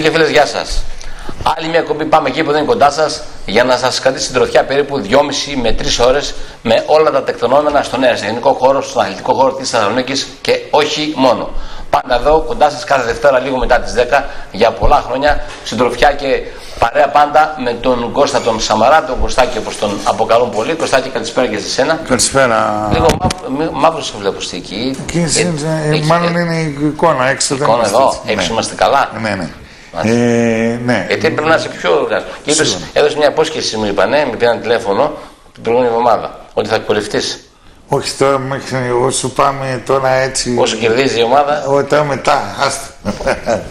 Φίλοι και φίλες, γεια σας. Άλλη μια κομπή πάμε εκεί που δεν είναι κοντά σας για να σας κρατήσει την τροχιά περίπου 2,5 με 3 ώρες με όλα τα τεκτονόμενα στον αεραστεχνικό χώρο, στον αθλητικό χώρο της Θεσσαλονίκης και όχι μόνο. Πάντα εδώ κοντά σας κάθε Δευτέρα λίγο μετά τις 10 για πολλά χρόνια. Συντροφιά και παρέα πάντα με τον Κώστα τον Σαμαρά, τον Κωστάκη όπως τον αποκαλούν πολύ. Κωστάκη, καλησπέρα και σε σένα. Καλησπέρα. Λίγο μαύρος σε βλέπω στη εκεί. Μάλλον είναι η εικόνα έξω. Εικόνα εδώ, έξω ναι. είμαστε καλά. Ναι, ναι. Ε, ναι. Γιατί πρέπει να είσαι πιο Και έδωσε μια υπόσχεση, μου είπα, ναι, με πήραν τηλέφωνο την προηγούμενη εβδομάδα, ότι θα εκπορευτεί. Όχι τώρα, μέχρι όσο πάμε τώρα έτσι. Όσο κερδίζει η ομάδα. Όχι τώρα μετά, άστα.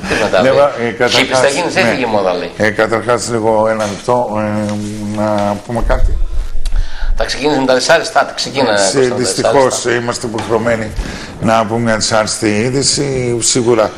Τι μετά. Ναι, ε, θα γίνεις, έφυγε η ομάδα λέει. Ε, Καταρχάς, λίγο ένα λεπτό ε, να πούμε κάτι. Θα ξεκινήσει με τα δυσάρεστα, ξεκίνα. Δυστυχώς είμαστε υποχρεωμένοι να πούμε μια δυσάρεστη είδηση. Σίγουρα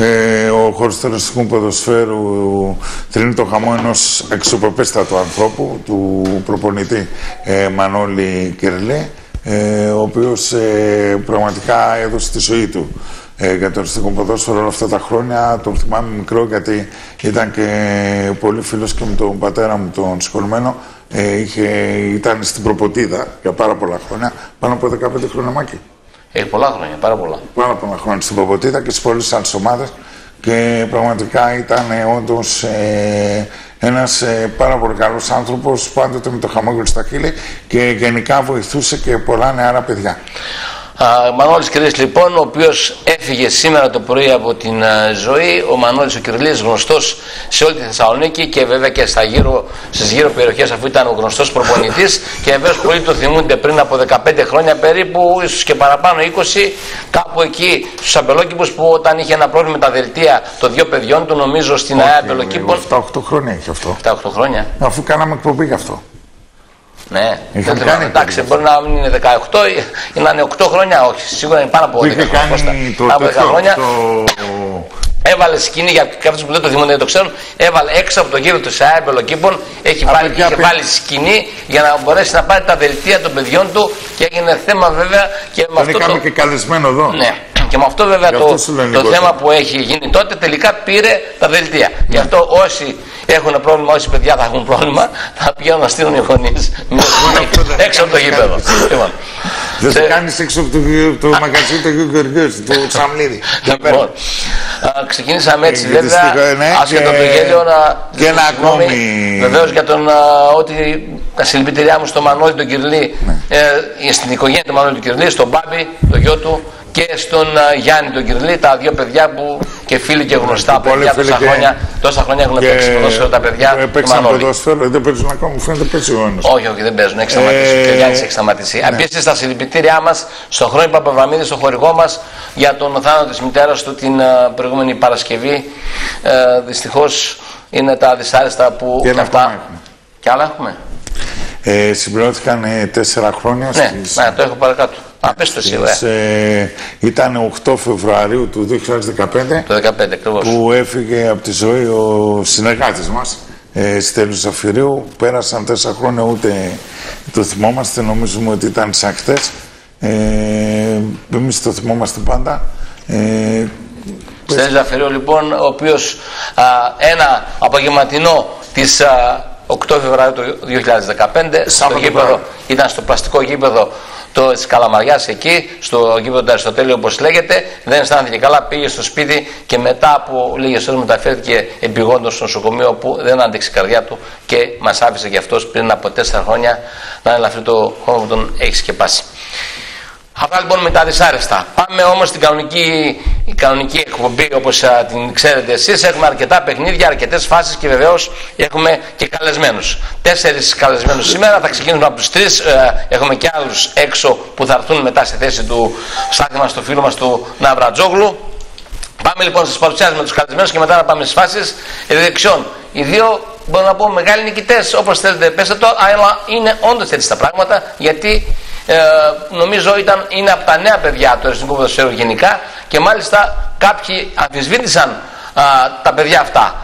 ε, ο χώρος του ποδοσφαίρου τρίνει το χαμό ενός εξωπροπέστατου ανθρώπου, του προπονητή ε, Μανώλη Κερλέ, ε, ο οποίος ε, πραγματικά έδωσε τη ζωή του ε, για το αριστικό ποδόσφαιρο όλα αυτά τα χρόνια. Τον θυμάμαι μικρό γιατί ήταν και πολύ φίλος και με τον πατέρα μου τον συγχωρημένο. Ε, είχε, ήταν στην Προποτίδα για πάρα πολλά χρόνια, πάνω από 15 χρόνια μάκη. Έχει πολλά χρόνια, πάρα πολλά. Πάρα πολλά χρόνια στην Ποποτίδα και στις πολλές άλλες ομάδες. Και πραγματικά ήταν όντως ε, ένας ε, πάρα πολύ καλός άνθρωπος, πάντοτε με το χαμόγελο στα χείλη και γενικά βοηθούσε και πολλά νεαρά παιδιά. Μανώλης Κυρλής λοιπόν, ο οποίος έφυγε σήμερα το πρωί από την ζωή. Ο Μανώλης ο Κυρλής γνωστός σε όλη τη Θεσσαλονίκη και βέβαια και στα γύρω, στις γύρω περιοχές αφού ήταν ο γνωστός προπονητής και βέβαια πολλοί το θυμούνται πριν από 15 χρόνια περίπου, ίσως και παραπάνω 20, κάπου εκεί στους Αμπελόκηπους που όταν είχε ένα πρόβλημα με τα δελτία των δύο παιδιών του νομίζω στην ΑΕΑ Αμπελοκήπων. 7-8 χρόνια έχει αυτό. 7-8 χρόνια. Αφού κάναμε εκπομπή γι' αυτό. Ναι, δεν θυμάμαι. Εντάξει, μπορεί να μην είναι 18 ή να είναι 8 χρόνια, όχι. Σίγουρα είναι πάνω από 10 χρόνια. 10 χρόνια. Έβαλε σκηνή για κάποιους που δεν το θυμούνται, δεν το ξέρουν. Έβαλε έξω από το γύρο του ΣΑΕ Μπελοκήπων. Έχει βάλει, είχε βάλει σκηνή για να μπορέσει να πάρει τα δελτία των παιδιών του και έγινε θέμα βέβαια. Και με αυτό το... και καλεσμένο εδώ. Ναι. Και με αυτό βέβαια το, το θέμα που έχει γίνει τότε τελικά πήρε τα δελτία. Ναι. Γι' αυτό όσοι έχουν πρόβλημα, όσοι παιδιά θα έχουν πρόβλημα, θα πηγαίνουν να στείλουν οι γονείς έξω από το γήπεδο. Λοιπόν, Δεν σε... κάνεις έξω από το, μαγαζί του Γεωργίου, του Τσαμλίδη. Λοιπόν, ξεκινήσαμε έτσι ε, βέβαια. Ναι, άσχετο το γέλιο να. Και ένα ακόμη. Βεβαίως για τον ότι τα συλληπιτήριά μου στο Μανώλη τον Κυρλή, ναι. ε, στην οικογένεια του Μανώλη του Κυρλή, στον Μπάμπη, το γιο του, και στον Γιάννη τον Κυρλή, τα δύο παιδιά που και φίλοι και γνωστά παιδιά τόσα, και... χρόνια, τόσα χρόνια έχουν και... παίξει ποδόσφαιρο τα παιδιά. Ε, παίξαν ποδόσφαιρο, δεν παίζουν ακόμα, μου φαίνεται παίζει ο ένας. Όχι, όχι, δεν παίζουν, έχει σταματήσει. Ε... Και ο Γιάννης έχει σταματήσει. Ναι. Επίσης, τα συλληπιτήριά μας στον χρόνο Παπαβαμίδη, στο χορηγό μας για τον θάνατο της μητέρας του την προηγούμενη Παρασκευή. Ε, Δυστυχώς είναι τα δυσάρεστα που. Και, και αυτά. Και άλλα έχουμε; Ε, συμπληρώθηκαν ε, τέσσερα χρόνια. Ναι, στις... ναι, το έχω παρακάτω. Α, πες το εσύ, ε, Ήταν 8 Φεβρουαρίου του 2015 το 2015, ακριβώς. που έφυγε από τη ζωή ο συνεργάτης μας ε, Στέλιος Ζαφυρίου. Πέρασαν τέσσερα χρόνια ούτε το θυμόμαστε, νομίζουμε ότι ήταν σαν χτες. Ε, εμείς το θυμόμαστε πάντα. Ε, Στέλιος Ζαφυρίου λοιπόν, ο οποίος α, ένα απογευματινό της 8 Φεβρουαρίου του 2015 στο γήπεδο, ήταν στο πλαστικό γήπεδο το, της Καλαμαριάς εκεί, στο γήπεδο του Αριστοτέλειου όπως λέγεται, δεν αισθάνθηκε καλά, πήγε στο σπίτι και μετά από λίγες ώρες μεταφέρθηκε επιγόντως στο νοσοκομείο που δεν άντεξε η καρδιά του και μας άφησε και αυτός πριν από τέσσερα χρόνια να είναι αυτό το χώρο που τον έχει σκεπάσει. Αυτά λοιπόν με τα δυσάρεστα. Πάμε όμως στην κανονική, η κανονική εκπομπή όπως την ξέρετε εσείς. Έχουμε αρκετά παιχνίδια, αρκετές φάσεις και βεβαίως έχουμε και καλεσμένους. Τέσσερις καλεσμένους σήμερα. Θα ξεκινήσουμε από τους τρεις. Ε, έχουμε και άλλους έξω που θα έρθουν μετά στη θέση του στάθη μας, του φίλου μας του Ναυρατζόγλου. Πάμε λοιπόν στις παρουσιάσεις με τους καλεσμένους και μετά να πάμε στις φάσεις δεξιών. Οι δύο μπορώ να πω μεγάλοι νικητές, όπως θέλετε πέστε το, αλλά είναι όντως έτσι τα πράγματα γιατί ε, νομίζω ήταν, είναι από τα νέα παιδιά του Εθνικού Ποδοσφαίρου γενικά και μάλιστα κάποιοι αμφισβήτησαν τα παιδιά αυτά.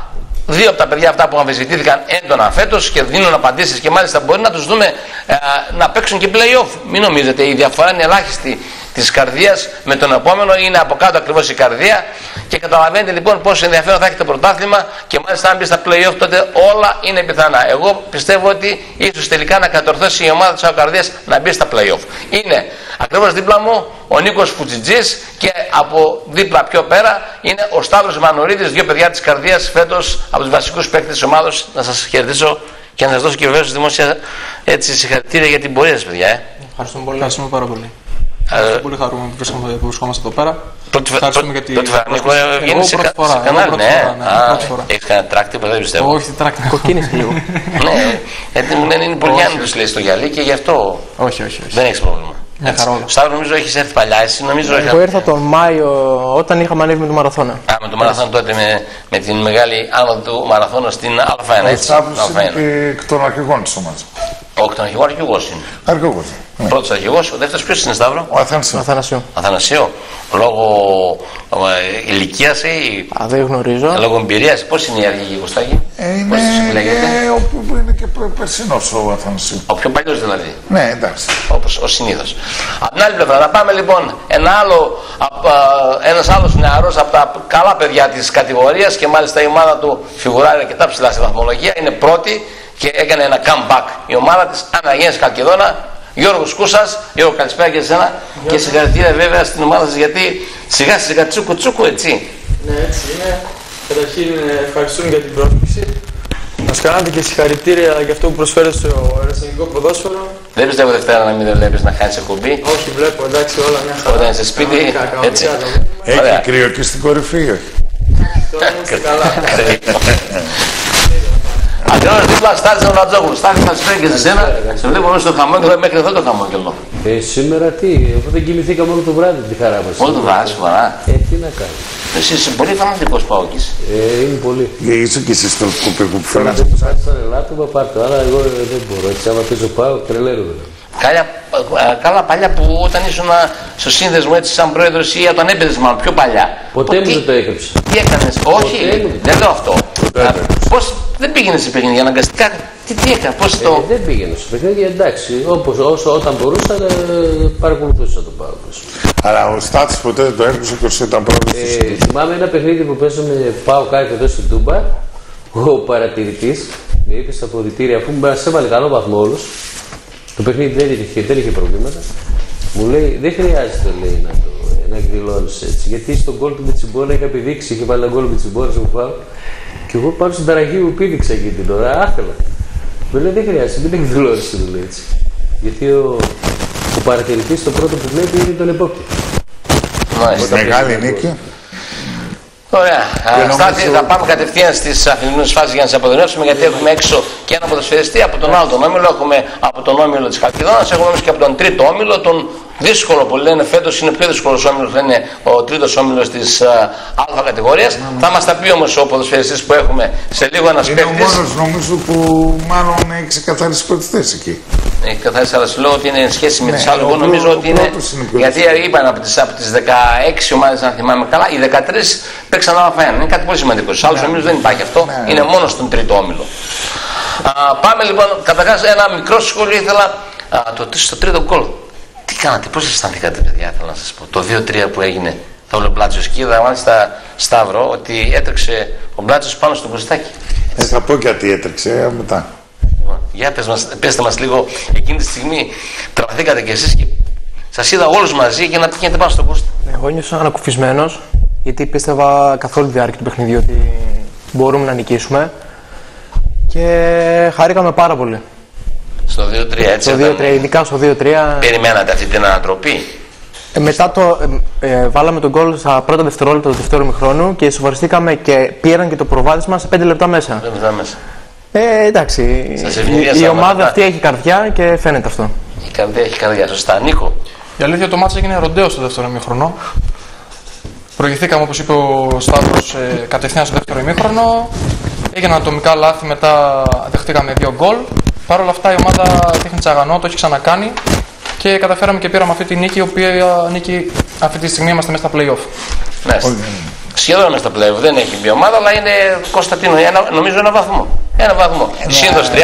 Δύο από τα παιδιά αυτά που αμφισβητήθηκαν έντονα φέτος και δίνουν απαντήσεις και μάλιστα μπορεί να τους δούμε ε, να παίξουν και playoff. Μην νομίζετε, η διαφορά είναι ελάχιστη της καρδίας με τον επόμενο, είναι από κάτω ακριβώς η καρδία. Και καταλαβαίνετε λοιπόν πόσο ενδιαφέρον θα έχει το πρωτάθλημα και μάλιστα αν μπει στα playoff τότε όλα είναι πιθανά. Εγώ πιστεύω ότι ίσως τελικά να κατορθώσει η ομάδα της Ακαρδία να μπει στα playoff. Είναι ακριβώς δίπλα μου ο Νίκος Φουτζιτζής και από δίπλα πιο πέρα είναι ο Σταύρος Μανουρίδη, δύο παιδιά της καρδίας φέτος από τους βασικούς παίκτες της ομάδα. Να σας χαιρετήσω και να σας δώσω και βεβαίως δημόσια έτσι, συγχαρητήρια για την πορεία σας, παιδιά. Ε. Ευχαριστούμε πολύ. Ευχαριστούμε πάρα πολύ. Ευχαριστούμε πολύ χαρούμε που βρισκόμαστε εδώ πέρα. Πρώτη φορά βγαίνει σε κανάλι, ναι. Έχεις κανένα τράκτη που δεν πιστεύω. Όχι, τράκτη, κοκκίνησε λίγο. Ναι, γιατί μου λένε είναι πολύ άνετος λέει στο γυαλί και γι' αυτό όχι, όχι, δεν έχεις πρόβλημα. Σταύρο, νομίζω έχεις έρθει παλιά. Εσύ νομίζω. Εγώ ήρθα τον Μάιο όταν είχαμε ανέβει με το μαραθώνα. Α, με το μαραθώνα τότε με, με την μεγάλη άνοδο του μαραθώνας στην Α1. Ο Σταύρος είναι εκ των αρχηγών της ομάδας. Όχι, τον αρχηγό αρχηγό είναι. Αρχηγό. Ναι. Πρώτος αρχηγό, ο δεύτερος ποιος είναι Σταύρο; Ο Αθανασίου. Αθανασίου. Αθανασίου. Λόγω ε, ηλικίας ή. Α, δεν γνωρίζω. Λόγω εμπειρίας. Πώς είναι η αρχηγή Κωστάκη; Ε, είναι, είναι, ο, είναι και περσινός ο Αθανασίου. Ο πιο παλιός δηλαδή. Ναι, εντάξει. Όπως ο συνήθως. Από την άλλη πλευρά, να πάμε λοιπόν ένα άλλο, ένας άλλος νεαρός από τα καλά παιδιά της κατηγορίας και μάλιστα η ομάδα του φιγουράρει αρκετά ψηλά στη βαθμολογία, είναι πρώτη και έκανε ένα comeback η ομάδα της Αναγέννης Καλκιδόνα Γιώργος Κούσας, Γιώργο καλησπέρα και εσένα και συγχαρητήρια βέβαια στην ομάδα σας γιατί σιγά σιγά τσούκου τσούκου έτσι. Ναι έτσι είναι. Καταρχήν ε, ευχαριστούμε για την πρόσκληση. Μας κάνατε και συγχαρητήρια για αυτό που προσφέρετε στο αεροσυνικό ποδόσφαιρο. Δεν πιστεύω Δευτέρα να μην δεν βλέπεις να χάνεις εκπομπή. Όχι, βλέπω, εντάξει, όλα μια χαρά. Όταν είσαι σπίτι, έτσι. Έχει κρύο και στην κορυφή, όχι. Τώρα είμαστε καλά. Αντιόρα δίπλα στάρισε ο Ρατζόγλου. Στάρισε να σου και σε σένα. Σε βλέπω μέσα στο χαμόγελο μέχρι εδώ το χαμόγελο. Ε, σήμερα τι, εγώ δεν κοιμηθήκαμε όλο το βράδυ τη χαρά μας. Όλο το βράδυ, σοβαρά. Ε, τι να κάνω. Εσύ είσαι πολύ φανατικό Πάοκη. Ε, είναι πολύ. Ε, είσαι και εσύ στο κουπί που φέρνει. Δεν πάτε στον ελάττωμα, πάρτε. Αλλά εγώ δεν μπορώ. Έτσι, άμα παίζω πάω, τρελαίνομαι. Καλά, καλά παλιά που όταν ήσουν στο σύνδεσμο έτσι σαν πρόεδρος ή όταν έπαιζε μάλλον πιο παλιά. Ποτέ μου δεν το έκρυψε. Τι έκανες, Όχι, δεν λέω αυτό. Πώς δεν πήγαινες σε παιχνίδια αναγκαστικά; Τι, τι έκανε, πώς το. Ε, δεν πήγαινε σε παιχνίδια, εντάξει. Όπως, όσο, όταν μπορούσα, ε, παρακολουθούσα τον Πάο. Αλλά ο Στάτη ποτέ δεν το έκρυψε και ήταν πρόεδρο. Ε, θυμάμαι ένα παιχνίδι που παίζαμε Πάο κάτι εδώ στην Τούμπα. Ο παρατηρητής με είπε στα αποδητήρια, αφού μας έβαλε καλό βαθμό όλους, το παιχνίδι δεν είχε, δεν είχε προβλήματα. Μου λέει, δεν χρειάζεται λέει, να το να εκδηλώνεις έτσι. Γιατί στον κόλ του Μιτσιμπόνα είχα επιδείξει, είχε βάλει ένα γκολ Μιτσιμπόνα στο φάου. Και εγώ πάνω στην ταραχή μου πήδηξα εκεί την ώρα, άθελα. Μου λέει, δεν χρειάζεται, μην εκδηλώνεις το λέει έτσι. Γιατί ο, ο παρατηρητής το πρώτο που βλέπει είναι τον επόπτη. Μάλιστα. Μεγάλη νίκη. Ωραία. Στάθη, θα πάμε κατευθείαν στις αφιλινέ φάσεις για να τι αποδυνεύσουμε γιατί έχουμε έξω και ένα ποδοσφαιριστή από τον άλλο τον όμιλο. Έχουμε από τον όμιλο της Χαλκιδόνα, έχουμε όμως και από τον τρίτο όμιλο, τον δύσκολο που λένε φέτος είναι πιο δύσκολος όμιλο, λένε ο τρίτος όμιλο της Α κατηγορίας. Θα μας τα πει όμως ο ποδοσφαιριστής που έχουμε σε λίγο ένας σπίτι. Είναι ο μόνος νομίζω που μάλλον έχει ξεκαθαρίσει πρώτη θέση εκεί. Έχει ξεκαθαρίσει, αλλά σου λέω ότι είναι εν σχέση με ναι, τις άλλες. Εγώ νομίζω ότι είναι. Γιατί είπαν από τι τις 16 ομάδες, αν θυμάμαι καλά, οι 13 παίξαν Α1. Είναι κάτι πολύ σημαντικό. Στους άλλους ναι. ομίλους δεν υπάρχει αυτό. Ναι. Είναι μόνος στον τρίτο όμιλο. Α, πάμε λοιπόν, καταρχάς ένα μικρό σχόλιο ήθελα α, το, στο τρίτο γκολ. Τι κάνατε, πώς αισθανθήκατε, παιδιά, θέλω να σας πω. Το 2-3 που έγινε, θα ο Μπλάτσο και είδα μάλιστα Σταύρο ότι έτρεξε ο Μπλάτσο πάνω στο κουστάκι. Ε, θα πω γιατί έτρεξε ε, μετά. Λοιπόν, για πες μας, πέστε μας λίγο, εκείνη τη στιγμή τραβηθήκατε κι εσείς και σας είδα όλους μαζί και να πηγαίνετε πάνω στο κούστα. Εγώ νιώσα ανακουφισμένος, γιατί πίστευα καθ' όλη τη διάρκεια του παιχνιδιού ότι μπορούμε να νικήσουμε και χαρήκαμε πάρα πολύ. Στο 2-3 έτσι. Στο 2-3, ειδικά στο 2-3. Περιμένατε αυτή την ανατροπή; Ε, μετά το. Ε, ε, βάλαμε τον γκολ στα πρώτα δευτερόλεπτα του δεύτερου μηχρόνου και σοβαριστήκαμε και πήραν και το προβάδισμα σε 5 λεπτά μέσα. 5 λεπτά μέσα. Ε, εντάξει. Η, η ομάδα αυτή έχει καρδιά και φαίνεται αυτό. Η καρδιά έχει καρδιά, σωστά. Νίκο. Η αλήθεια το μάτσα έγινε ροντέο στο δεύτερο ημίχρονο. Προηγηθήκαμε, όπως είπε ο Σταύρο, ε, κατευθείαν στο δεύτερο ημίχρονο. Έγιναν ατομικά λάθη, μετά δεχτήκαμε δύο γκολ. Παρ' όλα αυτά η ομάδα δείχνει τσαγανό, το έχει ξανακάνει και καταφέραμε και πήραμε αυτή τη νίκη, η οποία νίκη αυτή τη στιγμή είμαστε μέσα στα playoff. Ναι. Σχεδόν μέσα στα πλέον. Δεν έχει μπει ομάδα, αλλά είναι Κωνσταντίνο. Ένα, νομίζω ένα βαθμό. Ένα βαθμό. Η Σύνδος 30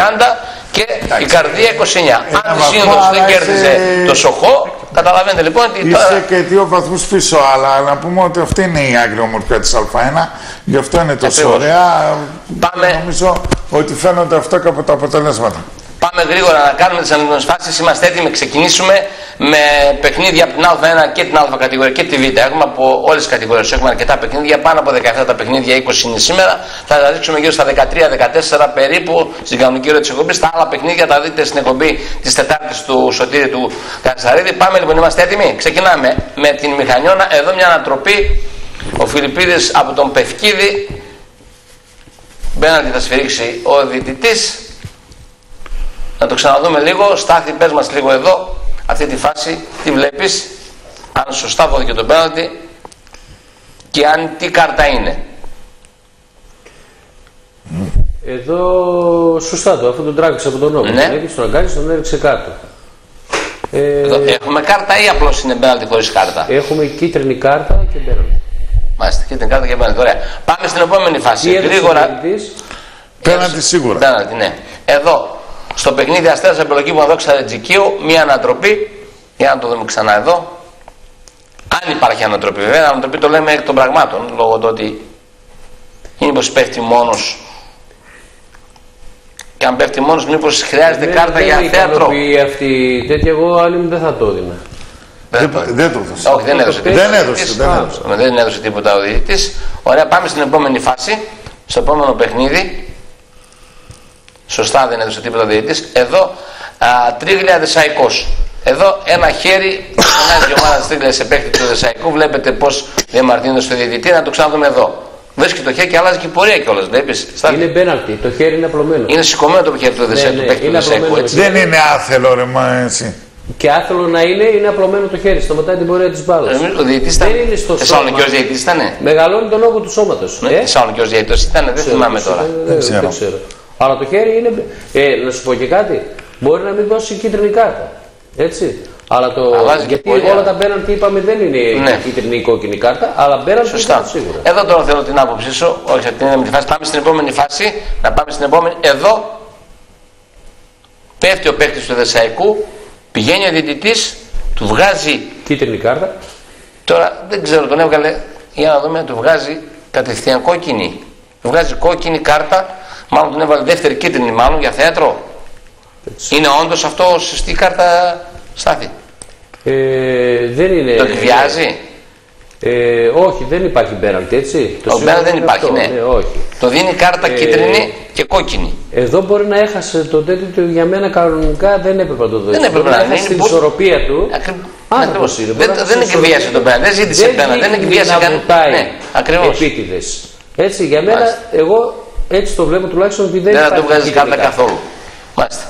και η Καρδία 29. Αν η βαθμό, Σύνδο δεν αλλά κέρδιζε είσαι- το Σοχό, καταλαβαίνετε λοιπόν ότι Είσαι τώρα. και δύο βαθμούς πίσω, αλλά να πούμε ότι αυτή είναι η άγρια ομορφιά της Α1. Γι' αυτό είναι τόσο Ακριβώς. ωραία. Πάμε. Νομίζω ότι φαίνονται αυτό και από τα αποτελέσματα. Πάμε γρήγορα να κάνουμε τις αναγνωσίε φάσει. Είμαστε έτοιμοι. Ξεκινήσουμε με παιχνίδια από την Α1 και την Α κατηγορία και τη Β. Έχουμε από όλες τις κατηγορίες. Έχουμε αρκετά παιχνίδια. Πάνω από 17 τα παιχνίδια, 20 είναι σήμερα. Θα τα δείξουμε γύρω στα 13-14 περίπου στην κανονική ώρα τη εκπομπής. Τα άλλα παιχνίδια τα δείτε στην εκπομπή της Τετάρτης του Σωτήρη του Κανσαρίδη. Πάμε λοιπόν, είμαστε έτοιμοι. Ξεκινάμε με την Μηχανιώνα. Εδώ μια ανατροπή. Ο Φιλιππίδης από τον Πευκίδη. Μπέναντι θα σφυρίξει ο διαιτητής. Να το ξαναδούμε λίγο. Στάθη, πες μας λίγο εδώ, αυτή τη φάση, τι βλέπεις, αν σωστά δόθηκε το πέναλτι και αν τι κάρτα είναι. Εδώ σωστά το, αφού τον τράβηξε από τον νόμο. Ναι. Τον έριξε, τον αγκάλισε, τον έριξε κάτω. Ε, Εδώ έχουμε κάρτα ή απλώς είναι πέναλτι χωρίς κάρτα; έχουμε κίτρινη κάρτα και μπαίνουμε. Μάλιστα, και την κάρτα και πέναλτι. Ωραία. Πάμε στην επόμενη φάση. Τι έδωσε ο Γρήγορα. διαιτητής; Πέναντι σίγουρα. Πέναλτι, ναι. Εδώ, στο παιχνίδι Αστέρας Επιλογή που δόξα Ρετζικίου, μία ανατροπή. Για να το δούμε ξανά εδώ. Αν υπάρχει ανατροπή, βέβαια, ανατροπή το λέμε εκ των πραγμάτων, λόγω του ότι είναι πως πέφτει μόνος και αν πέφτει μόνος μήπως χρειάζεται Δεν- κάρτα δεν για με θέατρο; ικανοποιεί αυτή τέτοια, εγώ αν ήμουν δεν θα το έδινα. Δεν Δεν, το- δεν το έδωσε. Όχι, δεν έδωσε. Δεν τίποτα. έδωσε, Της- δεν Α, έδωσε. δεν έδωσε τίποτα ο διαιτητής. Ωραία, πάμε στην επόμενη φάση, στο επόμενο παιχνίδι. Σωστά δεν έδωσε τίποτα ο διαιτητής. Εδώ, α, Τρίγλια Δεσαϊκός. Εδώ ένα χέρι, φωνάζει η ομάδα της Τρίγλια σε παίκτη του Δεσαϊκού. Βλέπετε πώς διαμαρτύρονται στο διαιτητή. Να το ξαναδούμε εδώ. Βρίσκει το χέρι και αλλάζει και η πορεία κιόλας. Βλέπεις. Στάθη. Είναι μπέναλτι, το χέρι είναι απλωμένο. Είναι σηκωμένο το χέρι του Δεσαϊκού, ναι, του παίκτη του είναι Δεσαϊκού. απλωμένο. έτσι. Δεν είναι άθελο ρε μα έτσι. Και άθελο να είναι, είναι απλωμένο το χέρι. Σταματάει την πορεία της μπάλας. Νομίζω Ο διαιτητής ήταν. Δεν είναι στο Θεσσαλονικιός σώμα. διαιτητής ήτανε. Μεγαλώνει τον όγκο του σώματος. Ναι, Θεσσαλονικιός διαιτητής ήταν, δεν θυμάμαι τώρα. Δεν, ξέρω. δεν ξέρω. Αλλά το χέρι είναι. Ε, να σου πω και κάτι. Μπορεί να μην δώσει κίτρινη κάρτα. Έτσι. Αλλά το. Αλλάζει και γιατί πορεία. όλα τα μπέναλτι είπαμε δεν είναι Ναι. κίτρινη ή κόκκινη κάρτα. Αλλά μπέναλτι Σωστά. είναι σίγουρα. Εδώ τώρα θέλω την άποψή σου. Όχι, αυτή είναι με τη φάση. Πάμε στην επόμενη φάση. Να πάμε στην επόμενη. Εδώ πέφτει ο παίκτης του Δεσαϊκού. Πηγαίνει ο διαιτητής, του βγάζει. Κίτρινη κάρτα; Τώρα δεν ξέρω, τον έβγαλε. Για να δούμε, του βγάζει κατευθείαν κόκκινη. Του βγάζει κόκκινη κάρτα. Μάλλον τον έβαλε δεύτερη κίτρινη, μάλλον για θέατρο. Έτσι. Είναι όντως αυτό σωστή κάρτα στάθη; Ε, δεν είναι. Το εκβιάζει; Ε, όχι, δεν υπάρχει μπέναλτι, έτσι. Ο σίγουρο μπέναλτι δεν είναι υπάρχει, αυτό. ναι. όχι. Το δίνει κάρτα Ε, κίτρινη και κόκκινη. Εδώ μπορεί να έχασε το τέτοιο του για μένα κανονικά δεν έπρεπε να το δώσει. Δεν έπρεπε Μπορεί να έχασε είναι. την Πώς- ισορροπία του. Ακρι- Άνθρωπος ακριβώς. είναι, μπορεί Δεν, να δεν έχασε εκβίασε ισορροπία. τον πέναλ, δεν ζήτησε πέναλ, δεν δείχνει εκβίασε να κανένα. βουτάει Ναι, ακριβώς. επίτηδες. Έτσι, για μένα, Μάλιστα. εγώ έτσι το βλέπω τουλάχιστον ότι δεν Δεν θα υπάρχει του βγάζεις κίτρινη κάρτα καθόλου. Μάλιστα.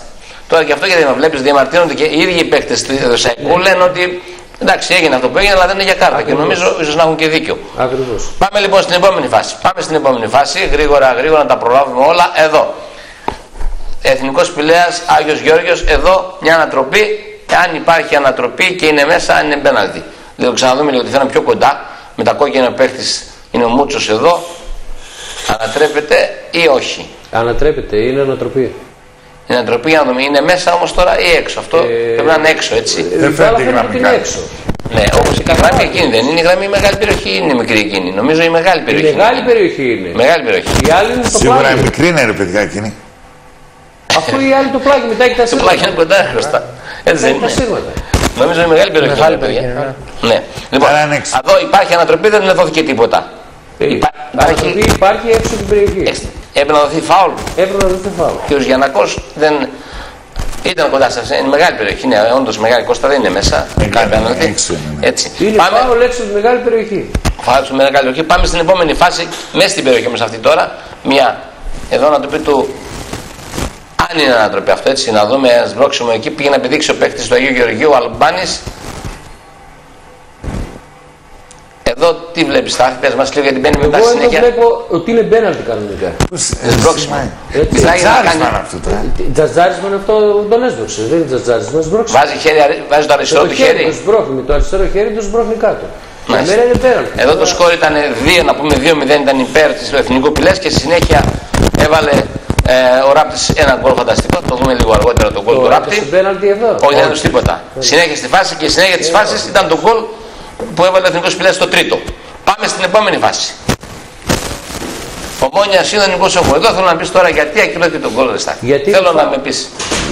Τώρα και αυτό γιατί με βλέπεις, διαμαρτύρονται και οι ίδιοι οι παίκτε του Σαϊκού λένε ότι εντάξει έγινε αυτό που έγινε, αλλά δεν είναι για κάρτα. Και Ακριβώς. νομίζω ίσως να έχουν και δίκιο. Ακριβώς. Πάμε λοιπόν στην επόμενη φάση. Πάμε στην επόμενη φάση, γρήγορα γρήγορα να τα προλάβουμε όλα. Εδώ. Εθνικός Πηλέας, Άγιος Γιώργος, εδώ μια ανατροπή. Αν υπάρχει ανατροπή και είναι μέσα, αν είναι πέναλτι. Δεν το ξαναδούμε λίγο ότι θα είναι πιο κοντά. Με τα κόκκινα παίχτης είναι ο Μούτσος εδώ. Ανατρέπεται ή όχι; Ανατρέπεται, είναι ανατροπή. Η ανατροπή για να δούμε. Είναι μέσα όμως τώρα ή έξω. Αυτό Ε, πρέπει να είναι έξω, έτσι. Ε, Δεν η μπάλα φαίνεται φαίνεται ότι είναι γραμμικά. έξω. Ναι, όπως η γραμμή εκείνη δεν είναι. Η γραμμή η μεγάλη περιοχή ή είναι η μικρή εκείνη. Νομίζω η μεγάλη Η περιοχή. μεγάλη είναι. περιοχή είναι. Μεγάλη περιοχή. Η άλλη είναι στο Σίγουρα η πλάγι. μικρή είναι ρε παιδιά εκείνη. Αφού η άλλη το πλάγι μετά έχει τα Το σύρματα. πλάκι είναι κοντά μπροστά. Έτσι δεν Έχει τα είναι. σύρματα. Νομίζω η μεγάλη περιοχή. Μεγάλη είναι, παιδιά. περιοχή, Ναι. Λοιπόν, Άρα είναι έξω. εδώ υπάρχει ανατροπή, δεν δόθηκε τίποτα. Ε, Υπά- Ανατροπή Υπάρχει. υπάρχει έξω από την περιοχή. Έπρεπε να δοθεί φάουλ. Έπρεπε να δείτε φάουλ. Και ο Γιανακός δεν. Ήταν κοντά σας. Είναι μεγάλη περιοχή. Ναι, όντως μεγάλη κόστα δεν είναι μέσα. Μεγάλη, Κάνει πέναλτι. έξω είναι, ναι. Έτσι. Είναι Πάμε. φάουλ έξω από τη μεγάλη περιοχή. Φάουλ στη μεγάλη περιοχή. Πάμε στην επόμενη φάση. Μέσα στην περιοχή μα αυτή τώρα. Μια. Εδώ να του πει του. Αν είναι ανατροπή αυτό έτσι, να δούμε ένα σμπρόξιμο εκεί. Πήγε να επιδείξει ο παίκτης του Αγίου Γεωργίου, ο Αλμπάνης. Εδώ τι βλέπεις, Στάθη, πες μας λίγο γιατί μπαίνει μετά Εγώ στη εδώ συνέχεια. βλέπω ότι είναι μπέναλτι κανονικά. Σμπρόξιμο. Έτσι. Μιλάει να κάνει; Τζάρισμα είναι αυτό τώρα. Τζατζάρισμα είναι αυτό τον έσβρωξε. Δεν είναι τζατζάρισμα, σμπρώξε. Βάζει, χέρι, αρι- βάζει το αριστερό Το του χέρι χέρι. του σμπρώχνει, το αριστερό χέρι του σμπρώχνει κάτω. Για Μάλιστα. μένα είναι πέραν. Εδώ το σκορ ήταν 2, να πούμε 2-0 ήταν υπέρ της Εθνικού Πυλές και στη συνέχεια έβαλε ε, ο Ράπτης ένα γκολ φανταστικό. Θα το δούμε λίγο αργότερα το γκολ του Το Ράπτη. πέναλτι εδώ. Όχι, δεν έδωσε τίποτα. Συνέχεια στη φάση και η συνέχεια της φάσης ήταν το γκολ που έβαλε ο Εθνικός Πυλέ στο τρίτο. Πάμε στην επόμενη φάση. Ομόνια Σύνδονικο Όχο. Εδώ θέλω να πεις τώρα γιατί ακυρώθηκε το γκολ Ρεστάκη. Γιατί Θέλω το να φα- με πεις.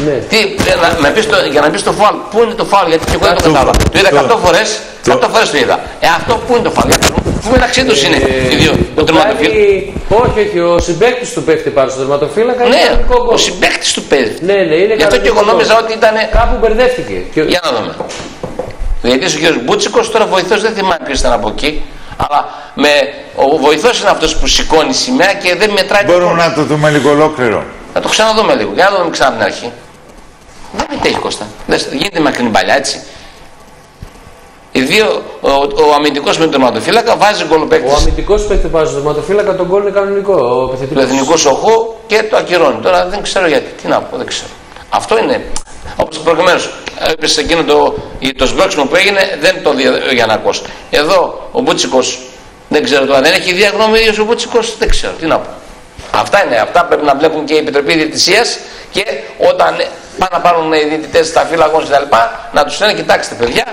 Ναι. Τι, ε, να, με πεις το, για να πεις το φάουλ. Πού είναι το φάουλ, γιατί και εγώ δεν το Το- κατάλαβα. Το είδα το- 100 φορές. το- 100 φορές το είδα. Ε, αυτό πού είναι το φάουλ. Για πες μου, Πού μεταξύ τους είναι οι δύο, το το τερματοφύλακα. κάνει- Όχι, όχι, ο συμπέκτη του πέφτει πάνω στο τερματοφύλακα. είναι Ναι, κανονικό ο γκολ. συμπέκτη του παίζει. Ναι, ναι, είναι Γι' αυτό και εγώ κανονικό νόμιζα γκολ. ότι ήταν. Κάπου μπερδεύτηκε. Και... Για να δούμε. Γιατί ο κ. Μπούτσικος τώρα βοηθός δεν θυμάμαι ποιος ήταν από εκεί. Αλλά με, ο βοηθός είναι αυτός που σηκώνει σημαία και δεν μετράει το Μπορούμε γκολ. να το δούμε λίγο ολόκληρο. Να το ξαναδούμε λίγο. Για να το δούμε ξανά από την αρχή. Δεν μετέχει Κώστα. Δεν γίνεται μακρινή παλιά έτσι. Οι δύο, ο, ο αμυντικός με τον τερματοφύλακα βάζει γκολ ο Ο παίκτη αμυντικός παίκτης πάνω στο τερματοφύλακα τον γκολ είναι κανονικό. Ο του επιθετικός. εθνικού σοχού και το ακυρώνει. Τώρα δεν ξέρω γιατί. Τι να πω, δεν ξέρω. Αυτό είναι. Όπω προηγουμένω, έπεσε εκείνο το, το σμπρώξιμο που έγινε, δεν το δει ο Γιανακό. Εδώ ο Μπούτσικος δεν ξέρω τώρα, δεν έχει διαγνώμη ίδιο ο Μπούτσικος, δεν ξέρω. Τι να πω. Αυτά είναι. Αυτά πρέπει να βλέπουν και η Επιτροπή Διαιτησίας και όταν πάνε να πάρουν οι διαιτητές στα φύλλα αγώνε κτλ. να τους λένε: Κοιτάξτε, παιδιά,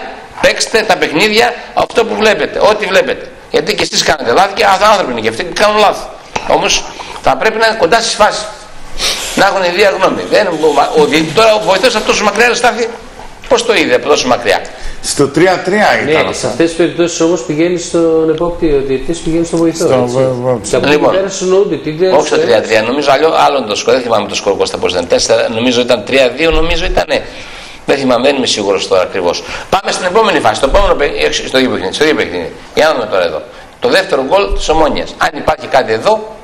παίξτε τα παιχνίδια αυτό που βλέπετε, ό,τι βλέπετε. Γιατί και εσείς κάνετε λάθη και αυτοί άνθρωποι είναι και αυτοί και κάνουν λάθη. Όμως θα πρέπει να είναι κοντά στις φάσεις. Να έχουν ιδέα γνώμη. Δεν, ο, ο, διαιτητής τώρα ο βοηθός αυτός ο μακριά στάθη, πώς το είδε από τόσο μακριά; Στο 3-3 ήταν Ναι, σε αυτό. αυτέ τις περιπτώσεις όμως πηγαίνει στον επόπτη, ο διαιτητή πηγαίνει στον βοηθό. Στο- έτσι. βε- βε- Και από εκεί Λοιπόν. πέρα συνοούνται. Τι δεν Όχι στο 3-3, νομίζω αλλιώς άλλο είναι το σκορ. Δεν θυμάμαι το σκορ Κώστα πώς ήταν. 4, νομίζω ήταν 3-2, νομίζω ήταν. Δεν θυμάμαι, δεν είμαι σίγουρος τώρα ακριβώς. Πάμε στην επόμενη φάση. Στο επόμενο παιχνίδι, στο ίδιο παιχνίδι. Στο ίδιο παιχνίδι. Για να δούμε τώρα εδώ. Το δεύτερο γκολ της Ομόνιας. Αν υπάρχει κάτι εδώ.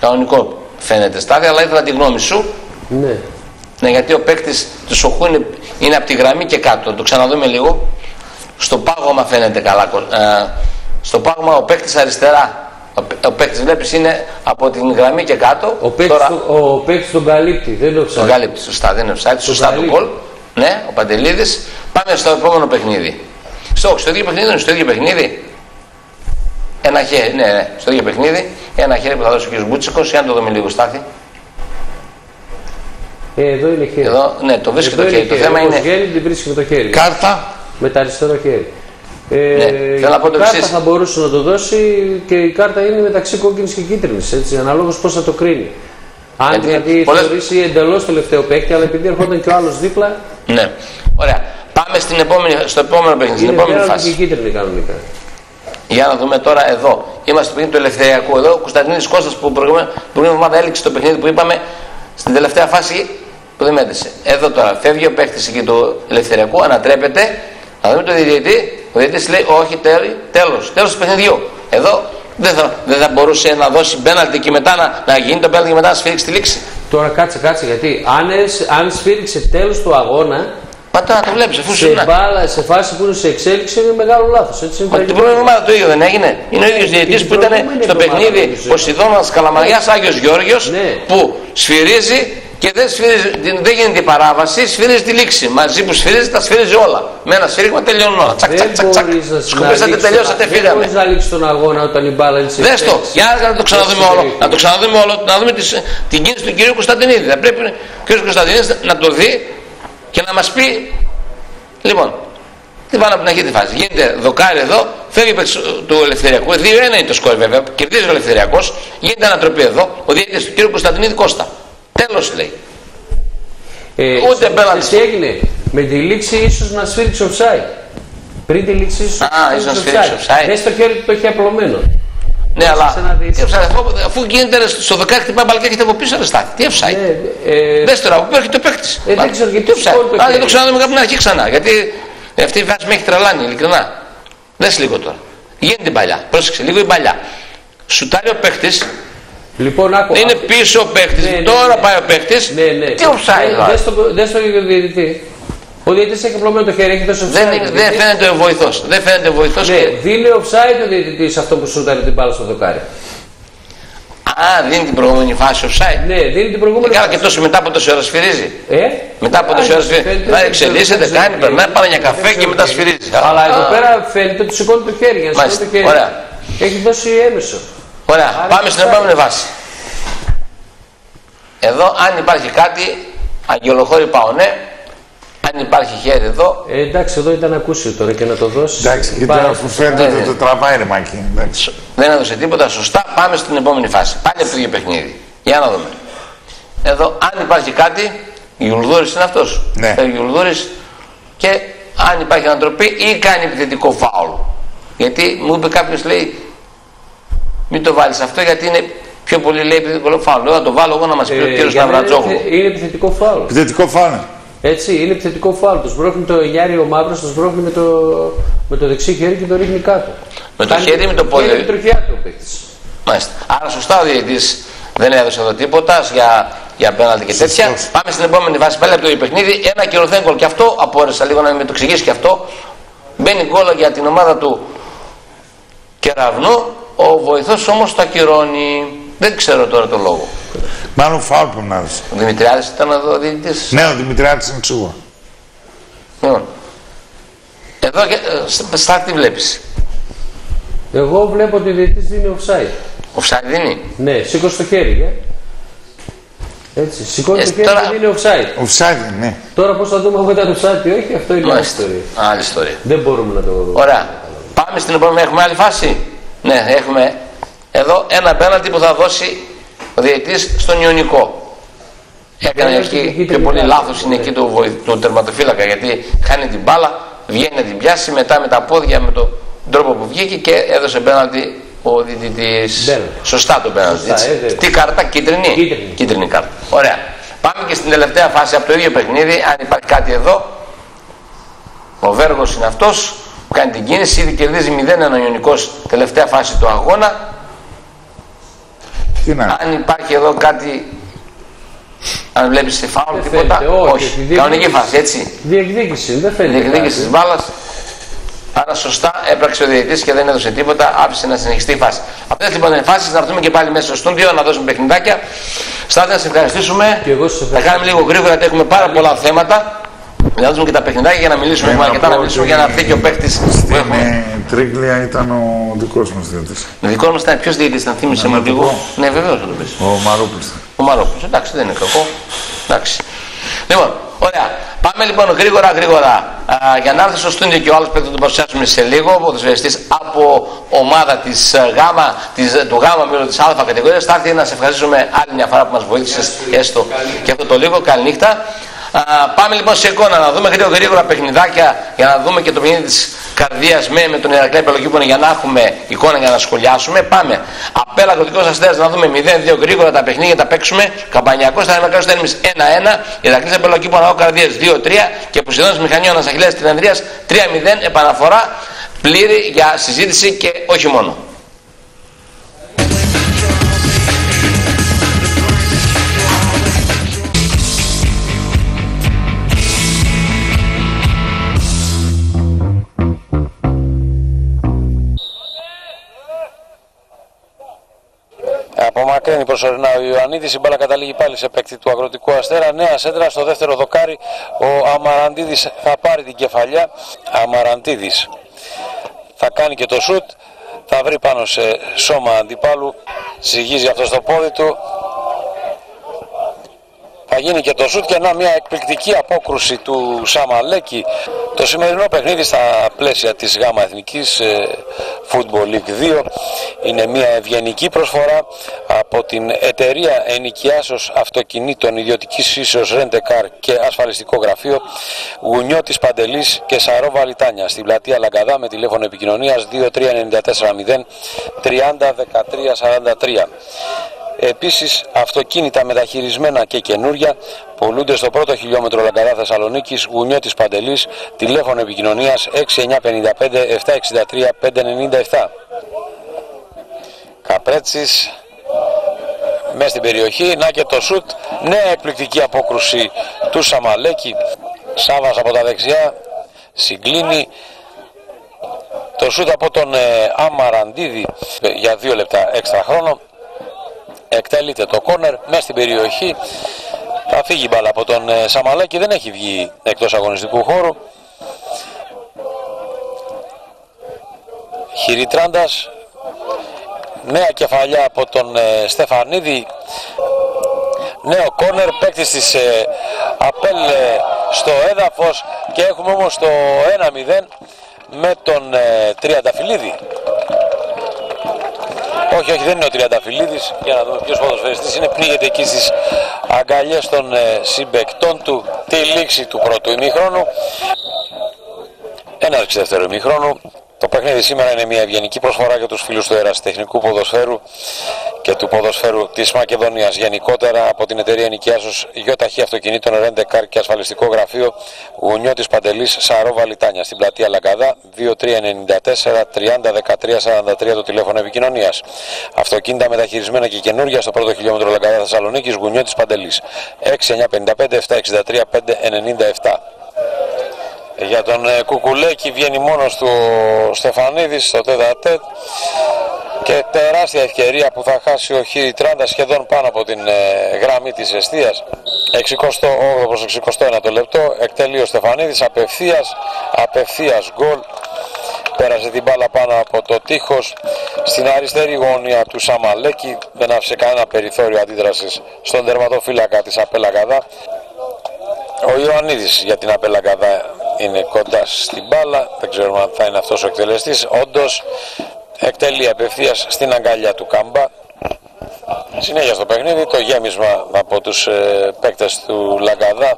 Κανονικό φαίνεται στάδιο, αλλά ήθελα τη γνώμη σου. Ναι. Ναι, γιατί ο παίκτης του Σοχού είναι, είναι από τη γραμμή και κάτω. Το ξαναδούμε λίγο. Στο πάγωμα φαίνεται καλά. Ε, στο πάγωμα ο παίκτης αριστερά. Ο, παί- ο παίκτης βλέπεις είναι από την γραμμή και κάτω. Ο παίκτης, Τώρα το- ο παίκτης τον καλύπτει, δεν είναι τον offside. κάλυπτε σωστά, δεν είναι offside. Σωστά το καλύπτει. γκολ. Ναι, ο Παντελίδης. Πάμε στο επόμενο παιχνίδι. Στο, στο ίδιο παιχνίδι, είναι στο ίδιο παιχνίδι. Ένα χέρι, ναι, ναι, στο ίδιο παιχνίδι. Ένα χέρι που θα δώσει ο κ. Μπούτσικος. Για να το δούμε λίγο στάθη. Ε, εδώ είναι χέρι. Εδώ, ναι, το βρίσκει Εδώ το χέρι. Το θέμα Όπως είναι. βγαίνει την βρίσκει με το χέρι. Κάρτα. Με το αριστερό χέρι. Ε, Ναι, θέλω να πω το η κάρτα εξής. θα μπορούσε να το δώσει και η κάρτα είναι μεταξύ κόκκινης και κίτρινης. Αναλόγως πώς θα το κρίνει. Αν Γιατί δηλαδή πολλές- θεωρήσει εντελώς τελευταίο παίκτη, αλλά επειδή ερχόταν και ο άλλος δίπλα, Ναι. Ωραία. Πάμε στην επόμενη, στο επόμενο παιχνίδι, στην είναι επόμενη πέραν και φάση. κίτρινη κανονικά. Για να δούμε τώρα εδώ. Είμαστε στο παιχνίδι του Ελευθεριακού. Εδώ ο Κωνσταντινίδη Κώστας που προηγούμενη προηγούμενη εβδομάδα έληξε το παιχνίδι που είπαμε στην τελευταία φάση που δεν μέτρησε. Εδώ τώρα φεύγει ο παίχτη εκεί του Ελευθεριακού, ανατρέπεται. Να δούμε τον διαιτητή. Ο διαιτητής λέει: Όχι, τέλος. Τέλος του παιχνιδιού. Εδώ δεν θα, δεν θα μπορούσε να δώσει πέναλτι και μετά να, να γίνει το πέναλτι και μετά να σφίξει τη λήξη. Τώρα κάτσε, κάτσε, γιατί αν, έσ- αν σφύριξε τέλος του αγώνα, Μα τώρα το βλέπεις, αφού σε σου μπάλα, σε φάση που είναι σε εξέλιξη, είναι μεγάλο λάθος. Έτσι είναι Μα την τραγικό. προηγούμενη εβδομάδα το ίδιο δεν έγινε. Είναι ο ίδιος διαιτητής την που ήταν προηγούμενη στο εβδομάδα παιχνίδι νομίζω. Ποσειδώνα Καλαμαριά Άγιος Γιώργιο Ναι. που σφυρίζει και δεν, σφυρίζει, δεν γίνεται η παράβαση, σφυρίζει τη λήξη. Μαζί που σφυρίζει, τα σφυρίζει όλα. Με ένα σφύριγμα τελειώνουν όλα. Τσακ, τσακ, Δεν τσακ, τσακ. μπορείς να Σκουπίσατε, λήξεις τελειώσατε, τον- Δεν φύγαμε. μπορείς να λήξεις τον αγώνα όταν η μπάλα είναι σε Δες το, εξέλιξη. για να το ξαναδούμε Δες το όλο. περίπου. Να το ξαναδούμε όλο, να δούμε τις, την κίνηση του κυρίου Κωνσταντινίδη. Θα πρέπει ο κύριος Κωνσταντινίδης να το δει και να μας πει. Λοιπόν, τι πάνω από την αρχή τη φάση. Γίνεται δοκάρι εδώ, φεύγει ο παίκτης του Ελευθεριακού. 2-1 είναι το σκορ βέβαια. Κερδίζει ο Ελευθεριακός. Γίνεται ανατροπή εδώ. Ο διαιτητής του κύριου Κωνσταντινίδη Κώστα. Τέλος λέει. Ε, Ούτε ξέρεις πέναλτι. Τι έγινε; Με τη λήξη ίσως να σφίριξε offside. Πριν τη λήξη ίσως Α, ίσως να σφίριξε offside. Δεν στο χέρι του το έχει απλωμένο. Ναι, σε αλλά ένα δίκτυο. τι offside, αφού, αφού γίνεται στο δοκάρι χτυπάει μπαλκά και έρχεται από πίσω αριστά. Τι offside. Ναι, ε, Δες τώρα, από πού έρχεται ο παίκτης. Ε, δεν ξέρω γιατί Τι offside. σηκώνει το Α, χέρι. δεν το ξαναδούμε κάπου να αρχή ξανά. Γιατί αυτή η φάση με έχει τρελάνει, ειλικρινά. Δες λίγο τώρα. Γίνεται την παλιά. Πρόσεξε, λίγο η παλιά. Σουτάρει ο παίκτης, Λοιπόν, άκου. είναι αυτή- πίσω ο παίκτης, Ναι, ναι, τώρα ναι. πάει ο παίκτης. Ναι, ναι. Τι offside, Ε, τώρα. δες το- Δες το για τον διαιτητή. Ο διαιτητή έχει απλωμένο το χέρι, έχει δώσει offside. Δεν, Ο είναι- δεν διαιτητής- φαίνεται ο βοηθός. Δεν φαίνεται ο βοηθός Ναι, και δίνει offside ο διαιτητή αυτό που σούταρε την μπάλα στο δοκάρι. Α, δίνει την προηγούμενη φάση offside. Ναι, δίνει την προηγούμενη Ε, Καλά και φάση. τόσο μετά από τόση ώρα σφυρίζει. Ε; Μετά από τόση ώρα σφυρίζει. Φαίνεται Να ότι εξελίσσεται, δεν κάνει, ξέρω περνάει, τι. πάνε για Δεν καφέ ξέρω και μετά τι. σφυρίζει. Αλλά Α, εδώ πέρα φαίνεται ότι σηκώνει το χέρι. Για να σηκώνει Μάλιστα. το χέρι. Ωραία. Έχει δώσει έμεσο. Ωραία, Άρα πάμε στην offside. επόμενη βάση. Εδώ, αν υπάρχει κάτι, αγγελοχώρη πάω ναι. Αν υπάρχει χέρι εδώ, Ε, εντάξει, εδώ ήταν ακούσιο τώρα και να το δώσεις. Εντάξει, και τώρα αφού φαίνεται Ναι, ότι ναι. το τραβάει ρε Μάκη. Εντάξει. δεν έδωσε τίποτα, σωστά. Πάμε στην επόμενη φάση. Πάλι από το ίδιο παιχνίδι. Για να δούμε. Εδώ, αν υπάρχει κάτι, Γιουλδούρης είναι αυτός. Ναι. Γιουλδούρης και αν υπάρχει ανατροπή ή κάνει επιθετικό φάουλ. Γιατί μου είπε κάποιος, λέει, μην το βάλεις αυτό γιατί είναι πιο πολύ λέει επιθετικό φάουλ. Λέω, θα το βάλω εγώ να μας πει ο Ε, κύριος για μένα Ναυρατζόγλου. είναι, είναι επιθετικό φάουλ. Επιθετικό φάνε. Έτσι, είναι επιθετικό φάουλ. Το σμπρώχνει το Γιάρη ο Μαύρος, το σμπρώχνει με το, με το δεξί χέρι και το ρίχνει κάτω. Με το Κάνει- χέρι ή με το πόδι; Είναι με το τροχιά του ο παίκτης. Μάλιστα. Άρα σωστά ο διαιτητής δεν έδωσε εδώ τίποτα για, για πέναλτι και τέτοια. Σωστός. Πάμε στην επόμενη φάση. Πάλι από το ίδιο παιχνίδι. Ένα κυρωθέν γκολ. Και αυτό απόρρισα λίγο να με το εξηγήσει και αυτό. Μπαίνει γκολ για την ομάδα του Κεραυνού. Ο βοηθός όμως το ακυρώνει. Δεν ξέρω τώρα το λόγο. Μάλλον φάουλ που να έδωσε. Ο Δημητριάδης ήταν εδώ ο διαιτητής. Ναι, ο Δημητριάδης είναι τσούγα. Λοιπόν. Εδώ και, ε, στα- στα τι βλέπεις; Εγώ βλέπω ότι ο διαιτητής δίνει offside. Ο Φσάρι δίνει; Ναι, σήκωσε το χέρι, ε. Έτσι, σηκώνει Ε, το χέρι τώρα- και δίνει offside. Οφσάδι, ναι. Τώρα πώς θα δούμε αν ήταν offside ή όχι, αυτό είναι άλλη Μάλιστα. ιστορία. Άλλη ιστορία. Δεν μπορούμε να το δούμε. Ωραία. Πάμε στην επόμενη. Έχουμε άλλη φάση; Ναι, έχουμε εδώ ένα πέναλτι που θα δώσει ο διαιτητής στον Ιωνικό. Έκανε Πέναλτι και εκεί κίτρινη πιο πολύ κάρτα. λάθος είναι εκεί του, βοη- του τερματοφύλακα γιατί χάνει την μπάλα, βγαίνει να την πιάσει μετά με τα πόδια με τον τρόπο που βγήκε και έδωσε πέναλτι ο διαιτητής. Πέναλτι. Σωστά το πέναλτι. Σωστά, έτσι. ε, βέβαια. Τι κάρτα, κίτρινη; Κίτρινη. κάρτα. Ωραία. Πάμε και στην τελευταία φάση από το ίδιο παιχνίδι. Αν υπάρχει κάτι εδώ, ο Βέργος είναι αυτός που κάνει την κίνηση, ήδη κερδίζει 0-1 ο Ιωνικός τελευταία φάση του αγώνα. Τι να Αν υπάρχει εδώ κάτι, αν βλέπεις σε φάουλ Δεν τίποτα, φαίνεται, όχι, όχι. επειδή Κανονική διεκδίκηση. φάση, έτσι. Διεκδίκηση, δεν φαίνεται. Διεκδίκηση κάτι. της μπάλας. Άρα σωστά έπραξε ο διαιτητής και δεν έδωσε τίποτα, άφησε να συνεχιστεί η φάση. Αυτές λοιπόν είναι φάσεις, να έρθουμε και πάλι μέσα στο στούντιο να δώσουμε παιχνιδάκια. Στάτε να σε ευχαριστήσουμε. Και εγώ σας Θα ευχαριστώ. κάνουμε λίγο γρήγορα γιατί έχουμε πάρα πολλά θέματα. Να δώσουμε και τα παιχνιδάκια για να μιλήσουμε. Έχουμε να αρκετά να πω μιλήσουμε ότι για να έρθει και ο παίκτης που Στην έχουμε. ε, Τρίγλια ήταν ο δικός μας διαιτητής. Δικός μας ήταν ποιος διαιτητής, να θύμισε Να με το λίγο. πω. Ναι, βεβαίως θα το πει. Ο Μαρόπουλος. Ο Μαρόπουλος. Εντάξει, δεν είναι κακό. Εντάξει. Λοιπόν, ωραία. Πάμε λοιπόν γρήγορα γρήγορα α, για να έρθει στο στούντιο και ο άλλος παίκτης θα τον παρουσιάσουμε σε λίγο. Ο ποδοσφαιριστής από ομάδα της, α, γάμα, της, του γάμα μήλου της Α κατηγορίας. Θα έρθει να σε ευχαριστήσουμε άλλη μια φορά που μας βοήθησες έστω και αυτό το λίγο. Καληνύχτα. Α, πάμε λοιπόν σε εικόνα να δούμε γρήγορα, γρήγορα παιχνιδάκια για να δούμε και το παιχνίδι της καρδίας με, με τον Ηρακλή Πελογύπωνο για να έχουμε εικόνα για να σχολιάσουμε. Πάμε. Απέλα κωδικό αστέρας να δούμε 0-2 γρήγορα τα παιχνίδια, τα παίξουμε. Καμπανιακός θα είναι στο 1-1. Ηρακλής Πελογύπωνο ο καρδία 2-3 και Ποσειδώνα Μηχανιών Αχιλέα Τριανδρία 3-0 επαναφορά πλήρη για συζήτηση και όχι μόνο. Απομακρύνει προσωρινά ο Ιωαννίδης, η μπάλα καταλήγει πάλι σε παίκτη του αγροτικού αστέρα. Νέα σέντρα στο δεύτερο δοκάρι. Ο Αμαραντίδης θα πάρει την κεφαλιά. Αμαραντίδης θα κάνει και το σουτ. Θα βρει πάνω σε σώμα αντιπάλου. Ζυγίζει αυτός στο πόδι του. Θα γίνει και το σουτ και να μια εκπληκτική απόκρουση του Σαμαλέκη. Το σημερινό παιχνίδι στα πλαίσια της ΓΑΜΑ Εθνικής ε, Football League 2 είναι μια ευγενική προσφορά από την εταιρεία ενοικιάσεως αυτοκινήτων ιδιωτικής φύσεως Rent-A-Car και ασφαλιστικό γραφείο Γουνιώτης Παντελής και Σαρό Βαλιτάνια στην πλατεία Λαγκαδά με τηλέφωνο επικοινωνίας 23940 30 13 43. Επίσης αυτοκίνητα μεταχειρισμένα και καινούρια πολλούνται στο πρώτο χιλιόμετρο Λαγκαδά Θεσσαλονίκης Γουνιώτης Παντελής τηλέφωνο επικοινωνίας 6955 763 597 Καπρέτσης μέσα στην περιοχή να και το σουτ νέα εκπληκτική απόκρουση του Σαμαλέκη. Σάβας από τα δεξιά συγκλίνει το σουτ από τον ε, Αμαραντίδη ε, για δύο λεπτά έξτρα χρόνο εκτελείται το κόρνερ μέσα στην περιοχή. Θα φύγει η μπάλα από τον ε, Σαμαλάκη, δεν έχει βγει εκτός αγωνιστικού χώρου. Χειριτράντας, νέα κεφαλιά από τον ε, Στεφανίδη, νέο κόρνερ, παίκτης της ε, Απέλ στο έδαφος και έχουμε όμως το 1-0 με τον ε, Τριανταφυλλίδη. Όχι, όχι, δεν είναι ο Τριανταφυλλίδης. Για να δούμε ποιος ποδοσφαιριστής είναι. Πνίγεται εκεί στις αγκαλιές των ε, συμπεκτών του τη λήξη του πρώτου ημιχρόνου. Έναρξη δεύτερου ημιχρόνου. Το παιχνίδι σήμερα είναι μια ευγενική προσφορά για τους φίλους του ερασιτεχνικού ποδοσφαίρου και του ποδοσφαίρου της Μακεδονίας. Γενικότερα από την εταιρεία νοικιάσεως Γιώταχη Αυτοκινήτων Ρέντεκαρ και Ασφαλιστικό Γραφείο Γουνιώτης Παντελής Σαρόβα Λιτάνια. Στην πλατεία Λαγκαδά 2394 30 43 το τηλέφωνο επικοινωνίας. Αυτοκίνητα μεταχειρισμένα και καινούργια στο πρώτο χιλιόμετρο Λαγκαδά Θεσσαλονίκης Γουνιώτης Παντελής. 6955 763 597 για τον ε, Κουκουλέκη βγαίνει μόνος του Στεφανίδης στο τέτα και τεράστια ευκαιρία που θα χάσει ο Χιριτράντα σχεδόν πάνω από την ε, γραμμή της εστίας 68 προς 61 το λεπτό. Εκτελεί ο Στεφανίδης απευθείας. Απευθείας γκολ. Πέρασε την μπάλα πάνω από το τείχος. Στην αριστερή γωνία του Σαμαλέκη. Δεν άφησε κανένα περιθώριο αντίδρασης στον τερματοφύλακα της Απέλαγκαδά ο Ιωαννίδης για την Απέλαγκαδά είναι κοντά στην μπάλα. Δεν ξέρουμε αν θα είναι αυτός ο εκτελεστής. Όντως εκτελεί απευθείας στην αγκαλιά του Κάμπα. Συνέχεια στο παιχνίδι το γέμισμα από τους ε, παίκτες του Λαγκαδά.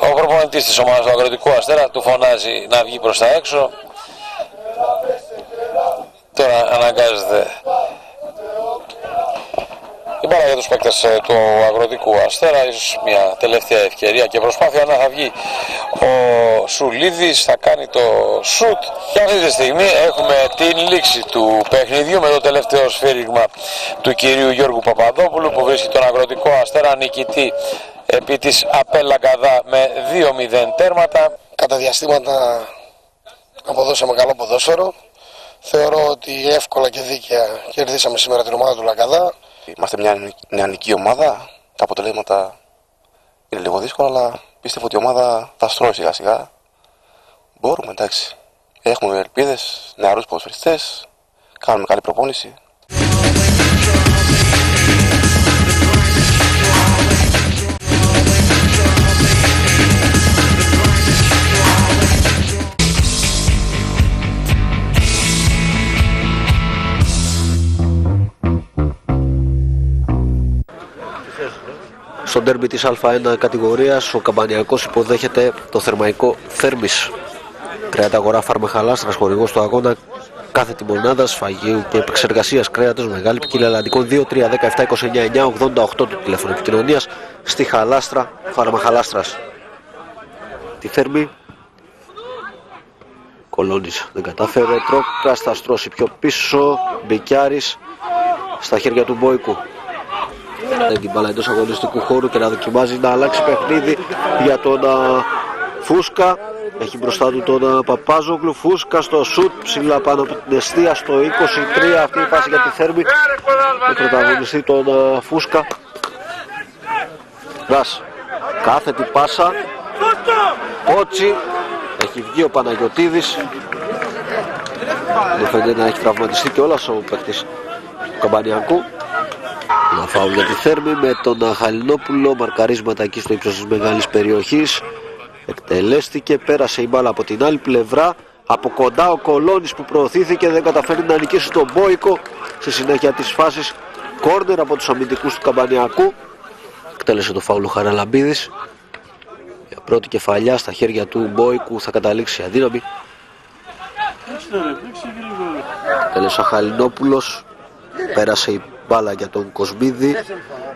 Ο προπονητής της ομάδας του Αγροτικού Αστέρα του φωνάζει να βγει προς τα έξω. Τώρα αναγκάζεται μπάλα για τους παίκτες ε, του αγροτικού αστέρα, ίσως μια τελευταία ευκαιρία και προσπάθεια να θα βγει ο Σουλίδης, θα κάνει το σουτ και αυτή τη στιγμή έχουμε την λήξη του παιχνιδιού με το τελευταίο σφύριγμα του κυρίου Γιώργου Παπαδόπουλου που βρίσκει τον αγροτικό αστέρα νικητή επί της Απέλα Καδά με 2-0 τέρματα. Κατά διαστήματα αποδώσαμε καλό ποδόσφαιρο. Θεωρώ ότι εύκολα και δίκαια κερδίσαμε σήμερα την ομάδα του Λακαδά. Είμαστε μια νεανική ομάδα. Τα αποτελέσματα είναι λίγο δύσκολα, αλλά πίστευω ότι η ομάδα θα στρώσει σιγά σιγά. Μπορούμε, εντάξει. Έχουμε ελπίδες, νεαρούς ποδοσφαιριστές, κάνουμε καλή προπόνηση. Στο ντέρμπι της Α1 κατηγορίας ο Καμπανιακός υποδέχεται το θερμαϊκό Θέρμης. Κρέατα αγορά φαρμαχαλάστρας χορηγός του αγώνα κάθε τη μονάδα σφαγείου και επεξεργασίας κρέατος μεγάλη ποικιλία ελλαντικών 2, 3, 17, 29, 9, 88 του τηλέφωνο επικοινωνίας στη Χαλάστρα Φαρμαχαλάστρας. Τη Θέρμη Κολόνης δεν κατάφερε. Τρόκας θα στρώσει πιο πίσω. Μπικιάρης στα χέρια του Μπόικου την μπάλα εντός αγωνιστικού χώρου και να δοκιμάζει να αλλάξει παιχνίδι για τον Φούσκα. Έχει μπροστά του τον Παπάζογλου. Φούσκα στο σουτ ψηλά πάνω από την αιστεία στο 23. Αυτή η φάση για τη Θέρμη. Το πρωταγωνιστή τον Φούσκα. Ρας. Κάθετη πάσα. Κότσι. Έχει βγει ο Παναγιωτίδης. Δεν φαίνεται να έχει τραυματιστεί και όλα ο παίκτης του Καμπανιακού. Να φάω για τη Θέρμη με τον Χαλινόπουλο, μαρκαρίσματα εκεί στο ύψος της μεγάλης περιοχής. Εκτελέστηκε, πέρασε η μπάλα από την άλλη πλευρά. Από κοντά ο Κολόνης που προωθήθηκε δεν καταφέρει να νικήσει τον Μπόικο. Στη συνέχεια της φάσης κόρνερ από τους αμυντικούς του Καμπανιακού. Εκτέλεσε το φάουλο Χαραλαμπίδης. Για πρώτη κεφαλιά στα χέρια του Μπόικου θα καταλήξει αδύναμη. Εκτέλεσε ο Χαλινόπουλος. Πέρασε η μπάλα για τον Κοσμίδη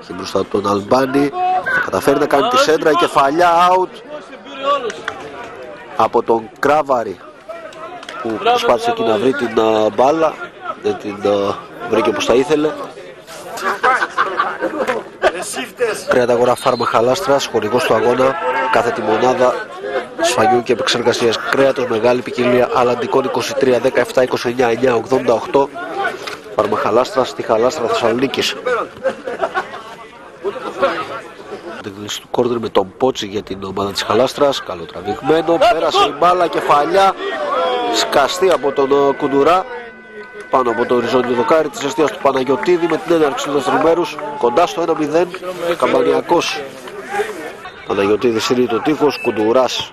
και μπροστά τον Αλμπάνη. Θα καταφέρει να κάνει τη σέντρα. Η κεφαλιά out από τον Κράβαρη που προσπάθησε εκεί να βρει την uh, μπάλα. Δεν την uh, βρήκε όπως τα ήθελε. Κρέατα Φάρμα Χαλάστρας, χορηγός του αγώνα. Κάθε τη μονάδα σφαγιού και επεξεργασίας. Κρέατος μεγάλη ποικιλία. Αλαντικών 23, 17, 29, 9, 88 Παρμαχαλάστρα στη Χαλάστρα Θεσσαλονίκης. του κόρνερ με τον Πότσι για την ομάδα της Χαλάστρας. Καλοτραβηγμένο. Πέρασε η μπάλα κεφαλιά. Σκαστή από τον ε, Κουντουρά. Πάνω από το οριζόντιο δοκάρι της αιστείας του Παναγιωτίδη με την έναρξη του δεύτερου μέρους. Κοντά στο 1-0. Καμπανιακός. Παναγιωτίδης είναι το τείχος. Κουντουράς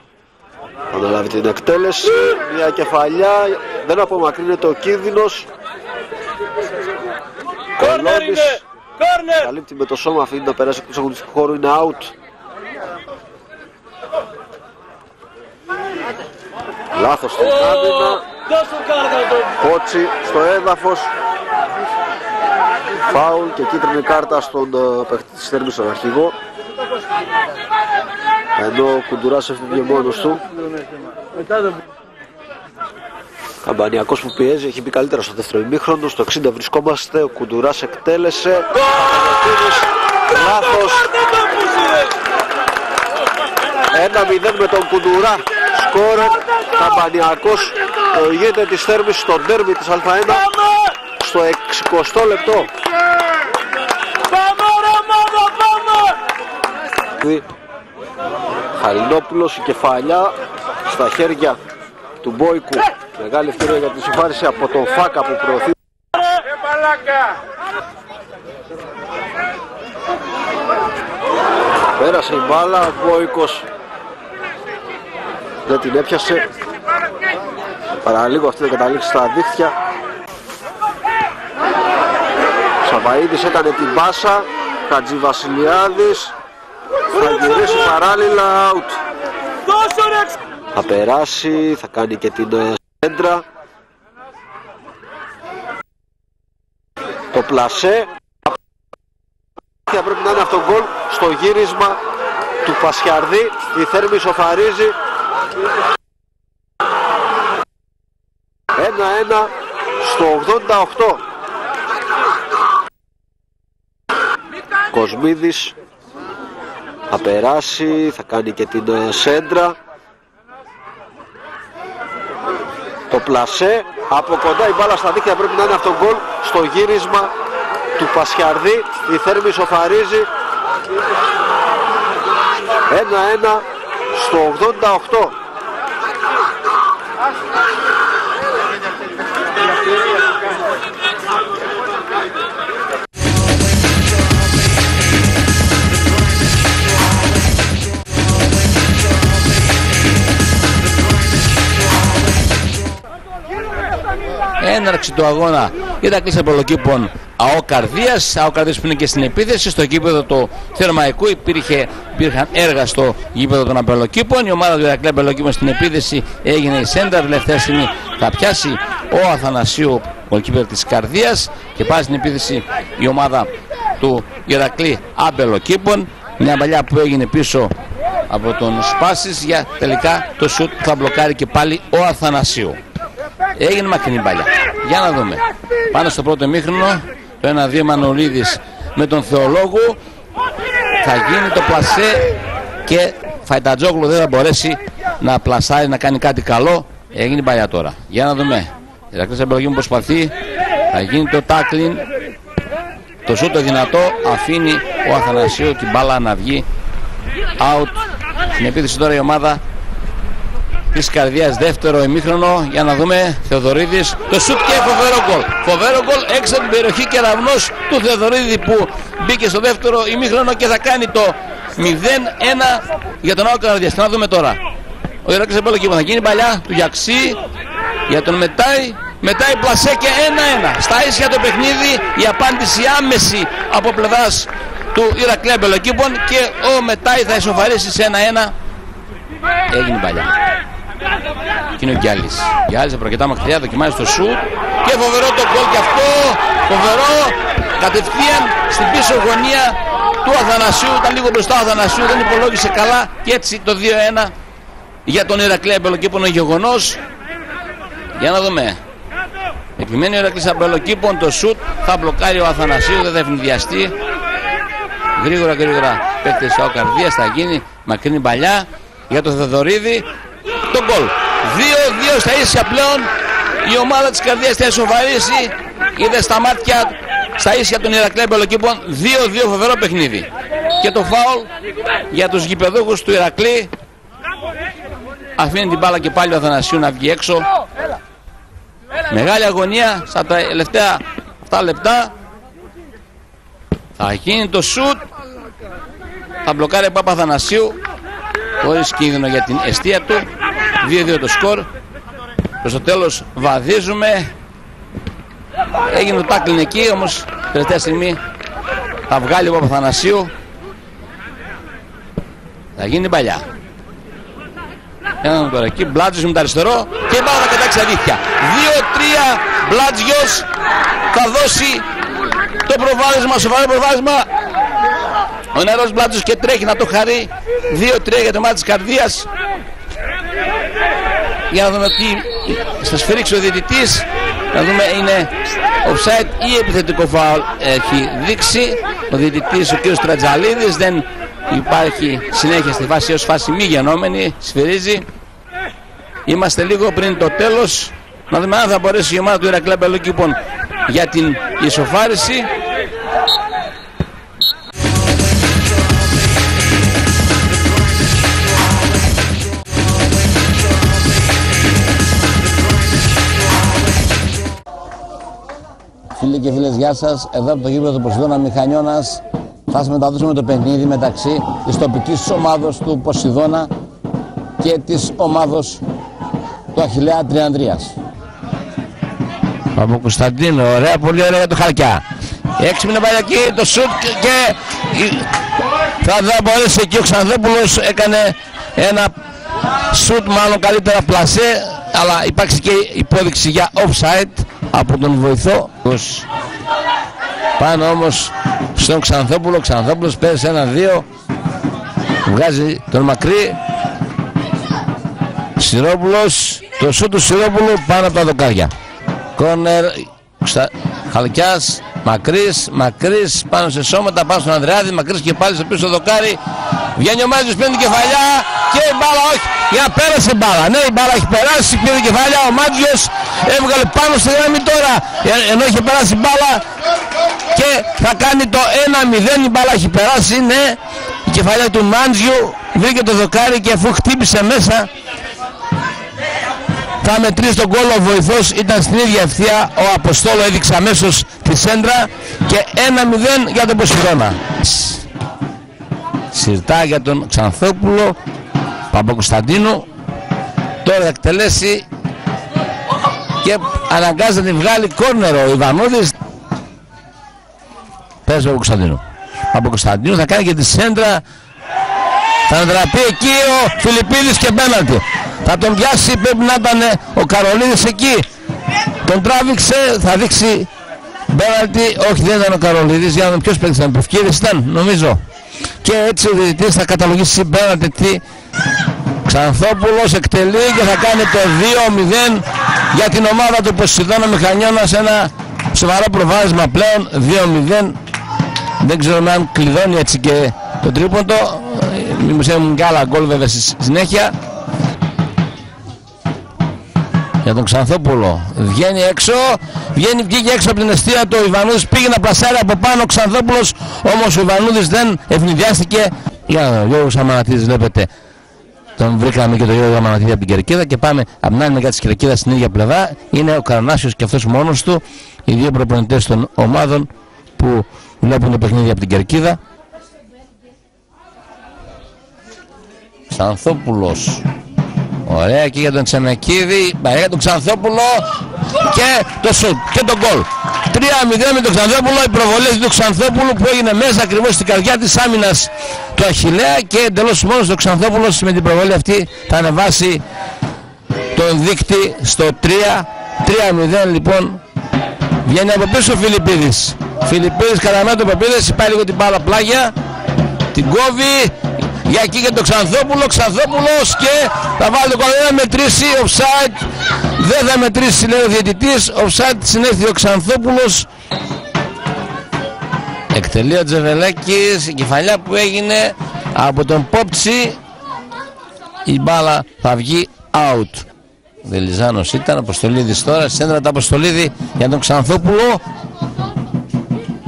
αναλάβει την εκτέλεση. Μια κεφαλιά. Δεν απομακρύνεται ο κίνδυνος. Κολόνης καλύπτει με το σώμα αφήνει να περάσει εκτός αγωνιστικού χώρου είναι out. Λάθος στην άμυνα Πότσι στο έδαφος. Φάουλ και κίτρινη κάρτα στον uh, παίχτη της Θέρμης στον αρχηγό. Ενώ ο Κουντουράς έφυγε μόνος του Καμπανιακός που πιέζει έχει μπει καλύτερα στο δεύτερο ημίχρονο. Στο 60 βρισκόμαστε. Ο Κουντουράς εκτέλεσε. Λάθος. 1-0 με τον Κουντουρά. Σκόρε. Καμπανιακός γίνεται της θέρμης στο ντέρμι της Α1 στο 60 λεπτό. Χαλινόπουλος η κεφαλιά στα χέρια του Μπόικου Μεγάλη ευκαιρία για τη συμφάρηση από τον Φάκα που προωθεί. Πέρασε η μπάλα, ο Μπόικος δεν την έπιασε. Παραλίγο αυτή δεν καταλήξει στα δίχτυα. Σαβαΐδης έκανε την μπάσα. Χατζη Βασιλιάδης θα γυρίσει παράλληλα out. Θα περάσει, θα κάνει και την ε, Έντρα. Το πλασέ. Πρέπει να είναι αυτό γκολ στο γύρισμα του Πασιαρδί. Η Θέρμη σοφαρίζει. 1-1 στο 88. Κοσμίδης θα περάσει, θα κάνει και την ε, σέντρα. Το πλασέ από κοντά η μπάλα στα δίκτυα πρέπει να είναι αυτό γκολ στο γύρισμα του Πασιαρδί. Η Θέρμης σοφαρίζει 1-1 στο 88. Έναρξη του αγώνα Ηρακλής Απολοκήπων ΑΟ Καρδίας, ΑΟ Καρδίας που είναι και στην επίθεση στο γήπεδο του Θερμαϊκού υπήρχε, υπήρχαν έργα στο γήπεδο των Απελοκήπων. Η ομάδα του Ηρακλή Απελοκήπων στην επίθεση έγινε η Σέντα τελευταία στιγμή θα πιάσει ο Αθανασίου ο κήπεδο της Καρδίας και πάει στην επίθεση η ομάδα του Ηρακλή Αμπελοκήπων μια παλιά που έγινε πίσω από τον Σπάσης για τελικά το σουτ θα μπλοκάρει και πάλι ο Αθανασίου Έγινε μακρινή μπαλιά. Για να δούμε. Πάνω στο πρώτο μήχρονο το 1-2 Μανολίδης με τον Θεολόγου θα γίνει το πλασέ και Φαϊτατζόγλου δεν θα μπορέσει να πλασάρει να κάνει κάτι καλό. Έγινε παλιά τώρα. Για να δούμε. Η Ρακλής μου προσπαθεί. Θα γίνει το τάκλιν. Το σούτο δυνατό αφήνει ο Αθανασίου την μπάλα να βγει out. Στην επίθεση τώρα η ομάδα της καρδιάς δεύτερο ημίχρονο για να δούμε Θεοδωρίδης το σουτ και φοβερό γκολ. Φοβερό γκολ έξω από την περιοχή και ραυνός του Θεοδωρίδη που μπήκε στο δεύτερο ημίχρονο και θα κάνει το 0-1 για τον Άο Καρδιάς να δούμε τώρα. Ο Ηράκλης Επέλο θα γίνει παλιά του Γιαξή για τον Μετάι μετά η Πλασέ και 1-1 στα ίσια το παιχνίδι η απάντηση άμεση από πλευράς του Ηρακλή Μπελοκήπων και ο Μετάι θα ισοφαρίσει σε 1-1 έγινε παλιά και είναι ο Γκιάλης. Γκιάλης προκετά μακριά, δοκιμάζει το σουτ και φοβερό το γκολ και αυτό. Φοβερό κατευθείαν στην πίσω γωνία του Αθανασίου. Ήταν λίγο μπροστά ο Αθανασίου, δεν υπολόγισε καλά και έτσι το 2-1 για τον Ηρακλή Αμπελοκήπων γεγονός. Για να δούμε. Επιμένει ο Ηρακλής Αμπελοκήπων, το σουτ θα μπλοκάρει ο Αθανασίου, δεν θα ευνηδιαστεί. Γρήγορα γρήγορα παίκτες ο Καρδίας θα γίνει μακρινή παλιά για το Θεδωρίδη το γκολ. 2-2 στα ίσια πλέον η ομάδα της καρδιάς θα ισοβαρήσει είδε στα μάτια, στα ίσια των Ηρακλέων Πελοκήπων 2-2 φοβερό παιχνίδι. Και το φάουλ για τους γηπεδούχους του Ηρακλή αφήνει την μπάλα και πάλι ο Αθανασίου να βγει έξω. Μεγάλη αγωνία στα τελευταία 7 λεπτά. Θα γίνει το σουτ. Θα μπλοκάρει ο Παπαθανασίου χωρίς κίνδυνο για την αιστεία του. 2-2 το σκορ. Προς το τέλος βαδίζουμε. Έγινε το τάκλιν εκεί όμως τελευταία στιγμή θα βγάλει ο Παπαθανασίου. Θα γίνει παλιά. Έναν τώρα εκεί, Μπλάτζιος με το αριστερό και η μπάλα θα κατάξει αλήθεια. 2-3 Μπλάτζιος θα δώσει το προβάδισμα, σοβαρό προβάδισμα. Ο νερός Μπλάτζιος και τρέχει να το χαρεί. 2-3 για το μάτι της καρδίας. Για να δούμε τι θα σφυρίξει ο διαιτητής. Να δούμε είναι offside ή επιθετικό φάουλ έχει δείξει. Ο διαιτητής ο κ. Στρατζαλίδης δεν υπάρχει συνέχεια στη φάση ως φάση μη γενόμενη. Σφυρίζει. Είμαστε λίγο πριν το τέλος. Να δούμε αν θα μπορέσει η ομάδα του Ηρακλέα Πελοκήπων για την ισοφάριση. Φίλοι και φίλες, γεια σας. Εδώ από το γήπεδο του Ποσειδώνα Μηχανιώνας θα σας μεταδώσουμε το παιχνίδι μεταξύ της τοπικής ομάδος του Ποσειδώνα και της ομάδος του Αχιλέα Τριανδρίας. Από Κωνσταντίνο, ωραία, πολύ ωραία για το Χαλκιά. Έξι μήνα πάει εκεί, το σουτ και θα δεν μπορέσει εκεί ο Ξανθόπουλος έκανε ένα σουτ μάλλον καλύτερα πλασέ αλλά υπάρξει και υπόδειξη για offside από τον βοηθό πάνω όμως στον Ξανθόπουλο. Ξανθόπουλος πέρασε ένα-δύο βγάζει τον Μακρύ. Σιρόπουλος. Το σούτ του Σιρόπουλου πάνω από τα δοκάρια. Κόνερ Χαλκιάς Μακρύς, Μακρύς πάνω σε σώματα, πάνω στον Ανδρεάδη, Μακρύς και πάλι στο πίσω δοκάρι. Βγαίνει ο Μάτζιος, παίρνει την κεφαλιά και η μπάλα όχι. Για πέρασε μπάλα. Ναι, η μπάλα έχει περάσει, πήρε την κεφαλιά. Ο Μάτζιος έβγαλε πάνω στη γραμμή τώρα. Ενώ έχει περάσει μπάλα και θα κάνει το 1-0. Η μπάλα έχει περάσει, ναι. Η κεφαλιά του Μάντζιου βρήκε το δοκάρι και αφού χτύπησε μέσα θα μετρήσει τον κόλλο ο βοηθός ήταν στην ίδια ευθεία ο Αποστόλο έδειξε αμέσως τη σέντρα και 1-0 για τον Ποσειδώνα Συρτά για τον Ξανθόπουλο Παπακοσταντίνου τώρα θα εκτελέσει και αναγκάζει να βγάλει κόρνερο ο Ιβανούδης Πες Παπακοσταντίνου Παπακοσταντίνου θα κάνει και τη σέντρα. Θα ανατραπεί εκεί ο Φιλιππίδης και πέναλτι θα τον πιάσει πρέπει να ήταν ο Καρολίδης εκεί. Τον τράβηξε θα δείξει πέναλτι όχι δεν ήταν ο Καρολίδης για να δούμε ποιος παίξει ήταν ήταν νομίζω και έτσι ο διαιτητής θα καταλογίσει πέναλτι τι Ξανθόπουλος εκτελεί και θα κάνει το 2-0 για την ομάδα του Ποσειδώνα Μηχανιώνας. Σε ένα σοβαρό προβάδισμα πλέον 2-0 δεν ξέρω αν κλειδώνει έτσι και το τρίποντο. Μήπως έχουν και άλλα γκολ βέβαια στη συνέχεια για τον Ξανθόπουλο. Βγαίνει έξω, βγαίνει, βγήκε έξω από την αιστεία του ο Ιβανούδης, πήγε να πλασάρει από πάνω ο Ξανθόπουλος, όμως ο Ιβανούδης δεν ευνηδιάστηκε. Για να Γιώργος Αμανατίδης βλέπετε, τον βρήκαμε και τον Γιώργο Αμανατίδη από την Κερκίδα και πάμε από την άλλη μεριά της Κερκίδας στην ίδια πλευρά. Είναι ο Καρανάσιος και αυτός μόνος του, οι δύο προπονητές των ομάδων που βλέπουν το παιχνίδι από την Κερκίδα. Ξανθόπουλος Ωραία και για τον Τσεμεκίδη, για τον Ξανθόπουλο και το σουτ και τον γκολ. 3-0 με τον Ξανθόπουλο, η προβολή του Ξανθόπουλου που έγινε μέσα ακριβώς στην καρδιά της άμυνας του Αχιλέα και εντελώς μόνος του Ξανθόπουλος με την προβολή αυτή θα ανεβάσει τον δείκτη στο 3. 3-0 λοιπόν βγαίνει από πίσω ο Φιλιππίδης. Φιλιππίδης καραμένο Παπίδης, πάει λίγο την μπάλα πλάγια, την κόβει, για εκεί για τον Ξανθόπουλο, Ξανθόπουλος και θα βάλει το κολλό, δεν θα μετρήσει offside, δεν θα μετρήσει λέει ο διαιτητής, offside συνέχεια ο Ξανθόπουλος. Εκτελεί ο Τζεβελέκης, η κεφαλιά που έγινε από τον Πόψη, η μπάλα θα βγει out. Δελιζάνο ήταν, Αποστολίδης τώρα, σέντρα τα Αποστολίδη για τον Ξανθόπουλο.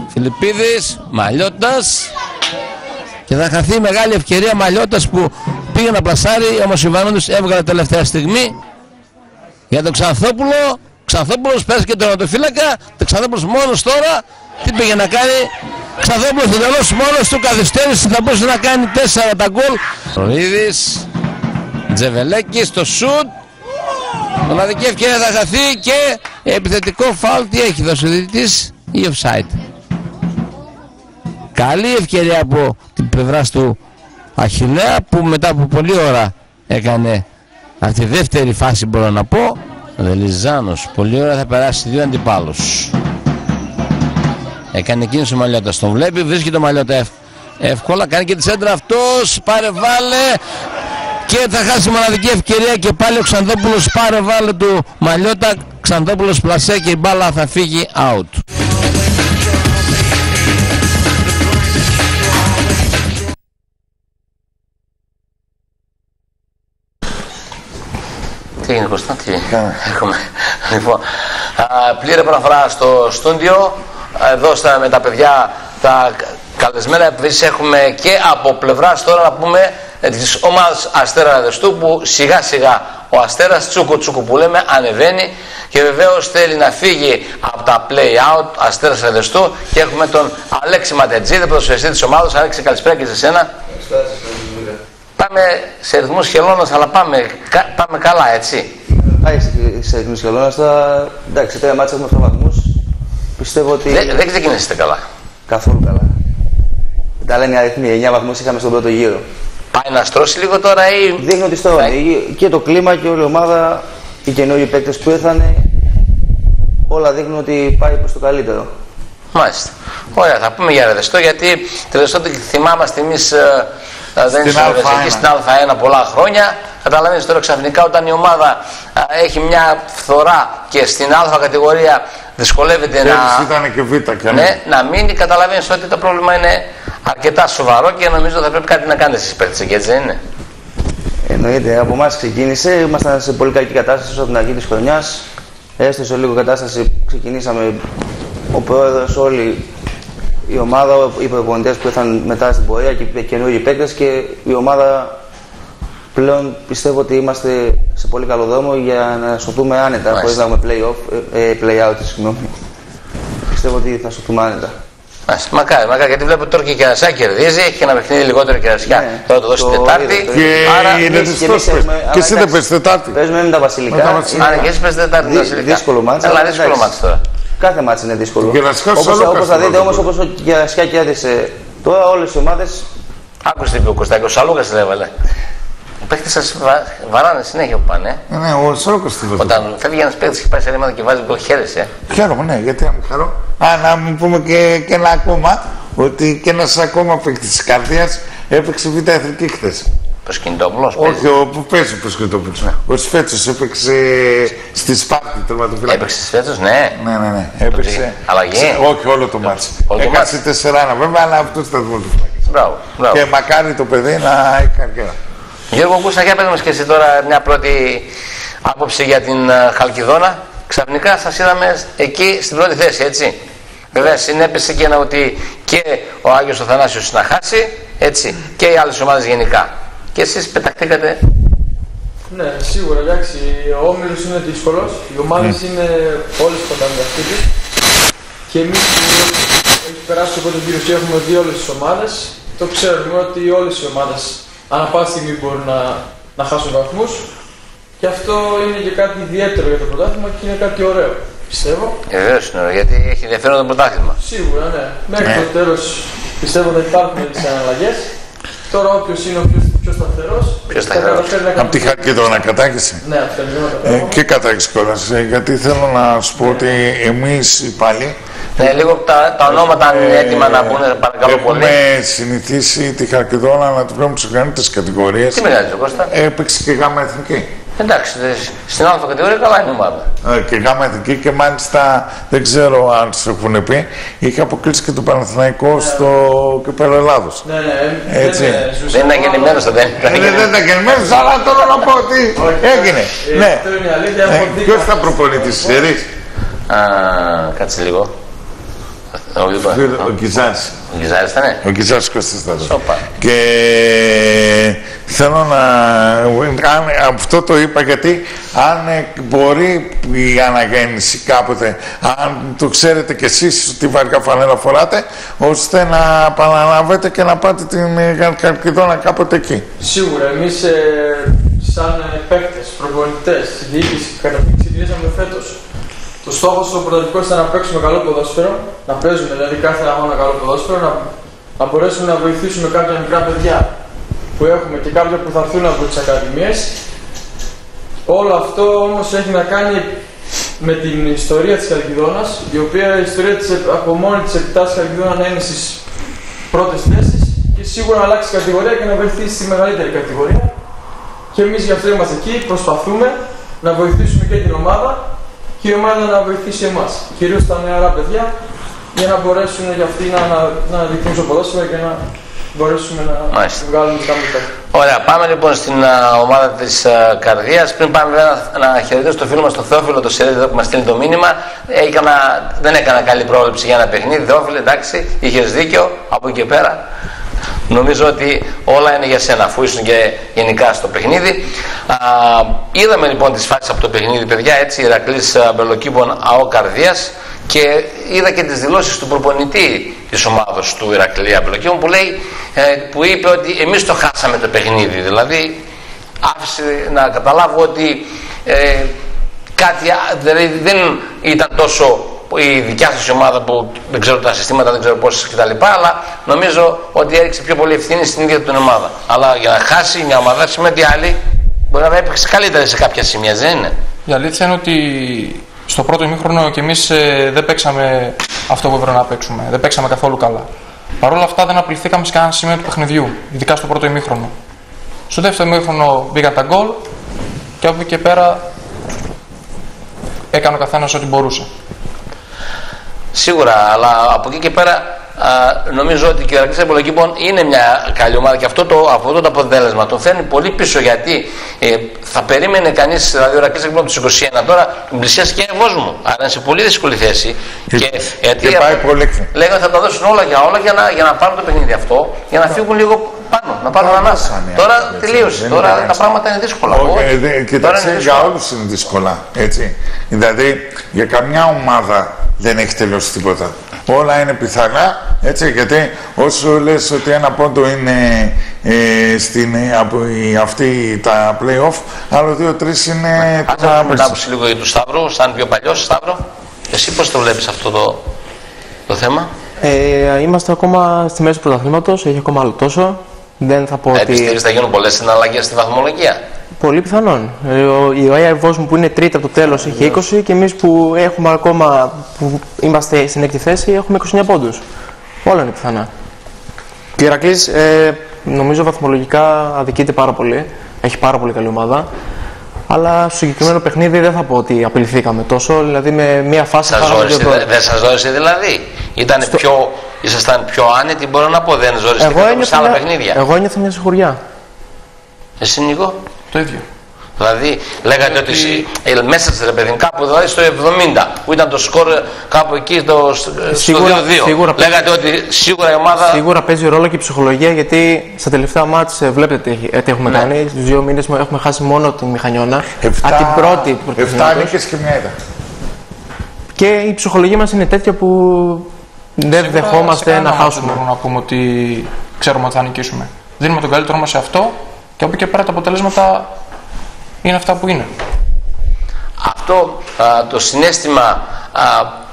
Φιλιππίδης, Μαλιώτας. Και θα χαθεί μεγάλη ευκαιρία Μαλιώτας που πήγε να πλασάρει, όμω ο Ιβανίδη έβγαλε τελευταία στιγμή για τον Ξανθόπουλο. Ξανθόπουλος πέρασε και τον Ατοφύλακα. Το Ξανθόπουλος μόνος τώρα τι πήγε να κάνει; Ξανθόπουλος στο τέλο μόνος του καθυστέρησε θα μπορούσε να κάνει 4 τα γκολ. Ροδίδη, Τζεβελέκης στο σουτ. Μοναδική ευκαιρία θα χαθεί και επιθετικό φάουλ τι έχει δώσει ο διαιτητής ή offside. Καλή ευκαιρία από την πλευρά του Αχιλέα που μετά από πολλή ώρα έκανε αυτή τη δεύτερη φάση μπορώ να πω. Ο Δελιζάνος πολύ ώρα θα περάσει δύο αντιπάλους. Έκανε κίνηση ο Μαλιώτας, τον βλέπει, βρίσκει το Μαλιώτα ευ... εύκολα, κάνει και τη σέντρα αυτός, πάρε βάλε και θα χάσει μοναδική ευκαιρία και πάλι ο Ξανθόπουλος πάρε βάλε του Μαλιώτα, Ξανθόπουλος πλασέ και η μπάλα θα φύγει out. Τι έγινε Κώστα, τι έχουμε. Λοιπόν, α, πλήρη προφορά στο στούντιο. Εδώ στα, με τα παιδιά τα καλεσμένα επίσης έχουμε και από πλευράς τώρα να πούμε ε, της ομάδας Αστέρα Ραδεστού που σιγά σιγά ο Αστέρας τσούκο τσούκο που λέμε ανεβαίνει και βεβαίως θέλει να φύγει από τα play out Αστέρας Ραδεστού και έχουμε τον Αλέξη Ματετζίδη, πρωτοσφαιριστή της ομάδας. Αλέξη καλησπέρα και σε σένα. Πάμε σε ρυθμούς χελώνας αλλά πάμε, πάμε καλά έτσι. Πάει σε ρυθμούς χελώνας, τώρα εντάξει, τρία μάτσα έχουμε 7 βαθμούς. Πιστεύω ότι... Δεν, δεν ξεκινήσετε καλά. Καθόλου καλά. Τα λένε οι αριθμοί, 9 βαθμούς είχαμε στον πρώτο γύρο. Πάει να στρώσει λίγο τώρα ή... Δείχνει ότι στρώνει. Και το κλίμα και όλη η ομάδα, οι καινούργιοι παίκτες που ήρθανε, όλα δείχνουν ότι πάει προς το καλύτερο. Μάλιστα. Ωραία, θα πούμε για Ρεδεστό γιατί Ρεδεστό θυμάμαστε εμείς ε, δεν είναι εκεί στην Α1 πολλά χρόνια. Καταλαβαίνετε τώρα ξαφνικά όταν η ομάδα α, έχει μια φθορά και στην Α κατηγορία δυσκολεύεται να. ήταν και Β και ναι, να μείνει, καταλαβαίνεις ότι το πρόβλημα είναι αρκετά σοβαρό και νομίζω θα πρέπει κάτι να κάνετε εσείς παίχτε εκεί, έτσι δεν είναι; Εννοείται, από εμάς ξεκίνησε. Ήμασταν σε πολύ κακή κατάσταση από την αρχή της χρονιάς. Έστω σε λίγο κατάσταση ξεκινήσαμε ο πρόεδρος, όλοι η ομάδα, οι προπονητές που ήρθαν μετά στην πορεία και οι καινούργιοι παίκτες και η ομάδα πλέον πιστεύω ότι είμαστε σε πολύ καλό δρόμο για να σωθούμε άνετα χωρίς να έχουμε play-off, ε, play-out, συγγνώμη. Πιστεύω ότι θα σωθούμε άνετα. Μακάρι, μακάρι, γιατί βλέπω τώρα και η Κερασιά κερδίζει, έχει ένα παιχνίδι λιγότερο Κερασιά. Ναι, θα το δώσει το Τετάρτη. Και άρα είναι Και εσύ δεν παίζει Τετάρτη. Παίζουμε με τα Βασιλικά. Άρα και εσύ παίζει Τετάρτη. Δύσκολο μάτσο. Αλλά δύσκολο μάτσο τώρα. Κάθε μάτσο είναι δύσκολο. Όπως θα δείτε όμως, όπως ο Κερασιά κέρδισε τώρα όλες οι ομάδε. Άκουσε τι είπε ο Κωστάκη, ο Σαλούκας την έβαλε. Οι παίχτε σας βαράνε συνέχεια που πάνε. Ναι, ναι, ο Σαλούκας τι Όταν φεύγει ένας παίχτη και πάει σε ρήματα και βάζει γκολ, χαίρεσαι. Χαίρομαι, ναι, γιατί να μην χαρώ. Α, να μην πούμε και, και ένα ακόμα, ότι και ένας ακόμα παίχτη της καρδίας έπαιξε β' εθνική χθες. Προσκυνητόπουλο. Όχι, ο που παίζει ο Προσκυνητόπουλο. Ναι. Ο Σφέτσο έπαιξε στη Σπάρτη τερματοφύλακα. Έπαιξε στη Σφέτσο, ναι. Ναι, ναι, ναι. Έπαιξε. Αλλαγή. Όχι, όλο το μάτι. Έκατσε 4-1 βέβαια, αλλά αυτός ήταν το Μπράβο, μπράβο. Και μακάρι το παιδί να έχει καριέρα. Γιώργο Κούστα, για πες και εσύ τώρα μια πρώτη άποψη για την ε, Χαλκιδόνα. Ξαφνικά σας είδαμε εκεί στην πρώτη θέση, έτσι. Βέβαια συνέπεσε και ένα ότι και ο Άγιος ο Θανάσιος να χάσει, έτσι, και οι άλλες ομάδες γενικά. Και εσείς πεταχτήκατε. Ναι, σίγουρα, εντάξει, ο Όμιλος είναι δύσκολος, οι ομάδες mm. είναι όλες κοντά μεταξύ τους και εμείς που έχει περάσει από τον κύριο και έχουμε δει όλες τις ομάδες, το ξέρουμε ότι όλες οι ομάδες ανά πάση στιγμή μπορούν να, να χάσουν βαθμούς και αυτό είναι και κάτι ιδιαίτερο για το πρωτάθλημα και είναι κάτι ωραίο. Πιστεύω. Βεβαίως είναι ωραίο, γιατί έχει ενδιαφέρον το πρωτάθλημα. Σίγουρα, ναι. Μέχρι ναι. το τέλος πιστεύω θα υπάρχουν τις αναλλαγές. Τώρα όποιος είναι ο πιο, πιο σταθερός. Πιο σταθερός. Από τη να κατάγηση. Ναι, από τη ε, Και κατάγηση κιόλας. Ε, γιατί θέλω να σου πω ότι εμείς πάλι ναι, λίγο τα, τα ονόματα αν είναι έτοιμα να πούνε, παρακαλώ Έχουμε πολύ. Έχουμε συνηθίσει τη Χαρκιδόνα να του βλέπουμε σε καλύτερε κατηγορίες. Τι μεγάλη Κώστα; Έπαιξε και γάμα εθνική. Εντάξει, δε- στην Α κατηγορία καλά είναι η ομάδα. Ε, Και γάμα εθνική και μάλιστα δεν ξέρω αν σου έχουν πει, είχε αποκλείσει και το Παναθηναϊκό στο κυπέλλο Ελλάδος. Ναι, ναι, Έτσι. Δεν ήταν γεννημένο, δεν ήταν. Ε, Δεν δεν ήταν γεννημένος, αλλά τώρα να πω ότι έγινε. Ναι. Αυτό είναι η αλήθεια. Ε, έχω δει Ποιος κάποια- ήταν προπονητής της Ιερής, Α, κάτσε λίγο. Ο, ο Κιζάρης. ο Γιζάρης ήταν, Ο Κιζάρης Κωστής Σοπα. Και θέλω να... Αν, αυτό το είπα γιατί αν ε, μπορεί η αναγέννηση κάποτε, αν το ξέρετε κι εσείς τι βαριά φανέλα φοράτε, ώστε να επαναλάβετε και να πάτε την ε, Καλκιδόνα κάποτε εκεί. Σίγουρα, εμείς σαν ε, παίκτες, προπονητές, διοίκηση, καταρχήν ξεκινήσαμε φέτος. Το στόχος ο πρωταρχικό ήταν να παίξουμε καλό ποδόσφαιρο, να παίζουμε δηλαδή κάθε αγώνα καλό ποδόσφαιρο, να, να μπορέσουμε να βοηθήσουμε κάποια μικρά παιδιά που έχουμε και κάποια που θα έρθουν από τις ακαδημίες. Όλο αυτό όμως έχει να κάνει με την ιστορία της Καλκιδόνας, η οποία η ιστορία της, από μόνη της επιτάσσει Καλκιδόνα να είναι στις πρώτες θέσεις και σίγουρα να αλλάξει κατηγορία και να βοηθήσει στη μεγαλύτερη κατηγορία. Και εμείς γι' αυτό είμαστε εκεί, προσπαθούμε να βοηθήσουμε και την ομάδα και η ομάδα να βοηθήσει εμάς, κυρίως τα νεαρά παιδιά, για να μπορέσουν για αυτοί να, να, να αναδειχθούν στο ποδόσφαιρο και να μπορέσουμε να Μάλιστα. βγάλουμε τα κάμερα. Ωραία, πάμε λοιπόν στην α, ομάδα της καρδίας. Πριν πάμε βέβαια, να, να χαιρετήσω το φίλο μας τον Θεόφιλο, το Σερέδη εδώ που μας στείλει το μήνυμα. Έκανα, δεν έκανα καλή πρόβλεψη για ένα παιχνίδι. Θεόφιλε, εντάξει, είχες δίκιο από εκεί και πέρα. Νομίζω ότι όλα είναι για σένα, αφού ήσουν και γενικά στο παιχνίδι. Α, είδαμε λοιπόν τις φάσεις από το παιχνίδι, παιδιά, έτσι, Ηρακλής α, Μπελοκήπων ΑΟ Καρδίας και είδα και τις δηλώσεις του προπονητή της ομάδος του Ηρακλή Μπελοκήπων που, λέει, ε, που είπε ότι εμείς το χάσαμε το παιχνίδι, δηλαδή άφησε να καταλάβω ότι ε, κάτι, α- δηλαδή δεν ήταν τόσο η δικιά σας ομάδα που δεν ξέρω τα συστήματα, δεν ξέρω πόσες κτλ. Αλλά νομίζω ότι έριξε πιο πολύ ευθύνη στην ίδια την ομάδα. Αλλά για να χάσει μια ομάδα σημαίνει ότι άλλη μπορεί να έπαιξε καλύτερα σε κάποια σημεία, δεν είναι; Η αλήθεια είναι ότι στο πρώτο ημίχρονο και εμείς δεν παίξαμε αυτό που έπρεπε να παίξουμε. Δεν παίξαμε καθόλου καλά. Παρ' όλα αυτά δεν απειληθήκαμε σε κανένα σημείο του παιχνιδιού, ειδικά στο πρώτο ημίχρονο. Στο δεύτερο ημίχρονο μπήκαν τα γκολ και από εκεί και πέρα έκανε ο καθένας ό,τι μπορούσε. Σίγουρα, αλλά από εκεί και πέρα α, νομίζω ότι και ο Ηρακλής Εμπολοκήπων είναι μια καλή ομάδα και αυτό το, αυτό το αποτέλεσμα τον φέρνει πολύ πίσω γιατί ε, θα περίμενε κανείς, δηλαδή ο Ηρακλής Εμπολοκήπων του 21 τώρα τον πλησιάσει και εγώ μου. Άρα είναι σε πολύ δύσκολη θέση. Και, γιατί και πάει πολύ. λέγανε θα τα δώσουν όλα για όλα για να, για να πάρουν το παιχνίδι αυτό, για να φύγουν λίγο πάνω, να πάρουν ανάσα. Τώρα τελείωσε. δεν Τώρα υπάρχει. τα πράγματα είναι δύσκολα. Όχι, Όχι. ε, δε- Τώρα Κοιτάξτε, είναι για δύσκολα. όλους είναι δύσκολα, έτσι. Δηλαδή, για καμιά ομάδα δεν έχει τελειώσει τίποτα. Όλα είναι πιθανά, έτσι, γιατί όσο λες ότι ένα πόντο είναι ε, στην, ε, από η- αυτή τα play-off, άλλο δύο-τρεις είναι... Ας να πούμε άποψη λίγο για του Σταύρου, σαν πιο παλιός Σταύρο. Εσύ πώς το βλέπεις αυτό το, το θέμα; Ε, είμαστε ακόμα στη μέση του πρωταθλήματος, έχει ακόμα άλλο τόσο. Δεν θα πω Ε, ότι. Πιστεύεις θα γίνουν πολλές συναλλαγές στη βαθμολογία; Πολύ πιθανόν. Ε, ο- η ΟΕΑ Ευόσμου που είναι τρίτη από το τέλος έχει 20 και εμείς που έχουμε ακόμα. που είμαστε στην έκτη θέση έχουμε 29 πόντους. Όλα είναι πιθανά. Και ο Ηρακλή ε, νομίζω βαθμολογικά αδικείται πάρα πολύ. Έχει πάρα πολύ καλή ομάδα. Αλλά στο συγκεκριμένο παιχνίδι δεν θα πω ότι απειληθήκαμε τόσο. Δηλαδή με μία φάση Σας χάραμε ζόρισε, δύο γκολ. δε- δεν σας ζόρισε δηλαδή. Ήταν πιο, ήσασταν πιο άνετοι, μπορώ να πω. Δεν ζόρισε Εγώ σε ένιωθα, άλλα μια, παιχνίδια. εγώ ένιωθα μια σιγουριά. Εσύ Νίκο; Το ίδιο. Δηλαδή, λέγατε ότι εσύ- ε, μέσα σε ρε παιδί, κάπου δηλαδή στο 70 που ήταν το σκορ ε, κάπου εκεί στο, στο Σίγουρα- 2-2. σίγουρα λέγατε ότι σίγουρα η ομάδα. Σίγουρα παίζει ρόλο και η ψυχολογία γιατί στα τελευταία μάτς ε, βλέπετε τι, έχει- τι έχουμε Ναι. κάνει. Στους δύο μήνες μου έχουμε χάσει μόνο την Μηχανιώνα. Εφτά- Από την πρώτη Εφτά πρωταθλήματος. νίκες και μια ήττα. Και η ψυχολογία μας είναι τέτοια που δεν Σίγουρα σε δεχόμαστε κανένα να μάτι χάσουμε. Δεν μπορούμε να πούμε ότι ξέρουμε ότι θα νικήσουμε. Δίνουμε τον καλύτερό μας σε αυτό και από εκεί και πέρα τα αποτελέσματα είναι αυτά που είναι. Αυτό α, το συνέστημα α,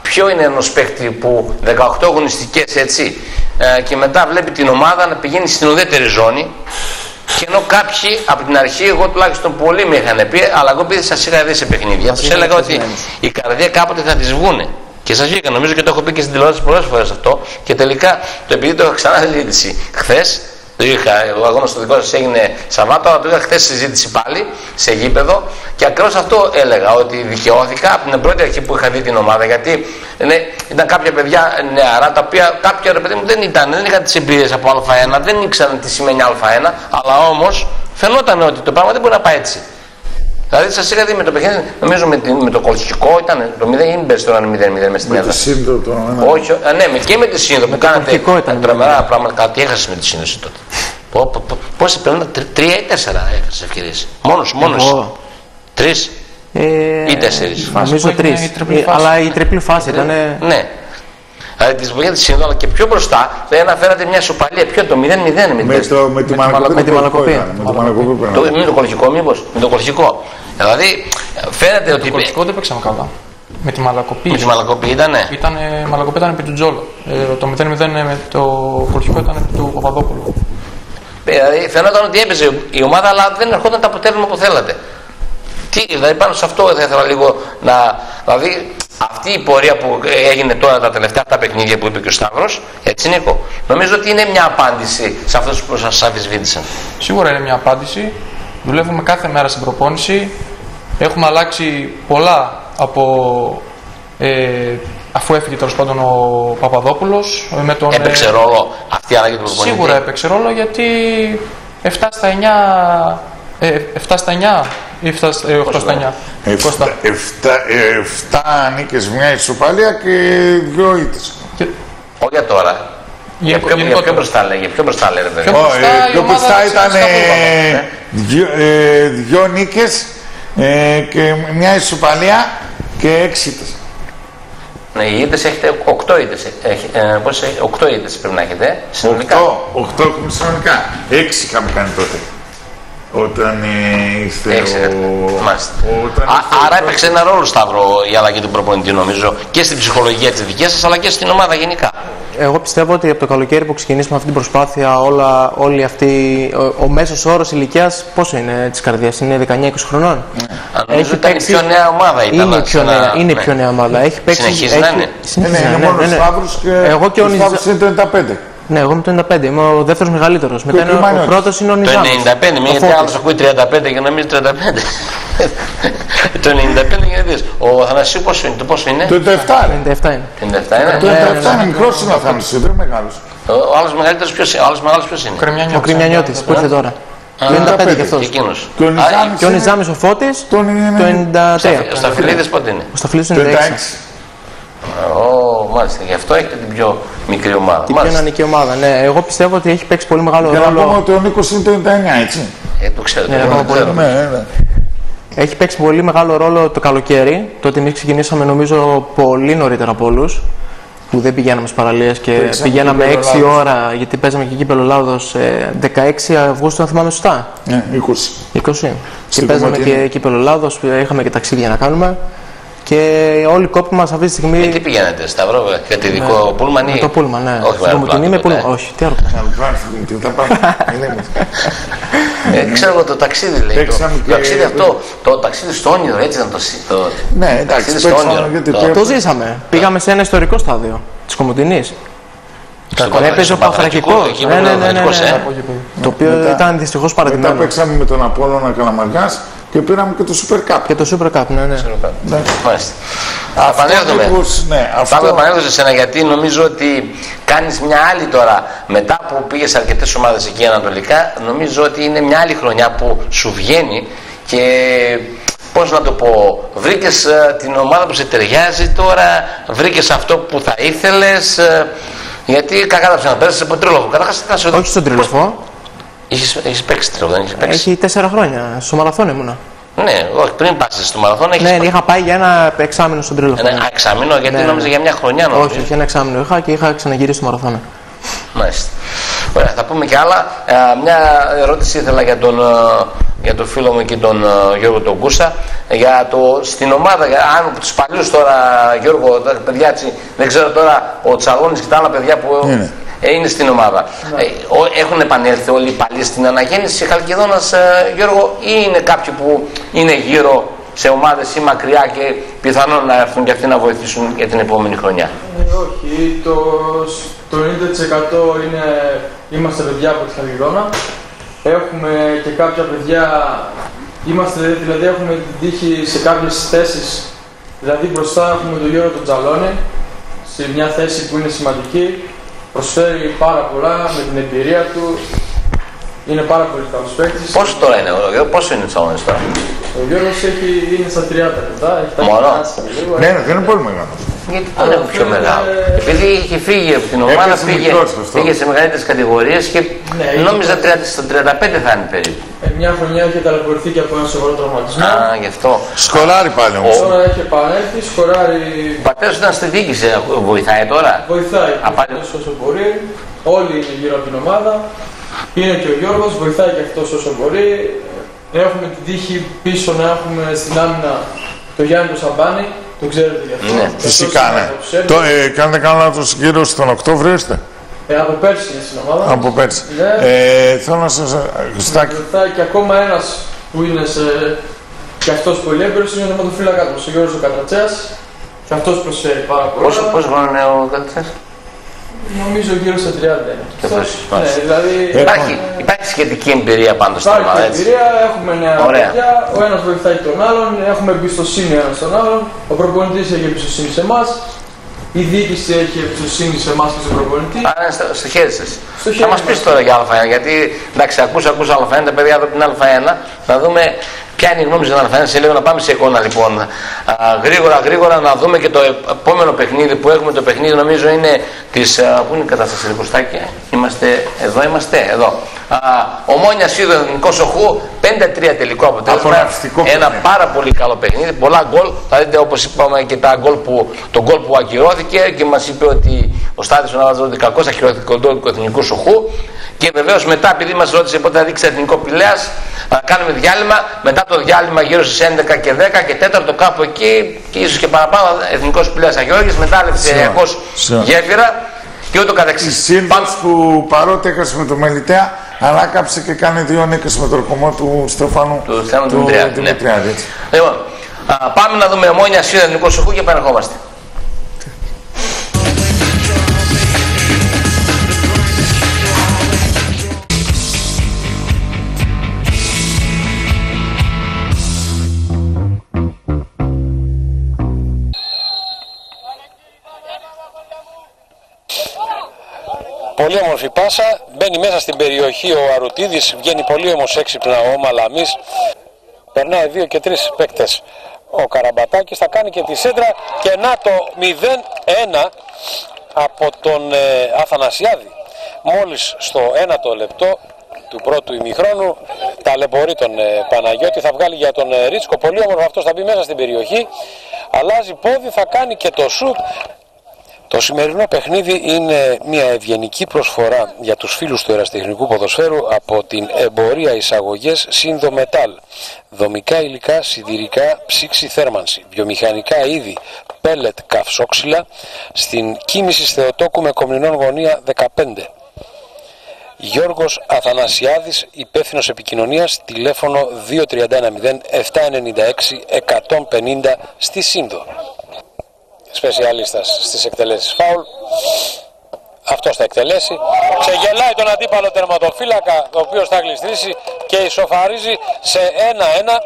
ποιο είναι ενός παίκτη που 18 αγωνιστικές έτσι ε, και μετά βλέπει την ομάδα να πηγαίνει στην ουδέτερη ζώνη και ενώ κάποιοι από την αρχή, εγώ τουλάχιστον πολλοί με είχαν πει, αλλά εγώ επειδή σας είχα δει σε παιχνίδια, τους είναι έλεγα ότι πεσμένος. η καρδία κάποτε θα της βγούνε. Και σας βγήκα, νομίζω και το έχω πει και στην τηλεόραση πολλές φορές αυτό. Και τελικά, το επειδή το έχω ξαναδεί χθες, Το είχα, ο αγώνας στο δικό σας έγινε Σαββάτο, αλλά το είχα χθες συζήτηση πάλι σε γήπεδο και ακριβώς αυτό έλεγα, ότι δικαιώθηκα από την πρώτη αρχή που είχα δει την ομάδα. Γιατί ναι, ήταν κάποια παιδιά νεαρά, τα οποία κάποια ρε παιδί μου δεν ήταν, δεν είχαν τις εμπειρίες από Α1, δεν ήξεραν τι σημαίνει Α1, αλλά όμως φαινόταν ότι το πράγμα δεν μπορεί να πάει έτσι. Δηλαδή σας είχα δει με το παιχνίδι, νομίζω με, την, με το κολσικό ήταν το 0 ή μην πες τώρα 0-0 μες στην Με τη έδρα. σύνδρο το ένα. Όχι, α, ναι, με- και με τη σύνδρο που κάνατε κολσικό ήταν. τρομερά πράγματα. Κάτι έχασες με τη σύνδρο τότε. Πω, πω, πω, Πόσοι παίρνουν, τρι- τρία ή τέσσερα έχασες ευκαιρίες; Μόνος σου, μόνος σου. Εγώ. Τρεις Ε, ή τέσσερις; Νομίζω που τρεις. έγινε η τριπλή φάση. Αλλά η τριπλή φάση ήταν. Ναι. Δηλαδή της βοήθεια της σύνδρο, αλλά και πιο μπροστά δεν αναφέρατε μια σοπαλία. Ποιο το 0-0 με, Με, την- το, με τη Μαλακοπή. με τη το Μαλακοπή. ήταν, Με τη Μαλακοπή το, πέραμε. με το κολχικό, μήπως; Με το κολχικό. Δηλαδή φαίνεται ότι. Το κολτσικό δεν παίξαμε καλά. Με τη μαλακοπή. Με τη μαλακοπή ήτανε. Ήταν, μαλακοπή ήταν επί του Τζόλο. Ε, το 0-0 με το κολτσικό ήταν επί του Παπαδόπουλου. Δηλαδή φαινόταν ότι έπαιζε η ομάδα, αλλά δεν ερχόταν το αποτέλεσμα που θέλατε. Τι, δηλαδή πάνω σε αυτό θα ήθελα λίγο να. Δηλαδή αυτή η πορεία που έγινε τώρα τα τελευταία αυτά παιχνίδια που είπε και ο Σταύρος, έτσι Νίκο, νομίζω ότι είναι μια απάντηση σε αυτούς που σας αμφισβήτησαν. Σίγουρα είναι μια απάντηση. Δουλεύουμε κάθε μέρα στην προπόνηση. Έχουμε αλλάξει πολλά από ε, αφού έφυγε τέλος πάντων ο Παπαδόπουλος. Με τον, ε, Έπαιξε ρόλο αυτή η αλλαγή του προπονητή; Σίγουρα έπαιξε ρόλο γιατί 7 στα 9. Ε, 7 στα 9 ή 7, στα- ε, 8 στα 9. Κώστα. 7 νίκες, μια ισοπαλία και δύο ήττες. Όχι για τώρα. Για ποιο, για γενικότερα. ποιο μπροστά λέει, για ποιο μπροστά λέει, ρε παιδί. Ποιο- Ω, μπροστά ε, η Πιο ομάδα μπροστά της ήταν στα ε, πούλμανα, δυο, ε, δυο νίκες ε, και μια ισοπαλία και έξι ήττες. Ναι, οι ήττες έχετε 8 ήττες. Έχει- ε, πώς έχει- 8 ήττες πρέπει να έχετε, ε, συνολικά. 8 έχουμε συνολικά. Έξι είχαμε κάνει τότε. Όταν ε, είστε Έξι, ο... ε, μάλιστα. όταν Α, είστε ο άρα πρώτος- έπαιξε ένα ρόλο Σταύρο η αλλαγή του προπονητή νομίζω και στην ψυχολογία της δικής σας αλλά και στην ομάδα γενικά. Εγώ πιστεύω ότι από το καλοκαίρι που ξεκινήσαμε αυτή την προσπάθεια, όλα, όλη αυτή, ο, ο μέσος όρος ηλικίας πόσο είναι της καρδιάς, είναι 19-20 χρονών; Αν νομίζω ήταν η πιο νέα ομάδα ήταν. Είναι, η πιο, σε ένα- νέα, είναι η ναι. πιο νέα ομάδα. Έχει παίξει, Συνεχίζει να έχει- είναι. Ε, Συνεχίζει ναι, να είναι είναι, μόνο ναι, ο ναι. Σταύρος και Εγώ και ο ο Νιζα- Σταύρος είναι το 95. Ναι, εγώ είμαι το 95. Είμαι ο δεύτερος μεγαλύτερος. Μετά ο είναι ο, ο Κλιμανιώτης. πρώτος είναι ο Το Νιζάμος. 95, μην Ο γιατί Φώτης. άλλο ακούει 35 και νομίζει 35. το 95 γιατί. Ο Αθανασίου πόσο είναι, το πόσο είναι; Το 97 ρε. 97 είναι. 57 είναι. Το ναι, 97 είναι μικρός είναι ο Αθάνασιος, δεν είναι μεγάλος. Ο άλλος μεγαλύτερος ποιος είναι. Ο άλλος μεγάλος ποιος είναι; Κρεμιάνιο. Ο Κρυμιανιώτης που ήρθε τώρα. Το 95 κι αυτό. Και εκείνος. Και ο Α, Νιζάμης Και ο είναι Νιζάμι ο Φώτης τον το είναι 93. Ο Σταφυλίδης πότε είναι; Ο Σταφλίδη το είναι 96. 96. Ω, μάλιστα. Γι' αυτό έχετε την πιο μικρή ομάδα. Την πιο Μάλιστα. νεανική ομάδα. Ναι, εγώ πιστεύω ότι έχει παίξει πολύ μεγάλο Για να πούμε ρόλο. ότι ο Νίκος είναι το 99, έτσι. Ε, το ξέρω. Ναι, το ακόμα ξέρω. Ναι, ναι. Έχει παίξει πολύ μεγάλο ρόλο το καλοκαίρι. Τότε εμείς ξεκινήσαμε νομίζω πολύ νωρίτερα από όλους. Που δεν πηγαίναμε στις παραλίες και Παίξαμε πηγαίναμε κύπελλο 6 Ελλάδος. ώρα γιατί παίζαμε και κύπελο Ελλάδο 16 Αυγούστου, αν θυμάμαι σωστά. Ναι, 20. 20. Και Στην παίζαμε Κομωτινή. και κύπελο Ελλάδο, είχαμε και ταξίδια να κάνουμε. Και όλοι οι κόποι μας αυτή τη στιγμή. Με τι πηγαίνετε, Σταυρό, ε, κατηδικό πούλμαν ή. Με το πούλμα, ναι. Όχι, Στην με Κομωτινή αεροπλάνο, με τίποτα, πούλμα. ε. Όχι, τι αεροπλάνο. Αλβάρθη, τι τα πάμε. Λέμε. Ε, ξέρω εγώ το ταξίδι λέει. Το, Παίξαμε το και- ταξίδι αυτό, το ταξίδι στο όνειρο, έτσι ήταν το. σι- το Ναι, εντάξει, ταξίδι στο παίξαμε όνειρο. γιατί Το- πήραμε- Το ζήσαμε. Πήγαμε σε ένα ιστορικό στάδιο της Κομωτινής. στο Έπαιζε ο στο Παθρακικό, Παθρακικός. εκεί Ναι, που ναι, είναι ο ναι, ναι, Παθρακικός, ναι. ε. Το οποίο Μετά- ήταν δυστυχώς Μετά παρατημένο. παίξαμε με τον Απόλλωνα Καλαμαργάς και πήραμε και το Super Cup. Και το Super Cup, ναι, ναι. Ναι. Μάλιστα. Θα επανέλθουμε. μήπως, ναι, Θα αυτό- επανέλθω σε σένα γιατί νομίζω ότι κάνεις μια άλλη τώρα μετά που πήγες σε αρκετές ομάδες εκεί ανατολικά νομίζω ότι είναι μια άλλη χρονιά που σου βγαίνει και πώς να το πω βρήκες ε, την ομάδα που σε ταιριάζει τώρα βρήκες αυτό που θα ήθελες ε, γιατί κακά τα ψέματα πέρασες από τρίλογο καταρχάς θα σε Όχι στον Τριλοφό. Έχεις, έχεις παίξει τρίλογο δεν έχεις παίξει; Έχει τέσσερα χρόνια. Στο μαραθώνιο ήμουνα. ναι όχι πριν πας στο μαραθώνα έχεις Ναι, είχα πάει για ένα εξάμεινο στον Τριλοφό. ένα εξαμήνο γιατί Ναι, νόμιζα ναι. για μια χρονιά νόμιζα. Όχι, όχι, ένα εξάμεινο είχα και είχα ξαναγυρίσει στο μαραθώνιο. Μάλιστα. Ωραία, θα πούμε και άλλα. Ε, μια ερώτηση ήθελα για τον, ε, για τον φίλο μου και τον ε, Γιώργο τον Κούσα. Για το, στην ομάδα, για, αν από τους παλιούς τώρα, Γιώργο, τα παιδιά έτσι, δεν ξέρω τώρα, ο Τσαλώνης και τα άλλα παιδιά που Είναι. Ε, είναι στην ομάδα. Ε, ο- έχουν επανέλθει όλοι οι παλιοί στην αναγέννηση Χαλκιδόνας, ε, Γιώργο, ή είναι κάποιοι που είναι γύρω σε ομάδες ή μακριά και πιθανόν να έρθουν και αυτοί να βοηθήσουν για την επόμενη χρονιά; Ε, όχι, το, το 90% είναι, είμαστε παιδιά από τη Χαλιρόνα. Έχουμε και κάποια παιδιά, είμαστε, δηλαδή έχουμε την τύχη σε κάποιες θέσεις. Δηλαδή μπροστά έχουμε τον Γιώργο τον Τζαλόνι, σε μια θέση που είναι σημαντική. Προσφέρει πάρα πολλά με την εμπειρία του, είναι πάρα πολύ καλός παίκτης. Πόσο τώρα είναι ο Γιώργος, πόσο είναι ο τώρα; Ο Γιώργος είναι στα 30 λεπτά, έχει τα Μόνο. Ναι, ναι, δεν είναι πολύ μεγάλο. Γιατί δεν είναι πιο μεγάλο. Επειδή είχε φύγει από την ομάδα, Έπεσε πήγε, μικρός, σωστό. πήγε σε μεγαλύτερες κατηγορίες και Ναι, νόμιζα 30, στο 35 θα είναι περίπου. Ε, μια χρονιά είχε ταλαιπωρηθεί και από ένα σοβαρό τραυματισμό. Α, γι' αυτό. Σκοράρει πάλι όμως. Τώρα έχει επανέλθει, σκοράρει. Ο πατέρας ήταν στη διοίκηση, βοηθάει τώρα; Βοηθάει Α, πάλι. αυτός όσο μπορεί. Όλοι είναι γύρω από την ομάδα. Είναι και ο Γιώργος, βοηθάει και αυτός όσο μπορεί. Έχουμε την τύχη πίσω να έχουμε στην άμυνα το Γιάννη το Σαμπάνη. Το ξέρετε γι' αυτό. Ναι. Αυτός Φυσικά, είναι ναι. από τους Σέρβους. Το, ε, κάνετε κάνω λάθος γύρω στον Οκτώβριο είστε; Ε, από πέρσι είναι στην ομάδα. Από πέρσι. Ναι. Ε, θέλω να σας... Χριστάκη, Βοηθάει και ακόμα ένας που είναι σε... και αυτός πολύ έμπειρος είναι ο τερματοφύλακα του, ο Γιώργος ο Κατρατσέας. Και αυτός προσφέρει πάρα πολλά. Πόσο, πόσο χρόνο είναι ο Καλτσέ. Νομίζω γύρω στα 30 είναι. Και αυτός, Ναι, μάλιστα. δηλαδή Υπάρχει, υπάρχει σχετική εμπειρία πάντως στην ομάδα, Υπάρχει έτσι. εμπειρία, έχουμε νέα Ωραία. παιδιά, ο ένας βοηθάει τον άλλον, έχουμε εμπιστοσύνη ο ένας στον άλλον, ο προπονητής έχει εμπιστοσύνη σε εμάς, η διοίκηση έχει εμπιστοσύνη σε εμάς και στον προπονητή. Άρα είναι στο, στο χέρι σας. Στο Θα χέρι μας πεις μας. τώρα για Α1, γιατί εντάξει, ακούσα, ακούσα Α1, τα παιδιά από την Α1, να δούμε ποια είναι η γνώμη για την Α1. Σε λίγο να πάμε σε εικόνα λοιπόν. Α, γρήγορα, γρήγορα να δούμε και το επόμενο παιχνίδι που έχουμε. Το παιχνίδι νομίζω είναι της. Πού είναι η κατάσταση, Λικουστάκη, Είμαστε εδώ, είμαστε εδώ. Α, ομόνια Σίδο Εθνικός Σοχού, 5-3 τελικό αποτέλεσμα. Απολαυστικό Ένα παιχνίδι. πάρα πολύ καλό παιχνίδι, πολλά γκολ. Θα δείτε όπως είπαμε και τα γκολ που, το γκολ που ακυρώθηκε και μας είπε ότι ο Στάδιος ο Ναβάζο ότι κακώ ακυρώθηκε το γκολ του εθνικού σοχού. Και βεβαίως μετά, επειδή μας ρώτησε πότε θα δείξει εθνικό πηλέας, θα κάνουμε διάλειμμα. Μετά το διάλειμμα γύρω στις 11 και 10 και 4 κάπου εκεί και ίσως και παραπάνω εθνικός πηλέας Αγιώργης. Μετά Ελευθεριακό Σίγουρα. γέφυρα και ούτω η καθεξή. Σύλλος που παρότι έχασε με το Μελιτέα, ανάκαψε και κάνει δύο νίκες με το ρεκομό του Στεφάνου Του Στέφανου Δημητριάδη, ναι. Δημητριάδη, έτσι. Λοιπόν, α, πάμε να δούμε ομόνια Σίδο Εθνικό Σοχού και επανερχόμαστε. Πολύ όμορφη πάσα, μπαίνει μέσα στην περιοχή ο Αρουτίδης, βγαίνει πολύ όμως έξυπνα ο Μαλαμής. Περνάει δύο και τρεις παίκτες. Ο Καραμπατάκης, θα κάνει και τη σέντρα. Και να το 0-1 από τον ε, Αθανασιάδη. Μόλις στο ένατο λεπτό του πρώτου ημιχρόνου ταλαιπωρεί τον ε, Παναγιώτη, θα βγάλει για τον ε, Ρίτσκο, πολύ όμορφο αυτός θα μπει μέσα στην περιοχή, αλλάζει πόδι, θα κάνει και το σουτ, το σημερινό παιχνίδι είναι μια ευγενική προσφορά για τους φίλους του εραστεχνικού ποδοσφαίρου από την εμπορία εισαγωγές Συνδομετάλ. Δομικά υλικά, σιδηρικά, ψήξη θέρμανση, βιομηχανικά είδη, πέλετ καυσόξυλα, στην κίνηση Θεοτόκου με κομνηνών γωνία 15. Γιώργος Αθανασιάδης, υπεύθυνος επικοινωνίας, τηλέφωνο 2310 796 150 στη Σύνδο σπεσιαλίστας στις εκτελέσεις φάουλ. Αυτός θα εκτελέσει. Ξεγελάει τον αντίπαλο τερματοφύλακα, ο οποίος θα γλιστρήσει και ισοφαρίζει σε 1-1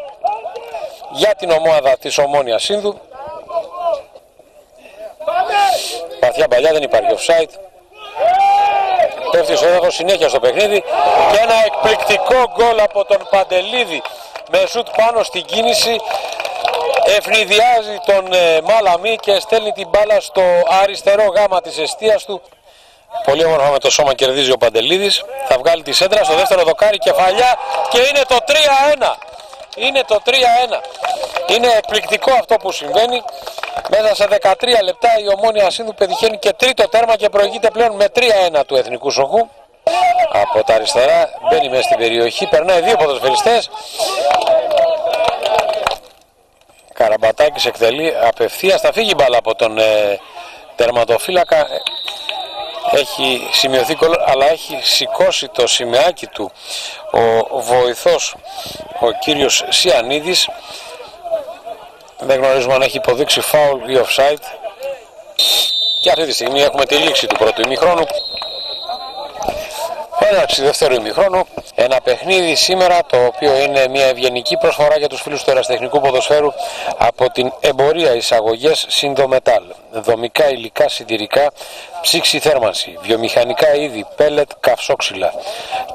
για την ομάδα της Ομόνιας Σύνδου. Βαθιά παλιά δεν υπάρχει offside. Πέφτει στο έδαφος συνέχεια στο παιχνίδι και ένα εκπληκτικό γκολ από τον Παντελίδη με σουτ πάνω στην κίνηση ευνηδιάζει τον ε, Μάλαμι και στέλνει την μπάλα στο αριστερό γάμα της εστίας του. Πολύ όμορφα με το σώμα κερδίζει ο Παντελίδης. Θα βγάλει τη σέντρα στο δεύτερο δοκάρι κεφαλιά και είναι το 3-1. Είναι το 3-1. Είναι εκπληκτικό αυτό που συμβαίνει. Μέσα σε 13 λεπτά η Ομόνια Σύνδου πετυχαίνει και τρίτο τέρμα και προηγείται πλέον με 3-1 του Εθνικού Σοχού. Από τα αριστερά μπαίνει μέσα στην περιοχή, περνάει δύο ποδοσφαιριστές. Καραμπατάκης εκτελεί απευθείας, θα φύγει η μπάλα από τον ε, τερματοφύλακα. Έχει σημειωθεί γκολ, αλλά έχει σηκώσει το σημαίακι του ο βοηθός, ο κύριος Σιανίδης. Δεν γνωρίζουμε αν έχει υποδείξει foul ή offside. Και αυτή τη στιγμή έχουμε τη λήξη του πρώτου ημιχρόνου. Έναρξη δεύτερου ημιχρόνου. Ένα παιχνίδι σήμερα το οποίο είναι μια ευγενική προσφορά για τους φίλους του εραστεχνικού ποδοσφαίρου από την εμπορία εισαγωγές Συνδομετάλ. Δομικά υλικά συντηρικά, ψήξη θέρμανση, βιομηχανικά είδη, πέλετ, καυσόξυλα.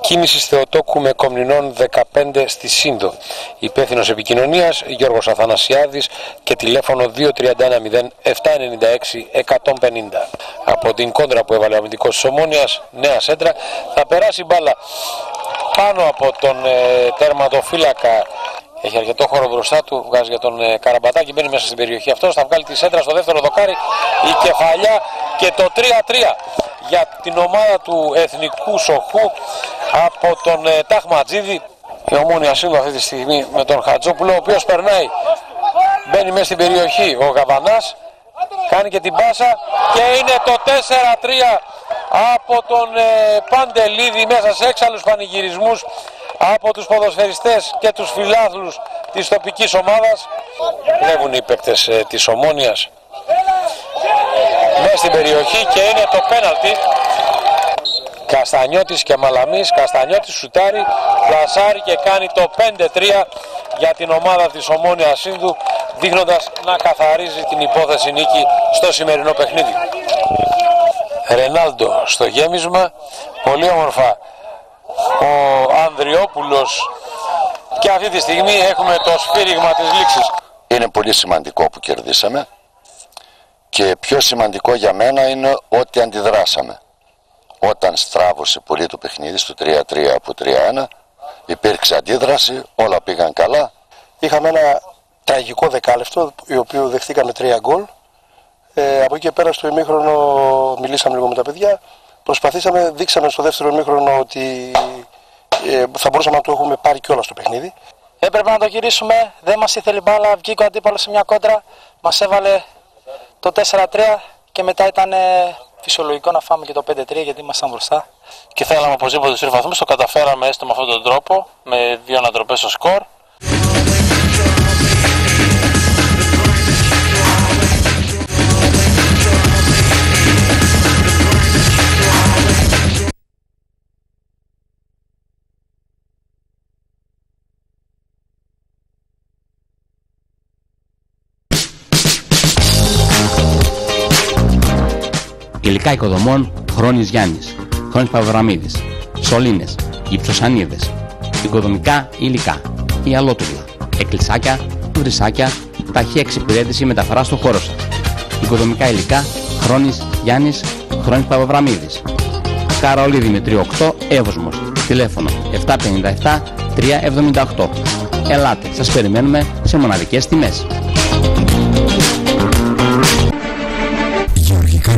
Κίνησης Θεοτόκου με κομνηνών 15 στη Σύνδο. Υπεύθυνος επικοινωνίας Γιώργος Αθανασιάδης και τηλέφωνο 2310 796 150. Από την κόντρα που έβαλε ο αμυντικός της Ομόνιας, νέα σέντρα, θα περάσει μπάλα πάνω από τον ε, τερματοφύλακα έχει αρκετό χώρο μπροστά του, βγάζει για τον ε, Καραμπατάκη, μπαίνει μέσα στην περιοχή αυτός. Θα βγάλει τη σέντρα στο δεύτερο δοκάρι. Η κεφαλιά και το 3-3 για την ομάδα του Εθνικού Σοχού από τον ε, Ταχματζίδη. Η ομόνια σύλλογα αυτή τη στιγμή με τον Χατζόπουλο, ο οποίος περνάει, μπαίνει μέσα στην περιοχή ο Γαβανάς, κάνει και την πάσα και είναι το 4-3 από τον ε, Παντελίδη μέσα σε έξαλλους πανηγυρισμούς από τους ποδοσφαιριστές και τους φιλάθλους της τοπικής ομάδας. Βλέπουν οι παίκτες ε, της Ομόνιας μέσα στην περιοχή και είναι το πέναλτι. Καστανιώτης και Μαλαμής, Καστανιώτης σουτάρει, πλασάρει και κάνει το 5-3 για την ομάδα της Ομόνιας Σύνδου δείχνοντας να καθαρίζει την υπόθεση νίκη στο σημερινό παιχνίδι. Ρενάλντο στο γέμισμα, πολύ όμορφα ο Ανδριόπουλος και αυτή τη στιγμή έχουμε το σφύριγμα της λήξης. Είναι πολύ σημαντικό που κερδίσαμε και πιο σημαντικό για μένα είναι ότι αντιδράσαμε. Όταν στράβωσε πολύ το παιχνίδι στο 3-3 από 3-1 υπήρξε αντίδραση, όλα πήγαν καλά. Είχαμε ένα τραγικό δεκάλεπτο, το οποίο δεχτήκαμε τρία γκολ. Ε, από εκεί και πέρα στο ημίχρονο μιλήσαμε λίγο με τα παιδιά. Προσπαθήσαμε, δείξαμε στο δεύτερο ημίχρονο ότι ε, θα μπορούσαμε να το έχουμε πάρει κιόλας στο παιχνίδι. Έπρεπε να το γυρίσουμε, δεν μας ήθελε μπάλα, βγήκε ο αντίπαλος σε μια κόντρα, μας έβαλε το 4-3 και μετά ήταν ε, φυσιολογικό να φάμε και το 5-3 γιατί ήμασταν μπροστά. Και θέλαμε οπωσδήποτε τους βαθμούς, το καταφέραμε έστω με αυτόν τον τρόπο, με δύο ανατροπές στο σκορ. Υλικά οικοδομών Χρόνης Γιάννης, Χρόνης Παυραμίδης, Σωλήνες, Υψοσανίδες, οικοδομικά υλικά, η αλότουλα, εκκλησάκια, βρυσάκια, ταχεία εξυπηρέτηση μεταφορά στο χώρο σας. Οικοδομικά υλικά Χρόνης Γιάννης, Χρόνης Παυραμίδης. Καραολί Δημητρίου 8, Εύωσμος, τηλέφωνο 757 378. Ελάτε, σας περιμένουμε σε μοναδικές τιμές.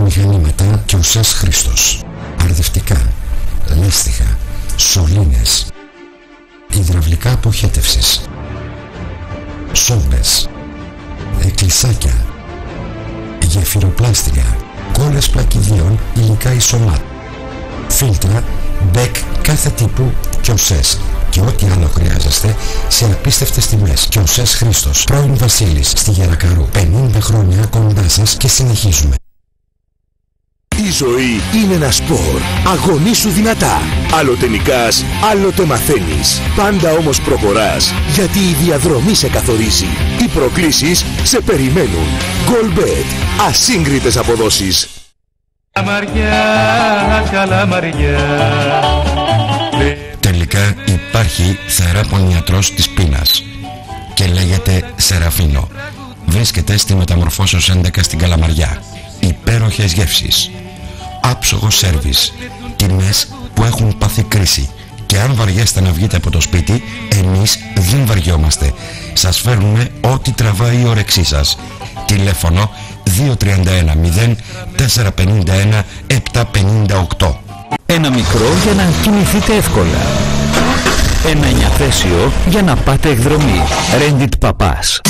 Γεωργικά μηχανήματα και ουσές Χρήστος. Αρδευτικά, λέστιχα, σωλήνες, υδραυλικά αποχέτευσης, σόμπες, εκκλησάκια, γεφυροπλάστια, κόλλες πλακιδίων, υλικά ισομάτ, φίλτρα, μπέκ κάθε τύπου και ουσές και ό,τι άλλο χρειάζεστε σε απίστευτες τιμές. Και ουσές Χρήστος, πρώην Βασίλης, στη Γερακαρού. 50 χρόνια κοντά σας και συνεχίζουμε. Η ζωή είναι ένα σπορ. Αγωνίσου δυνατά. Άλλοτε νικάς, άλλοτε μαθαίνεις. Πάντα όμως προχωράς, γιατί η διαδρομή σε καθορίζει. Οι προκλήσεις σε περιμένουν. Goldbet. Ασύγκριτες αποδόσεις. Καλαμαριά, καλαμαριά. Τελικά υπάρχει θεράπον ιατρός της πείνας και λέγεται Σεραφίνο. Βρίσκεται στη Μεταμορφώσεως 11 στην Καλαμαριά. Υπέροχες γεύσεις. Άψογο σέρβις. Τιμές που έχουν πάθει κρίση. Και αν βαριέστε να βγείτε από το σπίτι, εμείς δεν βαριόμαστε. Σας φέρνουμε ό,τι τραβάει η όρεξή σας. Τηλέφωνο 2310 451 758. Ένα μικρό για να κινηθείτε εύκολα. Ένα εννιαθέσιο για να πάτε εκδρομή. Rendit Παπάς.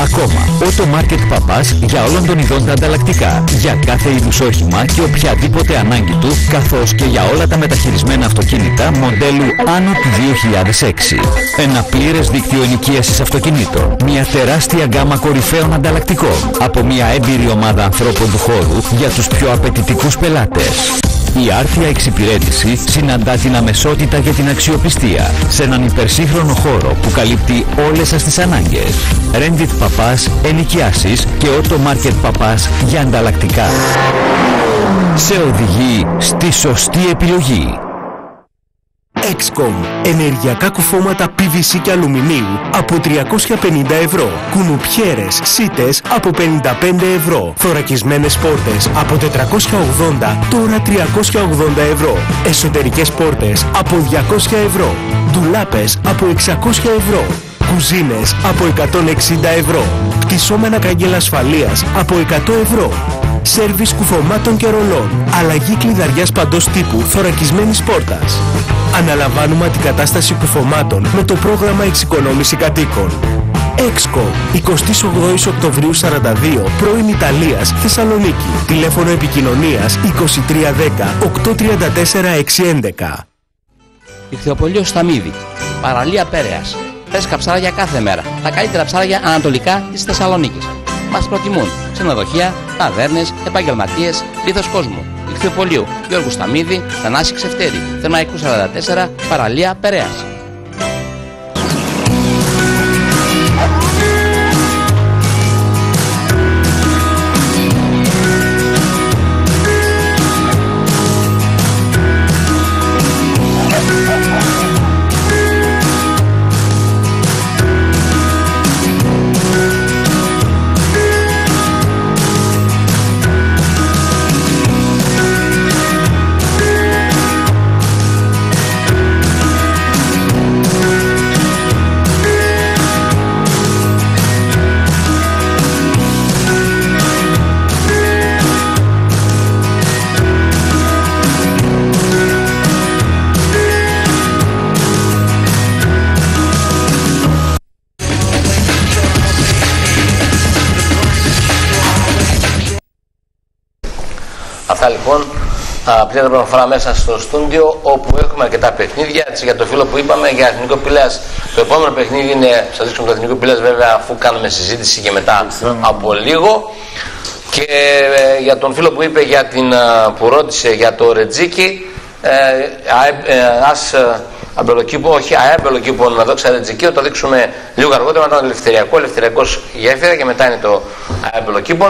Ακόμα, Auto Market Παπάς για όλων των ειδών τα ανταλλακτικά. Για κάθε είδους όχημα και οποιαδήποτε ανάγκη του, καθώς και για όλα τα μεταχειρισμένα αυτοκίνητα μοντέλου άνω του 2006. Ένα πλήρες δίκτυο ενοικίασης αυτοκινήτων. Μια τεράστια γκάμα κορυφαίων ανταλλακτικών. Από μια έμπειρη ομάδα ανθρώπων του χώρου για τους πιο απαιτητικούς πελάτες. Η άρθια εξυπηρέτηση συναντά την αμεσότητα για την αξιοπιστία σε έναν υπερσύγχρονο χώρο που καλύπτει όλες σας τις ανάγκες. Rendit Παπάς, ενοικιάσεις και Auto Market Παπάς για ανταλλακτικά. Σε οδηγεί στη σωστή επιλογή. Excom. Ενεργειακά κουφώματα PVC και αλουμινίου από 350 ευρώ. Κουνουπιέρες, σίτες από 55 ευρώ. Θωρακισμένες πόρτες από 480 τώρα 380 ευρώ. Εσωτερικές πόρτες από 200 ευρώ. Ντουλάπες από 600 ευρώ. Κουζίνες από 160 ευρώ. Πτυσσόμενα καγγέλα ασφαλείας από 100 ευρώ. Σέρβις κουφωμάτων και ρολών. Αλλαγή κλειδαριάς παντός τύπου θωρακισμένης πόρτας. Αναλαμβάνουμε αντικατάσταση κουφωμάτων με το πρόγραμμα εξοικονόμηση κατοίκων. Έξκο, 28 Οκτωβρίου 42, πρώην Ιταλίας, Θεσσαλονίκη. Τηλέφωνο επικοινωνίας 2310 834 611. Ιχθυοπολείο Σταμίδη. Παραλία Πέρεας. Φρέσκα ψάρια κάθε μέρα. Τα καλύτερα ψάρια ανατολικά της Θεσσαλονίκης. Μας προτιμούν ξενοδοχεία, ταβέρνες, επαγγελματίες, λίθος κόσμου. Ιχθυοπολείο Γιώργου Σταμίδη, Θανάση Ξεφτέρη. Θεμαϊκού 44, Παραλία Πέρεας. Αυτά λοιπόν α, πλέον προφορά μέσα στο στούντιο όπου έχουμε αρκετά παιχνίδια. Έτσι, για το φίλο που είπαμε για Εθνικό Πηλέας το επόμενο παιχνίδι είναι, σας δείξουμε το Εθνικό Πηλέας βέβαια αφού κάνουμε συζήτηση και μετά από λίγο. Και ε, για τον φίλο που είπε για την, α, που ρώτησε για το Ρετζίκι, ε, αε- ε, ας ε, αμπελοκήπο, όχι αέμπελοκήπο να δόξα Ρετζίκι, θα το δείξουμε λίγο αργότερα μετά το ελευθεριακό, ελευθεριακός γέφυρα και μετά είναι το αέμπελοκήπο.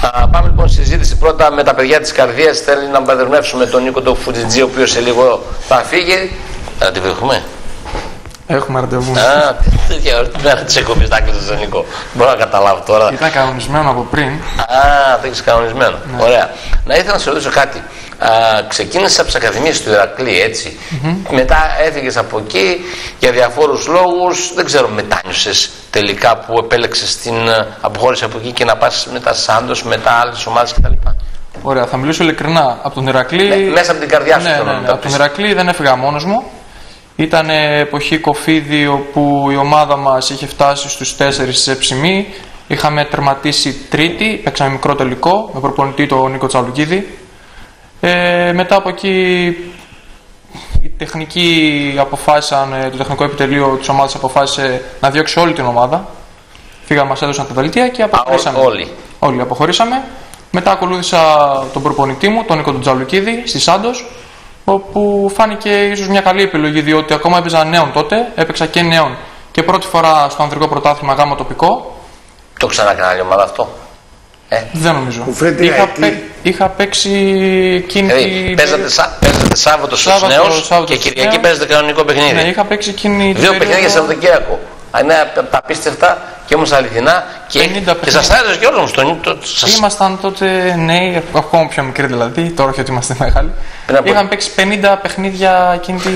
Α, πάμε λοιπόν στη συζήτηση πρώτα με τα παιδιά της καρδίας. Θέλει να μπαδερμεύσουμε τον Νίκο τον Φουτιτζή, ο οποίος σε λίγο θα φύγει. Θα τη βρεθούμε; Έχουμε ραντεβού. Α, τι- τέτοια ώρα, την μέρα της εκπομπής τα έκλεισες τον Νίκο. Μπορώ να καταλάβω τώρα. Ήταν κανονισμένο από πριν. Α, το έχεις κανονισμένο. Ωραία. Να ήθελα να σε ρωτήσω κάτι. Α, ξεκίνησε από τις Ακαδημίες του Ηρακλή, έτσι. Μετά έφυγες από εκεί για διαφόρους λόγους. Δεν ξέρω, μετάνιωσες τελικά που επέλεξες την ε, αποχώρηση από εκεί και να πας μετά Σάντος, μετά άλλες ομάδες κτλ. Ωραία, θα μιλήσω ειλικρινά. Από τον Ηρακλή. Ναι, μέσα από την καρδιά σου Ναι, θέλω ναι, να ναι. τα Από τον πεις. Ηρακλή δεν έφυγα μόνος μου. Ήταν εποχή κοφίδι όπου η ομάδα μας είχε φτάσει στους 4 σε ψημή. Είχαμε τερματίσει τρίτη, παίξαμε μικρό τελικό με προπονητή τον Νίκο Τσαλουκίδη. Ε, μετά από εκεί οι τεχνικοί αποφάσισαν, ε, το τεχνικό επιτελείο της ομάδας αποφάσισε να διώξει όλη την ομάδα. Φύγαμε, μας έδωσαν τα δελτία και αποχωρήσαμε. όλοι. Όλοι αποχωρήσαμε. Μετά ακολούθησα τον προπονητή μου, τον Νίκο τον Τζαλουκίδη, στη Σάντος, όπου φάνηκε ίσως μια καλή επιλογή, διότι ακόμα έπαιζα νέων τότε, έπαιξα και νέων και πρώτη φορά στο ανδρικό πρωτάθλημα γάμα τοπικό. Το ξανακάνει άλλη ομάδα αυτό. Ε. Δεν νομίζω. φέρετε Είχα, εκεί. παί- είχα παίξει εκείνη Δηλαδή, την παίζατε, σα, παίζατε Σάββατο στους Σάββατο, νέους Σάββατο και στους Κυριακή νέους. παίζετε κανονικό παιχνίδι. Ναι, είχα παίξει εκείνη την Δύο περίοδο- παιχνίδια Σαββατοκύριακο. Α, Είναι απ' τα απίστευτα και όμως αληθινά και, και σας άρεσε κιόλα όμω τον το, σας... Ήμασταν τότε νέοι, ακόμα πιο μικροί δηλαδή, τώρα όχι ότι είμαστε μεγάλοι. Πριν από- Είχαμε παίξει 50 παιχνίδια εκείνη τη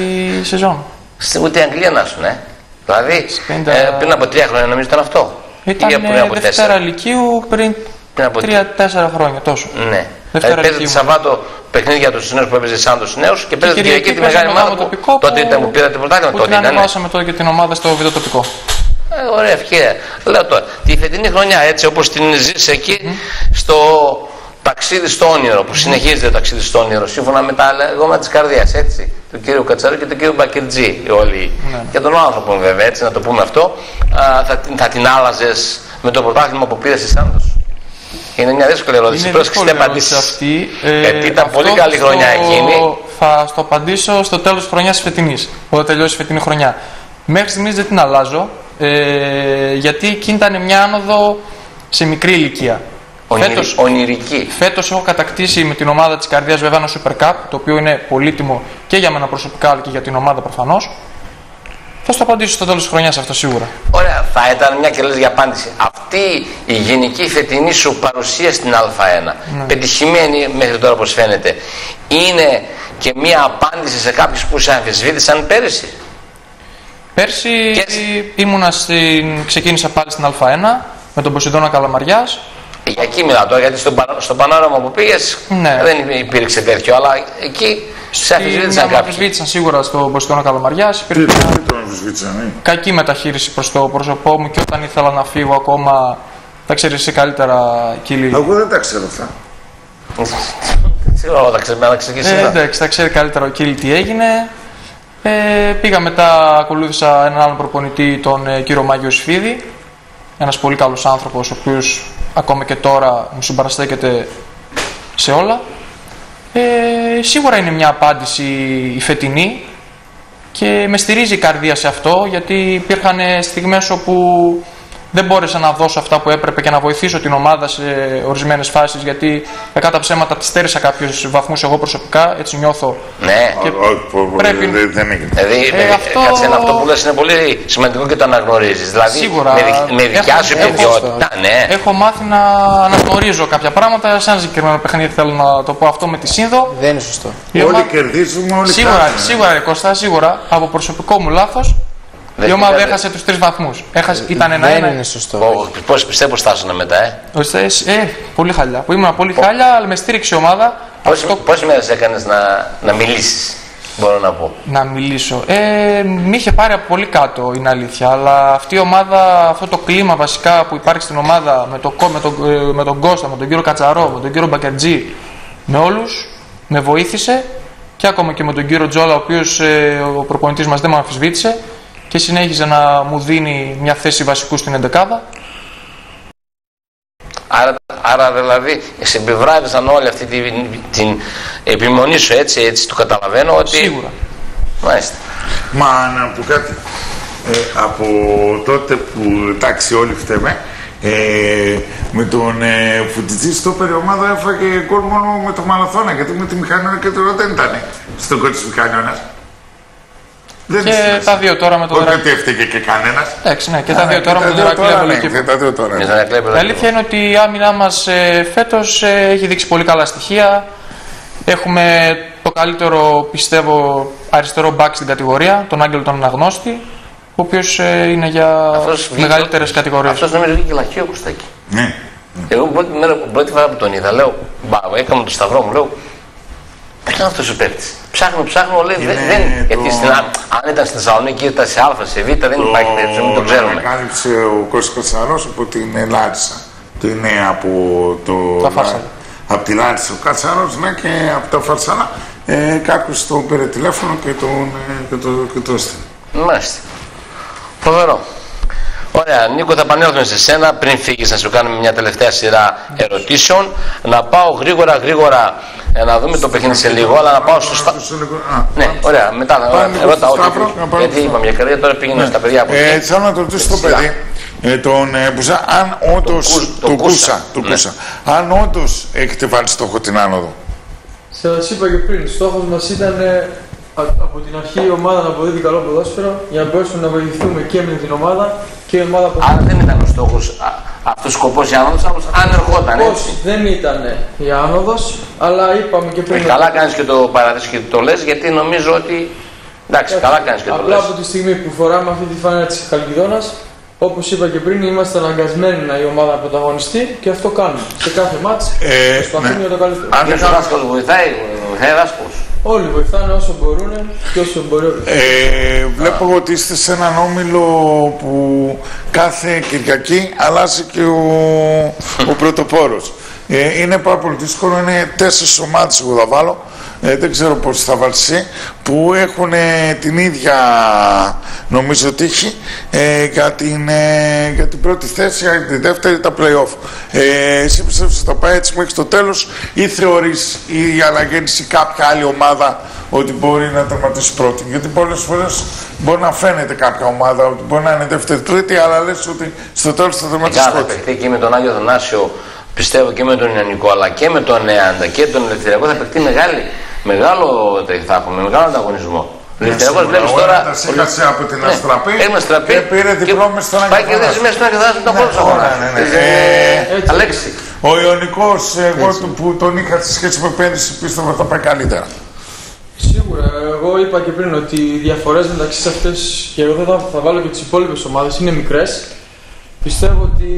σεζόν. Στην ούτε η Αγγλία να σου, ναι. Δηλαδή, 50 ε, πριν από τρία χρόνια νομίζω ήταν αυτό. Ήταν Ή πριν ε, από Δευτέρα τέσσερα. Λυκείου πριν Πριν από 3-4 χρόνια τόσο. Ναι. Δευτέρα Δηλαδή, παίζετε Λυκείου. Σαββάτο παιχνίδια τους νέους που έπαιζε σαν τους νέους και παίζετε Κυριακή Κυριακή τη παίζαμε μεγάλη γάμο ομάδα που τοπικό τότε που- ήταν που πήρατε πρωτάθλημα. Που Τότε την ήταν. ναι. ανεβάσαμε τότε και την ομάδα στο βίντεο τοπικό. Ε, ωραία ευκαιρία. Λέω τώρα, τη φετινή χρονιά έτσι όπως την ζεις εκεί στο ταξίδι στο όνειρο που συνεχίζεται το ταξίδι στο όνειρο σύμφωνα με τα λεγόμενα της καρδιάς έτσι του κύριου Κατσαρού και του κύριου Μπακερτζή όλοι Ναι. και των άνθρωπων βέβαια έτσι να το πούμε αυτό α, θα, την- θα την άλλαζες με το πρωτάθλημα που πήρες στη Σάντος; Είναι μια δύσκολη ερώτηση Είναι πρόσεξε δύσκολη τι ερώτηση απαντήσεις αυτή. Γιατί ήταν αυτό πολύ καλή στο- χρονιά εκείνη. Θα στο απαντήσω στο τέλος της χρονιάς φετινής, όταν τελειώσει η φετινή χρονιά. Μέχρι στιγμής δεν την αλλάζω, ε, γιατί εκείνη ήταν μια άνοδο σε μικρή ηλικία. Ονειρι- Φέτος, ονειρική. φέτος έχω κατακτήσει με την ομάδα της καρδιάς βέβαια ένα Super Cup, το οποίο είναι πολύτιμο και για μένα προσωπικά αλλά και για την ομάδα προφανώς. Θα στο απαντήσω στο τέλος της χρονιάς αυτό σίγουρα. Ωραία, θα ήταν μια και λες για απάντηση. Αυτή η γενική φετινή σου παρουσία στην Α1, Ναι. πετυχημένη μέχρι τώρα όπως φαίνεται, είναι και μια απάντηση σε κάποιους που σε αμφισβήτησαν πέρυσι; Πέρσι ήμουνα στην, ξεκίνησα πάλι στην Α1 με τον Ποσειδώνα Καλαμαριάς. Για εκεί μιλάω τώρα, γιατί στο, πα- στο πανόραμα που πήγες Ναι. δεν υπήρξε τέτοιο, αλλά εκεί σε αμφισβήτησαν Στην- με κάποιοι. αμφισβήτησαν σίγουρα στον Ποσειδώνα Καλαμαριάς. Υπήρχε Τι μια τον αμφισβήτησαν, ε. κακή μεταχείριση προς το πρόσωπό μου και όταν ήθελα να φύγω ακόμα θα ξέρεις εσύ καλύτερα Κίλη. Εγώ δεν τα ξέρω αυτά. Σίγουρα θα ξέρουμε να ξεκινήσει. Ε, εντάξει, θα ξέρει καλύτερα ο Κίλη τι έγινε. Ε, πήγα μετά, ακολούθησα έναν άλλον προπονητή, τον ε, κύριο Μάγιο Σφίδη. Ένας πολύ καλός άνθρωπος, ο οποίος ακόμα και τώρα μου συμπαραστέκεται σε όλα. Ε, σίγουρα είναι μια απάντηση η φετινή και με στηρίζει η καρδία σε αυτό γιατί υπήρχαν στιγμές όπου δεν μπόρεσα να δώσω αυτά που έπρεπε και να βοηθήσω την ομάδα σε ορισμένες φάσεις γιατί κατά τα ψέματα τη στέρισα κάποιους βαθμούς εγώ προσωπικά, έτσι νιώθω. Ναι. Όχι, πω, πω, πρέπει- δεν- δεν έγινε. Δηλαδή, Ε, με, αυτό- κάτσε, ένα, αυτό που λες είναι πολύ σημαντικό και το αναγνωρίζεις. Δηλαδή, Σίγουρα. με, δικ- με δικιά Έχω- σου έχω- ιδιότητα, ναι. Έχω μάθει να αναγνωρίζω κάποια πράγματα. Σε ένα συγκεκριμένο παιχνίδι θέλω να το πω αυτό με τη Σύνδο. Δεν είναι σωστό. Η Όλοι ομα- κερδίζουμε, όλοι Σίγουρα, χάνουμε. σίγουρα, ρε Κώστα, σίγουρα. Από προσωπικό μου λάθος, η Δεν ομάδα ήταν- έχασε τους τρεις βαθμούς. Ήταν ένα Δεν ένα. είναι σωστό. Πώς πιστεύω στάσανε μετά, ε; Ώστε, ε, πολύ χαλιά. Που ήμουν πολύ χαλιά, αλλά με στήριξε η ομάδα Πόσε μέρε έκανε να, να μιλήσεις, μπορώ να πω; να μιλήσω. Ε, με είχε πάρει από πολύ κάτω, είναι αλήθεια. Αλλά αυτή η ομάδα, αυτό το κλίμα βασικά που υπάρχει στην ομάδα με, το, Κο- με, τον, ε, με τον Κώστα, με τον κύριο Κατσαρό, με τον κύριο Μπακερτζή, με όλους, με βοήθησε και ακόμα και με τον κύριο Τζόλα, ο οποίος ο προπονητής μας δεν με αμφισβήτησε και συνέχιζε να μου δίνει μια θέση βασικού στην εντεκάδα. Άρα, άρα δηλαδή σε επιβράβευσαν όλη αυτή την, την επιμονή σου έτσι, έτσι το καταλαβαίνω ότι. Σίγουρα. Μάλιστα. Μα να πω κάτι. Ε, από τότε που εντάξει όλοι φταίμε, ε, με τον ε, Φουτιτζή στο η ομάδα έφαγε γκολ μόνο με το Μαλαθώνα γιατί με τη Μηχανιώνα και τώρα δεν ήταν στο γκολ της Μηχανιώνας. Δεν Και είναι τα δύο τώρα με τον Όχι Ηρακλή. ότι έφταιγε και κανένας. Εντάξει, ναι, και Α, τα δύο τώρα με τον δύο Ηρακλή τώρα, Απολική. ναι, και τα δύο τώρα. Με τον Ηρακλή Η Απολική. αλήθεια είναι ότι η άμυνά μας ε, φέτος έχει δείξει πολύ καλά στοιχεία. Έχουμε το καλύτερο, πιστεύω, αριστερό back στην κατηγορία, τον Άγγελο τον Αναγνώστη, ο οποίος είναι για μεγαλύτερες κατηγορίες. Αυτός νομίζω βγήκε λαχείο Κωστάκη. Ναι. Εγώ πρώτη, μέρα, πρώτη φορά που τον είδα, λέω, μπα, έκανα το σταυρό μου, λέω, τι είναι αυτός ο παίκτης. Ψάχνω, ψάχνω, λέει, δεν, Είναι δεν, το- γιατί στην, Α- αν ήταν στη Θεσσαλονίκη, ήταν σε Α, σε Β, δεν υπάρχει περίπτωση, μην το ξέρουμε. Ανακάλυψε ο Κώστας Κατσαρός από την Λάρισα. Το είναι από το... Τα Φάρσαλα. Από τη Λάρισα ο Κατσαρός, ναι, και από τα Φαρσαλά. Ε, κάποιος τον πήρε τηλέφωνο και τον, ε, και το, και το έστειλε. Μάλιστα. Φοβερό. Ωραία, Νίκο, θα επανέλθουμε σε σένα πριν φύγεις να σου κάνουμε μια τελευταία σειρά ερωτήσεων. Να πάω γρήγορα, γρήγορα ε, να δούμε το παιχνίδι σε λίγο, αλλά να πάω στο. Στα... Ναι, ωραία, μετά να Πάμε λίγο ρώτα στο ό,τι. Σταύρο, να πάμε Γιατί στο- είπαμε για καρδιά, τώρα πήγαινε στα παιδιά από Ε, εκεί. θέλω να το ρωτήσω το Σειρά. παιδί, ε, τον ε, Μπουζά, αν όντως, Κου- το, το Κούσα, Κούσα, το ναι. Κούσα, αν όντως έχετε βάλει στόχο την άνοδο. Σα είπα και πριν, στόχος μας ήταν ε, α- από την αρχή η ομάδα να αποδίδει καλό ποδόσφαιρο για να μπορέσουμε να βοηθηθούμε και με την ομάδα και η ομάδα από Άρα δεν ήταν ο στόχος αυτός ο σκοπός για άνοδο, αλλά αν ερχόταν Πώς έτσι. δεν ήταν η άνοδος, αλλά είπαμε και Ε, πριν. καλά κάνεις και το παραδείγμα και το λες, γιατί νομίζω ότι. Εντάξει, καλά κάνεις και το Απλά λες. από τη στιγμή που φοράμε αυτή τη φάνη της Χαλκιδόνας, όπως είπα και πριν, είμαστε αναγκασμένοι να η ομάδα πρωταγωνιστεί και αυτό κάνουμε. Σε κάθε μάτς Ε, προσπαθούμε ναι. για το καλύτερο. Αν Και ο δάσκαλος βοηθάει, βοηθάει ο δάσκαλο. Όλοι βοηθάνε όσο μπορούν και όσο μπορεί. ο Ε, βλέπω ότι είστε σε έναν όμιλο που κάθε Κυριακή αλλάζει και ο, ο πρωτοπόρος. Ε, είναι πάρα πολύ δύσκολο, είναι τέσσερις ομάδες εγώ θα βάλω, ε, δεν ξέρω πώς θα βάλεις εσύ, που έχουν ε, την ίδια νομίζω τύχη ε, για, την, ε, για την πρώτη θέση, για τη δεύτερη τα play-off. Ε, εσύ πιστεύεις ότι θα πάει έτσι μέχρι το τέλος ή θεωρείς η αναγέννηση κάποια άλλη ομάδα ότι μπορεί να τερματίσει πρώτη; Γιατί πολλές φορές μπορεί να φαίνεται κάποια ομάδα ότι μπορεί να είναι δεύτερη τρίτη, αλλά λες ότι στο τέλος θα τερματίσει Κάθε πρώτη. παιχτεί και με τον Άγιο Θανάσιο, πιστεύω και με τον Ιωνικό, αλλά και με τον Νεάντα και τον Ελευθεριακό θα παιχτεί μεγάλη, μεγάλο θα έχουμε, μεγάλο ανταγωνισμό. Ο Ελευθεριακός σίγουρα. βλέπεις Ο τώρα... Ένατας έχασε από την Ναι, Αστραπή Έχουμε Αστραπή και πήρε διπλό μες στον Άγιο Πάει και Θανάσιο. δεν μέσα στον Άγιο Θανάσιο τον Ναι, πρώτο αγώνα. ναι, ναι, ναι. Ε, Ε, Αλέξη. Ο Ιωνικός, εγώ του- που τον είχα στη σχέση με πέρυσι, πίστευα ότι θα πάει καλύτερα. Σίγουρα, εγώ είπα και πριν ότι οι διαφορές μεταξύ αυτές και εγώ θα, θα βάλω και τις υπόλοιπες ομάδες είναι μικρές. Πιστεύω ότι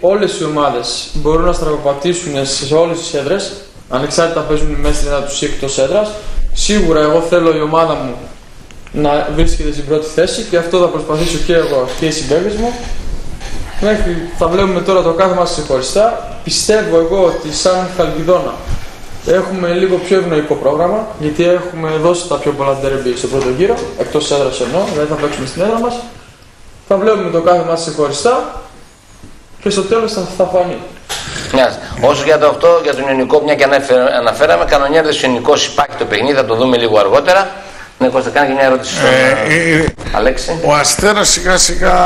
όλες οι ομάδες μπορούν να στραγωπατήσουν σε όλες τις έδρες, ανεξάρτητα αν παίζουν μέσα στην έδρα τους ή εκτός έδρας. Σίγουρα εγώ θέλω η ομάδα μου να βρίσκεται στην πρώτη θέση και αυτό θα προσπαθήσω και εγώ και οι συμπαίκτες μου. Μέχρι θα βλέπουμε τώρα το κάθε μας ξεχωριστά. Πιστεύω εγώ ότι σαν Χαλκιδόνα έχουμε λίγο πιο ευνοϊκό πρόγραμμα γιατί έχουμε δώσει τα πιο πολλά derby στο πρώτο γύρο, εκτός έδρας εννοώ, δηλαδή θα παίξουμε στην έδρα μας. Θα βλέπουμε το κάθε μας ξεχωριστά και στο τέλος θα, θα φανεί. Μοιάζει. Όσο για το αυτό, για τον Ιωνικό, μια και ανέφερα- αναφέραμε, κανονιέρδες Ιωνικός υπάρχει το παιχνίδι, θα το δούμε λίγο αργότερα. Ναι, Κώστα, κάνει και μια ερώτηση στον Ε, ε, Αλέξη. Ο Αστέρας σιγά σιγά,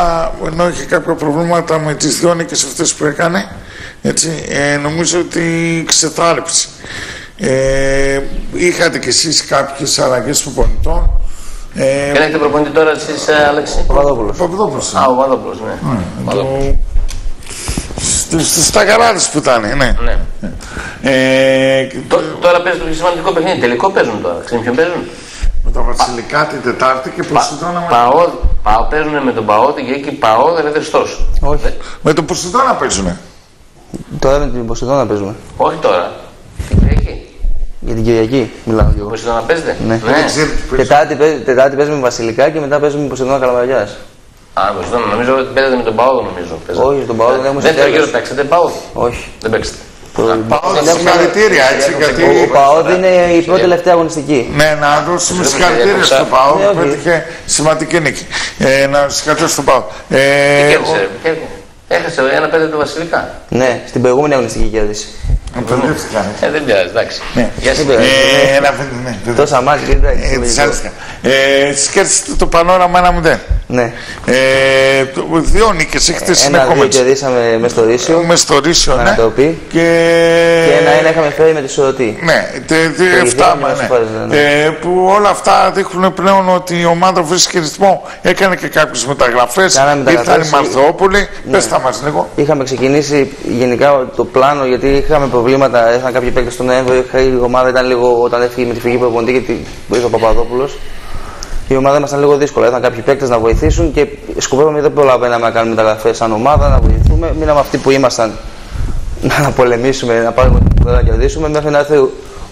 ενώ είχε κάποια προβλήματα με τις διόνικες αυτές που έκανε, έτσι, ε, νομίζω ότι ξεθάρεψε. Ε, είχατε κι εσείς κάποιες αλλαγές προπονητών. Ε, Ποιον έχετε προπονητή τώρα εσείς, ε, Αλέξη; Παπαδόπουλος. Παπαδόπουλος. Α, ο Παπαδόπουλος, ναι. Παπαδόπουλος. Στους, στους ταγαράδες που ήταν, ναι. Ναι. Ε, και Τω- Τώρα παίζει το σημαντικό παιχνίδι. Τελικό παίζουν τώρα. Ξέρετε ποιον παίζουν; με τα Βασιλικά την Τετάρτη και Ποσειδώνα με, Παό, παό παίζουν με τον Παό και εκεί Παό ελεύθεριστός. Όχι. με τον Ποσειδώνα παίζουνε. Τώρα με την Ποσειδώνα παίζουμε. Όχι τώρα. Την Κυριακή. Για την Κυριακή μιλάω και εγώ. Ποσειδώνα παίζετε; Ναι. ναι. Τετάρτη, παί- Τετάρτη παίζουμε Βασιλικά και μετά παίζουμε Ποσειδώνα Καλαμαριάς. Α, Ποσειδώνα. Νομίζω ότι παίζετε με τον Παό νομίζω. παίζετε. Όχι, τον Παό δεν έχουμε Δεύτερο τέλος. γύρο παίξετε Παό. Όχι. Δεν παίξετε. Συγχαρητήρια, έτσι, γιατί... Ο Παόδ είναι η πρώτη τελευταία αγωνιστική. Ναι, να δώσουμε Συγγνώμη, συγχαρητήρια διακόψα. στον ΠΑΟ Ναι, που όχι. πέτυχε σημαντική νίκη. Ε, να συγχαρητήρια στον ΠΑΟ. Ε, Τι ο- κέρδισε. ποια- Έχασε ένα πέντε το Βασιλικά. Ναι, στην προηγούμενη αγωνιστική κέρδισε. Μπερδεύτηκα. Ε, δεν πειράζει, εντάξει. Ναι. Γεια σας. Ε, ένα πέντε, ναι, βέβαια. Τόσα μάτια δεν Ε, εντάξει. της άρεστηκα. Ε, εσείς κέρδισετε το πανόραμα ένα μηδέν. Ναι. Ε, το- δύο νίκες έχετε Ένα-δύο συνεχόμενες. κερδίσαμε μες στο Ρήσιο. Μες στο Ρήσιο, με ναι. ανατροπή. Και... Και ένα-ένα είχαμε φέρει με τη Σουρωτή. Ναι, τε- τε- Και αυτά, βγήκαμε μα, όσες ναι. φορές, ναι. Ε, που όλα αυτά δείχνουν πλέον ότι η ομάδα βρίσκει ρυθμό. Έκανε και κάποιες μεταγραφές. Κάναμε Ήρθαν οι μεταγραφές. Μαρθεόπουλοι. Ναι. Πες τα μας λίγο. Είχαμε ξεκινήσει γενικά το πλάνο γιατί είχαμε προβλήματα. Έρθαν κάποιοι παίκτες τον Νοέμβριο. Η ομάδα ήταν λίγο όταν έφυγε με τη φυγή προπονητή γιατί ήρθε ο Παπαδόπουλος. Η ομάδα ήμασταν λίγο δύσκολα. Ήρθαν κάποιοι παίκτες να βοηθήσουν και σκοπεύαμε δεν προλαβαίναμε να κάνουμε μεταγραφές σαν ομάδα, να βοηθούμε. Μείναμε αυτοί που ήμασταν να πολεμήσουμε, να πάρουμε την να κερδίσουμε μέχρι να έρθει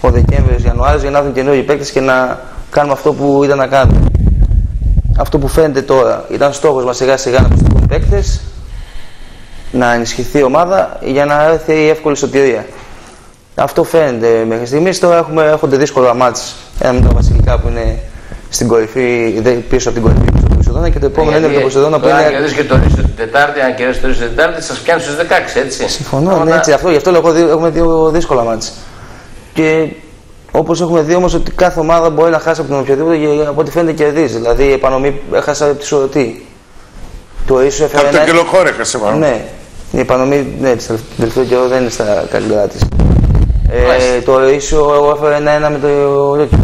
ο Δεκέμβριος, Ιανουάριος για να έρθουν καινούργιοι παίκτες και να κάνουμε αυτό που ήταν να κάνουμε. Αυτό που φαίνεται τώρα ήταν στόχος μας σιγά σιγά να προσθεθούν παίκτες, να ενισχυθεί η ομάδα για να έρθει η εύκολη σωτηρία. Αυτό φαίνεται μέχρι στιγμής. Τώρα έχουμε, έρχονται δύσκολα μάτς. Ένα με τον Βασιλικά που είναι στην κορυφή, δε- πίσω από την κορυφή πίσω από τον Ποσειδώνα και το επόμενο είναι με τον Ποσειδώνα που Τώρα, Αν είναι. κερδίσει και το Ρήσο την Τετάρτη, αν κερδίσει το Ρήσο την Τετάρτη, σας πιάνει στους 16, έτσι. Συμφωνώ, ναι, έτσι, αυτό, γι' αυτό λέω, έχω δει- έχουμε δύο δύσκολα μάτς. Και όπως έχουμε δει όμως ότι κάθε ομάδα μπορεί να χάσει από τον οποιοδήποτε και από ό,τι φαίνεται κερδίζει. Δηλαδή η επανομή έχασα από τη Σουρωτή. Το ίσω έφερε. Από τον ένα- Κελοχώρη έχασε πάνω. Ναι, η επανομή ναι, της τελευταίου- τελευταίο καιρό δεν είναι στα καλύτερά της. Ε, το ίσο εγώ έφερε ένα-ένα με το, τέτοιο,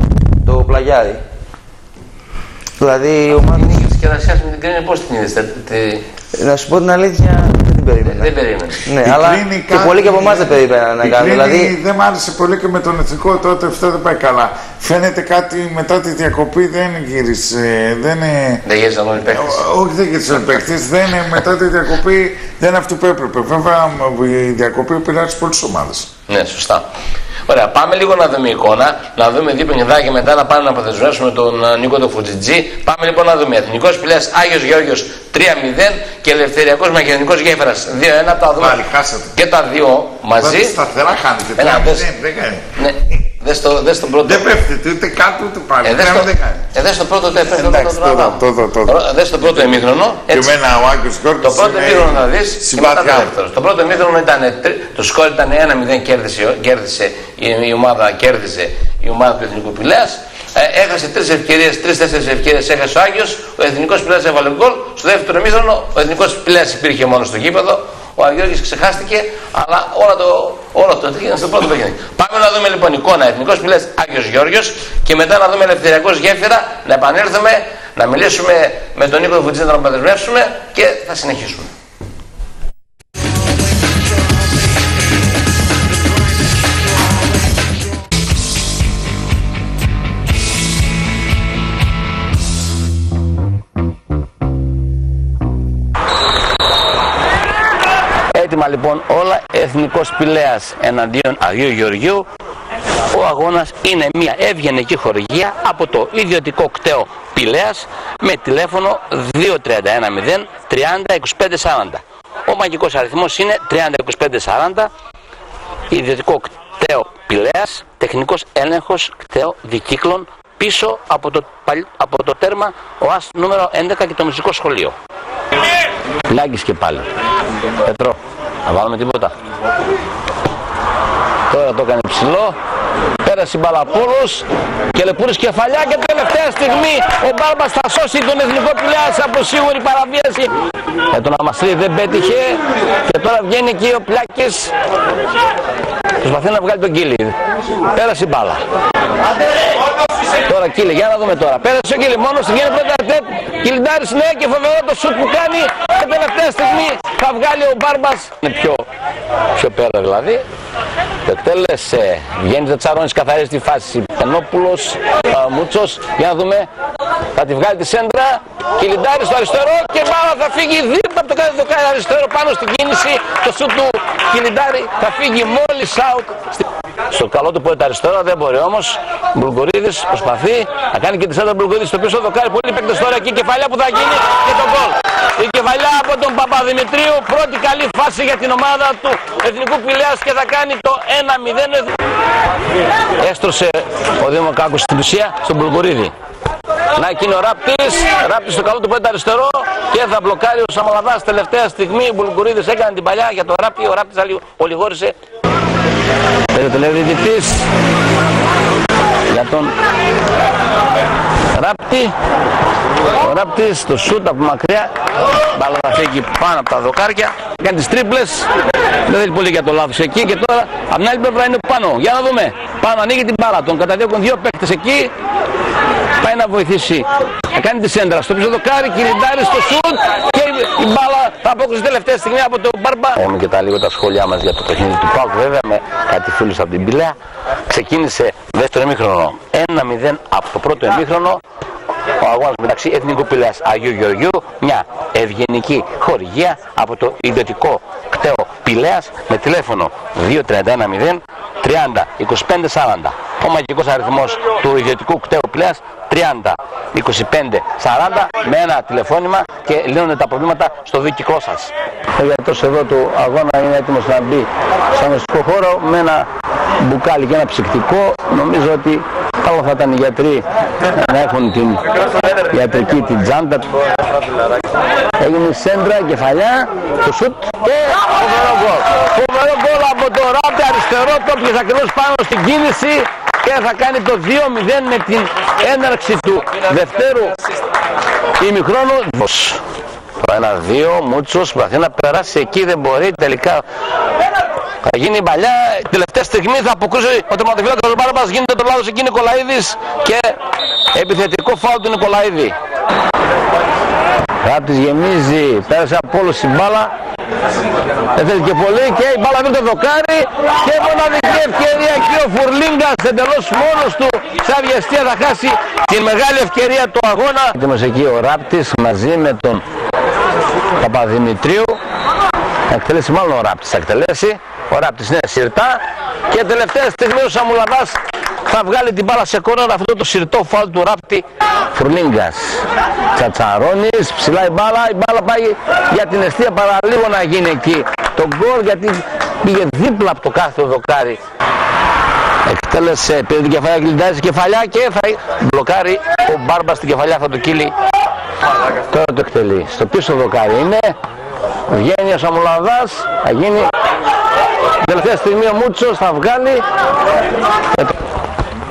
το πλαγιάρι. Δηλαδή η ομάδα. Η νίκη τη Κερασιά με την Κρίνη, πώς την είδες. Να σου πω την αλήθεια, δεν την περίμενα. Δεν περίμενες. Ναι, Η αλλά Κρίνη και κάτι- πολλοί και από εμάς δεν περίμεναν να Η κάνουν. Κρίνη Δηλαδή, δεν μ' άρεσε πολύ και με τον εθνικό τότε αυτό δεν πάει καλά. Φαίνεται κάτι μετά τη διακοπή δεν γύρισε. Δεν είναι... Δεν γύρισαν όλοι οι παίχτε. Όχι, δεν γύρισαν οι παίχτες. δεν είναι, μετά τη διακοπή δεν είναι αυτό που έπρεπε. Βέβαια η διακοπή επηρεάζει πολλές ομάδες. Ναι, σωστά. Ωραία, πάμε λίγο να δούμε εικόνα, να δούμε δύο παιχνιδάκια μετά να πάμε να αποδεσμεύσουμε τον ε, Νίκο το Φουτζιτζή. Πάμε λοιπόν να δούμε. Εθνικός Πηλέα Άγιος Γιώργιο 3-0 και Ελευθεριακός Μακεδονικός Γέφυρας 2-1. Τα δούμε Πάλι χάσατε. και τα δύο μαζί. Βάζετε Σταθερά χάνετε. Ένα, Τρία δες. μηδέν, δεν κάνει. Ναι, δες το, δες τον πρώτο. Δεν πέφτετε ούτε κάτω ούτε πάλι. Ε, δες Τρία το, δεν κάνει. ε, δες το πρώτο, τε, πες το Εντάξει, πρώτο, το- το- το- το- το- Δες το πρώτο ημίχρονο. Και έτσι. εμένα ο Άγγελος Γιώργος Το πρώτο είναι ημίχρονο να δεις και μετά το συμπάθειά μου. δεύτερο. Το πρώτο ημίχρονο ήταν, τρι- το σκορ ήταν 1-0 κέρδισε, κέρδισε η, η ομάδα, κέρδισε η ομάδα του Εθνικού Πηλέας. Ε, έχασε τρεις ευκαιρίες, τρει-τέσσερι ευκαιρίες έχασε ο Άγιος. Ο Εθνικός Πηλέας έβαλε γκολ. Στο δεύτερο ημίχρονο ο Εθνικός Πηλέας υπήρχε μόνο στο γήπεδο. Ο Αγιώργης ξεχάστηκε, αλλά όλο το, όλο το έγινε στο πρώτο παιχνίδι. Πάμε να δούμε λοιπόν εικόνα Εθνικός Πηλές Άγιος Γιώργος και μετά να δούμε Ελευθεριακός Γέφυρα, να επανέλθουμε, να μιλήσουμε με τον Νίκο Βουτζή να τον παντρεύσουμε και θα συνεχίσουμε. Έτοιμα λοιπόν όλα Εθνικός Πηλέας εναντίον Αγίου Γεωργίου. Ο αγώνας είναι μια ευγενική χορηγία από το ιδιωτικό κτέο Πηλέας με τηλέφωνο 2310 30 25 40. Ο μαγικός αριθμός είναι 30 25 40. Ιδιωτικό κτέο Πηλέας, τεχνικός έλεγχος κτέο δικύκλων πίσω από το, παλι- από το τέρμα ο ΑΣ νούμερο 11 και το μουσικό σχολείο. Λάγκης και πάλι. Πετρό, να βάλουμε τίποτα. Τώρα το έκανε ψηλό. Πέρασε η Μπαλαπούλους και Λεπούρης κεφαλιά και τελευταία στιγμή ο Μπάρμπας θα σώσει τον Εθνικό Πηλέας από σίγουρη παραβίαση. Ε, τον Αμαστρή δεν πέτυχε και τώρα βγαίνει εκεί ο Πλάκης προσπαθεί να βγάλει τον Κίλι. Πέρασε η μπάλα. Τώρα Κίλι, για να δούμε τώρα. Πέρασε ο Κίλι μόνος, του βγαίνει πρώτα τέπ. Κιλιντάρης ναι και φοβερό το σουτ που κάνει και τελευταία στιγμή θα βγάλει ο Μπάρμπας. Είναι πιο, πιο πέρα δηλαδή. Το τέλεσε. Βγαίνει το Τσαρώνης καθαρίζει τη φάση. Πενόπουλος, α, Μούτσος. Για να δούμε. Θα τη βγάλει τη σέντρα. Κιλιντάρης στο αριστερό και μπάλα θα φύγει δίπλα από το κάθε δοκάρι αριστερό πάνω στην κίνηση. Το σουτ του Κιλιντάρη θα φύγει μόλις out. Στη- Στο καλό του πόδι αριστερό δεν μπορεί όμως. Μπουλγκορίδης προσπαθεί να κάνει και τη σέντρα Μπουλγκορίδης στο πίσω δοκάρι. Πολλοί παίκτες τώρα εκεί. Κεφαλιά που θα γίνει και τον γκολ. Η κεφαλιά από τον Παπαδημητρίου. Πρώτη καλή φάση για την ομάδα του Εθνικού Πηλέας και θα κάνει το 1-0. Έστρωσε ο Δήμο Κάκος στην ουσία στον Μπουλγκορίδη. Να εκείνο ο Ράπτης, Ράπτης στο καλό του πέντε αριστερό και θα μπλοκάρει ο Σαμαλαδάς τελευταία στιγμή. Ο Μπουλγκουρίδης έκανε την παλιά για τον Ράπτη, ο Ράπτης αλλη- ολιγόρησε. Πήρε το λευριδιτής για τον Ράπτη. Ο Ράπτης το σούτ από μακριά, μπάλα θα φύγει πάνω από τα δοκάρια. Κάνει τις τρίπλες, δεν θέλει πολύ για το λάθος εκεί. Και τώρα από την άλλη πλευρά είναι πάνω. Για να δούμε, πάνω ανοίγει την μπάλα, τον καταδιώκουν δύο παίκτες εκεί, πάει να βοηθήσει. Να κάνει τη σέντρα. Στο πίσω δοκάρι, κυριτάρει στο σουτ και η, η μπάλα θα απόκρισε τελευταία στιγμή από τον Μπαρμπά. Έχουμε και τα λίγο τα σχόλιά μας για το παιχνίδι του Πάουκ βέβαια με κάτι φίλους από την Πηλαία. Ξεκίνησε δεύτερο εμίχρονο 1-0 από το πρώτο εμίχρονο. Ο αγώνας μεταξύ Εθνικού Πηλέας Αγίου Γεωργίου μια ευγενική χορηγία από το ιδιωτικό κτέο Πηλέας με τηλέφωνο 2310 30 25 40 ο μαγικός αριθμός του ιδιωτικού κτέου Πηλέας 30 25 40 με ένα τηλεφώνημα και λύνονται τα προβλήματα στο δίκυκλό σας. Ο γιατρός εδώ του αγώνα είναι έτοιμος να μπει στο αγωνιστικό χώρο με ένα μπουκάλι και ένα ψυκτικό. Νομίζω ότι καλό θα ήταν οι γιατροί να έχουν την ιατρική την τζάντα. Έγινε η σέντρα, κεφαλιά, το σουτ και φοβερό γκολ. Φοβερό γκολ από το ράπτη αριστερό, το πιέσε ακριβώς πάνω στην κίνηση και θα κάνει το 2-0 με την έναρξη του δευτέρου ημιχρόνου. Το 1-2, Μούτσος προσπαθεί να περάσει εκεί, δεν μπορεί, τελικά θα γίνει η παλιά, τελευταία στιγμή θα αποκρούσει ο τερματοφύλακας ο Μπάρμπας, γίνεται το λάθος εκεί Νικολαίδης και επιθετικό φάουλ του Νικολαίδη. Ράπτης γεμίζει, πέρασε από όλους η μπάλα, δεν θέλει και πολύ και η μπάλα βρει το δοκάρι και μοναδική ευκαιρία εκεί ο Φουρλίνγκας εντελώς μόνος του σαν βιαστία θα χάσει την μεγάλη ευκαιρία του αγώνα. Έτοιμος εκεί ο Ράπτης μαζί με τον Παπαδημητρίου. Θα εκτελέσει μάλλον ο Ράπτης θα εκτελέσει Ο Ράπτης, ναι, σιρτά. Και τελευταία στιγμή ο Σαμουλαδάς θα βγάλει την μπάλα σε κόρνερ αυτό το σιρτό φάουλ του Ράπτη Φουρνίγκας. Τσατσαρώνης, ψηλά η μπάλα, η μπάλα πάει για την αιστεία παραλίγο να γίνει εκεί. Το γκολ γιατί πήγε δίπλα από το κάθε δοκάρι. Εκτέλεσε, πήρε την κεφαλιά, κλειδάζει κεφαλιά και θα μπλοκάρει ο Μπάρμπας στην κεφαλιά, θα το κύλει. Τώρα το εκτελεί. Στο πίσω δοκάρι είναι. Βγαίνει ο Σαμουλαδάς, θα γίνει. Τελευταία στιγμή ο Μούτσος θα βγάλει.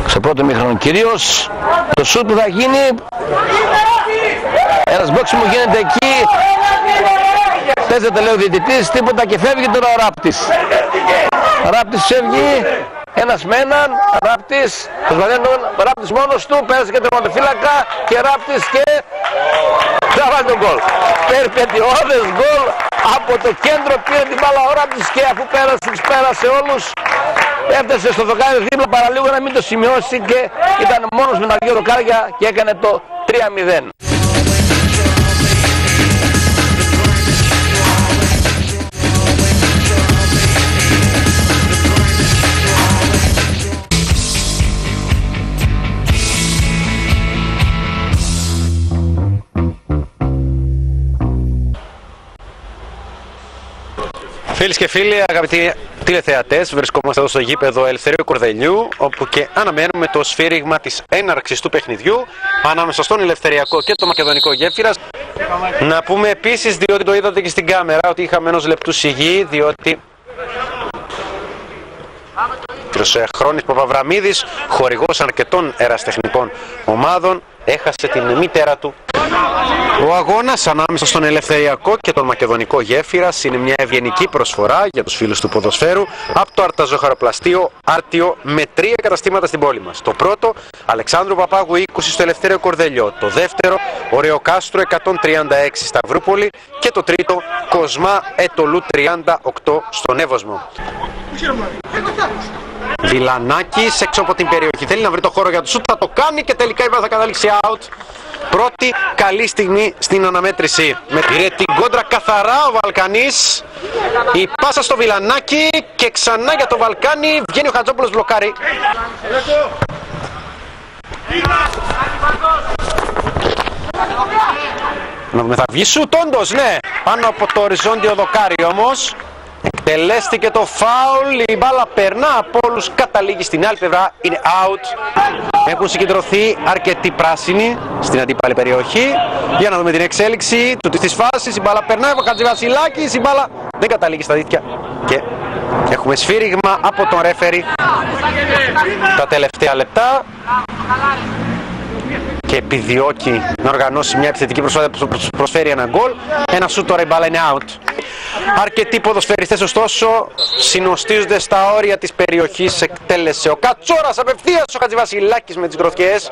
Στο πρώτο μήχρονο κυρίως. Το σούτ που θα γίνει. Ένας μου γίνεται εκεί. Παίζεται λέει ο διαιτητής, τίποτα και φεύγει τώρα ο Ράπτης. Ράπτης φεύγει. Ένας με έναν, Ράπτης, ο Ράπτης μόνος του, πέρασε και τερματοφύλακα και Ράπτης και θα βάλει τον γκολ. Περπετειώδες γκολ από το κέντρο πήρε την μπάλα ο Ράπτης και αφού πέρασε, τους πέρασε όλους έφτασε στο δοκάρι δίπλα παραλίγο να μην το σημειώσει και ήταν μόνος με τα δύο δοκάρια και έκανε το 3-0. Φίλοι και φίλοι, αγαπητοί τηλεθεατές, βρισκόμαστε εδώ στο γήπεδο Ελευθερίου Κορδελιού, όπου και αναμένουμε το σφύριγμα της έναρξης του παιχνιδιού ανάμεσα στον Ελευθεριακό και το Μακεδονικό Γέφυρας. Να πούμε επίσης, διότι το είδατε και στην κάμερα, ότι είχαμε ενός λεπτού σιγή, διότι ο Χρόνης Παπαβραμίδης, χορηγός αρκετών εραστεχνικών ομάδων, έχασε την μητέρα του. Ο αγώνας ανάμεσα στον Ελευθεριακό και τον Μακεδονικό Γέφυρα είναι μια ευγενική προσφορά για τους φίλους του ποδοσφαίρου από το Αρταζοχαροπλαστείο Άρτιο με τρία καταστήματα στην πόλη μας. Το πρώτο, Αλεξάνδρου Παπάγου 20 στο Ελευθέριο Κορδελιό. Το δεύτερο, Ωρεοκάστρο 136 Σταυρούπολη. Και το τρίτο, Κοσμά Ετολού 38 στον Εύωσμο. Βιλανάκη έξω από την περιοχή. Θέλει να βρει το χώρο για το σουτ. Θα το κάνει και τελικά η θα καταλήξει out. Πρώτη καλή στιγμή στην αναμέτρηση. Με πήρε την κόντρα καθαρά ο Βαλκανής. Η πάσα στο Βιλανάκη και ξανά για το Βαλκάνι. Βγαίνει ο Χατζόπουλος μπλοκάρει. Να δούμε θα βγει σουτ όντως ναι. Πάνω από το οριζόντιο δοκάρι όμως. Εκτελέστηκε το φάουλ, η μπάλα περνά από όλους, καταλήγει στην άλλη πλευρά, είναι out. Έχουν συγκεντρωθεί αρκετοί πράσινοι στην αντίπαλη περιοχή. Για να δούμε την εξέλιξη του της φάσης, η μπάλα περνάει από Χατζηβασιλάκης, η μπάλα δεν καταλήγει στα δίκτυα. Και έχουμε σφύριγμα από τον ρέφερη τα τελευταία λεπτά και επιδιώκει να οργανώσει μια επιθετική προσπάθεια που προσφέρει ένα γκολ. Ένα σου τώρα η μπάλα είναι out. Αρκετοί ποδοσφαιριστές ωστόσο συνοστίζονται στα όρια της περιοχής εκτέλεσε ο Κατσόρας απευθείας. Ο Χατζηβασιλάκης με τις γροθιές.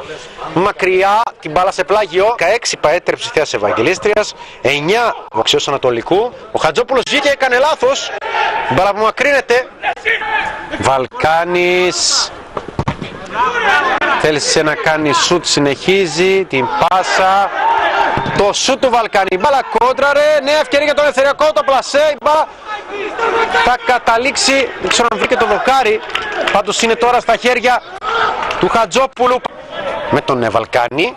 Μακριά την μπάλα σε πλάγιο. 16 παέτρεψη θέαση Ευαγγελίστριας. 9 βοξιός Ανατολικού. Ο Χατζόπουλος βγήκε έκανε λάθος. Μπάλα που μακρύνεται. Βαλκάνης Θέλησε να κάνει σουτ, συνεχίζει την πάσα. Το σουτ του Βαλκάνη. Η μπάλα κόντραρε. Νέα ευκαιρία για τον Εθεριακό. Το πλασέ. Η μπάλα θα καταλήξει. Δεν ξέρω αν βρήκε το δοκάρι. Πάντως είναι τώρα στα χέρια του Χατζόπουλου. Με τον Βαλκάνη.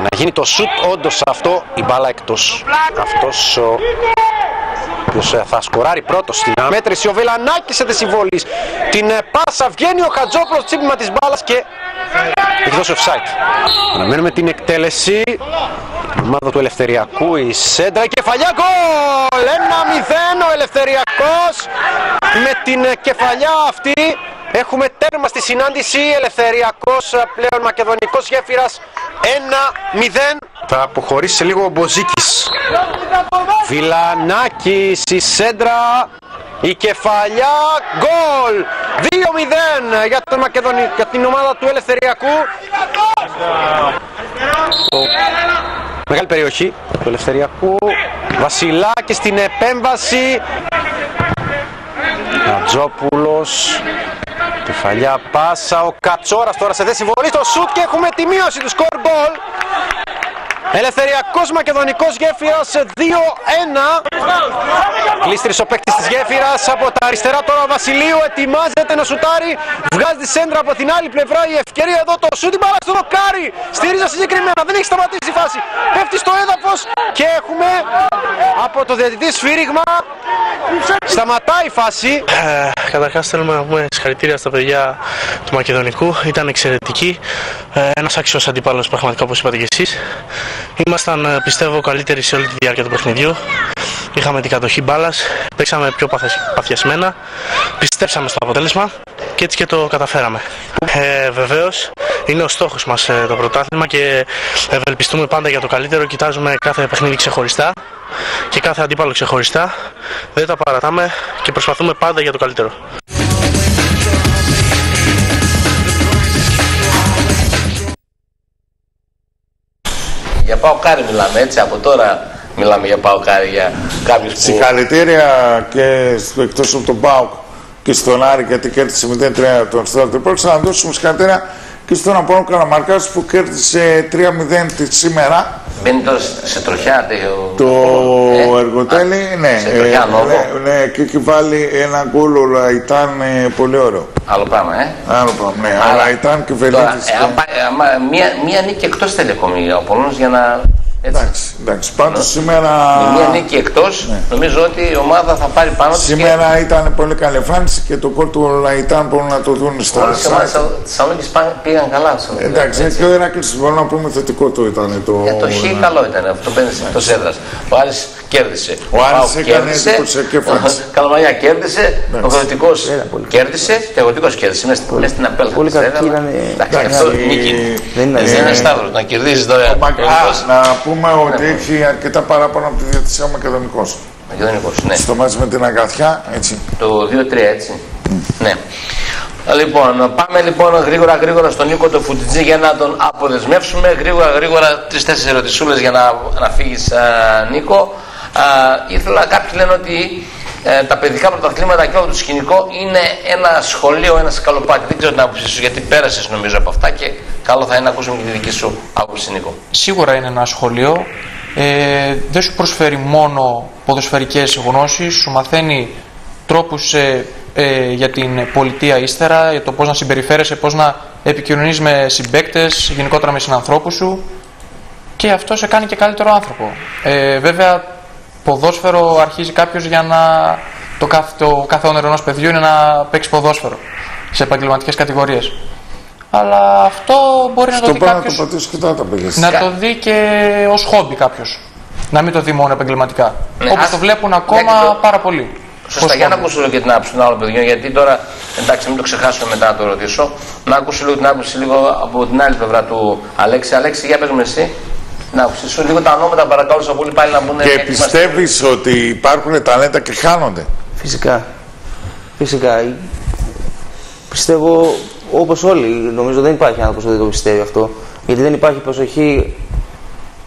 Να γίνει το σουτ όντως αυτό η μπάλα εκτός. Αυτός ο οποίος ε, θα σκοράρει πρώτος στην αμέτρηση. Ο Βελανάκης σε συμβολή. Την ε, πάσα βγαίνει ο Χατζόπουλος τσίπημα της μπάλας και έχει δώσει offside. Αναμένουμε την εκτέλεση. Την ομάδα του Ελευθεριακού η Σέντρα η κεφαλιά γκολ! 1-0 ο Ελευθεριακός με την ε, κεφαλιά αυτή Έχουμε τέρμα στη συνάντηση, Ελευθεριακός πλέον Μακεδονικός γέφυρας 1-0. Θα αποχωρήσει λίγο ο Μποζίκης. Βιλανάκης η σέντρα, η κεφαλιά, γκολ! 2-0 για, για την ομάδα του Ελευθεριακού. Μεγάλη περιοχή του Ελευθεριακού. Βασιλάκη στην επέμβαση. Ατζόπουλος Κεφαλιά πάσα, ο Κατσόρας τώρα σε θέση βολής στο σουτ και έχουμε τη μείωση του σκορ μπολ. Ελευθεριακός Μακεδονικός Γέφυρας 2-1. Κλείστρης ο παίκτης της Γέφυρας από τα αριστερά τώρα ο Βασιλείου ετοιμάζεται να σουτάρει. Βγάζει τη σέντρα από την άλλη πλευρά η ευκαιρία εδώ το σούτ. μπάλα στο δοκάρι. Στη ρίζα συγκεκριμένα. Δεν έχει σταματήσει η φάση. Πέφτει στο έδαφος και έχουμε από το διαιτητή σφύριγμα. Σταματάει η φάση. Ε, Καταρχάς θέλουμε να πούμε συγχαρητήρια στα παιδιά του Μακεδονικού. Ήταν εξαιρετική. Ε, ένας άξιος αντίπαλος πραγματικά όπως είπατε και εσείς. Ήμασταν ε, πιστεύω καλύτεροι σε όλη τη διάρκεια του παιχνιδιού. Είχαμε την κατοχή μπάλας, παίξαμε πιο παθασ- παθιασμένα, πιστέψαμε στο αποτέλεσμα και έτσι και το καταφέραμε. Ε, βεβαίως είναι ο στόχος μας ε, το πρωτάθλημα και ευελπιστούμε πάντα για το καλύτερο. Κοιτάζουμε κάθε παιχνίδι ξεχωριστά και κάθε αντίπαλο ξεχωριστά. Δεν τα παρατάμε και προσπαθούμε πάντα για το καλύτερο. Για Παοκάρι μιλάμε έτσι, από τώρα μιλάμε για Παοκάρι, για κάποιους που... Συγχαρητήρια και στο, εκτός από τον ΠΑΟΚ και στον Άρη γιατί κέρδισε 0-3 τον Στράτο Πρόξα να δώσουμε συγχαρητήρια και στον Απόλυτο Καλαμαρκάς που κέρδισε 3-0 της σήμερα Μπαίνει τώρα σε τροχιά τέτοιο... το Ε, εργοτέλη, ναι, σε τροχιά ε, νόβο. ναι, ναι, και έχει βάλει ένα γκολ αλλά ήταν ε, πολύ ωραίο. Άλλο πράγμα, ε. Άλλο πράγμα, ναι, Άρα, αλλά ήταν και Τώρα, βελίτης. ε, αν πάει- άμα μία, μία νίκη εκτός θέλει ακόμη ο Απόλλωνας για να... Έτσι. Εντάξει, εντάξει, πάντως σήμερα... Με μία νίκη εκτός, νομίζω ότι η ομάδα θα πάρει πάνω της Σήμερα ήταν πολύ καλή εμφάνιση και το κόλ του Λαϊτάν μπορούν να το δουν στα Όλες οι ομάδες site. της Θεσσαλονίκης πά- πήγαν καλά. στο- Εντάξει, έτσι. και ο Ηράκλης μπορούμε να πούμε θετικό το ήταν. Το, Για το Χ καλό ήταν αυτό, πέρασε εκτός έδρας. Ο Άρης κέρδισε. Ο Άρης Πάοκ έκανε κέρδισε, εντυπωσιακή εμφάνιση. ο Καλαμαριά κέρδισε, ο Αγροτικός κέρδισε και ο Αγροτικός κέρδισε μέσα στην- μέσα στην απέλα. Πολύ της κακή έδρα. ήταν, ε, Εντάξει, εντάξει, αυτό ε, νίκη. δεν είναι- Δεν είναι ε, σταύρος να κερδίζεις τώρα. Α, να πούμε ότι έχει αρκετά παράπονα από τη διατησία ο Μακεδονικός. Μακεδονικός, ναι. Στο μάτς με την Αγκαθιά, έτσι. Το 2-3 έτσι. Ναι. Λοιπόν, πάμε λοιπόν γρήγορα γρήγορα στον Νίκο το Φουτιτζή για να τον αποδεσμεύσουμε. Γρήγορα γρήγορα τρει-τέσσερι ερωτησούλες για να, να φύγεις, Νίκο. Α, ήθελα, κάποιοι λένε ότι ε, τα παιδικά πρωταθλήματα και όλο το σκηνικό είναι ένα σχολείο, ένα σκαλοπάτι. Δεν ξέρω την άποψή σου, γιατί πέρασες νομίζω από αυτά και καλό θα είναι να ακούσουμε και τη δική σου άποψη, Νίκο. Σίγουρα είναι ένα σχολείο. Ε, δεν σου προσφέρει μόνο ποδοσφαιρικές γνώσεις, σου μαθαίνει τρόπους ε, ε, για την πολιτεία ύστερα, για το πώς να συμπεριφέρεσαι, πώς να επικοινωνείς με συμπαίκτες, γενικότερα με συνανθρώπους σου και αυτό σε κάνει και καλύτερο άνθρωπο. Ε, βέβαια, ποδόσφαιρο αρχίζει κάποιος για να... Το κάθε, το κάθε όνειρο ενός παιδιού είναι να παίξει ποδόσφαιρο σε επαγγελματικές κατηγορίες. Αλλά αυτό μπορεί να το Στο δει πάνω να κάποιος το πατήσω και τα τα παιδιά. να το δει και ως χόμπι κάποιος. Να μην το δει μόνο επαγγελματικά. Ναι, Όπως ας- το βλέπουν ναι, ακόμα και το- πάρα πολύ. Σωστά, Ως για να χόμπι. ακούσω λίγο και την άποψη των άλλων παιδιών, γιατί τώρα εντάξει, μην το ξεχάσουμε μετά να το ρωτήσω. Να ακούσω λίγο την άποψη λίγο από την άλλη πλευρά του Αλέξη. Αλέξη, για πες με εσύ. Να άποψη σου λίγο τα ονόματα, παρακαλώ σα πολύ πάλι να μπουν. Και γιατί είμαστε- πιστεύεις ότι υπάρχουν ταλέντα και χάνονται; Φυσικά. Φυσικά. Πιστεύω όπως όλοι. Νομίζω δεν υπάρχει άνθρωπος που δεν το πιστεύει αυτό. Γιατί δεν υπάρχει προσοχή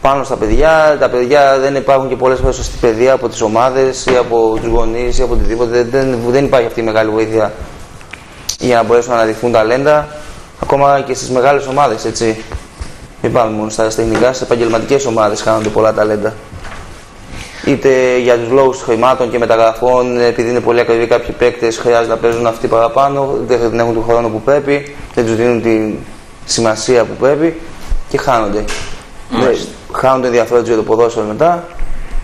πάνω στα παιδιά. Τα παιδιά δεν υπάρχουν και πολλές φορές σωστή παιδεία από τις ομάδες ή από τους γονείς ή από οτιδήποτε. Δεν, δεν υπάρχει αυτή η μεγάλη βοήθεια για να μπορέσουν να αναδειχθούν ταλέντα. Ακόμα και στις μεγάλες ομάδες, έτσι. Μην πάμε μόνο στα τεχνικά, στις επαγγελματικές ομάδες χάνονται πολλά ταλέντα είτε για τους λόγους χρημάτων και μεταγραφών, επειδή είναι πολύ ακριβοί κάποιοι παίκτες, χρειάζεται να παίζουν αυτοί παραπάνω, δεν έχουν τον χρόνο που πρέπει, δεν τους δίνουν τη σημασία που πρέπει και χάνονται. Μάλιστα. Δεν- Χάνονται ενδιαφέρον για το ποδόσφαιρο μετά,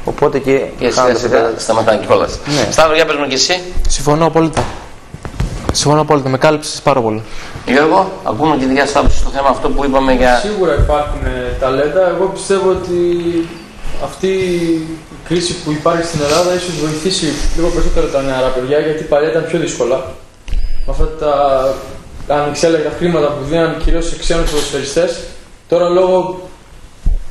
οπότε και, Και χάνονται σιγά σιγά σταματάνε κιόλας. Ναι. Σταύρο, για πες μου και εσύ. Συμφωνώ απόλυτα. Συμφωνώ απόλυτα. Με κάλυψες πάρα πολύ. Γιώργο, ακούμε και τη δικιά σου άποψη στο θέμα αυτό που είπαμε για. Σίγουρα υπάρχουν ε, ταλέντα. Εγώ πιστεύω ότι αυτή η κρίση που υπάρχει στην Ελλάδα ίσως βοηθήσει λίγο περισσότερο τα νεαρά παιδιά γιατί παλιά ήταν πιο δύσκολα. Με αυτά τα ανεξέλεγκτα χρήματα που δίναν κυρίως σε ξένους ποδοσφαιριστές, τώρα λόγω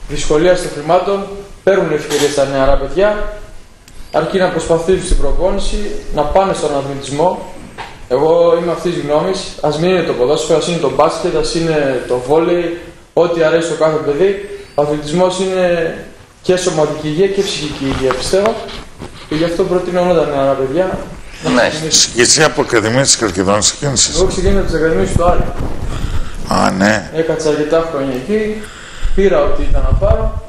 δυσκολίας των χρημάτων παίρνουν ευκαιρίες στα νεαρά παιδιά αρκεί να προσπαθήσουν στην προπόνηση, να πάνε στον αθλητισμό. Εγώ είμαι αυτής της γνώμης. Α μην είναι το ποδόσφαιρο, ας είναι το μπάσκετ, ας είναι το βόλεϊ, ό,τι αρέσει στο κάθε παιδί. Ο αθλητισμός είναι και σωματική υγεία και ψυχική υγεία, πιστεύω. Και γι' αυτό προτείνω όλα τα νεαρά παιδιά. να Ναι. Ναι. ξεκινήσουν. Και εσύ από Ακαδημία της Καλκιδόνης ξεκίνησες. Εγώ ξεκίνησα από τις Ακαδημίες του Άρη. Α, ναι. Έκατσα αρκετά χρόνια εκεί. Πήρα ό,τι ήταν να πάρω.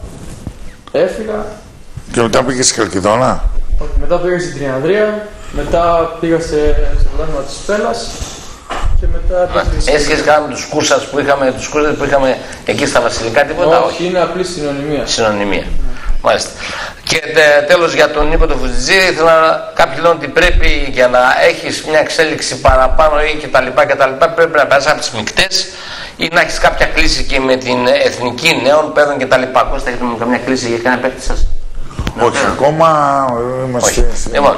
Έφυγα, Και μετά πήγες στη Καλκιδόνα. όχι, μετά πήγα στην Τριανδρία, μετά πήγα σε, στο πρωτάθλημα της Πέλας και μετά πήγα στη- Έχει σχέση κάναμε τους κούρσας που είχαμε, τους κούρσας που είχαμε εκεί στα Βασιλικά, τίποτα, όχι. όχι, είναι απλή συνωνυμία. Συνωνυμία. Μάλιστα. Και τέλος για τον Νίκο τον Φουτζιτζή, ήθελα να- κάποιοι λένε ότι πρέπει για να έχεις μια εξέλιξη παραπάνω ή κτλ. κτλ πρέπει να περάσεις από τις μεικτές ή να έχεις κάποια κλίση και με την εθνική νέων παίρνουν κτλ. Κώστα, έχετε καμιά κλίση για κανένα παίκτη σας; Όχι, ακόμα ε, είμαστε. Λοιπόν,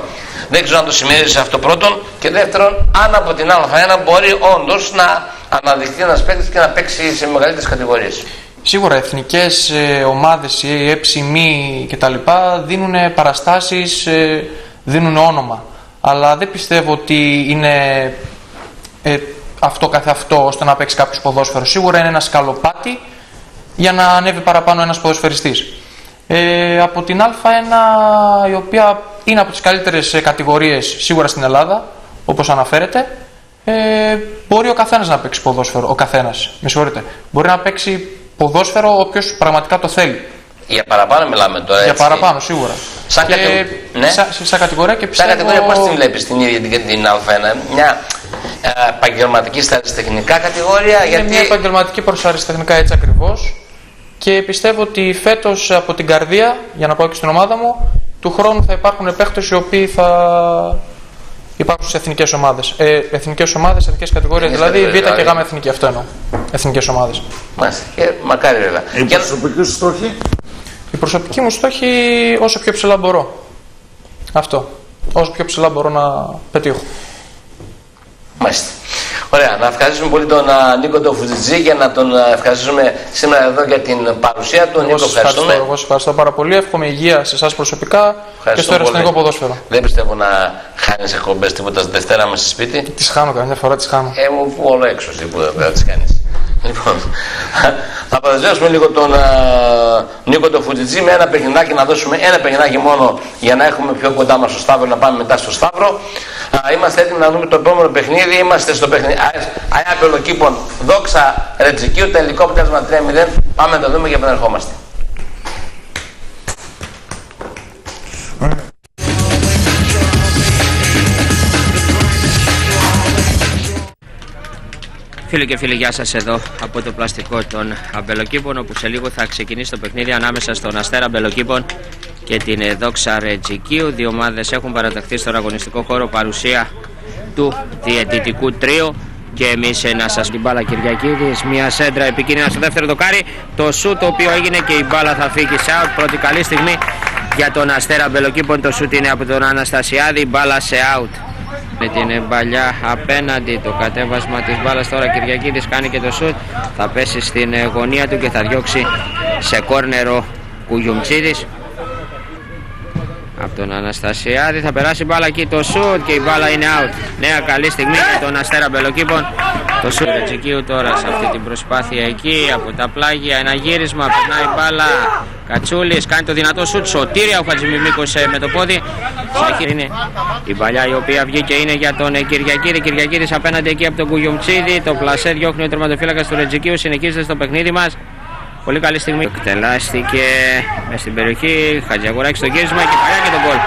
δεν ξέρω αν το σημαίνει αυτό πρώτον. Και δεύτερον, αν από την Α1 μπορεί όντως να αναδειχθεί ένας παίκτης και να παίξει σε μεγαλύτερες κατηγορίες. Σίγουρα εθνικές ε, ομάδες, η έψημη κτλ. δίνουν παραστάσεις, ε, δίνουν όνομα. Αλλά δεν πιστεύω ότι είναι ε, αυτό καθ' αυτό ώστε να παίξει κάποιος ποδόσφαιρος. Σίγουρα είναι ένα σκαλοπάτι για να ανέβει παραπάνω ένας ποδοσφαιριστής. Ε, από την Α1 η οποία είναι από τις καλύτερες ε, κατηγορίες σίγουρα στην Ελλάδα όπως αναφέρεται ε, μπορεί ο καθένας να παίξει ποδόσφαιρο, ο καθένας, με συγχωρείτε. Μπορεί να παίξει ποδόσφαιρο όποιος πραγματικά το θέλει. Για παραπάνω μιλάμε τώρα. Για έτσι. παραπάνω σίγουρα. Σαν, Και κατη... ναι. σαν, σαν κατηγορία και Σαν πιστεύω... κατηγορία πώς την βλέπεις την ίδια την, την Α1. Μια ε, επαγγελματική στα αριστεχνικά κατηγορία. Είναι γιατί μια επαγγελματική προς αριστεχνικά έτσι ακριβώς και πιστεύω ότι φέτος από την καρδία, για να πάω και στην ομάδα μου, του χρόνου θα υπάρχουν παίχτες οι οποίοι θα υπάρχουν σε εθνικές ομάδες. Ε, εθνικές ομάδες, εθνικές κατηγορίες, Εθνικές δηλαδή Β κατηγορίες, και Γ δηλαδή. εθνική, αυτό εννοώ. Εθνικές ομάδες. Μάλιστα. Και μακάρι βέβαια. Η προσωπική σου στόχη; Η προσωπική μου στόχη όσο πιο ψηλά μπορώ. Αυτό. Όσο πιο ψηλά μπορώ να πετύχω. Μάλιστα. Ωραία. Να ευχαριστήσουμε πολύ τον α, Νίκο τον Φουτζιτζή και να τον α, ευχαριστήσουμε σήμερα εδώ για την παρουσία του. Εγώ Νίκο, σας ευχαριστώ, ευχαριστούμε. εγώ σας ευχαριστώ πάρα πολύ. Εύχομαι υγεία σε εσάς προσωπικά και στο Ευχαριστούμε αεραστηνικό πολύ. ποδόσφαιρο. Δεν πιστεύω να χάνεις εκπομπές τίποτα στη Δευτέρα με στη σπίτι. Τις χάνω καμιά φορά, τις χάνω. Ε, μου που όλο έξω εσύ που δεν τι κάνει. Λοιπόν, θα παρουσιάσουμε λίγο τον α, Νίκο τον Φουτζιτζή με ένα παιχνιδάκι, να δώσουμε ένα παιχνιδάκι μόνο για να έχουμε πιο κοντά μας στο Σταύρο, να πάμε μετά στο Σταύρο. Α, είμαστε έτοιμοι να δούμε το επόμενο παιχνίδι. Είμαστε στο παιχνίδι Αία Πελοκήπων Δόξα Ρετζικίου, τελικό αποτέλεσμα 3-0. Πάμε να το δούμε και επανερχόμαστε. Φίλοι και φίλοι, γεια σας εδώ από το πλαστικό των Αμπελοκήπων όπου σε λίγο θα ξεκινήσει το παιχνίδι ανάμεσα στον Αστέρα Αμπελοκήπων και την ε, Δόξα Ρετζικίου. Δύο ομάδες έχουν παραταχθεί στον αγωνιστικό χώρο παρουσία του διαιτητικού τρίου και εμείς να σας την μπάλα Κυριακίδης. Μια σέντρα επικίνδυνα στο δεύτερο δοκάρι. Το σου το οποίο έγινε και η μπάλα θα φύγει σε out. Πρώτη καλή στιγμή για τον Αστέρα Μπελοκήπων. Το σουτ είναι από τον Αναστασιάδη. Μπάλα σε out. Με την μπαλιά απέναντι. Το κατέβασμα της μπάλας τώρα Κυριακίδης κάνει και το σουτ. Θα πέσει στην ε, γωνία του και θα διώξει σε κόρνερο Κουγιουμτσίδης από τον Αναστασιάδη θα περάσει η μπάλα εκεί το σουτ και η μπάλα είναι out. Νέα καλή στιγμή για τον Αστέρα Μπελοκήπων. Το σουτ Ρετσικίου τώρα σε αυτή την προσπάθεια εκεί από τα πλάγια. Ένα γύρισμα, περνάει η μπάλα. Κατσούλης κάνει το δυνατό σουτ. Σωτήρια ο Χατζημιμίκος ε, με το πόδι. Συνεχίζει είναι η παλιά η οποία βγήκε είναι για τον ε, Κυριακίδη. Κυριακίδης απέναντι εκεί από τον Κουγιουμτσίδη. Το πλασέ διώχνει ο τερματοφύλακας του Ρετζικίου. Συνεχίζεται στο παιχνίδι μας. Πολύ καλή στιγμή. Εκτελάστηκε μες στην περιοχή. Χατζιαγουράκη στο γύρισμα και παλιά και τον γκολ.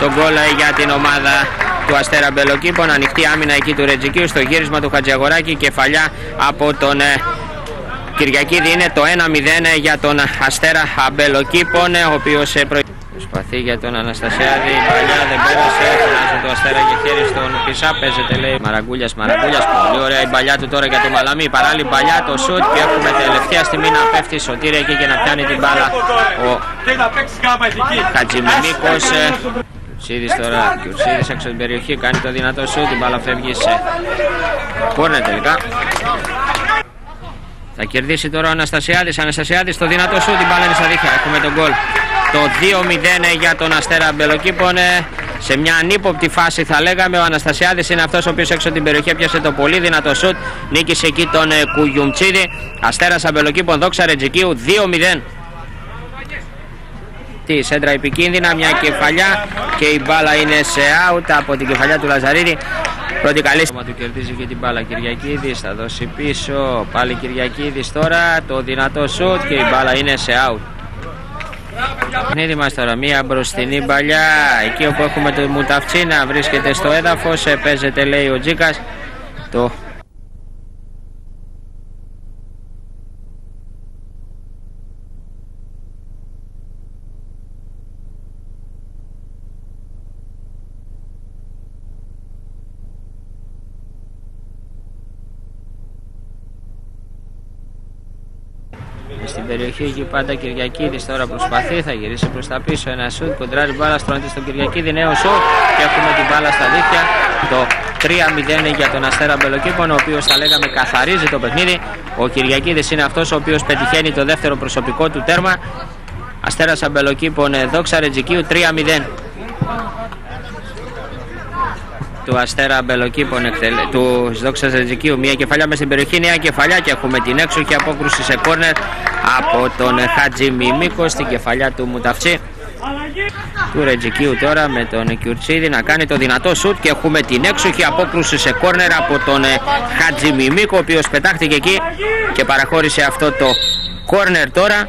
Το γκολ ε, για την ομάδα του Αστέρα Μπελοκήπων. Ανοιχτή άμυνα εκεί του Ρετζικίου στο γύρισμα του Χατζιαγουράκη. Κεφαλιά από τον ε, Κυριακίδη είναι το 1-0 για τον Αστέρα Αμπελοκήπων, ο οποίος ε, προ... προσπαθεί για τον Αναστασιάδη. Η παλιά δεν πέρασε. Φωνάζει το Αστέρα και χέρι στον Πισά. Παίζεται λέει Μαραγκούλιας, Μαραγκούλιας. Πολύ ωραία η παλιά του τώρα για τον Μαλαμή. Παράλληλη παλιά το σουτ και έχουμε τελευταία στιγμή να πέφτει η σωτήρια εκεί και να πιάνει την μπάλα ο Χατζημιμίκος. ε, Κιουρτσίδης τώρα, Κιουρτσίδης έξω την περιοχή, κάνει το δυνατό σουτ, η μπάλα φεύγει σε κόρνερ τελικά. Θα κερδίσει τώρα ο Αναστασιάδης, Αναστασιάδης το δυνατό σου, την μπάλα είναι στα δίχτυα, έχουμε τον γκολ. Το 2-0 για τον Αστέρα Μπελοκήπων ε, σε μια ανύποπτη φάση θα λέγαμε ο Αναστασιάδης είναι αυτός ο οποίος έξω από την περιοχή έπιασε το πολύ δυνατό σουτ. Νίκησε εκεί τον ε, Κουγιουμτσίδη. Αστέρας Αμπελοκήπων Δόξα Ρετζικίου 2-0 τη σέντρα επικίνδυνα, μια κεφαλιά και η μπάλα είναι σε out από την κεφαλιά του Λαζαρίδη. Πρώτη καλή στιγμή του κερδίζει και την μπάλα Κυριακίδης, θα δώσει πίσω, πάλι Κυριακίδης τώρα, το δυνατό σουτ και η μπάλα είναι σε out. Παιχνίδι μας τώρα, μία μπροστινή παλιά, εκεί όπου έχουμε το Μουταφτσίνα, βρίσκεται στο έδαφος, ε, παίζεται λέει ο Τζίκας, το Στην περιοχή εκεί πάντα Κυριακίδης τώρα προσπαθεί, θα γυρίσει προς τα πίσω ένα σουτ, κοντράρει μπάλα, στρώνεται στον Κυριακίδη, νέο σουτ και έχουμε την μπάλα στα δίχτυα. Το 3-0 για τον Αστέρα Μπελοκήπων, ο οποίος θα λέγαμε καθαρίζει το παιχνίδι. Ο Κυριακίδης είναι αυτός ο οποίος πετυχαίνει το δεύτερο προσωπικό του τέρμα. Αστέρας Αμπελοκήπων, ε, δόξα Ρετζικίου 3-0 του Αστέρα Μπελοκήπων εκτελε... του Δόξα Ρετζικίου. Μια κεφαλιά μες στην περιοχή, νέα κεφαλιά και έχουμε την έξοχη απόκρουση σε κόρνερ από τον Χάτζη Μιμίκο στην κεφαλιά του Μουταφτσί του Ρετζικίου τώρα με τον Κιουρτσίδη να κάνει το δυνατό σουτ και έχουμε την έξοχη απόκρουση σε κόρνερ από τον Χάτζη Μιμίκο ο οποίος πετάχτηκε εκεί και παραχώρησε αυτό το κόρνερ τώρα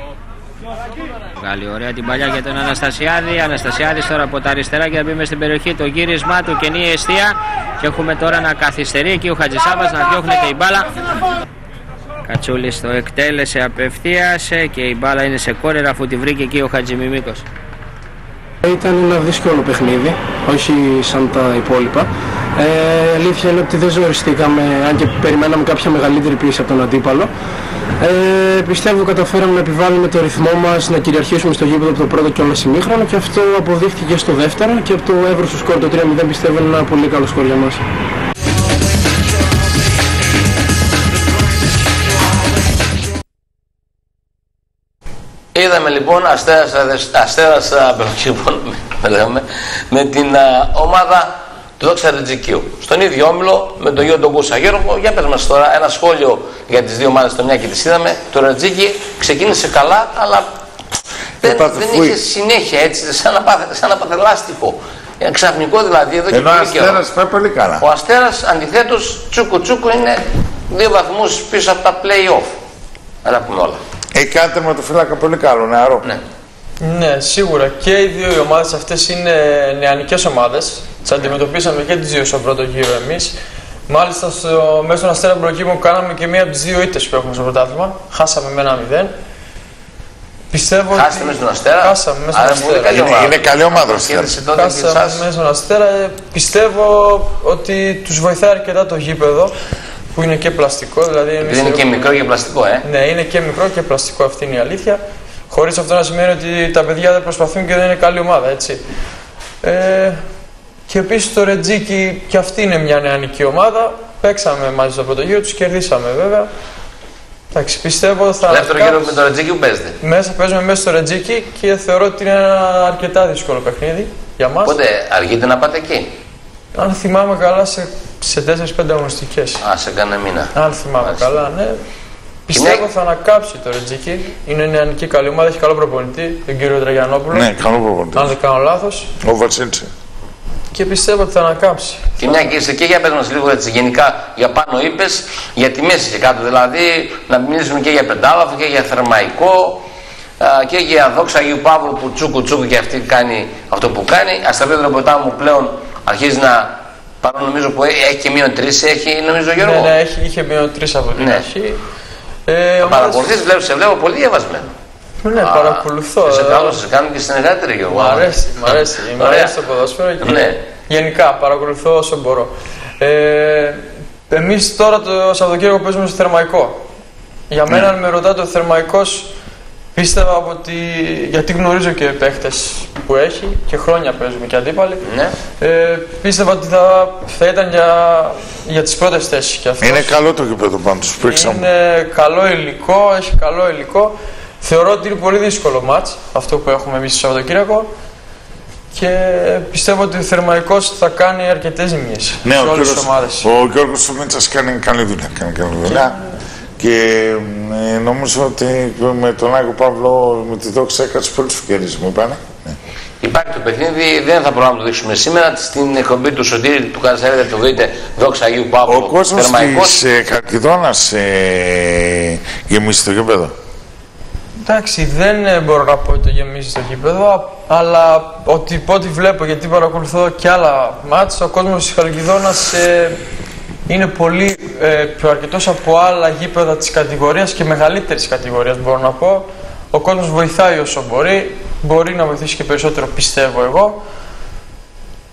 Βγάλει ωραία την παλιά για τον Αναστασιάδη. Αναστασιάδης τώρα από τα αριστερά και θα μπει μες στην περιοχή. Το γύρισμά του καινή αιστεία. Και έχουμε τώρα να καθυστερεί εκεί ο Χατζησάβας να διώχνεται η μπάλα. Κατσούλης το εκτέλεσε απευθείας και η μπάλα είναι σε κόρερα αφού τη βρήκε εκεί ο Χατζημιμίκος. Ήταν ένα δύσκολο παιχνίδι, όχι σαν τα υπόλοιπα. Ε, αλήθεια είναι ότι δεν ζοριστήκαμε, αν και περιμέναμε κάποια μεγαλύτερη πίεση από τον αντίπαλο. Ε, πιστεύω καταφέραμε να επιβάλλουμε το ρυθμό μας, να κυριαρχήσουμε στο γήπεδο από το πρώτο και όλες ημίχρονο και αυτό αποδείχθηκε στο δεύτερο και από το εύρος του σκορ το 3-0 πιστεύω είναι ένα πολύ καλό σκορ για μας. Είδαμε λοιπόν αστέρας, αστέρας Μπελοκήπων με, με την α, ομάδα του Δόξα Ρετζικίου. Στον ίδιο όμιλο με τον Γιώργο Κούσα. Γιώργο, για πες μας τώρα ένα σχόλιο για τις δύο ομάδες το μια και τις είδαμε. Το Ρετζίκι ξεκίνησε καλά, αλλά δεν, δεν είχε συνέχεια έτσι, σαν να, πάθε, σαν να παθελάστικο. Ένα ξαφνικό δηλαδή εδώ Ενώ και ο Αστέρας πάει πολύ καλά. Ο Αστέρας αντιθέτως τσούκου τσούκου είναι δύο βαθμούς πίσω από τα play-off. Να τα πούμε όλα. Έχει κάνει τερματοφύλακα πολύ καλό, νεαρό. Ναι. Ναι, σίγουρα και οι δύο οι ομάδες αυτές είναι νεανικές ομάδες. Τι αντιμετωπίσαμε και τις δύο στον πρώτο γύρο εμείς. Μάλιστα, στο, μέσα στον Αστέρα Προκύπων κάναμε και μία από τις δύο ήττες που έχουμε στο πρωτάθλημα. Χάσαμε με ένα μηδέν. Πιστεύω Χάσαμε ότι... μέσα στον Αστέρα; Χάσαμε μέσα στον Άρα είναι πολύ Αστέρα. καλή ομάδα. Είναι καλή ομάδα ο Κέρδισε Αστέρας. τότε και Χάσαμε εσάς; μέσα στον Αστέρα. Ε, Πιστεύω ότι τους βοηθάει αρκετά το γήπεδο που είναι και πλαστικό. Δηλαδή εμείς Δεν είναι και έχουμε- μικρό και πλαστικό, ε. ναι, είναι και μικρό και πλαστικό, αυτή είναι η αλήθεια. Χωρίς αυτό να σημαίνει ότι τα παιδιά δεν προσπαθούν και δεν είναι καλή ομάδα, έτσι. Ε, και επίσης το Ρετζίκι και αυτή είναι μια νεανική ομάδα. Παίξαμε μαζί στο πρώτο γύρο, τους κερδίσαμε βέβαια. Εντάξει, πιστεύω θα. Δεύτερο γύρο με το Ρετζίκι που παίζετε. Μέσα, παίζουμε μέσα στο Ρετζίκι και θεωρώ ότι είναι ένα αρκετά δύσκολο παιχνίδι για μας. Πότε αργείτε να πάτε εκεί; Αν θυμάμαι καλά, σε, σε 4-5 αγωνιστικές. Α, σε κάνα μήνα. Αν θυμάμαι καλά, ναι. Πιστεύω θα ανακάψει το Ρετζίκι. Είναι νεανική καλή ομάδα, έχει καλό προπονητή, τον κύριο Τραγιανόπουλο. Ναι, καλό προπονητή. Αν δεν κάνω λάθος. Ο Βασίλτσε. Και πιστεύω ότι θα ανακάψει. Και μια και είσαι και για πες μας λίγο έτσι γενικά για πάνω είπες, για τη μέση και κάτω δηλαδή, να μιλήσουμε και για πεντάλαφο και για θερμαϊκό α, και για δόξα Αγίου Παύλου που τσούκου τσούκου και αυτή κάνει αυτό που κάνει. Αστραπέδρο μου πλέον αρχίζει να, παρόλο νομίζω που έχει και μείον τρεις, έχει νομίζω Γιώργο; Ναι, ναι, έχει, είχε μείον τρεις από την Ναι. αρχή. Ε, Θα ομάδες- παρακολουθείς, βλέπω, σε βλέπω πολύ διαβασμένο. Ναι, Α, παρακολουθώ. Σε ε. κάνω, σε κάνω και συνεργάτη Γιώργο. Μ' αρέσει, μ' αρέσει. Μ' Ωραία. αρέσει το ποδόσφαιρο και Ναι. γενικά παρακολουθώ όσο μπορώ. Ε, εμείς τώρα το Σαββατοκύριακο παίζουμε στο Θερμαϊκό. Για μένα, αν με ρωτάτε, ο Θερμαϊκός πίστευα από ότι. γιατί γνωρίζω και παίχτες που έχει και χρόνια παίζουμε και αντίπαλοι. Ναι. Ε, πίστευα ότι θα, θα ήταν για, για τις πρώτες θέσεις και αυτός. Είναι καλό το γήπεδο πάντως. Παίξαμε. Είναι καλό υλικό, έχει καλό υλικό. Θεωρώ ότι είναι πολύ δύσκολο μάτς αυτό που έχουμε εμείς το Σαββατοκύριακο και πιστεύω ότι ο Θερμαϊκός θα κάνει αρκετές ζημιές Ναι, σε ο όλες τις Γιώργος, ομάδες. ο Γιώργος ο Μίτσας κάνει καλή δουλειά. Κάνει καλή δουλειά. Και ε, νομίζω ότι με τον Άγιο Παύλο, με τη δόξα έκατσε πολλές ευκαιρίες, μου είπανε. Ναι. Υπάρχει το παιχνίδι, δεν θα μπορούμε να το δείξουμε σήμερα. Στην εκπομπή του Σωτήρη του Καρσαρίδα το δείτε δόξα Αγίου Παύλου. Ο κόσμος Θερμαϊκός. της ε, Καρκιδόνας ε, γεμίσει το γήπεδο. Εντάξει, δεν ε, μπορώ να πω ότι το γεμίζει το γήπεδο, α- αλλά ότι, από ό,τι βλέπω, γιατί παρακολουθώ και άλλα μάτς, ο κόσμος της Χαλκιδόνας ε, είναι πολύ ε, πιο αρκετός από άλλα γήπεδα της κατηγορίας και μεγαλύτερης κατηγορίας μπορώ να πω. Ο κόσμος βοηθάει όσο μπορεί, μπορεί να βοηθήσει και περισσότερο πιστεύω εγώ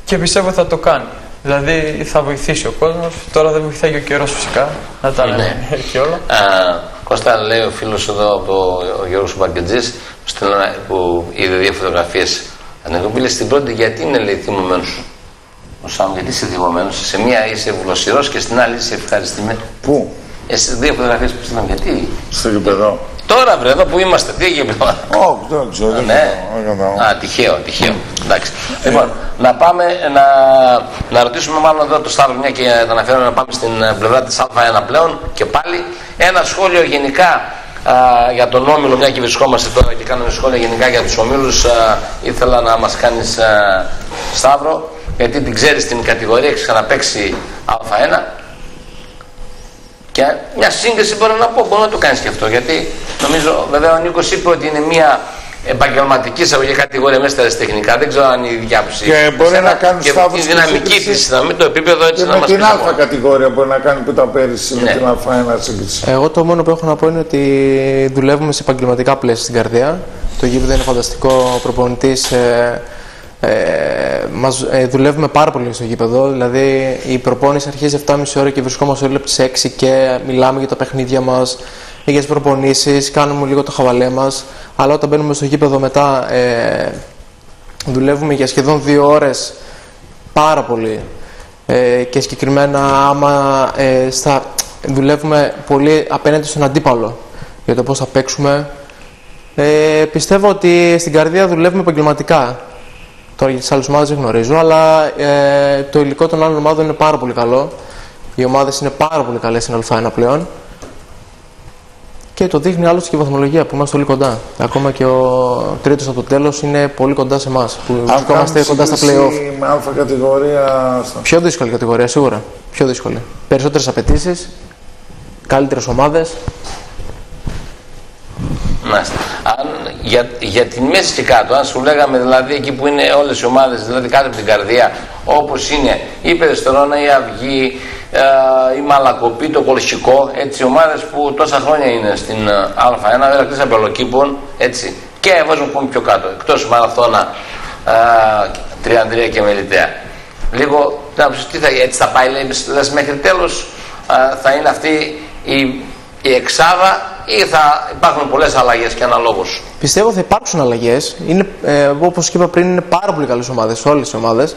και πιστεύω θα το κάνει. Δηλαδή θα βοηθήσει ο κόσμος, τώρα δεν βοηθάει και ο καιρός φυσικά, να τα λέμε και όλα. Α, Κώστα λέει ο φίλος εδώ από ο Γιώργος Μπαγκετζής που, στέλνω ένα- που είδε δύο φωτογραφίες ανεκοπήλες στην πρώτη γιατί είναι λέει θυμωμένος; Ο Σάμ γιατί είσαι θυμωμένος; Σε μία είσαι βουλοσιρός και στην άλλη είσαι ευχαριστημένο Πού; ε, στις δύο φωτογραφίες που στείλαμε γιατί; Στο γηπεδό. Τώρα βρε εδώ που είμαστε τι έγινε Όχι, δεν ξέρω. δεν ναι. ξέρω, δεν κατάλαβα. Α, τυχαίο, τυχαίο. Εντάξει. Λοιπόν, να πάμε να, να ρωτήσουμε μάλλον εδώ το Σταύρο, μια και τα αναφέρω να πάμε στην ε, πλευρά της Α1 πλέον και πάλι ένα σχόλιο γενικά α, για τον Όμιλο, μια και βρισκόμαστε τώρα και κάνουμε σχόλια γενικά για τους Ομίλους, α, ήθελα να μας κάνεις α, Σταύρο, γιατί την ξέρεις την κατηγορία, έχεις ξαναπαίξει Α1 και μια σύγκριση μπορώ να πω, μπορώ να το κάνεις και αυτό, γιατί νομίζω, βέβαια ο Νίκος είπε ότι είναι μια επαγγελματική εισαγωγή κατηγορία μέσα στα αριστεχνικά, δεν ξέρω αν είναι η δικιά άποψη. Και μπορεί Εσένα να κάνει και Σταύρος τη και δυναμική σύγκριση της, να μην το επίπεδο έτσι Και να με μας την πεις Α ακόμα. κατηγορία μπορεί να κάνει που ήταν πέρυσι με Ναι. την Α1 σύγκριση. Εγώ το μόνο που έχω να πω είναι ότι δουλεύουμε σε επαγγελματικά πλαίσια στην καρδιά. Το γήπεδο είναι φανταστικό προπονητής. Ε, ε, μας, ε, δουλεύουμε πάρα πολύ στο γήπεδο. Δηλαδή η προπόνηση αρχίζει 7.30 ώρα και βρισκόμαστε όλοι από τις 6 και μιλάμε για τα παιχνίδια μας, για τις προπονήσεις, κάνουμε λίγο το χαβαλέ μας. Αλλά όταν μπαίνουμε στο γήπεδο μετά, ε, δουλεύουμε για σχεδόν δύο ώρες πάρα πολύ ε, και συγκεκριμένα άμα ε, στα, δουλεύουμε πολύ απέναντι στον αντίπαλο για το πώς θα παίξουμε ε, πιστεύω ότι στην καρδιά δουλεύουμε επαγγελματικά τώρα για τις άλλες ομάδες δεν γνωρίζω αλλά ε, το υλικό των άλλων ομάδων είναι πάρα πολύ καλό οι ομάδες είναι πάρα πολύ καλές στην Α1 πλέον και το δείχνει άλλωστε και η βαθμολογία που είμαστε όλοι κοντά. Ακόμα και ο τρίτος από το τέλος είναι πολύ κοντά σε εμάς που Αν βρισκόμαστε κάνεις κοντά στα σύγκριση playoff. Με Α κατηγορία. στο- Πιο δύσκολη κατηγορία, σίγουρα. Πιο δύσκολη. Περισσότερες απαιτήσεις, καλύτερες ομάδες. Μάλιστα. Αν, για, για τη μέση και κάτω, αν σου λέγαμε δηλαδή εκεί που είναι όλες οι ομάδες, δηλαδή κάτω από την καρδιά, όπως είναι η Περιστερώνα, η Αυγή, ε, η Μαλακοπή, το Κορσικό, έτσι, ομάδες που τόσα χρόνια είναι στην ε, Α1, δηλαδή Αμπελοκήπων, έτσι, και βάζουμε πούμε πιο κάτω, εκτός Μαραθώνα, ε, Τριανδρία και Μελιτέα. Λίγο, να πεις, τι θα, έτσι θα πάει, λέει, λες, μέχρι τέλος ε, θα είναι αυτή η, η εξάδα ή θα υπάρχουν πολλές αλλαγές και αναλόγως; Πιστεύω θα υπάρξουν αλλαγές. Ε, Όπως είπα πριν, είναι πάρα πολύ καλές ομάδες, όλες οι ομάδες.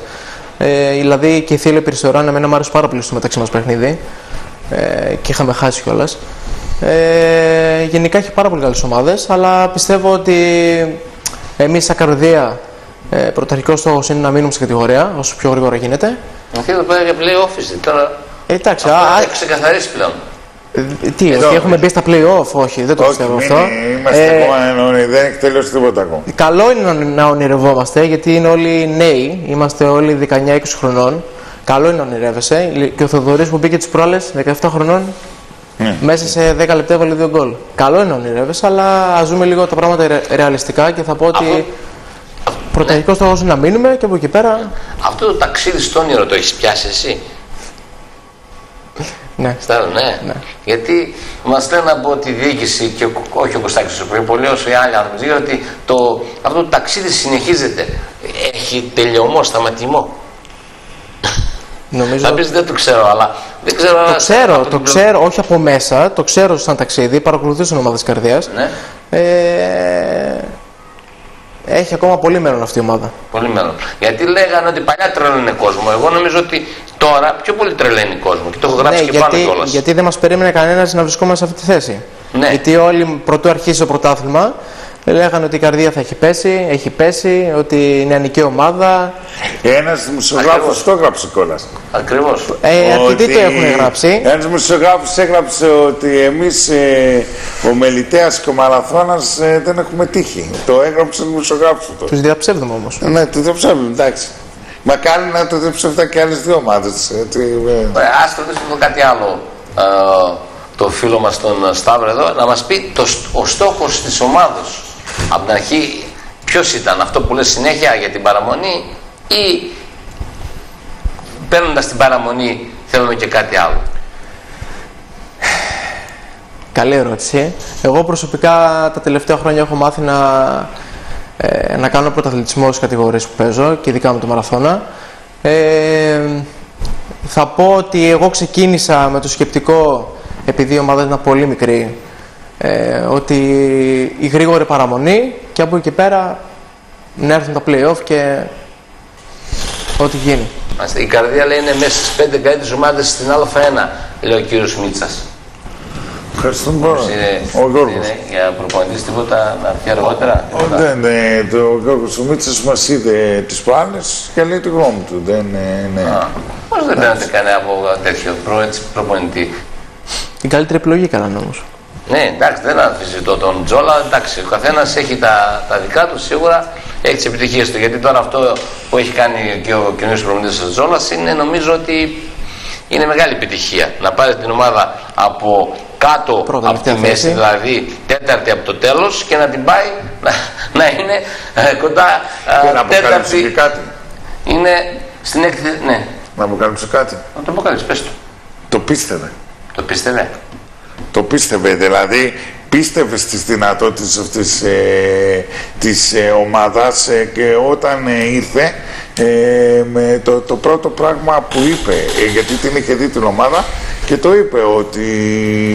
Ε, δηλαδή και η Θήλια Περισσοράν, εμένα μου άρεσε πάρα πολύ στο μεταξύ μας παιχνίδι. Ε, και είχαμε χάσει κιόλας. Ε, γενικά έχει πάρα πολύ καλές ομάδες, αλλά πιστεύω ότι εμείς, σαν καρδία, ε, πρωταρχικός στόχος είναι να μείνουμε στην κατηγορία όσο πιο γρήγορα γίνεται. Αυτή εδώ πέρα για play-off είσαι. Τώρα Ε, εντάξει, αυτό α, έχεις ξεκαθαρίσει πλέον. Ε, τι, ότι έχουμε μπει στα play-off, όχι, δεν το πιστεύω μην- αυτό. Είμαστε Ε, ακόμα εννοεί, δεν έχει τελειώσει τίποτα ακόμα. Καλό είναι να- να ονειρευόμαστε γιατί είναι όλοι νέοι, είμαστε όλοι 19-20 χρονών. Καλό είναι να ονειρεύεσαι. Και ο Θοδωρής που μπήκε τις προάλλε 17 χρονών, Ναι. μέσα σε 10 λεπτά έβαλε δύο γκολ. Καλό είναι να ονειρεύεσαι, αλλά ας ζούμε λίγο τα πράγματα ρε- ρεαλιστικά και θα πω ότι πρωταρχικός στόχος είναι να μείνουμε και από εκεί πέρα. Αυτό το ταξίδι στο όνειρο το έχεις πιάσει εσύ; Ναι. Στάρο, ναι. Γιατί μας λένε από τη διοίκηση και ο- όχι ο Κωστάκης ο πιο πολύ όσο οι άλλοι άνθρωποι dire ότι το, αυτό το ταξίδι συνεχίζεται. Έχει τελειωμό, σταματημό. Νομίζω... Θα πεις δεν το ξέρω, αλλά δεν ξέρω. Το αν- ξέρω, από το την ξέρω, όχι από μέσα, το ξέρω σαν ταξίδι, παρακολουθήσω ομάδα της καρδιά. Ναι. Ε, έχει ακόμα πολύ μέλλον αυτή η ομάδα. Πολύ μέλλον. Γιατί λέγανε ότι παλιά τρελαίνε κόσμο. Εγώ νομίζω ότι τώρα πιο πολύ τρελαίνει κόσμο. Και το έχω γράψει και Ναι, γιατί, πάνω κιόλας. γιατί δεν μας περίμενε κανένας να βρισκόμαστε σε αυτή τη θέση. Ναι. Γιατί όλοι πρωτού αρχίσει το πρωτάθλημα λέγανε ότι η καρδία θα έχει πέσει, έχει πέσει, ότι είναι νεανική ομάδα. Ένας δημοσιογράφος το έγραψε κιόλας. Ακριβώς. Ε, αρκετοί το έχουν γράψει. Ένας δημοσιογράφος έγραψε ότι εμείς ε, ο Μελιτέας και ο Μαραθώνας ε, δεν έχουμε τύχη. Το έγραψε ο δημοσιογράφος αυτός. Τους διαψεύδουμε όμως. Ναι, το διαψεύδουμε, εντάξει. Μακάρι να το διαψεύδουν και άλλες δύο ομάδες. Ε, Ας ρωτήσουμε κάτι άλλο. Ε, το φίλο μας τον Σταύρο εδώ να μας πει το, ο στόχος της ομάδος από την αρχή ποιος ήταν αυτό που λες συνέχεια για την παραμονή ή παίρνοντας την παραμονή θέλουμε και κάτι άλλο; Καλή ερώτηση. Εγώ προσωπικά τα τελευταία χρόνια έχω μάθει να, ε, να κάνω πρωταθλητισμό στις κατηγορίες που παίζω και ειδικά με το μαραθώνα. Ε, θα πω ότι εγώ ξεκίνησα με το σκεπτικό, επειδή η ομάδα ήταν πολύ μικρή, ε, ότι η γρήγορη παραμονή και από εκεί και πέρα να έρθουν τα play-off και ό,τι γίνει. Η καρδία λέει είναι μέσα στις πέντε καλύτερες ομάδες στην Α1, λέει ο κύριος Μίτσας. Ευχαριστούμε πάρα Είναι, Ο Γιώργος. είναι για προπονητής τίποτα να έρθει αργότερα; Ο, δεν, ναι, το ο Γιώργος ο Μίτσας μας είδε τις προάλλες και λέει τη γνώμη του. Δεν, ε, ναι. Πώς δεν παίρνετε κανένα από τέτοιο προ, έτσι, προπονητή; Η καλύτερη επιλογή έκαναν όμως. Ναι, εντάξει, δεν αμφισβητώ τον Τζόλα. Εντάξει, ο καθένας έχει τα, τα δικά του σίγουρα, έχει τις επιτυχίες του. Γιατί τώρα αυτό που έχει κάνει και ο καινούριο προπονητής τη Τζόλας είναι νομίζω ότι είναι μεγάλη επιτυχία. Να πάρει την ομάδα από κάτω από τη τελευταία μέση, θέση. δηλαδή τέταρτη από το τέλος και να την πάει να, να είναι ε, κοντά ε, Και να αποκαλύψει τέταρτη. και κάτι. Είναι στην έκτη. Ναι, Να αποκαλύψω κάτι. να το αποκαλύψει, πες το. Το πίστευε. Το πίστευε. Το πίστευε, δηλαδή πίστευε στις δυνατότητες αυτής ε, της ε, ομάδας ε, και όταν ε, ήρθε ε, με το, το πρώτο πράγμα που είπε, ε, γιατί την είχε δει την ομάδα και το είπε ότι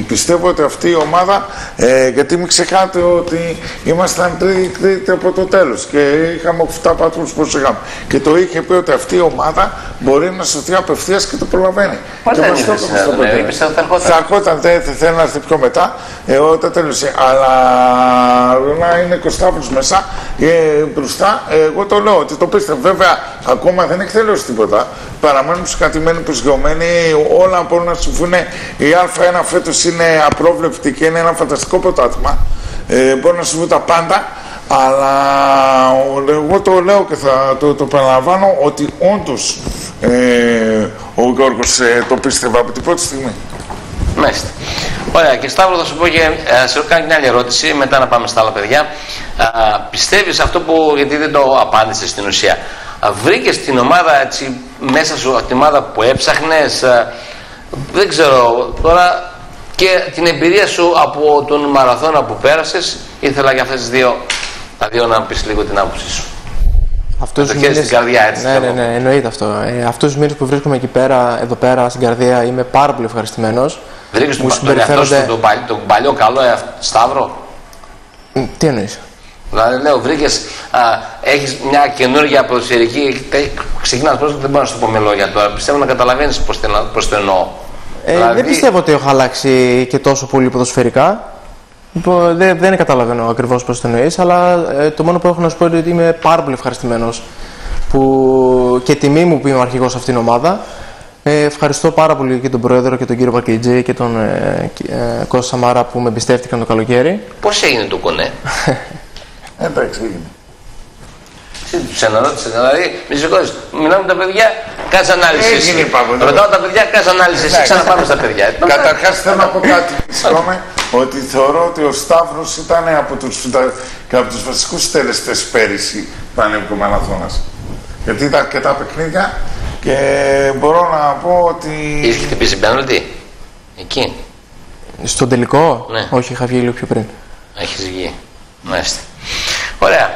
πιστεύω ότι αυτή η ομάδα, ε, γιατί μην ξεχάτε ότι ήμασταν τρίτη, τρίτη από το τέλος και είχαμε 7 βαθμούς πως είχαμε και το είχε πει ότι αυτή η ομάδα μπορεί να σωθεί απευθείας και το προλαβαίνει. Πότε Και δεν μας το είπες, έκανε στο ε, πέντε. είπες ότι θα ερχόταν. Θα ερχόταν, δεν θα θέλει να έρθει πιο μετά, ε, όταν τέλειωσε. Αλλά να είναι 20 Σταύρος μέσα, ε, μπροστά, ε, εγώ το λέω ότι το πίστευε. Βέβαια, ακόμα δεν έχει τελειώσει τίποτα. Παραμένουν σκατημένοι, προσγειωμένοι, όλα μπορούν να σου πούνε. Η Α1 φέτος είναι απρόβλεπτη και είναι ένα φανταστικό πρωτάθλημα. Ε, μπορεί να σου πούν τα πάντα. Αλλά ο- εγώ το λέω και θα το, το παραλαμβάνω ότι όντως ε, ο Γιώργος ε, το πίστευε από την πρώτη στιγμή. Μάλιστα. Ωραία, και Σταύρο θα σου πω και ε, σε κάνω μια άλλη ερώτηση, μετά να πάμε στα άλλα παιδιά. Α, πιστεύεις αυτό που, γιατί δεν το απάντησες στην ουσία, βρήκες την ομάδα έτσι, μέσα σου, την ομάδα που έψαχνες, α, δεν ξέρω, τώρα και την εμπειρία σου από τον μαραθώνα που πέρασες, ήθελα για αυτές τις δύο, τα δύο να πεις λίγο την άποψή σου. Αυτούς το τους χέρι στην καρδιά, έτσι Ναι, θέλω. ναι, ναι, εννοείται αυτό. Ε, αυτούς τους μήνες που βρίσκομαι εκεί πέρα, εδώ πέρα στην καρδία, είμαι πάρα πολύ ευχαριστημένος. Βρήκες τον, Μου τον εαυτό σου συμπεριφέρονται- τον, παλιό, τον παλιό καλό εαυτό, Σταύρο; Μ, Τι εννοείς; Δηλαδή λέω, βρήκες, έχεις μια καινούργια ποδοσφαιρική. Ξεκινάς πώ δεν μπορώ να σου πω με λόγια τώρα. Πιστεύω να καταλαβαίνεις πώς το εννοώ. Ε, Δηλαδή- Δεν πιστεύω ότι έχω αλλάξει και τόσο πολύ ποδοσφαιρικά. Λοιπόν, Δεν, δεν καταλαβαίνω ακριβώς πώς το εννοείς, αλλά ε, το μόνο που έχω να σου πω είναι ότι είμαι πάρα πολύ ευχαριστημένος που και τιμή μου που είμαι αρχηγός σε αυτήν την ομάδα. Ε, ευχαριστώ πάρα πολύ και τον Πρόεδρο και τον κύριο Πακριτζή και τον ε, κ- ε, Κώστα Σαμάρα που με εμπιστεύτηκαν το καλοκαίρι. Πώς έγινε το κονέ; Εντάξει, έγινε. Του αναρώτησε, δηλαδή, μη σηκώσεις. Μιλάμε με τα παιδιά, κάτσε ανάλυση. Έγινε, εσύ. είπαμε, τώρα. Ρωτάω τα παιδιά, κάτσε ανάλυση. Εσύ Εντάξει. ξαναπάμε στα παιδιά. Καταρχάς θέλω να πω κάτι. Συγγνώμη, ότι θεωρώ ότι ο Σταύρος ήταν από τους, και από τους βασικούς τελεστές πέρυσι Πανεύκο Μαραθώνας. Γιατί ήταν αρκετά παιχνίδια και μπορώ να πω ότι... Είχες χτυπήσει πέναλτι. Εκεί; Στον τελικό, Ναι. όχι, είχα βγει λίγο πιο πριν. Έχεις βγει. Μάλιστα. Ωραία.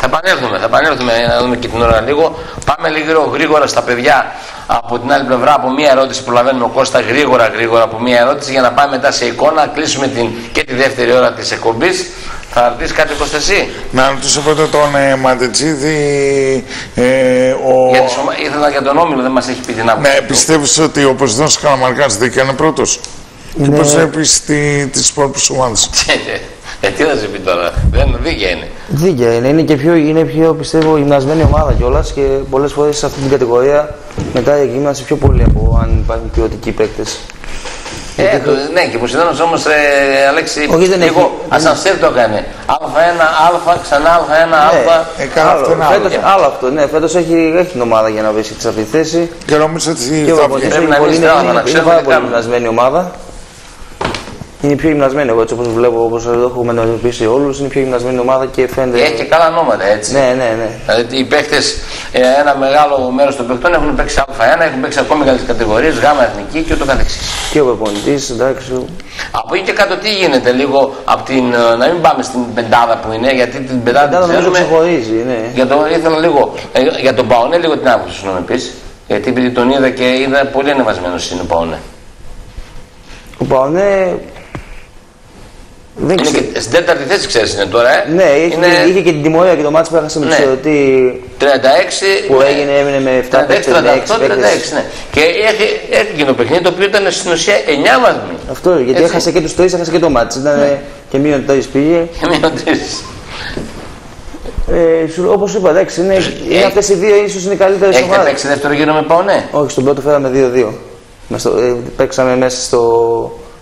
Θα επανέλθουμε, θα επανέλθουμε να δούμε και την ώρα λίγο. Πάμε λίγο γρήγορα στα παιδιά από την άλλη πλευρά. Από μία ερώτηση προλαβαίνουμε ο Κώστας γρήγορα γρήγορα από μία ερώτηση για να πάμε μετά σε εικόνα. Κλείσουμε την, και τη δεύτερη ώρα της εκπομπής. Θα ρωτήσεις κάτι Κώστα εσύ; Να ρωτήσω πρώτα τον ε, Μαντετζίδη, ε, ο... Για τις ομα- Ήθελα για τον Όμιλο, δεν μας έχει πει την άποψη. Ναι, πιστεύεις ότι ο Ποσδόνος Καλαμαρκάς δίκαια είναι πρώτος; Και Είναι- πώς βλέπεις τη, τις υπόλοιπες ομάδες. Ε, τι θα σου πει τώρα, δεν δίκαια είναι. Δίκαια είναι. Είναι και πιο, είναι πιο πιστεύω γυμνασμένη ομάδα κιόλας και πολλές φορές σε αυτή την κατηγορία μετά η γύμναση πιο πολύ από αν υπάρχουν ποιοτικοί παίκτες. Ε, το, ναι, και ο Ποσειδώνος όμως, ε, Αλέξη, Όχι, δεν έχει- λίγο ασανσέρ το έκανε. Α1, Α, ξανά Α1, Α. Ε, καλά, αυτό είναι άλλο. Φέτος, άλλο αυτό, ναι. Φέτος έχει, έχει την ομάδα για να βρίσκεται σε αυτή τη θέση. Και νομίζω ότι Και ο θα προπονητής βγει. Πρέπει έχει να πολύ- μην είναι, στράβα, να είναι, είναι ξέρουμε πάρα τι πολύ κάνουμε. γυμνασμένη ομάδα. Είναι πιο γυμνασμένη. Εγώ έτσι όπως βλέπω, όπως έχουμε εντοπίσει όλους, είναι πιο γυμνασμένη ομάδα και φαίνεται. Έχει και καλά ονόματα έτσι. Ναι, ναι, ναι. Δηλαδή οι παίχτε, ένα μεγάλο μέρος των παιχτών έχουν παίξει Α1, έχουν παίξει ακόμη μεγαλύτερε κατηγορίες, Γ εθνική και ούτω καθεξής. Και ο προπονητής, εντάξει. Από εκεί και κάτω τι γίνεται λίγο από την. ε, Να μην πάμε στην πεντάδα που είναι, γιατί την πεντάδα Πεντάδα την νομίζω ξέρουμε. ξεχωρίζει, ναι. Για το, ήθελα λίγο, ε, για τον Παονέ λίγο την άποψη σου να με πεις. Γιατί επειδή τον είδα και είδα πολύ ανεβασμένος είναι ο Παονέ. Ο Παονέ. Δεν Είναι ξέρω. και στην τέταρτη θέση ξέρεις είναι τώρα, ε. Ναι, είχε, είναι είχε και την τιμωρία και το μάτι που έχασε με Ναι. τους Σεωτή 36 που έγινε, έμεινε με 7 36, 38, 36, παίκτες. ναι. Και έχει, έχει και το παιχνίδι το οποίο ήταν στην ουσία 9 βαθμοί. Αυτό, γιατί Έτσι. έχασε και τους τρεις, έχασε και το μάτι. Ήταν Ναι. και μείον τρεις πήγε. Και μείον τρεις. Ε, σου- όπως είπα, εντάξει, είναι, είναι αυτές οι δύο ίσως είναι οι καλύτερες Έχετε ομάδες. παίξει δεύτερο γύρο με Παονέ. Όχι, στον πρώτο φέραμε 2-2. Μες στο, ε, παίξαμε μέσα στο...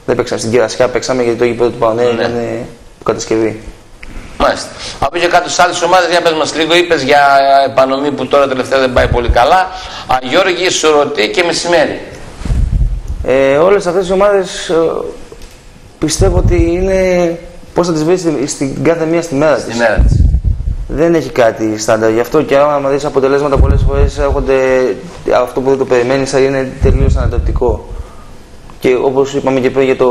Δεν παίξαμε στην Κυρασιά, παίξαμε γιατί το γήπεδο του Παονέ ήταν ε, κατασκευή. Μάλιστα. Από εκεί κάτω στι άλλες ομάδες, για πες μας λίγο, είπες για επανομή που τώρα τελευταία δεν πάει πολύ καλά. Α, Γιώργη, Σουρωτή και Μεσημέρι. Ε, όλες αυτές οι ομάδες ε, πιστεύω ότι είναι πώς θα τις βρεις στην, στην κάθε μία στη μέρα της. μέρα της. Δεν έχει κάτι στάνταρ. Γι' αυτό και άμα δεις αποτελέσματα πολλές φορές έρχονται αυτό που δεν το περιμένεις θα είναι τελείως ανατρεπτικό. Και όπως είπαμε και πριν για, το,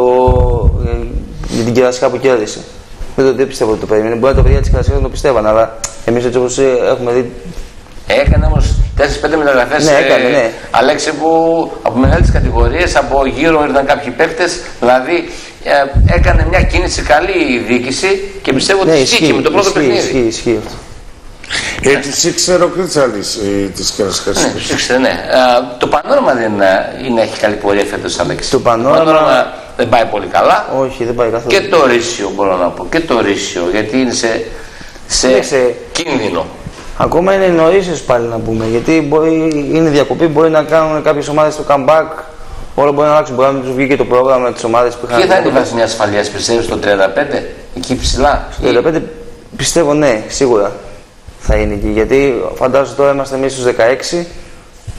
ε, για την Κυρασιά που κέρδισε. Δεν, το, δεν πιστεύω ότι το περίμενε. Μπορεί να το παιδιά της Κυρασιάς να το πιστεύαν, αλλά εμείς έτσι όπως ε, έχουμε δει Έκανε όμως 4-5 μεταγραφές. Ναι, έκανε, ναι. Αλέξη που από μεγάλες κατηγορίες, από γύρω ήρθαν κάποιοι παίκτες. Δηλαδή ε, έκανε μια κίνηση καλή η διοίκηση και πιστεύω ότι Ναι, ισχύει και με το πρώτο ισχύει, παιχνίδι. Ισχύει, ισχύει αυτό. Ε, τις ήξερε ο Κριτσάλης ε, της Καρασκασίας. Ναι, τους ήξερε, ναι. Ε, το πανόραμα δεν ε, είναι, έχει καλή πορεία φέτος Αλέξη. Το πανόραμα- δεν πάει πολύ καλά. Όχι, δεν πάει καθόλου. Και το ρίσιο μπορώ να πω. Και το ρίσιο γιατί είναι σε, σε Κοίταξε, κίνδυνο. Ακόμα είναι νωρί πάλι να πούμε. Γιατί μπορεί, είναι διακοπή, μπορεί να κάνουν κάποιες ομάδες το comeback. Όλα μπορεί να αλλάξουν. Μπορεί να τους βγει και το πρόγραμμα της ομάδε που είχαν. Ποια θα είναι η βάση μιας ασφαλείας, πιστεύεις στο 35, εκεί ψηλά. Στο 35 πιστεύω ναι, σίγουρα θα είναι εκεί. Γιατί φαντάζομαι τώρα είμαστε εμείς στους 16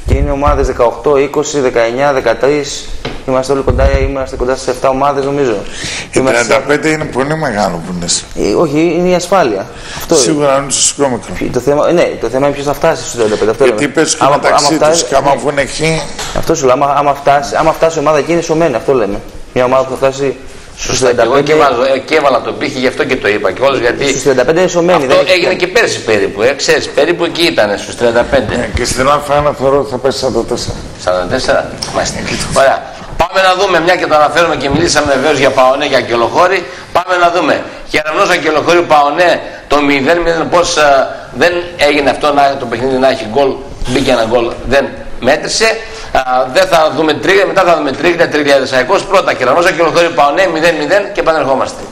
και είναι ομάδες 18, 20, 19, 13. Είμαστε όλοι κοντά, είμαστε κοντά στις 7 ομάδες νομίζω. Η 35 είναι πολύ μεγάλο που είναι. Ε, όχι, είναι η ασφάλεια. Αυτό Σίγουρα είναι στο μικρό. Το θέμα, ναι, το θέμα είναι ποιος θα φτάσει στους 35. Αυτό Γιατί λέμε. πες και Άμα- μεταξύ άμα φτάσει- τους και άμα ναι. βγουν εκεί. Αυτό σου λέω, άμα, άμα, φτάσει, άμα φτάσει η ομάδα εκεί είναι σωμένη, αυτό λέμε. Μια ομάδα που θα φτάσει στου 35. Σωστά. Και εγώ και, βάζω, ε, και έβαλα τον πύχη, γι' αυτό και το είπα κιόλας, γιατί Στους 35 είναι σωμένη. αυτό δεν έχει έγινε κάνει. και πέρσι περίπου. Ε, ξέρεις, περίπου εκεί ήταν στους 35. Ναι, Και στην Α1 θεωρώ ότι θα πέσει 44. 44, μάλιστα. Ωραία. Πάμε να δούμε, μια και το αναφέρουμε και μιλήσαμε βεβαίως για Παονέ και Αγγελοχώρη. Πάμε να δούμε. Γερανός Αγγελοχώρη Παονέ το 0-0, πώς δεν έγινε αυτό να, το παιχνίδι να έχει γκολ. Μπήκε ένα γκολ, δεν μέτρησε. Α, δεν θα δούμε τρίγλια, μετά θα δούμε τρίγλια, τρίγλια Δεσαϊκός. Πρώτα Γερανό Αγγελοχώρη Παονέ 0-0 και επανερχόμαστε.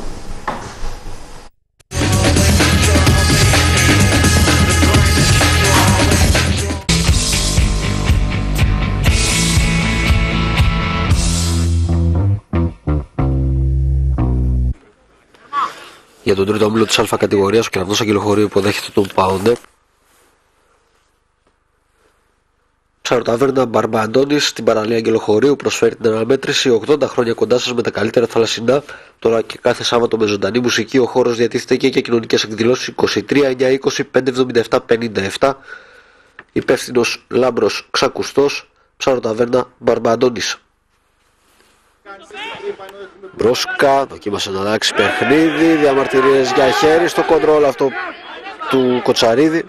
Για τον τρίτο όμιλο της Α κατηγορίας, ο κεραυνός Αγγελοχωρίου υποδέχεται τον Πάοντε. Ψαροταβέρνα Μπαρμπαντώνης στην παραλία Αγγελοχωρίου προσφέρει την αναμέτρηση 80 χρόνια κοντά σας με τα καλύτερα θαλασσινά. Τώρα και κάθε Σάββατο με ζωντανή μουσική. Ο χώρος διατίθεται και για κοινωνικές εκδηλώσεις 23 9 20 577 57. Υπεύθυνος Λάμπρος Ξακουστός. Ψαροταβέρνα Μπαρμπαντώνης. Μπρόσκα, δοκίμασε να αλλάξει παιχνίδι, διαμαρτυρίες για χέρι στο κοντρόλ αυτό του Κοτσαρίδη.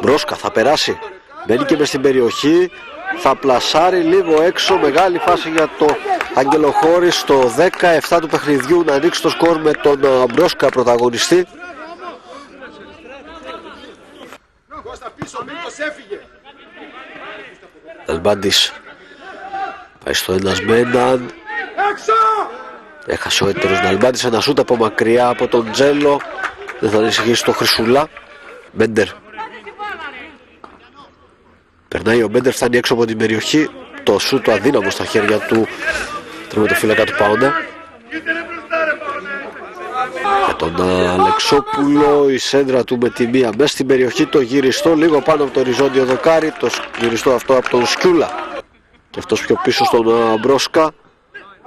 Μπρόσκα θα περάσει, μπαίνει και μες στην περιοχή, θα πλασάρει λίγο έξω, μεγάλη φάση για το Αγγελοχώρη στο 17 του παιχνιδιού να ανοίξει το σκορ με τον α, Μπρόσκα πρωταγωνιστή. Αλμπάντης. Πάει στο ένας με έναν. Έχασε ο έτερος Ναλμπάντης. Ένα σούτ από μακριά από τον Τζέλο. Δεν θα ανησυχήσει το Χρυσούλα. Μπέντερ περνάει ο Μπέντερ φτάνει έξω από την περιοχή το σούτ το αδύναμο στα χέρια του τερματοφύλακα του Πάοντα για τον Αλεξόπουλο η σέντρα του με τη μία μέσα στην περιοχή το γυριστό λίγο πάνω από το οριζόντιο δοκάρι το γυριστό αυτό από τον Σκιούλα Και αυτός πιο πίσω στον ε, Μπρόσκα.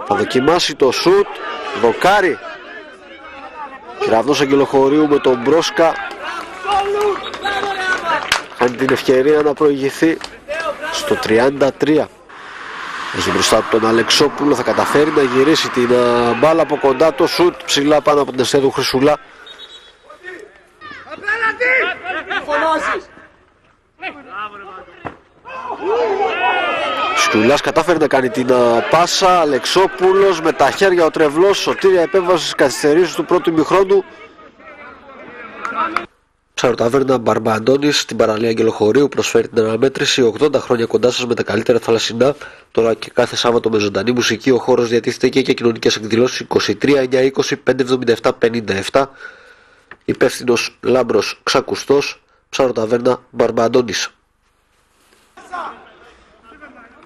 Θα δοκιμάσει το σουτ. Δοκάρι. Κεραυνός Αγγελοχωρίου με τον Μπρόσκα. Κάνει την ευκαιρία να προηγηθεί στο 33. Έχει μπροστά του τον Αλεξόπουλο, θα καταφέρει να γυρίσει την α, μπάλα από κοντά το σουτ ψηλά πάνω από την αιστεία Χρυσούλα. Σκουλάς κατάφερε να κάνει την α, πάσα, Αλεξόπουλος με τα χέρια ο Τρευλός, σωτήρια επέμβασης στις καθυστερήσεις του πρώτου ημιχρόνου. Ψαροταβέρνα Μπαρμπαντώνης στην παραλία Αγγελοχωρίου προσφέρει την αναμέτρηση 80 χρόνια κοντά σας με τα καλύτερα θαλασσινά. Τώρα και κάθε Σάββατο με ζωντανή μουσική ο χώρος διατίθεται και για κοινωνικές εκδηλώσεις 23 9 20 577 57. Υπεύθυνος Λάμπρος Ξακουστός, Ψαροταβέρνα Μπαρμπαντώνης.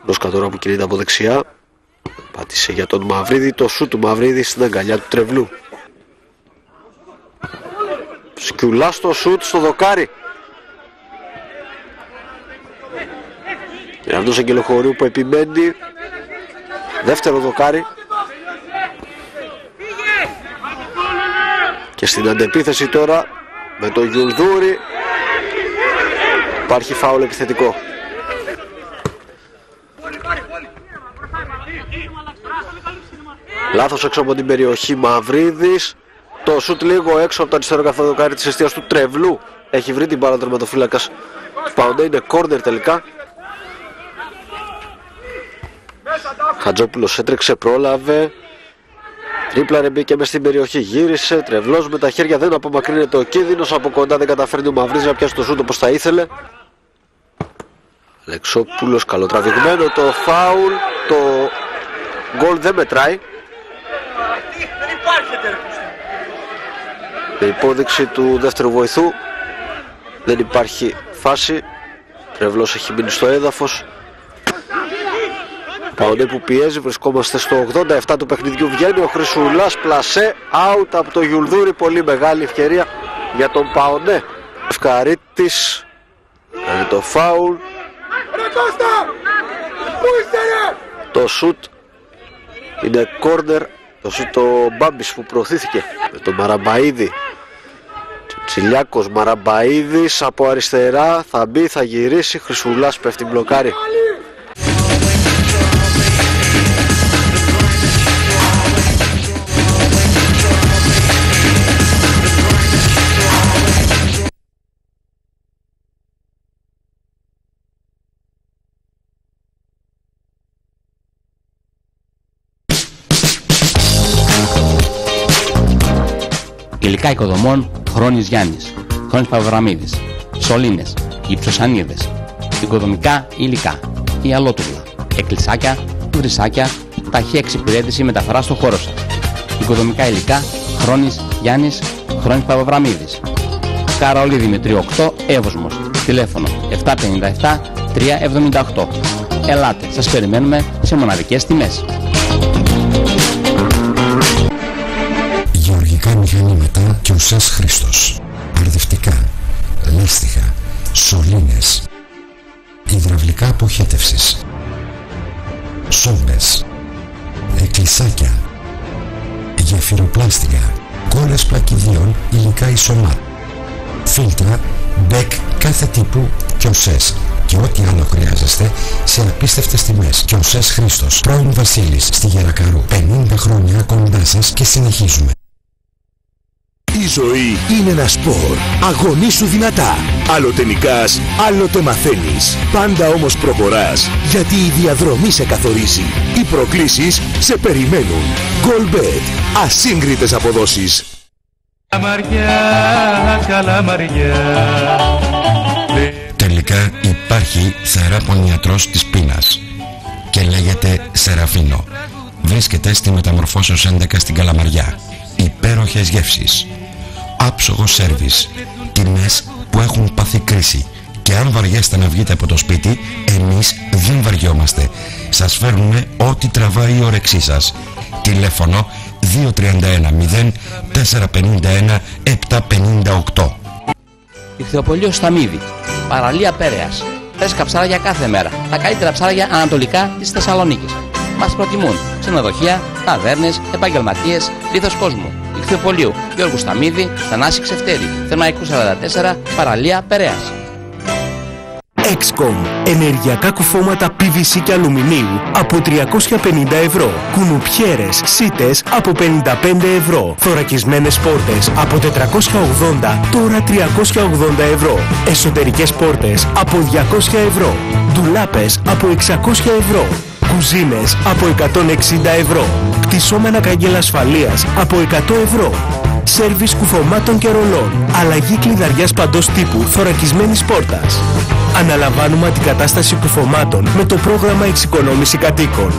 Ρόσκα τώρα που κινείται από δεξιά. Πάτησε για τον Μαυρίδη το σου του Μαυρίδη στην αγκαλιά του Τρεβλού. Σκιουλά στο σουτ στο δοκάρι. Ραντός Αγγελοχωρίου που επιμένει. Δεύτερο δοκάρι. Και στην αντεπίθεση τώρα με τον Γιουλδούρη υπάρχει φάουλ επιθετικό. Λάθος έξω από την περιοχή Μαυρίδης το σουτ λίγο έξω από το αριστερό καθοδοκάρι της αιστείας του Τρεβλού. Έχει βρει την μπάλα τερματοφύλακας. Παοντέ είναι κόρνερ τελικά. Χατζόπουλος έτρεξε, πρόλαβε. Τρίπλαρε μπήκε μες στην περιοχή, γύρισε. Τρευλός με τα χέρια δεν απομακρύνεται ο κίνδυνος. Από κοντά δεν καταφέρνει ο Μαυρής να πιάσει το σούτ όπως θα ήθελε. Αλεξόπουλος καλοτραβηγμένο το φάουλ. Το γκολ δεν μετράει. Με υπόδειξη του δεύτερου βοηθού δεν υπάρχει φάση. Τρευλός έχει μείνει στο έδαφος. Παονέ που πιέζει, βρισκόμαστε στο 87 του παιχνιδιού. Βγαίνει ο Χρυσουλάς πλασέ, out από το Γιουλδούρι. Πολύ μεγάλη ευκαιρία για τον Παονέ. Ευκαρίτης, κάνει το φάουλ. Το σουτ είναι κόρνερ. Το σουτ το Μπάμπης που προωθήθηκε με τον Μαραμπαίδη. Τσιλιάκος Μαραμπαίδης από αριστερά θα μπει, θα γυρίσει, Χρυσουλάς πέφτει μπλοκάρει. Οικοδομών Χρόνης Γιάννης, Χρόνης Παπαδραμίδης, Σωλήνες, Υψοσανίδες, οικοδομικά υλικά, η αλότουλα, εκκλησάκια, βρυσάκια, ταχύ εξυπηρέτηση μεταφορά στο χώρο σας. Οικοδομικά υλικά, Χρόνης Γιάννης, Χρόνης Παπαδραμίδης. Καραολί Δημητρίου 8, Εύωσμος, τηλέφωνο 757 378. Ελάτε, σας περιμένουμε σε μοναδικές τιμές. Γεωργικά μηχανήματα και ουσές Χρήστος. Αρδευτικά, λάστιχα, σωλήνες, υδραυλικά αποχέτευσης, σόμπες, εκκλησάκια, γεφυροπλάστικα, κόλλες πλακιδίων, υλικά ισομά, φίλτρα, μπέκ κάθε τύπου και ουσές και ό,τι άλλο χρειάζεστε σε απίστευτες τιμές. Και ουσές Χρήστος, πρώην Βασίλης, στη Γερακαρού. 50 χρόνια κοντά σας και συνεχίζουμε. Η ζωή είναι ένα σπορ. Αγωνίσου δυνατά. Άλλοτε νικάς, άλλοτε μαθαίνεις. Πάντα όμως προχωράς, γιατί η διαδρομή σε καθορίζει. Οι προκλήσεις σε περιμένουν. Goldbet. Ασύγκριτες αποδόσεις. Καλαμαριά, καλαμαριά. Τελικά υπάρχει θεράπον ιατρός της πείνας και λέγεται Σεραφίνο. Βρίσκεται στη Μεταμορφώσεως 11 στην Καλαμαριά. Υπέροχες γεύσεις. Άψογο σέρβις. Τιμές που έχουν πάθει κρίση. Και αν βαριέστε να βγείτε από το σπίτι, εμείς δεν βαριόμαστε. Σας φέρνουμε ό,τι τραβάει η όρεξή σας. Τηλέφωνο 231 0 451 758. Ιχθυοπολείο Σταμίδη, παραλία Πέρεας, φρέσκα ψάρια κάθε μέρα. Τα καλύτερα ψάρια ανατολικά της Θεσσαλονίκης. Μα προτιμούν ξενοδοχεία, ταβέρνες, επαγγελματίες, λίθο κόσμου. Ιχθυοπολίου Γιώργου Σταμίδη, Θανάση Ξεφτέρη, Θερμαϊκού 44, Παραλία Περέας. Excom. Ενεργειακά κουφώματα PVC και αλουμινίου από 350 ευρώ. Κουνουπιέρες, σίτες από 55 ευρώ. Θωρακισμένες πόρτες από 480 τώρα 380 ευρώ. Εσωτερικές πόρτες από 200 ευρώ. Ντουλάπες από 600 ευρώ. Κουζίνες από 160 ευρώ. Κτισόμενα καγγέλα ασφαλείας από 100 ευρώ. Σέρβις κουφωμάτων και ρολών. Αλλαγή κλειδαριάς παντός τύπου θωρακισμένης πόρτας. Αναλαμβάνουμε αντικατάσταση κουφωμάτων με το πρόγραμμα εξοικονόμηση κατοίκων.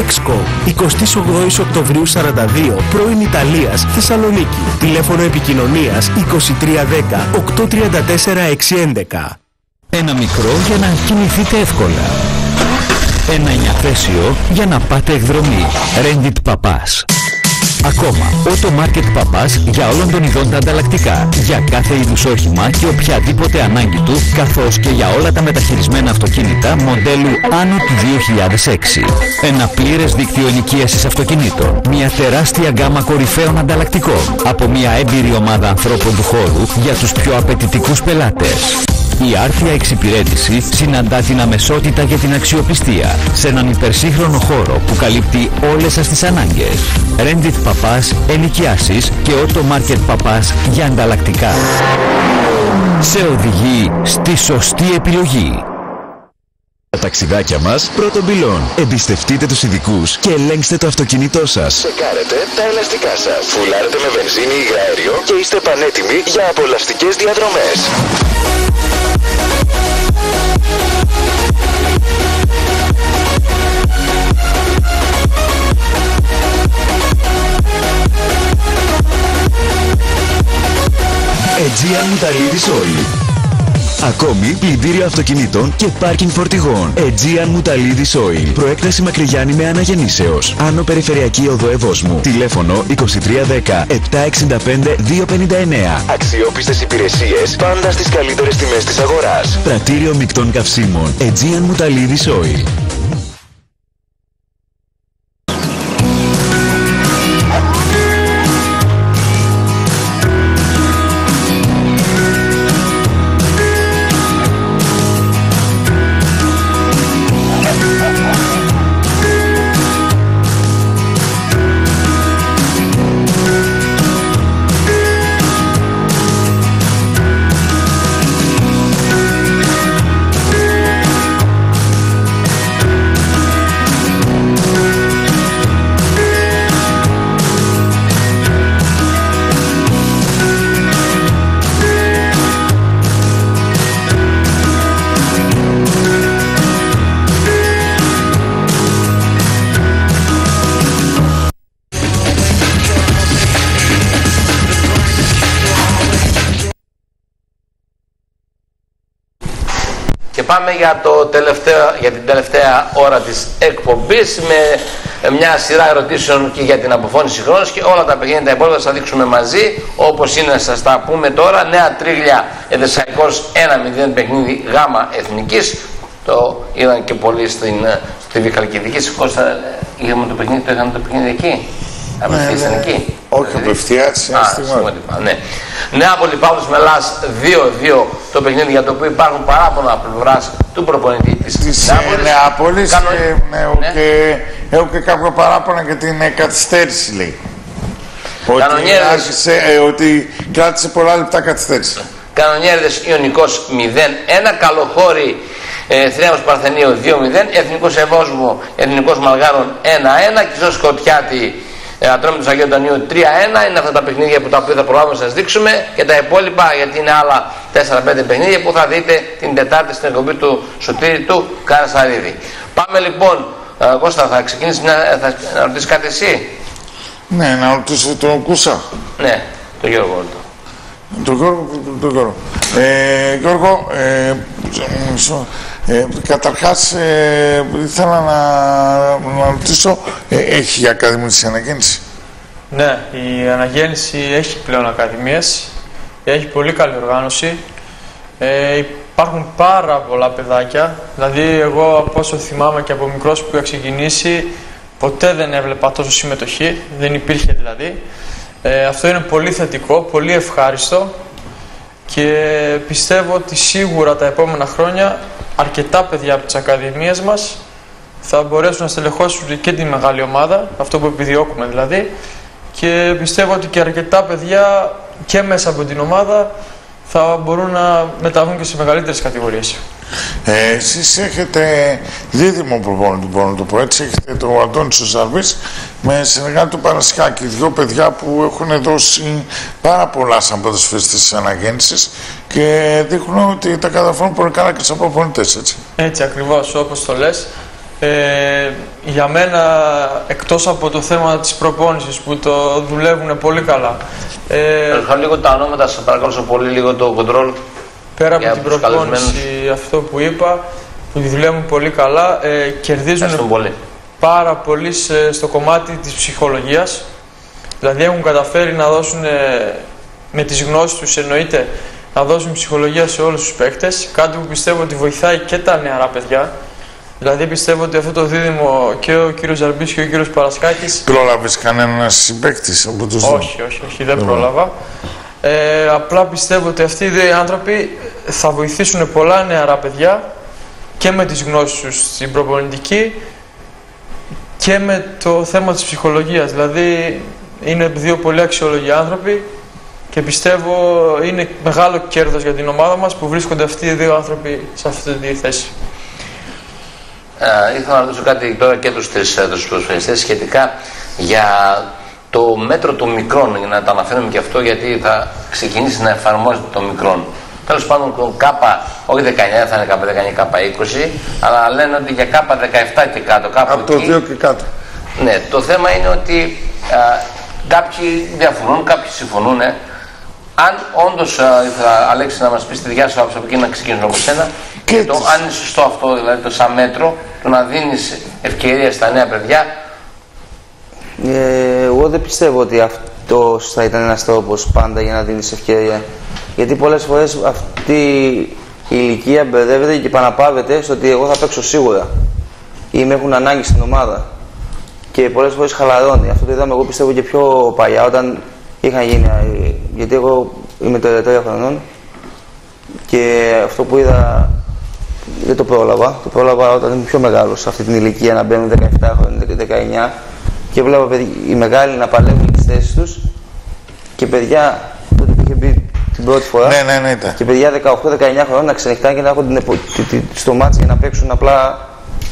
Έξκο, 28 Οκτωβρίου 42, πρώην Ιταλίας, Θεσσαλονίκη. Τηλέφωνο επικοινωνίας 2310 834 611. Ένα μικρό για να κινηθείτε εύκολα. Ένα εννιαθέσιο για να πάτε εκδρομή. Rendit Παπάς. Ακόμα, Auto Market Παπάς για όλων των ειδών τα ανταλλακτικά. Για κάθε είδους όχημα και οποιαδήποτε ανάγκη του, καθώς και για όλα τα μεταχειρισμένα αυτοκίνητα μοντέλου άνω του 2006. Ένα πλήρες δίκτυο ενοικίασης αυτοκινήτων. Μια τεράστια γκάμα κορυφαίων ανταλλακτικών. Από μια έμπειρη ομάδα ανθρώπων του χώρου για τους πιο απαιτητικούς πελάτες. Η άρθια εξυπηρέτηση συναντά την αμεσότητα για την αξιοπιστία σε έναν υπερσύγχρονο χώρο που καλύπτει όλες σας τις ανάγκες. Rendit Παπάς, ενοικιάσεις και Auto Market Παπάς για ανταλλακτικά. Σε οδηγεί στη σωστή επιλογή. Τα ταξιδάκια μας πρώτον πυλών. Εμπιστευτείτε τους ειδικούς και ελέγξτε το αυτοκίνητό σας. Σεκάρετε τα ελαστικά σας. Φουλάρετε με βενζίνη ή υγραέριο και είστε πανέτοιμοι για απολαυστικές διαδρομές. Aegean Mutalidis Oil. Ακόμη πλυντήριο αυτοκινήτων και πάρκινγκ φορτηγών. Aegean Mutalidis Oil. Προέκταση Μακρυγιάννη με αναγεννήσεως. Άνω Περιφερειακή Οδό Ευόσμου. Τηλέφωνο 2310 765 259. Αξιόπιστες υπηρεσίες πάντα στις καλύτερες τιμές της αγοράς. Πρατήριο μεικτών καυσίμων. Aegean Mutalidis Oil. Πάμε για, το τελευταίο, για την τελευταία ώρα της εκπομπής με μια σειρά ερωτήσεων και για την αποφώνηση χρόνους και όλα τα παιχνίδια τα υπόλοιπα θα τα δείξουμε μαζί όπως είναι να σας τα πούμε τώρα. Νέα τρίγλια εδεσσαϊκός 1-0 παιχνίδι γάμα εθνικής. Το είδαν και πολλοί στην, στη Βικαλκιδική. Κώστα είχαμε το παιχνίδι, το είχαμε το παιχνίδι εκεί Απευθείας ήταν εκεί. Όχι, απευθείας, ένα Α, στιγμή. σημαντικά, ναι. Νεάπολη Παύλος Μελάς 2-2 το παιχνίδι για το οποίο υπάρχουν παράπονα από πλευράς του προπονητή της Της Νεάπολης. Νεάπολης Κάνω- και, ναι, και έχω και κάποια παράπονα για την ε, καθυστέρηση λέει. Ότι, Κανονιέριδες. άρχισε, ε, ότι κράτησε πολλά λεπτά καθυστέρηση. Κανονιέριδες Ιωνικός 0-1, Καλοχώρη ε, Θρέαμος Παρθενίου 2-0, Εθνικός Ευόσμου, Εθνικός Μαλγάρων 1-1, Κισός Σκοτιάτη ε, Ατρόμητος Αγίου Αντωνίου 3-1, είναι αυτά τα παιχνίδια που τα οποία θα προλάβουμε να σας δείξουμε και τα υπόλοιπα γιατί είναι άλλα 4-5 παιχνίδια που θα δείτε την Τετάρτη στην εκπομπή του Σωτήρη του Καρασαρίδη. Πάμε λοιπόν, ε, Κώστα θα ξεκινήσεις να, θα, να ρωτήσεις κάτι εσύ; Ναι, να ρωτήσω τον Κούσα. Ναι, τον Γιώργο Όλτο. Τον Γιώργο, τον Γιώργο. Ε, Γιώργο, ε, μισό. Ε, καταρχάς ε, ήθελα να, να ρωτήσω, ε, έχει η Ακαδημία της αναγέννηση; Ναι, η αναγέννηση έχει πλέον ακαδημίες, έχει πολύ καλή οργάνωση. Ε, Υπάρχουν πάρα πολλά παιδάκια. Δηλαδή, εγώ από όσο θυμάμαι και από μικρός που είχα ξεκινήσει, ποτέ δεν έβλεπα τόσο συμμετοχή. Δεν υπήρχε δηλαδή. Ε, αυτό είναι πολύ θετικό, πολύ ευχάριστο και πιστεύω ότι σίγουρα τα επόμενα χρόνια αρκετά παιδιά από τις ακαδημίες μας θα μπορέσουν να στελεχώσουν και τη μεγάλη ομάδα, αυτό που επιδιώκουμε δηλαδή και πιστεύω ότι και αρκετά παιδιά και μέσα από την ομάδα θα μπορούν να μεταβούν και σε μεγαλύτερες κατηγορίες. Ε, εσείς έχετε δίδυμο προπόνητη, μπορώ να το πω έτσι. Έχετε το Αντώνη Σουζαρβής με συνεργάτη του Παρασχάκη. Δύο παιδιά που έχουν δώσει πάρα πολλά σαν ποδοσφαιριστές της αναγέννησης και δείχνουν ότι τα καταφέρουν πολύ καλά και σαν προπονητές, έτσι. Έτσι ακριβώς όπως το λες. Ε, για μένα εκτός από το θέμα της προπόνησης που το δουλεύουν πολύ καλά. Ε, λίγο τα ονόματα, σας παρακαλώ πολύ λίγο το κοντρόλ. Πέρα από για την τους προπόνηση καλεσμένους. αυτό που είπα, που τη δουλεύουν πολύ καλά, ε, κερδίζουν πολύ. πάρα πολύ σε- στο κομμάτι της ψυχολογίας. Δηλαδή έχουν καταφέρει να δώσουν ε, με τις γνώσεις τους εννοείται να δώσουν ψυχολογία σε όλους τους παίκτες, κάτι που πιστεύω ότι βοηθάει και τα νεαρά παιδιά. Δηλαδή πιστεύω ότι αυτό το δίδυμο και ο κύριος Ζαρμπής και ο κύριος Παρασκάκης Πρόλαβες κανένας συμπαίκτης από τους δύο; όχι, όχι, όχι, δεν πρόλαβα. Ε, απλά πιστεύω ότι αυτοί οι δύο άνθρωποι θα βοηθήσουν πολλά νεαρά παιδιά και με τις γνώσεις τους στην προπονητική και με το θέμα της ψυχολογίας. Δηλαδή είναι δύο πολύ αξιόλογοι άνθρωποι και πιστεύω είναι μεγάλο κέρδος για την ομάδα μας που βρίσκονται αυτοί οι δύο άνθρωποι σε αυτή τη θέση. Ε, ήθελα να ρωτήσω κάτι τώρα και τους τρεις ε, τους προσφυγιστές σχετικά για το μέτρο των μικρών, για να το αναφέρουμε και αυτό γιατί θα ξεκινήσει να εφαρμόζεται των μικρών. Τέλος πάντων, το ΚΑΠΑ, όχι 19, θα είναι ΚΑΠΑ 19, ΚΑΠΑ 20, αλλά λένε ότι για ΚΑΠΑ 17 και κάτω, κάπου Από το εκεί, 2 και κάτω. ναι, το θέμα είναι ότι α, κάποιοι διαφωνούν, κάποιοι συμφωνούν. ε. Αν όντως, Αλέξη, να μας πεις τη δικιά σου άποψη από εκεί να ξεκινήσουμε από σένα, και το, αν είναι σωστό αυτό, δηλαδή το σαν μέτρο, το να δίνεις ευκαιρία στα νέα παιδιά, Ε, εγώ δεν πιστεύω ότι αυτός θα ήταν ένας τρόπος πάντα για να δίνεις ευκαιρία. Γιατί πολλές φορές αυτή η ηλικία μπερδεύεται και επαναπάβεται στο ότι εγώ θα παίξω σίγουρα ή με έχουν ανάγκη στην ομάδα. Και πολλές φορές χαλαρώνει. Αυτό το είδαμε εγώ πιστεύω και πιο παλιά όταν είχαν γίνει. ε, Γιατί εγώ είμαι 33 χρονών και αυτό που είδα δεν το πρόλαβα. Το πρόλαβα όταν ήμουν πιο μεγάλος σε αυτή την ηλικία να μπαίνουν 17 χρόνια, 19 και βλέπα παιδι- οι μεγάλοι να παλεύουν τις θέσεις τους και παιδιά τότε που είχε μπει την πρώτη φορά. Ναι, ναι, ναι, ήταν. Και παιδιά 18-19 χρόνια να ξενυχτάνε και να έχουν την επο... τη- τη- στο μάτς για να παίξουν απλά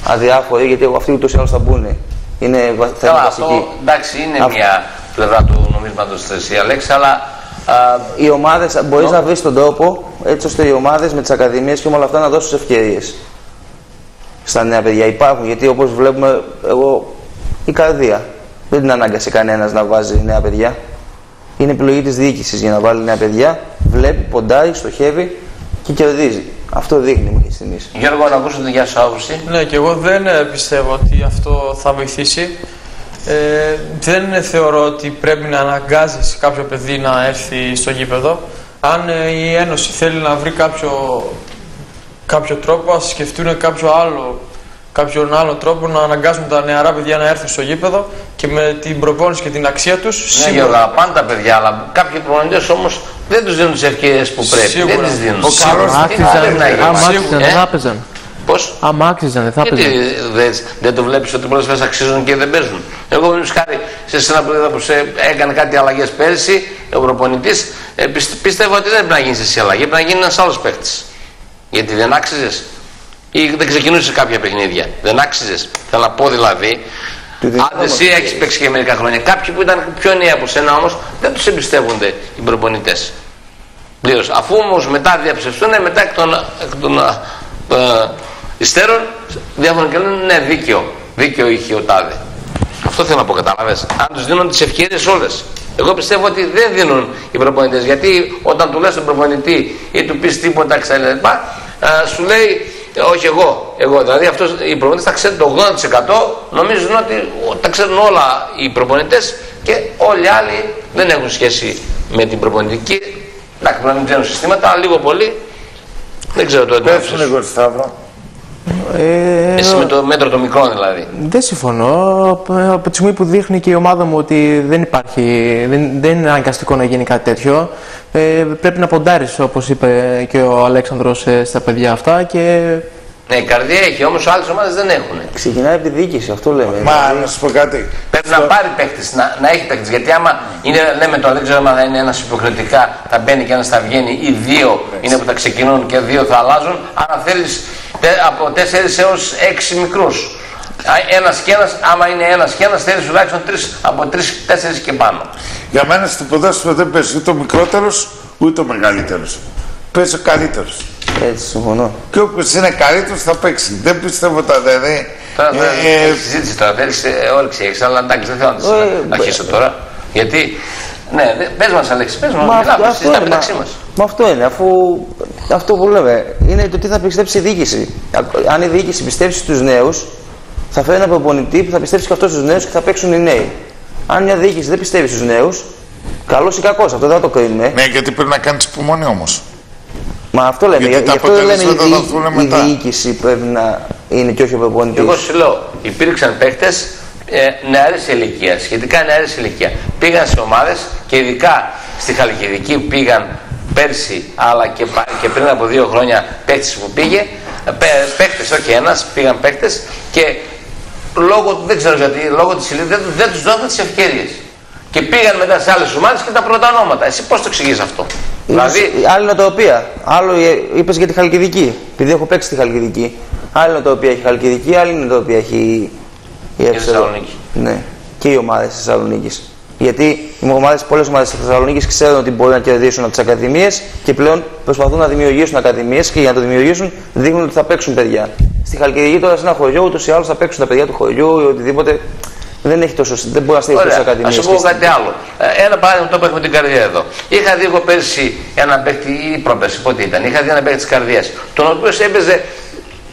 αδιάφοροι γιατί αυτοί ούτως ή άλλως θα μπουν. Είναι, βα- θα είναι Καλά, βασικοί. αυτό εντάξει είναι Αυτό. μια πλευρά του νομίσματος της η Αλέξη, αλλά α, Οι ομάδες μπορείς να βρεις τον τρόπο έτσι ώστε οι ομάδες με τις ακαδημίες και με όλα αυτά να δώσουν ευκαιρίες στα νέα παιδιά. Υπάρχουν γιατί όπως βλέπουμε, εγώ η καρδία δεν την ανάγκασε κανένας να βάζει νέα παιδιά. Είναι επιλογή της διοίκησης για να βάλει νέα παιδιά. Βλέπει, ποντάει, στοχεύει και κερδίζει. Αυτό δείχνει μέχρι στιγμή. Γιώργο, να ακούσω τη δικιά σου άποψη. Ναι, και εγώ δεν ε, πιστεύω ότι αυτό θα βοηθήσει. Ε, δεν θεωρώ ότι πρέπει να αναγκάζεις κάποιο παιδί να έρθει στο γήπεδο. Αν ε, η Ένωση θέλει να βρει κάποιο, κάποιο τρόπο, ας σκεφτούν κάποιο άλλο, κάποιον άλλο τρόπο να αναγκάσουν τα νεαρά παιδιά να έρθουν στο γήπεδο και με την προπόνηση και την αξία τους Ναι, Γιώργο, πάνε τα παιδιά, αλλά κάποιοι προπονητές όμως δεν τους δίνουν τις ευκαιρίες που πρέπει. Σίγουρα. Δεν τις δίνουν. Ο καλός Τι πρέπει να γίνει. Άμα άξιζαν, δεν Ε, θα έπαιζαν. Πώς; Άμα άξιζαν, δεν θα Γιατί έπαιζαν. δεν, δεν το βλέπεις ότι πολλές φορές αξίζουν και δεν παίζουν. Εγώ με χάρη σε ένα που είδα που σε έκανε κάτι αλλαγές πέρσι, ο προπονητής, ε, πιστε- πιστεύω ότι δεν πρέπει να γίνεις εσύ αλλαγή, πρέπει να γίνεις ένας άλλος παίχτης. Γιατί δεν άξιζες ή δεν ξεκινούσες κάποια παιχνίδια. Δεν άξιζες. Θέλω να πω δηλαδή, αν εσύ έχεις παίξει και μερικά χρόνια, κάποιοι που ήταν πιο νέοι από σένα όμως δεν τους εμπιστεύονται οι προπονητές. Πλήρως. Αφού όμως μετά διαψευστούν, μετά εκ των, εκ των ε, υστέρων διάφορα και λένε ναι δίκαιο. Δίκαιο είχε ο τάδε. Αυτό θέλω να πω, κατάλαβες. Αν τους δίνουν τις ευκαιρίες όλες. Εγώ πιστεύω ότι δεν δίνουν οι προπονητές. Γιατί όταν του λες τον προπονητή ή του πεις τίποτα ξέλε, ε, σου λέει ε, όχι εγώ. εγώ. Δηλαδή αυτός, οι προπονητές τα ξέρουν το 80% νομίζουν ότι ο, τα ξέρουν όλα οι προπονητές και όλοι οι άλλοι δεν έχουν σχέση με την προπονητική. Εντάξει, πρέπει να μην ξέρουν συστήματα, αλλά λίγο πολύ δεν δεν ξέρω το Πες μου λίγο Σταύρο. Ε, Εσύ με το μέτρο το μικρό δηλαδή. Δεν συμφωνώ. Από από τη στιγμή που δείχνει και η ομάδα μου ότι δεν υπάρχει, δεν, δεν είναι αναγκαστικό να γίνει κάτι τέτοιο, ε, πρέπει να ποντάρεις όπως είπε και ο Αλέξανδρος ε, στα παιδιά αυτά και Ναι, η καρδία έχει, όμως άλλε ομάδες δεν έχουν. Ξεκινάει από τη διοίκηση, αυτό λέμε. Μα να σου πω κάτι. Πρέπει να πάρει παίκτη, να, να έχει παίκτη. Γιατί άμα είναι, λέμε τώρα, δεν ξέρω αν θα είναι ένας υποχρεωτικά, θα μπαίνει και ένας θα βγαίνει, ή δύο είναι που θα ξεκινούν και δύο θα αλλάζουν. Αν θέλεις από 4 έως 6 μικρούς. Ένας και ένας, άμα είναι ένας και ένας, θέλεις τουλάχιστον τρεις, από 3-4 και πάνω. Για μένα στο ποδόσφαιρο δεν παίζει ούτε ο μικρότερος ούτε ο μεγαλύτερος. Παίζει ο καλύτερος. Έτσι, συμφωνώ. Και όποιος είναι καλύτερος θα παίξει. Δεν πιστεύω τα δηλαδή. Τώρα δεν ε, ε, συζήτηση τώρα, θέλεις ε, όρεξη έχεις, αλλά εντάξει δεν θέλω να τις Ε, αρχίσω τώρα. Γιατί, ναι, δε- πες μας Αλέξη, πες μας, Μα μιλάμε, αυτό συζητάμε είναι, μεταξύ μα- μας. Μα αυτό είναι, αφού αυτό που λέμε είναι το τι θα πιστέψει η διοίκηση. Αν η διοίκηση πιστέψει στους νέους, θα φέρει ένα προπονητή που θα πιστέψει και αυτός στους νέους και θα παίξουν οι νέοι. Αν μια διοίκηση δεν πιστεύει στους νέους, καλός ή κακός, αυτό δεν θα το κρίνουμε. Ναι, γιατί πρέπει να κάνεις υπομονή όμως. Μα αυτό λέμε, Γιατί γι' τα αυτό δεν λέμε η, αποτελέσματα θα διοίκηση- έρθουν η μετά. διοίκηση πρέπει να είναι και όχι ο προπονητής. Εγώ σου λέω, υπήρξαν παίχτε ε, νεαρής ηλικία, σχετικά νεαρής ηλικία. Πήγαν σε ομάδες και ειδικά στη Χαλκιδική πήγαν πέρσι, αλλά και, πα- και πριν από δύο χρόνια παίχτε που πήγε. Παίχτε, όχι ένας, πήγαν παίχτε και λόγω, του- δεν ξέρω γιατί, λόγω της ηλικίας δεν, δεν τους δόθηκαν τις ευκαιρίες. Και πήγαν μετά σε άλλες ομάδες και τα πρώτα ονόματα. Εσύ πώς το εξηγείς αυτό; Δηλαδή, Άλλη νοοτροπία. Άλλο είπες για τη Χαλκιδική. Επειδή έχω παίξει στη Χαλκιδική. Άλλη νοοτροπία έχει η Χαλκιδική, άλλη νοοτροπία έχει η η ΕΦΣ. Θεσσαλονίκη. Ναι. Και οι ομάδες της Θεσσαλονίκης. Γιατί οι ομάδες, πολλές ομάδες της Θεσσαλονίκης ξέρουν ότι μπορούν να κερδίσουν από τις ακαδημίες και πλέον προσπαθούν να δημιουργήσουν ακαδημίες και για να το δημιουργήσουν δείχνουν ότι θα παίξουν παιδιά. Στη Χαλκιδική τώρα σε ένα χωριό ούτως ή άλλως θα παίξουν τα παιδιά του χωριού ή οτιδήποτε. Δεν, έχει τόσο, δεν μπορεί να στείλει τόσο Ωραία, ακαδημίες. ας σου πω κάτι άλλο. Ε, Ένα παράδειγμα το έχω με την καρδιά εδώ. Είχα δει εγώ πέρσι ένα παίκτη, ή πρόπερσι, πότε ήταν. Είχα δει ένα παίκτη της καρδιά, τον οποίος έπαιζε,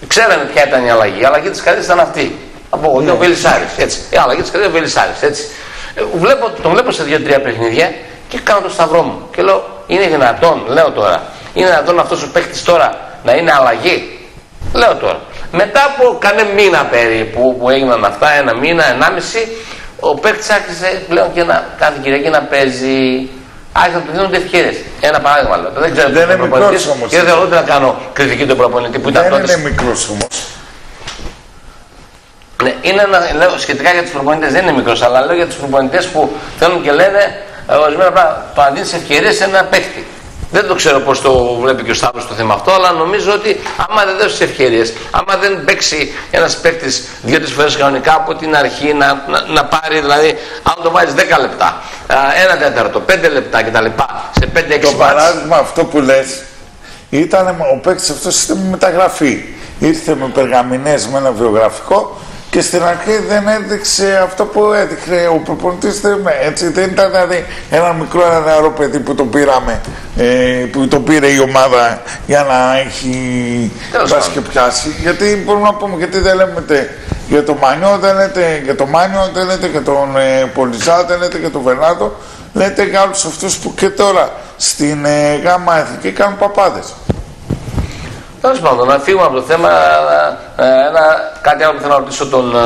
ξέραμε ποια ήταν η αλλαγή. Η αλλαγή της καρδιά ήταν αυτή. Από εγώ, Ναι. ο Βελισάρης. Έτσι. Η αλλαγή της καρδιά ο Βελισάρης. Έτσι. Ε, Βλέπω, τον βλέπω σε δύο-τρία παιχνίδια και κάνω το σταυρό μου. Και λέω, είναι δυνατόν, λέω τώρα, είναι δυνατόν αυτός ο παίκτης τώρα να είναι αλλαγή. Λέω τώρα. Μετά από κανένα μήνα περίπου που έγιναν αυτά, ένα μήνα, ενάμιση, ο παίκτης άρχισε πλέον και να, κάθε Κυριακή να παίζει. Άρχισαν να του δίνονται ευκαιρίε. Ένα παράδειγμα λέω. Δεν ξέρω Δεν ποιος είναι ο προπονητής μικρός όμως. Και δεν θέλω ούτε να κάνω κριτική του προπονητή που ήταν Δεν τότε. είναι μικρός όμως. Ναι, είναι ένα, λέω σχετικά για τους προπονητές, δεν είναι μικρός, αλλά λέω για τους προπονητές που θέλουν και λένε ε, ορισμένα πράγματα. Το να δίνεις ευκαιρίε σε ένα παίκτη. Δεν το ξέρω πώς το βλέπει και ο Σταύρος το θέμα αυτό, αλλά νομίζω ότι άμα δεν δώσει ευκαιρίες, άμα δεν παίξει ένας παίκτης δύο-τρεις φορές κανονικά από την αρχή να, να, να πάρει, δηλαδή, αν το βάζει 10 λεπτά, α, ένα τέταρτο, 5 λεπτά κτλ. σε 5-6 Το μάτς, παράδειγμα αυτό που λες ήταν ο παίκτης αυτός ήταν με μεταγραφή. Ήρθε με περγαμηνές με ένα βιογραφικό και στην αρχή δεν έδειξε αυτό που έδειχνε ο προπονητής. Έτσι δεν ήταν δηλαδή ένα μικρό ένα νεαρό παιδί που το πήραμε, ε, που το πήρε η ομάδα για να έχει Τέλος βάσει και πάντων. πιάσει. Γιατί μπορούμε να πούμε, γιατί δεν λέμε τε- για το Μανιό, δεν λέτε για το Μάνιο, δεν λέτε για τον ε, Πολυζά, δεν λέτε για τον Βερνάτο. Λέτε για όλους αυτούς που και τώρα στην ε, γάμα εθνική κάνουν παπάδες. Τέλος πάντων, να φύγουμε από το θέμα. ε, Ένα, κάτι άλλο που θέλω να ρωτήσω τον ε,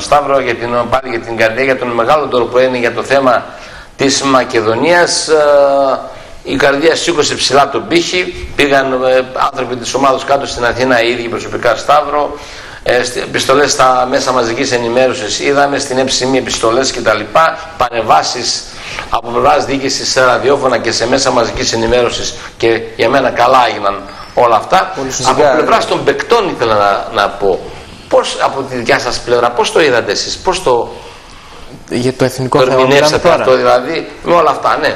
Σταύρο για την, πάλι για την καρδιά, για τον μεγάλο τόρο που είναι για το θέμα της Μακεδονίας. Ε, Η καρδιά σήκωσε ψηλά τον πύχη. Πήγαν ε, άνθρωποι της ομάδας κάτω στην Αθήνα, οι ίδιοι προσωπικά Σταύρο. Ε, στι- επιστολές στα μέσα μαζικής ενημέρωσης είδαμε, στην έψημη επιστολές κτλ. Πανεβάσεις από πλευράς διοίκησης σε ραδιόφωνα και σε μέσα μαζικής ενημέρωσης και για μένα καλά έγιναν όλα αυτά. φυσικά. Από πλευρά των παικτών ήθελα να, να πω. Πώς από τη δικιά σας πλευρά, πώς το είδατε εσείς, πώς το, για το εθνικό το θέμα μιλάμε ερμηνεύσατε τώρα. αυτό δηλαδή, με όλα αυτά, ναι.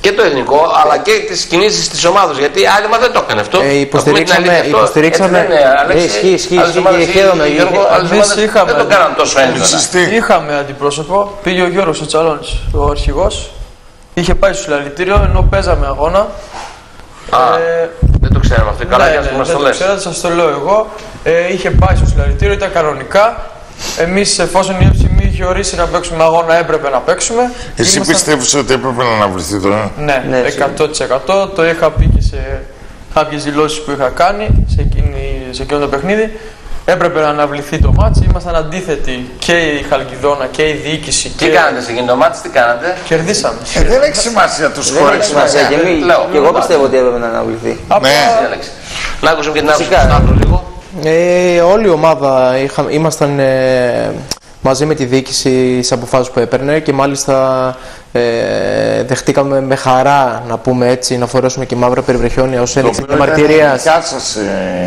Και το εθνικό, αλλά και τις κινήσεις της ομάδας, γιατί άλλη μα δεν το έκανε αυτό. Ε, Να πούμε την υποστηρίξαμε- αλήθεια, αυτό υποστηρίξαμε- έτσι δεν είναι, Αλέξη. Ε, ισχύει, ισχύει, Άλλες ισχύει ομάδες, και χαίρομαι, Γιώργο, γιατί άλλες εμείς ομάδες είχαμε- Δεν το κάναν τόσο έντονα. Είχαμε αντιπρόσωπο, πήγε ο Γιώργος ο Τσαλώνης, ο αρχηγός. Είχε πάει στο συλλαλητήριο ενώ παίζαμε αγώνα. Α, δεν το ξέραμε αυτό. Καλά, ναι, για να ναι, μας δεν το το λες. ξέρατε, σας το λέω εγώ. Ε, είχε πάει στο συλλαλητήριο, ήταν κανονικά. Εμείς εφόσον η ΕΠΣΜ είχε ορίσει να παίξουμε αγώνα έπρεπε να παίξουμε. Εσύ Ήμασταν- πιστεύεις ότι έπρεπε να αναβληθεί τώρα. Ναι, Ναι, 100%. Το είχα πει και σε κάποιες δηλώσεις που είχα κάνει σε, εκείνη, σε εκείνο το παιχνίδι. Έπρεπε να αναβληθεί το ματς, ήμασταν αντίθετοι και η Χαλκιδόνα και η διοίκηση. Τι και... κάνατε σε εκείνο το ματς, τι κάνατε; Κερδίσαμε. Ε, δεν έχει σημασία τους Δεν έχει σημασία. Και, εμεί- και εγώ πιστεύω ότι έπρεπε να αναβληθεί. Ναι. Να ακούσουμε και την άποψη του Φυσικά. Σταύρου λίγο. Ε, όλη η ομάδα είχα, ήμασταν ε, μαζί με τη διοίκηση στις αποφάσεις που έπαιρνε και μάλιστα ε, δεχτήκαμε με χαρά να πούμε έτσι να φορέσουμε και μαύρα περιβρεχιόνια ως ένδειξη οποίο ήταν διαμαρτυρίας. δικιά σας,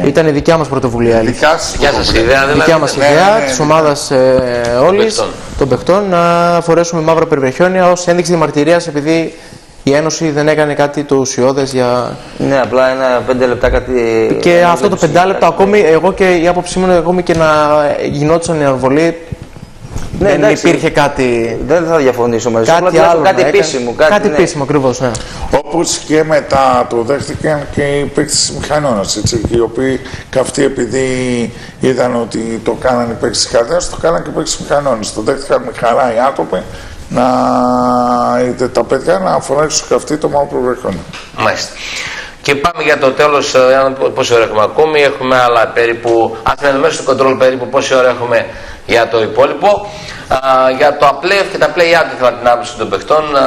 ε, Ήταν η δικιά μας πρωτοβουλία. Δικιά σας Δικιά σας ιδέα, δηλαδή. Δικιά μας Ναι, ιδέα ναι, ναι, της ναι. ομάδας ε, όλης παιχτών. των παιχτών να φορέσουμε μαύρα περιβρεχιόνια ως ένδειξη διαμαρτυρίας επειδή η Ένωση δεν έκανε κάτι το ουσιώδες για... Ναι, απλά ένα πέντε λεπτά κάτι. Και ένα αυτό το δεν πεντάλεπτο ακόμη, εγώ και η άποψή μου είναι ακόμη και να γινόταν η αναβολή Ναι, δεν εντάξει. υπήρχε κάτι, Δεν θα διαφωνήσω μαζί σου. κάτι απλά άλλο. Κάτι να έκανε. επίσημο. Κάτι, κάτι ναι. επίσημο ακριβώς, ναι. Όπως και μετά το δέχτηκαν και οι παίκτες της Μηχανώνας, έτσι, οι οποίοι καυτοί επειδή είδαν ότι το κάνανε οι παίκτες της Καρδιάς, το κάνανε και οι παίκτες της Μηχανώνας. Το δέχτηκαν με χαρά οι άνθρωποι να είτε τα παιδιά να φορέσουν καυτοί το μαύρο βρεχόνι. Μάλιστα. Και πάμε για το τέλος. Πόση ώρα έχουμε ακόμη. Έχουμε άλλα περίπου. Α πούμε, μέσα στο control περίπου πόση ώρα έχουμε για το υπόλοιπο. Α, για το απλέ και τα play-out ήθελα την άποψη των παιχτών. α,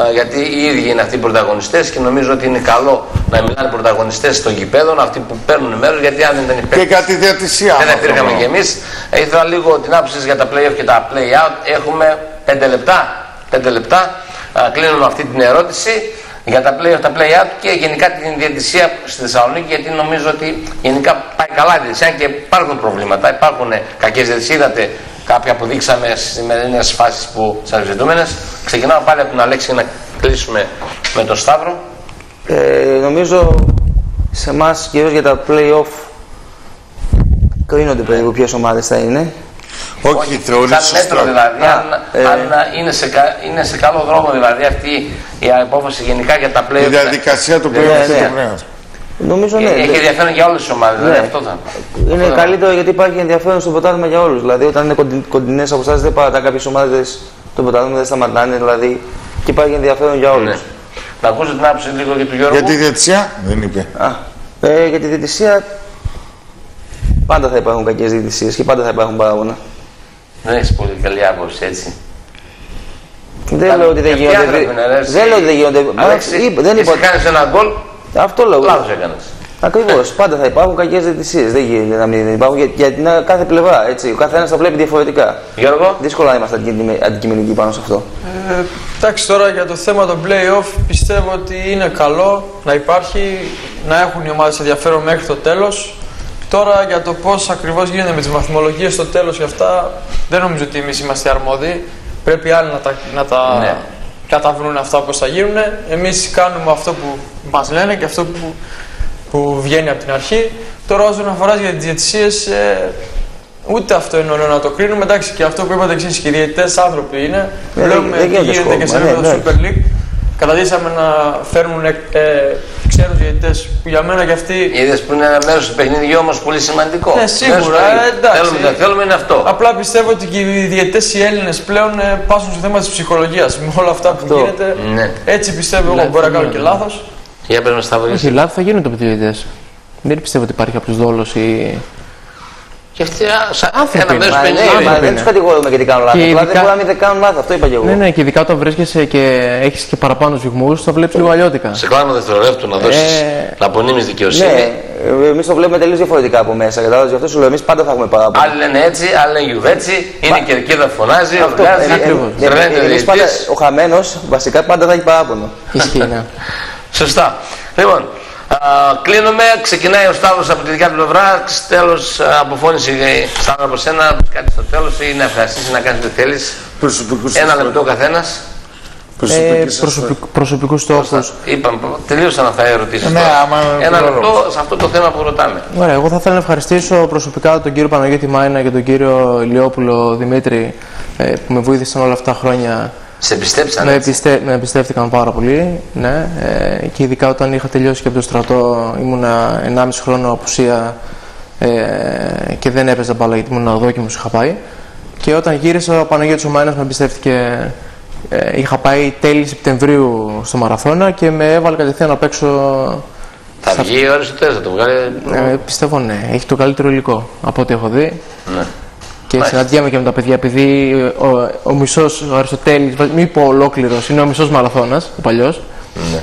α, γιατί οι ίδιοι είναι αυτοί οι πρωταγωνιστές και νομίζω ότι είναι καλό να μιλάνε οι πρωταγωνιστές των γηπέδων, αυτοί που παίρνουν μέρος. Γιατί αν δεν ήταν οι Και παίκτες, για τη διατησία. δεν αυτό υπήρχαμε το κι εμείς. Ήθελα λίγο την άποψη σας για τα play-off και τα play-out. Έχουμε 5 λεπτά. 5 λεπτά. Α, κλείνουμε αυτή την ερώτηση για τα play-off, τα play-out και γενικά την διαιτησία στη Θεσσαλονίκη γιατί νομίζω ότι γενικά πάει καλά η διαιτησία και υπάρχουν προβλήματα. Υπάρχουν κακές διαιτησίες. Είδατε κάποια που δείξαμε στις σημερινές φάσεις που σας ζητούμενες. Ξεκινάω πάλι από την Αλέξη να κλείσουμε με τον Σταύρο. Ε, νομίζω σε εμάς κυρίως για τα play-off κρίνονται περίπου ποιες ομάδες θα είναι. Όχι, θεωρείς Σαν σωστό. μέτρο δηλαδή, Α, αν, ε. αν είναι, σε, κα- είναι σε καλό δρόμο δηλαδή αυτή η απόφαση γενικά για τα Η play-off. διαδικασία του Ναι, πλέον ναι. το πλέον. Νομίζω ναι. Ε, Έχει ενδιαφέρον για όλες τις ομάδες, δηλαδή Ναι. αυτό θα. Είναι αυτό θα- καλύτερο γιατί υπάρχει ενδιαφέρον στο πρωτάθλημα για όλους. Δηλαδή, όταν είναι κοντινές αποστάσεις, δεν παρατά κάποιες ομάδες το πρωτάθλημα δεν σταματάνε. Δηλαδή, και υπάρχει ενδιαφέρον για όλους. Ναι. Να ακούσω την άποψη λίγο για τον Γιώργο. Για τη διατησία δεν είπε. Α, ε, για τη διαιτησία πάντα θα υπάρχουν κακές διαιτησίες και πάντα θα υπάρχουν παράπονα. Δεν έχεις πολύ καλή άποψη έτσι. Δεν Καλή- λέω ότι δεν αυτοί γίνονται. άνθρωποι είναι, ρε, εσύ. Δεν λέω ότι δεν γίνονται. Μα, Αλέξη, είπα- δεν είπα. εσύ κάνεις ένα γκολ, Αυτό λέω. λάθος έκανες. Ακριβώς. Πάντα θα υπάρχουν κακές διαιτησίες. Δεν γίνεται να μην υπάρχουν για, για την κάθε πλευρά. Έτσι. Ο καθένας τα βλέπει διαφορετικά. Γιώργο; Δύσκολα να είμαστε αντικειμενικοί- αντικειμενικοί πάνω σε αυτό. Ε, εντάξει, τώρα για το θέμα των play-off πιστεύω ότι είναι καλό να υπάρχει, να έχουν οι ομάδες ενδιαφέρον μέχρι το τέλος. Τώρα για το πώς ακριβώς γίνεται με τις βαθμολογίες στο τέλος και αυτά, δεν νομίζω ότι εμείς είμαστε αρμόδιοι. Πρέπει άλλοι να τα, να τα Ναι. καταβρούν αυτά πώς θα γίνουν. Εμείς κάνουμε αυτό που μας λένε και αυτό που, που βγαίνει από την αρχή. Τώρα όσον αφορά για τις διαιτησίες, ε, Ούτε αυτό εννοώ να το κρίνουμε. Εντάξει, και αυτό που είπατε εσείς, και οι διαιτητές άνθρωποι είναι. Ναι, Βλέπουμε δεν τι γίνεται γίνεται και σε σκόπιμα, ναι, επίπεδο Super League. Καταδείξαμε να φέρνουν ε, ξένου διαιτητές που για μένα και αυτοί. Είδες που είναι ένα μέρος του παιχνιδιού όμως πολύ σημαντικό. Ναι, Μέρος σίγουρα, του παιχνιδιού. ε, εντάξει. Θέλουμε, δεν θέλουμε είναι αυτό. Απλά πιστεύω ότι και οι διαιτητές οι Έλληνες πλέον ε, πάσουν στο θέμα της ψυχολογίας. Με όλα αυτά που γίνεται. Ναι. Έτσι πιστεύω εγώ. Μπορεί να κάνω και λάθος. Για πες μας Σταύρος. Όχι, λάθη θα γίνονται από τους διαιτητές. Δεν πιστεύω ότι υπάρχει κάποιος δόλος ή... Και αυτοί α, σαν Άνθρωποι ένα είναι. μέρος Μα, του ναι, παιχνιδιού. μα είναι. δεν τους κατηγορούμε γιατί κάνουν λάθος. Και Απλά ειδικά- δεν μπορεί να μην κάνουν λάθος. Αυτό είπα και εγώ. Ναι, ναι, και ειδικά όταν βρίσκεσαι και έχεις και παραπάνω σφιγμούς, το βλέπεις λίγο αλλιώτικα. Σε κλάμα δευτερολέπτου να δώσεις, Ε, να απονείμεις δικαιοσύνη. Ναι, εμείς το βλέπουμε τελείως διαφορετικά από μέσα. Κατάλαβες γι' αυτό σου λέω: Εμείς πάντα θα έχουμε παράπονα. Άλλοι λένε έτσι, άλλοι λένε γιουβέτσι, είναι η κερκίδα φωνάζει, Αυτό, οργάζει, ε, ε, ε, τρελαίνεται ο εμείς πάντα, διαιτητής. ο χαμένος βασικά πάντα θα έχει παράπονο. Ισχύει, ναι. Σωστά. Λοιπόν, α, κλείνουμε. Ξεκινάει ο Σταύρος από τη δικιά του πλευρά. Τέλος, α, αποφώνηση ε, Σταύρο από σένα. να πεις κάτι στο τέλος ή να ευχαριστήσεις να κάνεις ό,τι θέλεις. Προσωπικούς Ένα σας λεπτό ο καθένας. Προσωπική Ε, σας προσωπικ, προσωπικούς στόχους. Είπαμε, τελείωσαν αυτά οι ερωτήσεις. Ναι, τώρα. άμα Ένα πρόλαβες. λεπτό σε αυτό το θέμα που ρωτάμε. Ωραία, εγώ θα ήθελα να ευχαριστήσω προσωπικά τον κύριο Παναγιώτη Μάινα και τον κύριο Ηλιόπουλο Δημήτρη ε, που με βοήθησαν όλα αυτά τα χρόνια. Σε πιστέψαν Με, έτσι. πιστε, με εμπιστεύτηκαν πάρα πολύ, ναι. Ε, και ειδικά όταν είχα τελειώσει και από το στρατό ήμουνα 1,5 χρόνο απουσία ε, και δεν έπαιζα μπάλα γιατί ήμουν αδόκιμος, είχα πάει. Και όταν γύρισα ο Παναγιώτης ο Μάινας με εμπιστεύτηκε, ε, είχα πάει τέλη Σεπτεμβρίου στο Μαραθώνα και με έβαλε κατευθείαν να παίξω Θα βγει η ώρα στο τεστ, θα το βγάλει. Ε, πιστεύω ναι, έχει το καλύτερο υλικό από ό,τι έχω δει. Ναι. Και συναντιέμαι και με τα παιδιά, επειδή ο, ο μισός, ο Αριστοτέλης, μην πω ολόκληρος, είναι ο μισός μαραθώνα, ο παλιός. Ναι.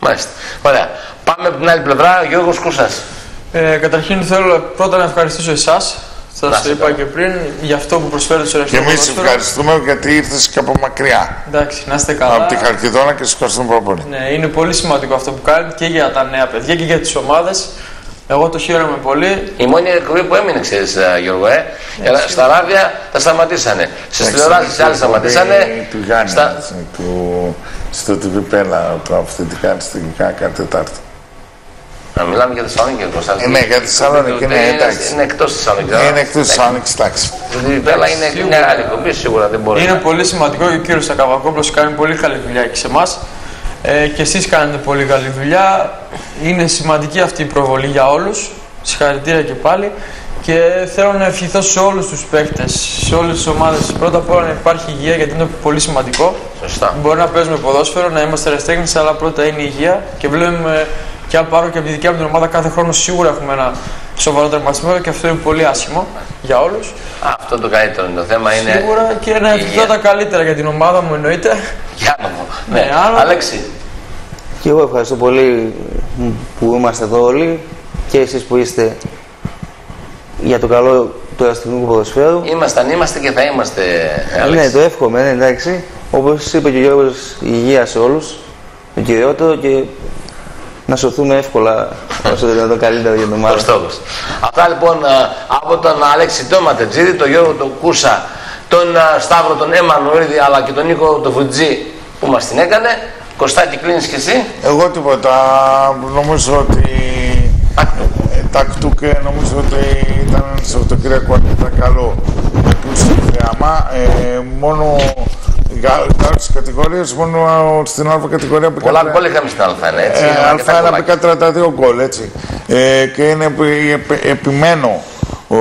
Μάλιστα. Ωραία. Πάμε από την άλλη πλευρά, ο Γιώργος Κούσας. Ε, καταρχήν θέλω πρώτα να ευχαριστήσω εσάς. Σας Να σε είπα και πριν για αυτό που προσφέρετε στο Και ρευστό εμείς ποδόσφαιρο. ευχαριστούμε γιατί ήρθες και από μακριά. Εντάξει, να είστε καλά. Από τη Χαλκιδόνα και σας ευχαριστούμε πάρα πολύ. Ναι, είναι πολύ σημαντικό αυτό που κάνετε και για τα νέα παιδιά και για τις ομάδες. Εγώ το χαίρομαι πολύ. Η μόνη εκπομπή που έμεινε, ξέρεις, Γιώργο, ε. Έτσι. Στα ράδια τα σταματήσανε. Στις τηλεοράσεις άλλε σταματήσανε. Του Γιάννη, Στα- έτσι, του, στο TV Πέλα, το αυθεντικά αριστικά κάθε Τετάρτη. Να μιλάμε για Θεσσαλονίκη, Κωνσταντ. Ε, ναι, για Θεσσαλονίκη, ναι, εντάξει. Είναι εκτός Θεσσαλονίκη. Είναι εκτός τη Άνοιξη, εντάξει. Η Πέλα είναι Σίγουρα. μια άλλη εκπομπή, σίγουρα δεν μπορεί. Είναι να- πολύ σημαντικό και ο κύριος Σακαβακόπουλος κάνει πολύ καλή δουλειά και σε εμάς. Ε, και εσείς κάνετε πολύ καλή δουλειά. Είναι σημαντική αυτή η προβολή για όλους. Συγχαρητήρια και πάλι. Και θέλω να ευχηθώ σε όλους τους παίκτες, σε όλες τις ομάδες. Πρώτα απ' όλα να υπάρχει υγεία γιατί είναι πολύ σημαντικό. Σωστά. Μπορεί να παίζουμε ποδόσφαιρο, να είμαστε αεραστέχνε, αλλά πρώτα είναι η υγεία. Και βλέπουμε και αν πάρω και από τη δικιά μου την ομάδα, κάθε χρόνο σίγουρα έχουμε ένα σοβαρό τερματισμένο και αυτό είναι πολύ άσχημο για όλους. Αυτό το καλύτερο είναι το θέμα. Είναι Σίγουρα και να ευχηθώ τα καλύτερα για την ομάδα μου εννοείται. Για να μου. Ναι, Ναι, άρα- Αλέξη. Και εγώ ευχαριστώ πολύ που είμαστε εδώ όλοι και εσείς που είστε για το καλό του αστυνομικού ποδοσφαίρου. Ήμασταν, είμαστε και θα είμαστε. Ναι, Αλέξη. το εύχομαι, ναι, εντάξει. Όπως είπε και ο Γιώργος, υγεία σε όλους, το κυριότερο και να σωθούμε εύκολα όσο το δυνατόν καλύτερα για την ομάδα. Ο στόχος. Αυτά λοιπόν α, από τον Αλέξη τον Ματετζίδη, τον Γιώργο τον Κούσα, τον α, Σταύρο τον Εμμανουίδη αλλά και τον Νίκο τον Φουτζή που μας την έκανε. Κωστάκη κλείνεις και εσύ. Εγώ τίποτα. Νομίζω ότι ε, τακτού και νομίζω ότι ήταν ένα Σαββατοκύριακο αρκετά καλό με πλούσιο θεάμα. Ε, μόνο για για άλλες κατηγορίες, μόνο στην Α κατηγορία που Πολλά γκολ είχαμε στην Α1, έτσι. Ε, είχαμε αρκετά Α1 γκολάκια. μπήκα 32 γκολ, έτσι. Ε, και είναι, επι- επι- επιμένω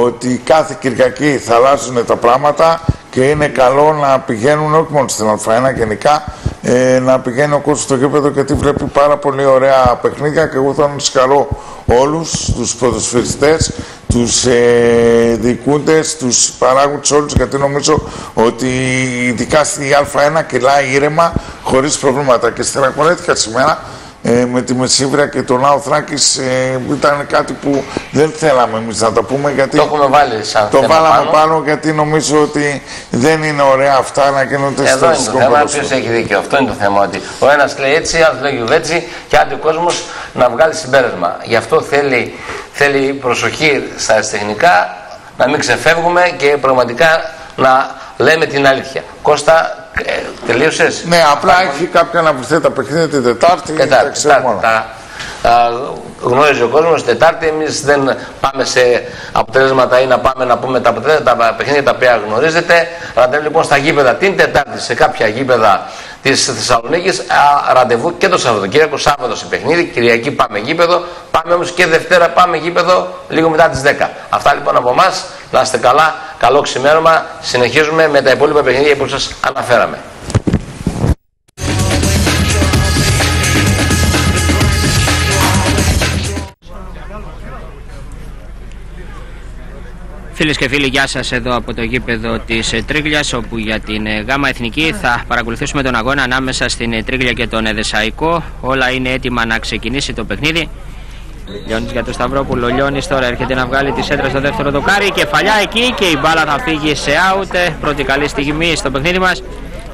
ότι κάθε Κυριακή θα αλλάζουν τα πράγματα και είναι καλό να πηγαίνουν όχι μόνο στην Α1 γενικά, ε, να πηγαίνει ο κόσμος στο γήπεδο γιατί βλέπει πάρα πολύ ωραία παιχνίδια και εγώ θέλω να συγχαρώ όλους τους ποδοσφαιριστές, τους ε, διοικούντες, τους παράγοντες όλους γιατί νομίζω ότι ειδικά στη Α1 κυλάει ήρεμα χωρίς προβλήματα. Και στεναχωρέθηκα σήμερα ε, με τη Μεσίβρια και τον Νάο Θράκης ε, ήταν κάτι που δεν θέλαμε εμείς να τα πούμε γιατί Το έχουμε βάλει σαν το θέμα βάλαμε πάνω. πάνω. γιατί νομίζω ότι δεν είναι ωραία αυτά να γίνονται στο Εδώ είναι το αριστικό θέμα, ποδόσφαιρο. ποιος έχει δίκιο. Αυτό είναι το θέμα. Ότι ο ένας λέει έτσι, ο άλλος λέει έτσι και άντε ο κόσμος να βγάλει συμπέρασμα. Γι' αυτό θέλει, θέλει προσοχή στα αριστεχνικά, να μην ξεφεύγουμε και πραγματικά να λέμε την αλήθεια. Κώστα, ε, τελείωσες. Ναι, απλά έχει κάποια να βρεθεί τα παιχνίδια την Τετάρτη. τα Τετάρτη, ξέρουμε Τετάρτη. όλα. Τα, α, γνώριζε ο κόσμος Τετάρτη. Εμείς δεν πάμε σε αποτελέσματα ή να πάμε να πούμε τα, αποτελέσματα, τα παιχνίδια τα οποία γνωρίζετε. Ραντεβού λοιπόν στα γήπεδα την Τετάρτη σε κάποια γήπεδα της Θεσσαλονίκης. Ραντεβού και το Σαββατοκύριακο. Σάββατο σε παιχνίδι. Κυριακή πάμε γήπεδο. Πάμε όμως και Δευτέρα πάμε γήπεδο λίγο μετά τις 10. Αυτά λοιπόν από εμάς. Να είστε καλά. Καλό ξημέρωμα. Συνεχίζουμε με τα υπόλοιπα παιχνίδια που σας αναφέραμε. Φίλες και φίλοι, γεια σας εδώ από το γήπεδο της ε, Τρίγλιας όπου για την ε, ΓΑΜΑ Εθνική θα παρακολουθήσουμε τον αγώνα ανάμεσα στην ε, Τρίγλια και τον Εδεσαϊκό. Όλα είναι έτοιμα να ξεκινήσει το παιχνίδι. Λιώνης για τον Σταυρόπουλο. Λιώνης τώρα έρχεται να βγάλει τη σέντρα στο δεύτερο δοκάρι. Κεφαλιά εκεί και η μπάλα θα φύγει σε out. Ε, Πρώτη καλή στιγμή στο παιχνίδι μας.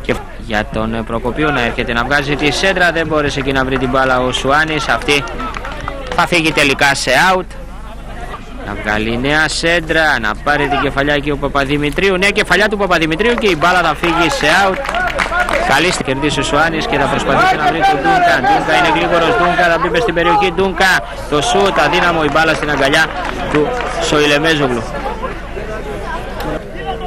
Και για τον ε, Προκοπίου να έρχεται να βγάζει τη σέντρα. Δεν μπόρεσε εκεί να βρει την μπάλα ο Σουάνης. Αυτή θα φύγει τελικά σε out. Να βγάλει νέα σέντρα, να πάρει την κεφαλιά εκεί ο Παπαδημητρίου. Νέα κεφαλιά του Παπαδημητρίου και η μπάλα θα φύγει σε out. Καλή στη κερδίσει ο Σουάνης και θα προσπαθήσει να βρει τον Ντούγκα. Ντούγκα είναι γρήγορος, Ντούγκα θα μπει μες στην περιοχή. Ντούγκα το σούτ, αδύναμο η μπάλα στην αγκαλιά του Σοηλεμέζογλου.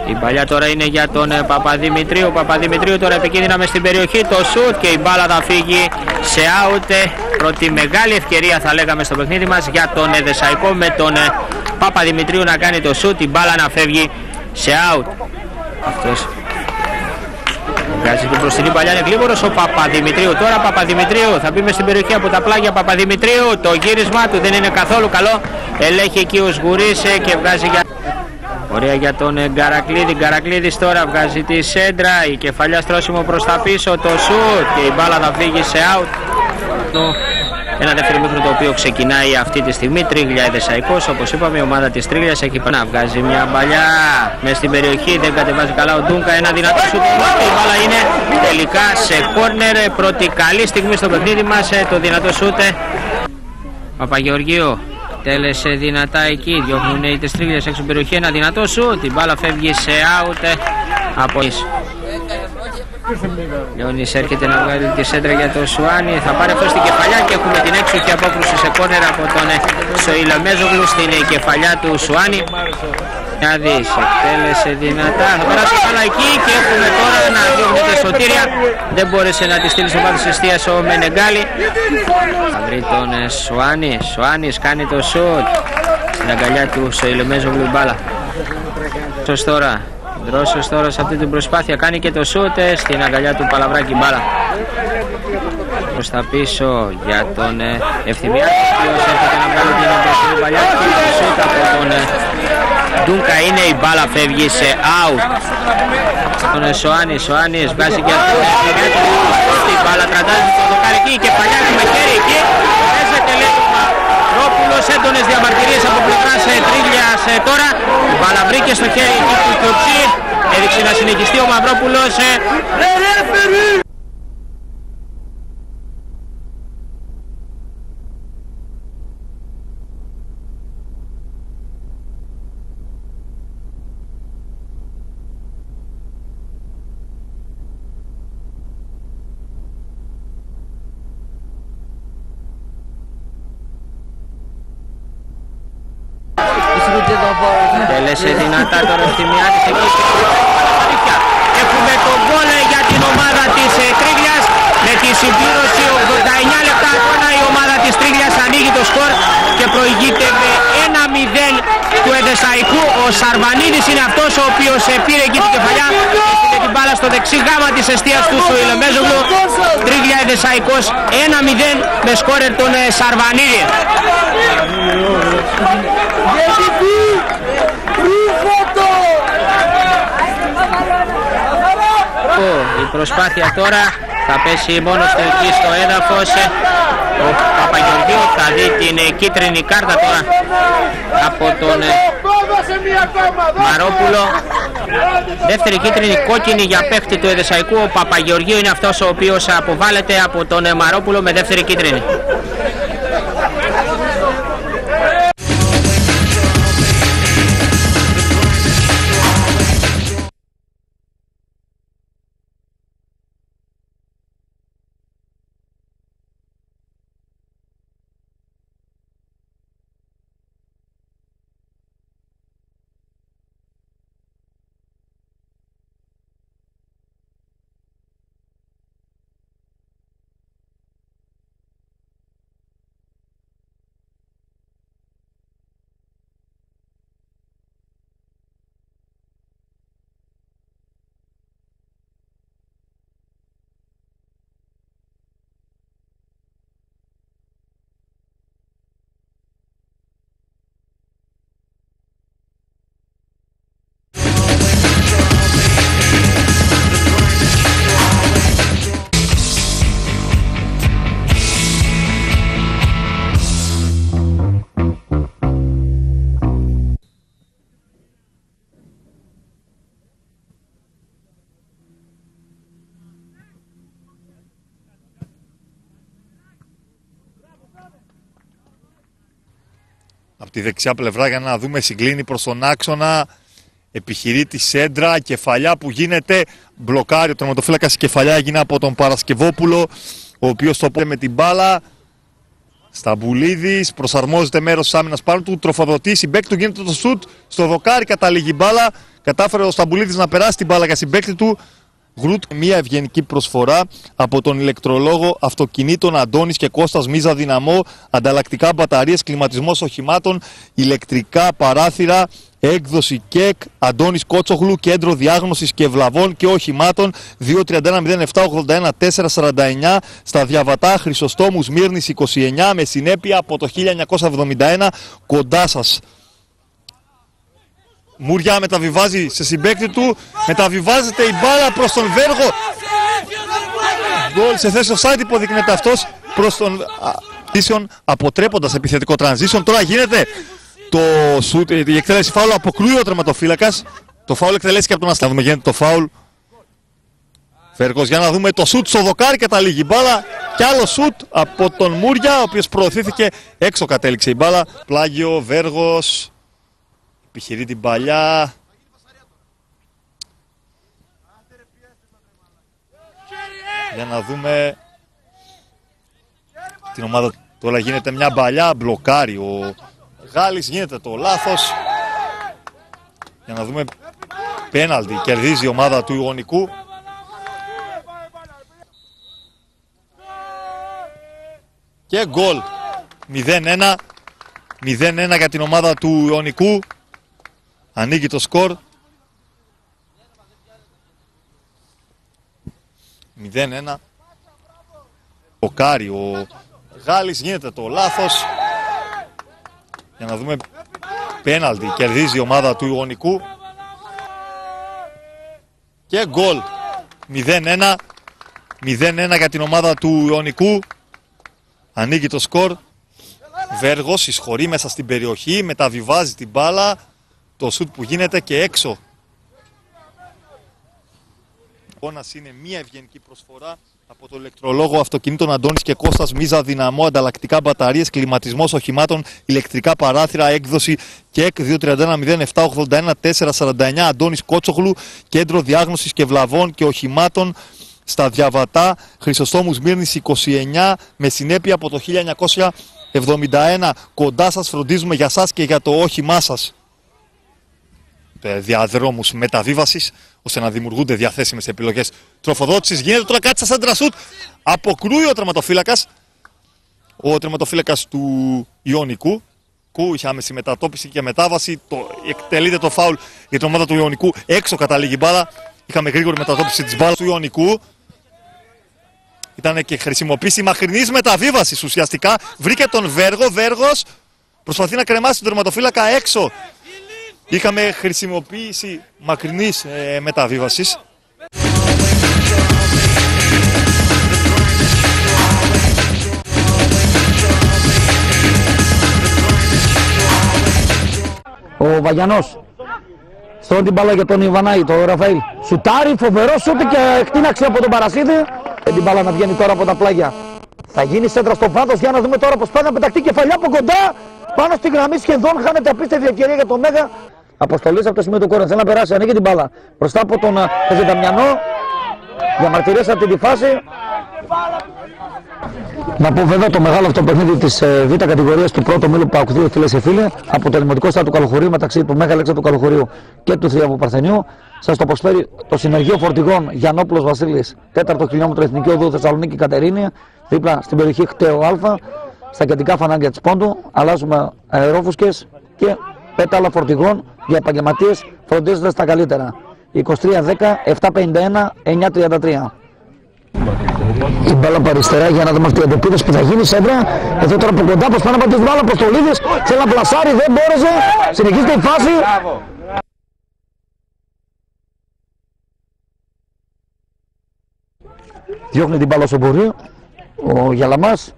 Η παλιά τώρα είναι για τον ε, Παπαδημητρίου. Ο Παπαδημητρίου τώρα επικίνδυνα μες στην περιοχή. Το σουτ και η μπάλα θα φύγει σε out. Ε, Πρώτη μεγάλη ευκαιρία θα λέγαμε στο παιχνίδι μας για τον Εδεσαϊκό με τον ε, Παπαδημητρίου να κάνει το σουτ. Η μπάλα να φεύγει σε out. Αυτός Βγάζει την μπροστινή παλιά, είναι γλίγορος ο Παπαδημητρίου. Τώρα Παπαδημητρίου θα μπει μες στην περιοχή από τα πλάγια Παπαδημητρίου. Το γύρισμα του δεν είναι καθόλου καλό. Ελέγχει εκεί ο Σγουρίς ε, και βγάζει για... Ωραία για τον ε, Γκαρακλίδη. Γκαρακλίδης τώρα βγάζει τη σέντρα. Η κεφαλιά στρώσιμο προς τα πίσω. Το σουτ και η μπάλα θα φύγει σε out. Ένα δεύτερο μήχρονο το οποίο ξεκινάει αυτή τη στιγμή. Τρίγλια Εδεσαϊκός. Όπως είπαμε, η ομάδα της Τρίγλιας έχει πάει να βγάζει μια μπαλιά μέσα στην περιοχή. Δεν κατεβάζει καλά ο Ντούγκα. Ένα δυνατό σου Η μπάλα είναι τελικά σε κόρνερ. Πρώτη καλή στιγμή στο παιχνίδι μας. Το δυνατό σούτε. Παπαγεωργίου τέλεσε δυνατά εκεί. Διώχνουν οι Τρίγλια έξω στην περιοχή. Ένα δυνατό σου. Την μπάλα φεύγει σε out από Λεωνής έρχεται να βγάλει τη σέντρα για το Σουάνι. Θα πάρει αυτό στην κεφαλιά και έχουμε την έξοχη απόκρουση σε κόνερα από τον ε, Σοηλομέζογλου στην ε, κεφαλιά του Σουάνι. Να δεις, εκτέλεσε δυνατά. Θα περάσει καλά εκεί και έχουμε τώρα να διώχνεται σωτήρια. Δεν μπόρεσε να τη στείλει στο βάθος εστίας ο Μενεγκάλη. Θα βρει τον ε, Σουάνι. Σουάνις κάνει το σουτ. Στην αγκαλιά του Σοηλομέζογλου μπάλα. Σωστ τώρα Δρόσος τώρα σε αυτή την προσπάθεια κάνει και το σούτε στην αγκαλιά του Παλαβράκη μπάλα. Προς τα πίσω για τον ε, Ευθυμιάκη, ο οποίος έρχεται να βγάλει την μπροστινή παλιά και το σούτ από τον ε, Ντούκα είναι η μπάλα φεύγει σε out. Τον ε, Σοάνι, Σοάνις βγάζει και αυτό. Η μπάλα τραντάζει το δοκάρι εκεί και παλιά με χέρι εκεί. Παίζεται λέει Ρόπουλος έντονες διαμαρτυρίες από πλευράς Τρίγλιας τώρα. Η μπάλα βρήκε στο χέρι του Κιοψή. Έδειξε να συνεχιστεί ο Μαυρόπουλος. Τέλεσε δυνατά τώρα στη Μιάτης εκεί Έχουμε τον γκολ για την ομάδα της ε, Τρίγλιας με τη συμπλήρωση 89 λεπτά ακόμα η ομάδα της Τρίγλιας ανοίγει το σκορ και προηγείται με 1-0 του Εδεσαϊκού. Ο Σαρβανίδης είναι αυτός ο οποίος ε, πήρε εκεί την κεφαλιά και την μπάλα στο δεξί γάμα της εστίας του στο Ηλεμέζογλου. Τρίγλια Εδεσαϊκός 1-0 με σκόρερ τον ε, Σαρβανίδη. Η προσπάθεια τώρα θα πέσει μόνος στο εκεί στο έδαφος. Ο Παπαγεωργίου θα δει την ε, κίτρινη κάρτα τώρα από τον ε, Μαρόπουλο. Δεύτερη κίτρινη κόκκινη για παίχτη του Εδεσαϊκού. Ο Παπαγεωργίου είναι αυτός ο οποίος αποβάλλεται από τον ε, Μαρόπουλο με δεύτερη κίτρινη. Τη δεξιά πλευρά για να δούμε συγκλίνει προς τον άξονα. Επιχειρεί τη σέντρα, κεφαλιά που γίνεται. Μπλοκάρει ο τερματοφύλακας η κεφαλιά έγινε από τον Παρασκευόπουλο, ο οποίος το πήρε με την μπάλα. Σταμπουλίδης, προσαρμόζεται μέρος της άμυνας πάνω του, τροφοδοτεί, συμπέκτη του γίνεται το σουτ, στο δοκάρι καταλήγει η μπάλα. Κατάφερε ο Σταμπουλίδης να περάσει την μπάλα για συμπέκτη του. Γκρουτ, μια ευγενική προσφορά από τον ηλεκτρολόγο αυτοκινήτων Αντώνης και Κώστας Μίζα Δυναμό, ανταλλακτικά μπαταρίες, κλιματισμός οχημάτων, ηλεκτρικά παράθυρα, έκδοση ΚΕΚ, Αντώνης Κότσογλου, κέντρο διάγνωσης και βλαβών και οχημάτων 231-0781-449 στα Διαβατά Χρυσοστόμου Μύρνης 29 με συνέπεια από το 1971 κοντά σας. Μουριά μεταβιβάζει σε συμπέκτη του. Μεταβιβάζεται η μπάλα προς τον Βέργο. Γκολ σε θέση offside υποδεικνύεται αυτός προς τον Τίσιον αποτρέποντας επιθετικό transition. Τώρα γίνεται το σουτ, η εκτέλεση φάουλ αποκρούει ο τερματοφύλακας. Το φάουλ εκτελέσει από τον Αστά. Δούμε γίνεται το φάουλ. Βέργος για να δούμε το σουτ στο δοκάρι καταλήγει η μπάλα. Κι άλλο σουτ από τον Μούρια, ο οποίος προωθήθηκε έξω κατέληξε η μπάλα. Πλάγιο, Βέργος, επιχειρεί την παλιά. Για να δούμε την ομάδα. Τώρα γίνεται μια μπαλιά, μπλοκάρει ο Γάλλης, γίνεται το λάθος. Για να δούμε πέναλτι, κερδίζει η ομάδα του Ιωνικού. Και γκολ 0-1. 0-1 για την ομάδα του Ιωνικού. Ανοίγει το σκορ. 0-1. Ο Κάρι, ο Γάλλης γίνεται το λάθος. Για να δούμε πέναλτι. Κερδίζει η ομάδα του Ιωνικού. Και γκολ. 0-1. 0-1 για την ομάδα του Ιωνικού. Ανοίγει το σκορ. Βέργος εισχωρεί μέσα στην περιοχή, μεταβιβάζει την μπάλα το σουτ που γίνεται και έξω. Ο είναι μια ευγενική προσφορά από το ηλεκτρολόγο αυτοκινήτων Αντώνης και Κώστας Μίζα δυναμό, ανταλλακτικά μπαταρίες, κλιματισμός οχημάτων, ηλεκτρικά παράθυρα, έκδοση και ΕΚ 231-071-449 Αντώνης Κότσογλου, κέντρο διάγνωσης και βλαβών και οχημάτων στα Διαβατά, Χρυσοστόμους Μύρνης 29, με συνέπεια από το 1971 κοντά σας φροντίζουμε για σας και για το όχημά σας. Ε, διαδρόμους μεταβίβασης ώστε να δημιουργούνται διαθέσιμες επιλογές τροφοδότησης. Γίνεται τώρα κάτι σαν τρασούτ. Αποκρούει ο τερματοφύλακας. Ο τερματοφύλακας του Ιωνικού. Κου είχε άμεση μετατόπιση και μετάβαση. Το, εκτελείται το φάουλ για την ομάδα του Ιωνικού. Έξω καταλήγει μπάλα. Είχαμε γρήγορη μετατόπιση της μπάλας του Ιωνικού. Ήταν και χρησιμοποίηση μαχρινής μεταβίβασης ουσιαστικά. Βρήκε τον Βέργο. Βέργος προσπαθεί να κρεμάσει τον τερματοφύλακα έξω Είχαμε χρησιμοποίηση μακρινής ε, μεταβίβασης. Ο Βαγιανός στον την μπάλα για τον Ιβανάη, τον Ραφαήλ. Σουτάρει, φοβερό σούτ και χτίναξε από τον Παρασίδη. Ε, την μπάλα να βγαίνει τώρα από τα πλάγια. Θα γίνει σέντρα στο βάθος για να δούμε τώρα πως πάει να πεταχτεί κεφαλιά από κοντά. Πάνω στη γραμμή σχεδόν χάνεται απίστευτη ευκαιρία για τον Μέγα. Αποστολής από το σημείο του κόρνερ. Θέλει να περάσει, ανοίγει την μπάλα. Μπροστά από τον Χαζεταμιανό. Διαμαρτυρίε από τη φάση. Να πω βέβαια το μεγάλο αυτό παιχνίδι της ε, β' κατηγορίας του πρώτου μήλου που ακουθεί φίλε και φίλοι από το ελληνικό στάδιο του Καλοχωρίου μεταξύ του Μέγα Λέξα του Καλοχωρίου και του Θριάβου Παρθενιού. Σας το προσφέρει το συνεργείο φορτηγών Γιανόπουλο Βασίλης, 4ο χιλιόμετρο Εθνική Οδού Θεσσαλονίκη Κατερίνη, δίπλα στην περιοχή Χτέο Α, στα κεντρικά φανάγκια της Πόντου. Αλλάζουμε αερόφουσκες και πέταλα φορτηγών για επαγγελματίες φροντίζοντας τα καλύτερα. 23-10-751-933. Η μπάλα από αριστερά για να δούμε αυτή η που θα γίνει σέντρα. Εδώ τώρα από κοντά πως πάνε από την μπάλα προς το Λίδης. Θέλει να πλασάρει, δεν μπόρεσε. Συνεχίζεται η φάση. Διώχνει την μπάλα στο πορείο. Ο Γιαλαμάς.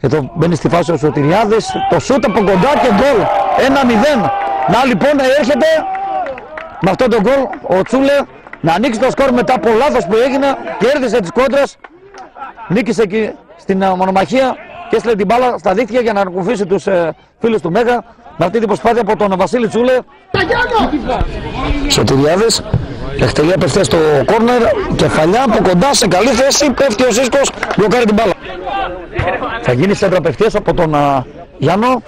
Εδώ μπαίνει στη φάση ο Σωτηριάδης. Το σούτ από κοντά και γκολ. 1-0. Να λοιπόν έρχεται με αυτό το γκολ ο Τσούλε να ανοίξει το σκορ μετά από λάθος που έγινε. Κέρδισε τις κόντρες. Νίκησε εκεί στην ε, μονομαχία και έστειλε την μπάλα στα δίχτυα για να ανακουφίσει τους ε, φίλους του Μέγα με αυτή την προσπάθεια από τον Βασίλη Τσούλε. Σωτηριάδης εκτελεί απευθείας στο κόρνερ, κεφαλιά από κοντά σε καλή θέση, πέφτει ο Σίσκος, μπλοκάρει την μπάλα. Θα γίνει σέντρα απευθείας από τον uh, Γιάννο.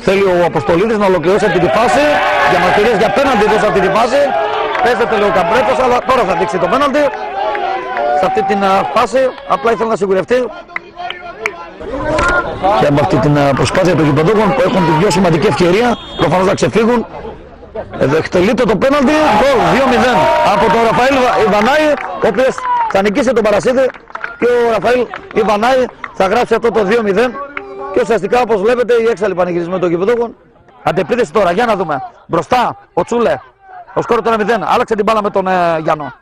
Θέλει ο Αποστολίδης να ολοκληρώσει αυτή τη φάση. Για μαρτυρίες για πέναντι εδώ σε αυτή τη φάση. Παίζεται λέει ο Καμπρέτος, αλλά τώρα θα δείξει το πέναλτι. Σε αυτή την α, φάση, απλά ήθελα να σιγουρευτεί. Και από αυτή την α, προσπάθεια των γηπεδούχων που έχουν την πιο σημαντική ευκαιρία, προφανώς να ξεφύγουν. Εδώ εκτελείται το πέναλτι, γκολ 2-0 από τον Ραφαήλ Ιβανάη, ο οποίος θα νικήσει τον Παρασίδη και ο Ραφαήλ Ιβανάη θα γράψει αυτό το 2-0 και ουσιαστικά όπως βλέπετε η έξαλλη πανηγυρισμή των γηπεδούχων Αντεπίδεση τώρα, για να δούμε. Μπροστά, ο Τσούλε. Ο σκόρ το 1-0. Άλλαξε την μπάλα με τον ε, Γιάννο.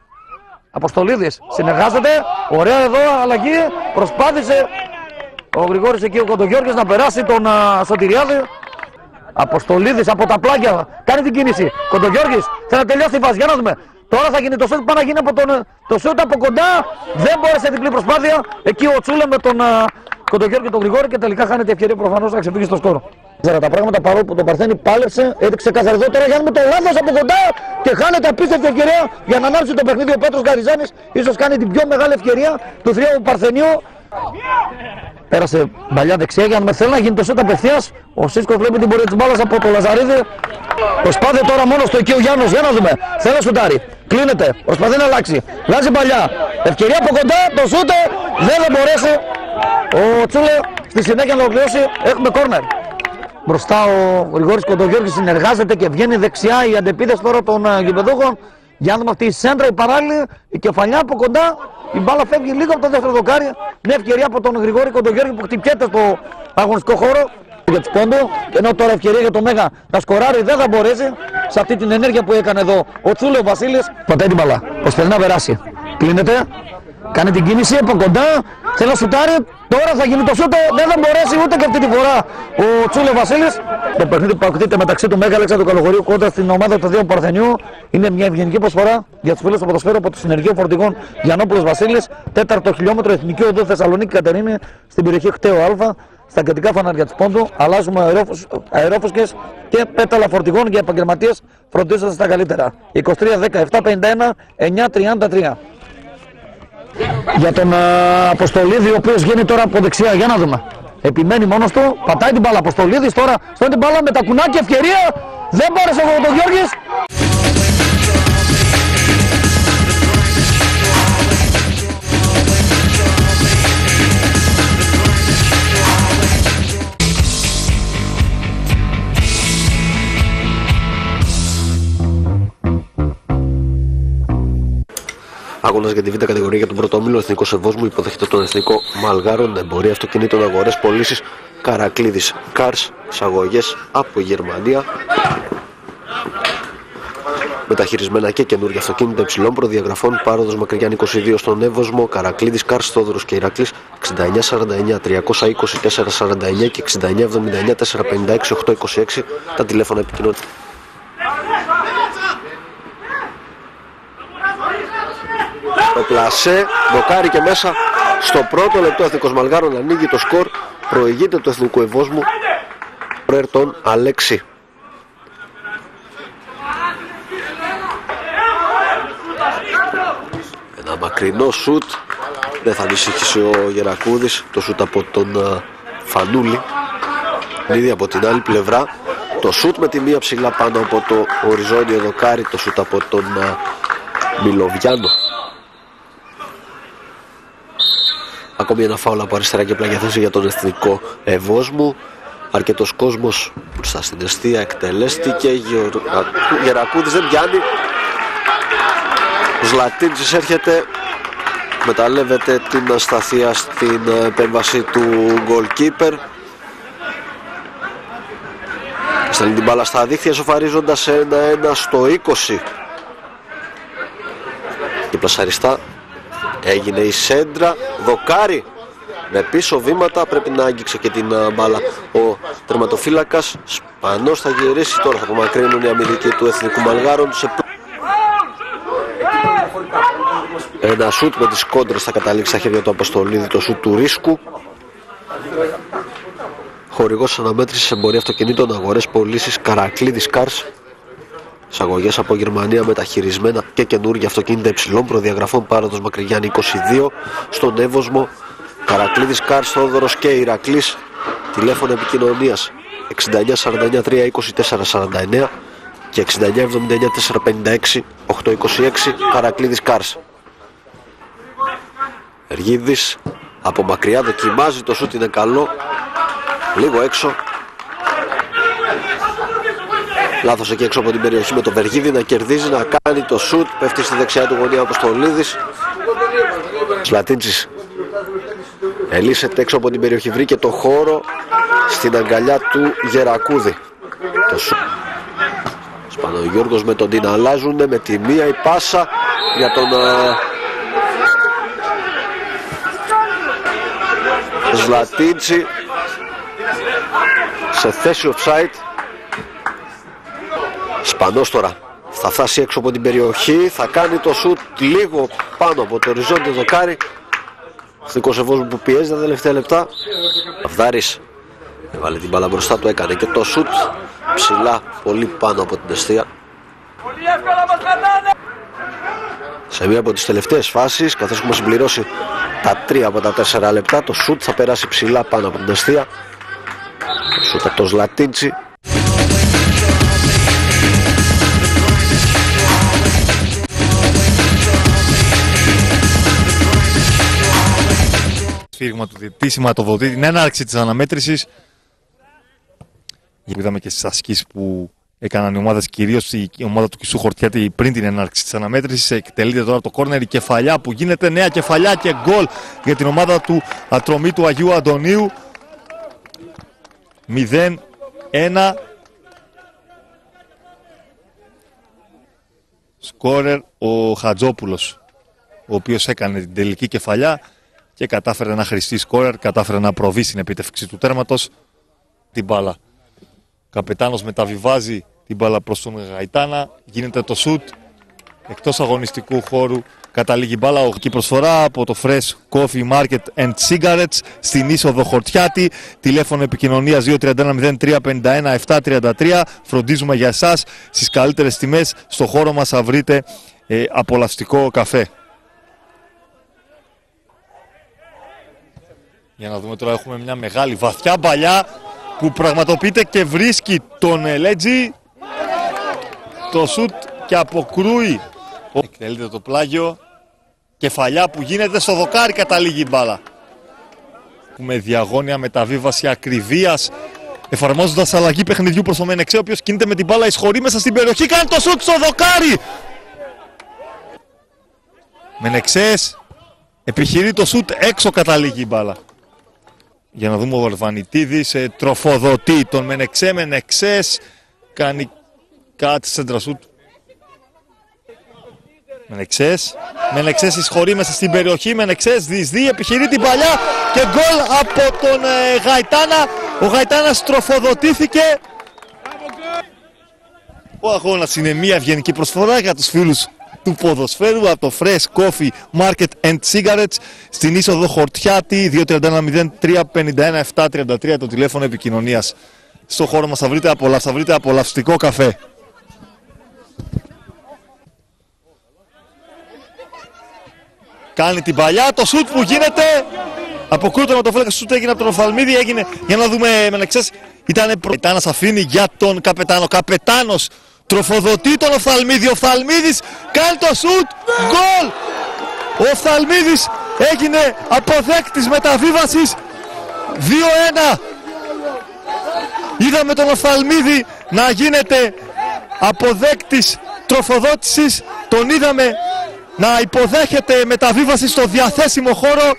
Αποστολίδης συνεργάζεται. Ωραία εδώ αλλαγή. Προσπάθησε ο Γρηγόρης εκεί ο Κοντογιώργης να περάσει τον ε, Σωτηριάδη. Αποστολίδης από τα πλάγια κάνει την κίνηση. Κοντογιώργης θέλει να τελειώσει η φάση. Για να δούμε. Τώρα θα γίνει το σούτ, πάει να γίνει από τον, ε, το σούτ από κοντά. Δεν μπόρεσε διπλή προσπάθεια. Εκεί ο Τσούλε με τον ε, Κοντογιώργη και τον Γρηγόρη και τελικά χάνεται η ευκαιρία προφανώς να ξεφύγει στο σκόρο. Ξέρω τα πράγματα παρόλο που το Παρθένη πάλεψε, έδειξε καθαριστό τώρα για να το λάθος από κοντά και χάνεται απίστευτη ευκαιρία για να ανάψει το παιχνίδι ο Πέτρος Γαριζάνης. ίσως κάνει την πιο μεγάλη ευκαιρία του θριάμβου Παρθενιού. Πέρασε παλιά δεξιά για να θέλει να γίνει το σούτ απευθείας. Ο Σίσκο βλέπει την πορεία της μπάλας από το Λαζαρίδη. Προσπάθει τώρα μόνο στο εκεί ο Γιάννος. Για να δούμε. Θέλει να σουτάρει. Κλείνεται. Προσπαθεί να αλλάξει. Βγάζει παλιά. Ευκαιρία από κοντά. Το σούτε. Δεν θα μπορέσει. Ο Τσούλε στη συνέχεια να ολοκληρώσει. Έχουμε κόρνερ. Μπροστά ο Γρηγόρης Κοντογιώργης συνεργάζεται και βγαίνει δεξιά η αντεπίδεση τώρα των uh, γηπεδούχων. Για να δούμε αυτή η σέντρα, η παράλληλη, η κεφαλιά από κοντά. Η μπάλα φεύγει λίγο από το δεύτερο δοκάρι. Μια ευκαιρία από τον Γρηγόρη Κοντογιώργη που χτυπιέται στο αγωνιστικό χώρο για του πόντου. Ενώ τώρα ευκαιρία για το Μέγα να σκοράρει δεν θα μπορέσει σε αυτή την ενέργεια που έκανε εδώ ο Τσούλε ο Βασίλης. Πατάει την μπαλά. Προσπαθεί να περάσει. Κλείνεται. Κάνει την κίνηση από κοντά. Θέλει να σουτάρει. Τώρα θα γίνει το σούτο. Δεν θα μπορέσει ούτε και αυτή τη φορά ο Τσούλε Βασίλης. Το παιχνίδι που παγκοτείται μεταξύ του Μέγα Αλέξανδρου Καλογορίου κοντά στην ομάδα των δύο Παρθενιού είναι μια ευγενική προσφορά για τους φίλους του ποδοσφαίρου από το Συνεργείο Φορτηγών Γιαννόπουλος Βασίλης. Τέταρτο χιλιόμετρο Εθνική Οδό Θεσσαλονίκη Κατερίνη στην περιοχή Χτέο Α. Στα κεντρικά φανάρια της Πόντου αλλάζουμε αερόφουσκες και πέταλα φορτηγών για επαγγελματίες φροντίζοντας τα καλύτερα. 23 17 51 9 33 για τον uh, Αποστολίδη, ο οποίος βγαίνει τώρα από δεξιά. Για να δούμε. Επιμένει μόνος του, πατάει την μπάλα Αποστολίδης, τώρα στον την μπάλα με τα κουνάκια, ευκαιρία. Δεν μπόρεσε ο Κοντογιώργης. Αγώνα για τη β' κατηγορία για τον πρώτο όμιλο. Εθνικός Σεβόσμου υποδέχεται τον Εθνικό Μαλγάρον. Εμπορία αυτοκινήτων, αγορές, πωλήσεις. Καρακλείδη Car. Εισαγωγές από Γερμανία. Μεταχειρισμένα και καινούργια αυτοκίνητα υψηλών προδιαγραφών. Πάροδος Μακρυγιάννη 22 στον Εύωσμο. Καρακλείδη Car. Θόδωρος και Ηρακλής 6949 320 449 και 6979 456 826. Τα τηλέφωνα επικοινωνίας. Το πλασέ, δοκάρι και μέσα στο πρώτο λεπτό Εθνικός Μαλγάρων ανοίγει το σκορ, προηγείται του Εθνικού Ευόσμου πρέρ τον Αλέξη. Ένα μακρινό σουτ, δεν θα ανησυχήσει ο Γερακούδης, το σουτ από τον uh, Φανούλη. Ήδη από την άλλη πλευρά, το σουτ με τη μία ψηλά πάνω από το οριζόνιο δοκάρι, το σουτ από τον uh, Μιλοβιάνο. Ακόμη ένα φάουλ από αριστερά και πλάγια θέση για τον εθνικό Ευόσμου. Αρκετός κόσμος μπροστά στην αιστεία εκτελέστηκε. Γερακούδης δεν πιάνει. Ζλατίντζη έρχεται. Μεταλλεύεται την ασταθία στην επέμβαση του goalkeeper. Στέλνει την μπάλα στα δίχτυα σοφαρίζοντας 1-1 στο 20. Και πλασαριστά Έγινε η σέντρα, δοκάρι. Με πίσω βήματα πρέπει να άγγιξε και την μπάλα. Ο τερματοφύλακας Σπανός θα γυρίσει. Τώρα θα απομακρύνουν οι αμυντικοί του Εθνικού Μαλγάρων σε... Ένα σούτ με τις κόντρες θα καταλήξει στα χέρια του Αποστολίδη. Το σούτ του Ρίσκου. Χορηγός αναμέτρησης εμπορία αυτοκινήτων αγορές πωλήσεις Καρακλίδης Κάρς Εισαγωγές από Γερμανία μεταχειρισμένα και καινούργια αυτοκίνητα υψηλών προδιαγραφών πάροδο Μακρυγιάννη 22 στον Εύωσμο Καρακλείδη Κάρ, Θόδωρος και Ηρακλής. Τηλέφωνο επικοινωνίας 69 49 3 24 49 και 69 79 456 8-26 Καρακλίδης Κάρς. Εργίδης από μακριά δοκιμάζει το σούτ είναι καλό. Λίγο έξω. Λάθος εκεί έξω από την περιοχή με το Βεργίδη να κερδίζει, να κάνει το σούτ. Πέφτει στη δεξιά του γωνία ο Αποστολίδης. Σλατίντσης ελίσσεται έξω από την περιοχή, βρήκε το χώρο στην αγκαλιά του Γερακούδη. Το σούτ. Σπανογιώργος με τον Τίνα αλλάζουν με τη μία η πάσα για τον Ζλατίντσι σε θέση offside Σπανός τώρα. Θα φτάσει έξω από την περιοχή θα κάνει το σουτ λίγο πάνω από το οριζόντιο δοκάρι. Στην Κωσεβός που πιέζει τα τελευταία λεπτά. Αυδάρης έβαλε την μπάλα μπροστά του έκανε και το σουτ. Ψηλά πολύ πάνω από την αιστεία. Σε μία από τις τελευταίες φάσεις καθώς έχουμε συμπληρώσει τα τρία από τα τέσσερα λεπτά το σουτ θα περάσει ψηλά πάνω από την αιστεία. Το σουτ από το Σφύριγμα του διετή, σηματοδοτεί την έναρξη της αναμέτρησης είδαμε και στις ασκήσεις που έκαναν οι ομάδες, κυρίως η ομάδα του Κισού Χορτιάτη πριν την έναρξη της αναμέτρησης. Εκτελείται τώρα το κόρνερ, η κεφαλιά που γίνεται, νέα κεφαλιά και γκολ για την ομάδα του Ατρομή του Αγίου Αντωνίου. 0-1. Σκόρερ ο Χατζόπουλος, ο οποίος έκανε την τελική κεφαλιά και κατάφερε να χρηστεί σκόρερ, κατάφερε να προβεί στην επίτευξη του τέρματος την μπάλα. Καπετάνος μεταβιβάζει την μπάλα προς τον Γαϊτάνα, γίνεται το σουτ εκτός αγωνιστικού χώρου. Καταλήγει μπάλα οχική προσφορά από το Fresh Coffee Market and Cigarettes στην είσοδο Χορτιάτη. Τηλέφωνο επικοινωνίας 231-0351-733. Φροντίζουμε για εσάς στις καλύτερες τιμές. Στο χώρο μας θα βρείτε ε, απολαυστικό καφέ. Για να δούμε τώρα έχουμε μια μεγάλη βαθιά παλιά που πραγματοποιείται και βρίσκει τον Ελέτζη. Το σουτ και αποκρούει. Εκτελείται το πλάγιο. Κεφαλιά που γίνεται στο δοκάρι καταλήγει η μπάλα. Με διαγώνια μεταβίβαση ακριβίας εφαρμόζοντας αλλαγή παιχνιδιού προς το Μενεξέ ο οποίος κινείται με την μπάλα εισχωρεί μέσα στην περιοχή κάνει το σουτ στο δοκάρι! Μενεξές επιχειρεί το σουτ έξω καταλήγει η μπάλα για να δούμε ο Βαρβανιτίδης ε, τροφοδοτεί τον Μενεξέ, Μενεξές κάνει κάτι σέντρα σούτ. Μενεξές, Μενεξές εισχωρεί μέσα στην περιοχή, Μενεξές δυσδύει, επιχειρεί την παλιά και γκολ από τον ε, Γαϊτάνα. Ο Γαϊτάνας τροφοδοτήθηκε. Ο αγώνας είναι μια ευγενική προσφορά για τους φίλους του ποδοσφαίρου από το Fresh Coffee Market and Cigarettes στην είσοδο Χορτιάτη 231-0351-733 το τηλέφωνο επικοινωνίας. Στο χώρο μας θα βρείτε, απολαυ, θα βρείτε απολαυστικό καφέ. Κάνει την παλιά, το σουτ που γίνεται. Αποκρούτο με το φλέκας σουτ έγινε από τον Οφαλμίδη. Έγινε, για να δούμε με νεξές, ήταν προ... Ήταν αφήνει για τον καπετάνο. Καπετάνος τροφοδοτεί τον Οφθαλμίδη. Ο Οφθαλμίδης κάνει το σουτ. Γκολ! Ο Οφθαλμίδης έγινε αποδέκτης μεταβίβασης 2-1. Είδαμε τον Οφθαλμίδη να γίνεται αποδέκτης τροφοδότησης. Τον είδαμε να υποδέχεται μεταβίβαση στο διαθέσιμο χώρο.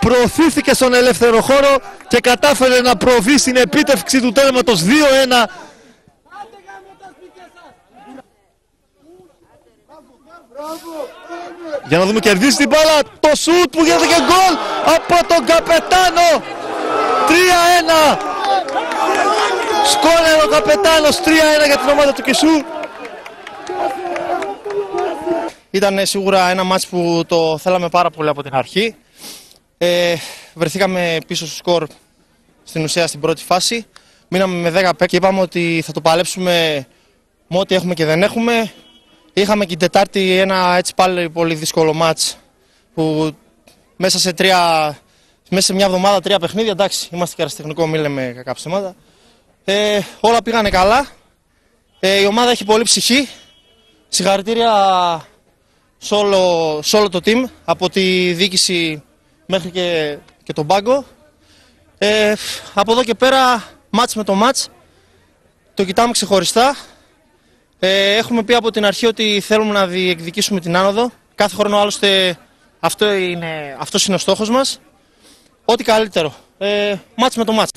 Προωθήθηκε στον ελεύθερο χώρο και κατάφερε να προβεί στην επίτευξη του τέρματος 2-1 Για να δούμε κερδίσει την μπάλα. Το σουτ που γίνεται και γκολ από τον Καπετάνο. 3-1. Σκόρερ ο Καπετάνος 3-1 για την ομάδα του Κισού. Ήταν σίγουρα ένα μάτς που το θέλαμε πάρα πολύ από την αρχή. Ε, βρεθήκαμε πίσω στο σκορ στην ουσία στην πρώτη φάση. Μείναμε με 10 παίκ και είπαμε ότι θα το παλέψουμε με ό,τι έχουμε και δεν έχουμε. Είχαμε και την Τετάρτη ένα έτσι πάλι πολύ δύσκολο μάτς που μέσα σε, τρία, μέσα σε μια εβδομάδα τρία παιχνίδια, εντάξει, είμαστε και αριστεχνικό, μην λέμε κακά ψέματα. Ε, όλα πήγανε καλά. Ε, η ομάδα έχει πολύ ψυχή. Συγχαρητήρια σε όλο, σε όλο το team, από τη διοίκηση μέχρι και, και τον πάγκο. Ε, από εδώ και πέρα, μάτς με το μάτς, το κοιτάμε ξεχωριστά. Ε, έχουμε πει από την αρχή ότι θέλουμε να διεκδικήσουμε την άνοδο. Κάθε χρόνο άλλωστε αυτό είναι, αυτός είναι ο στόχος μας. Ό,τι καλύτερο. Ε, μάτς με το μάτς.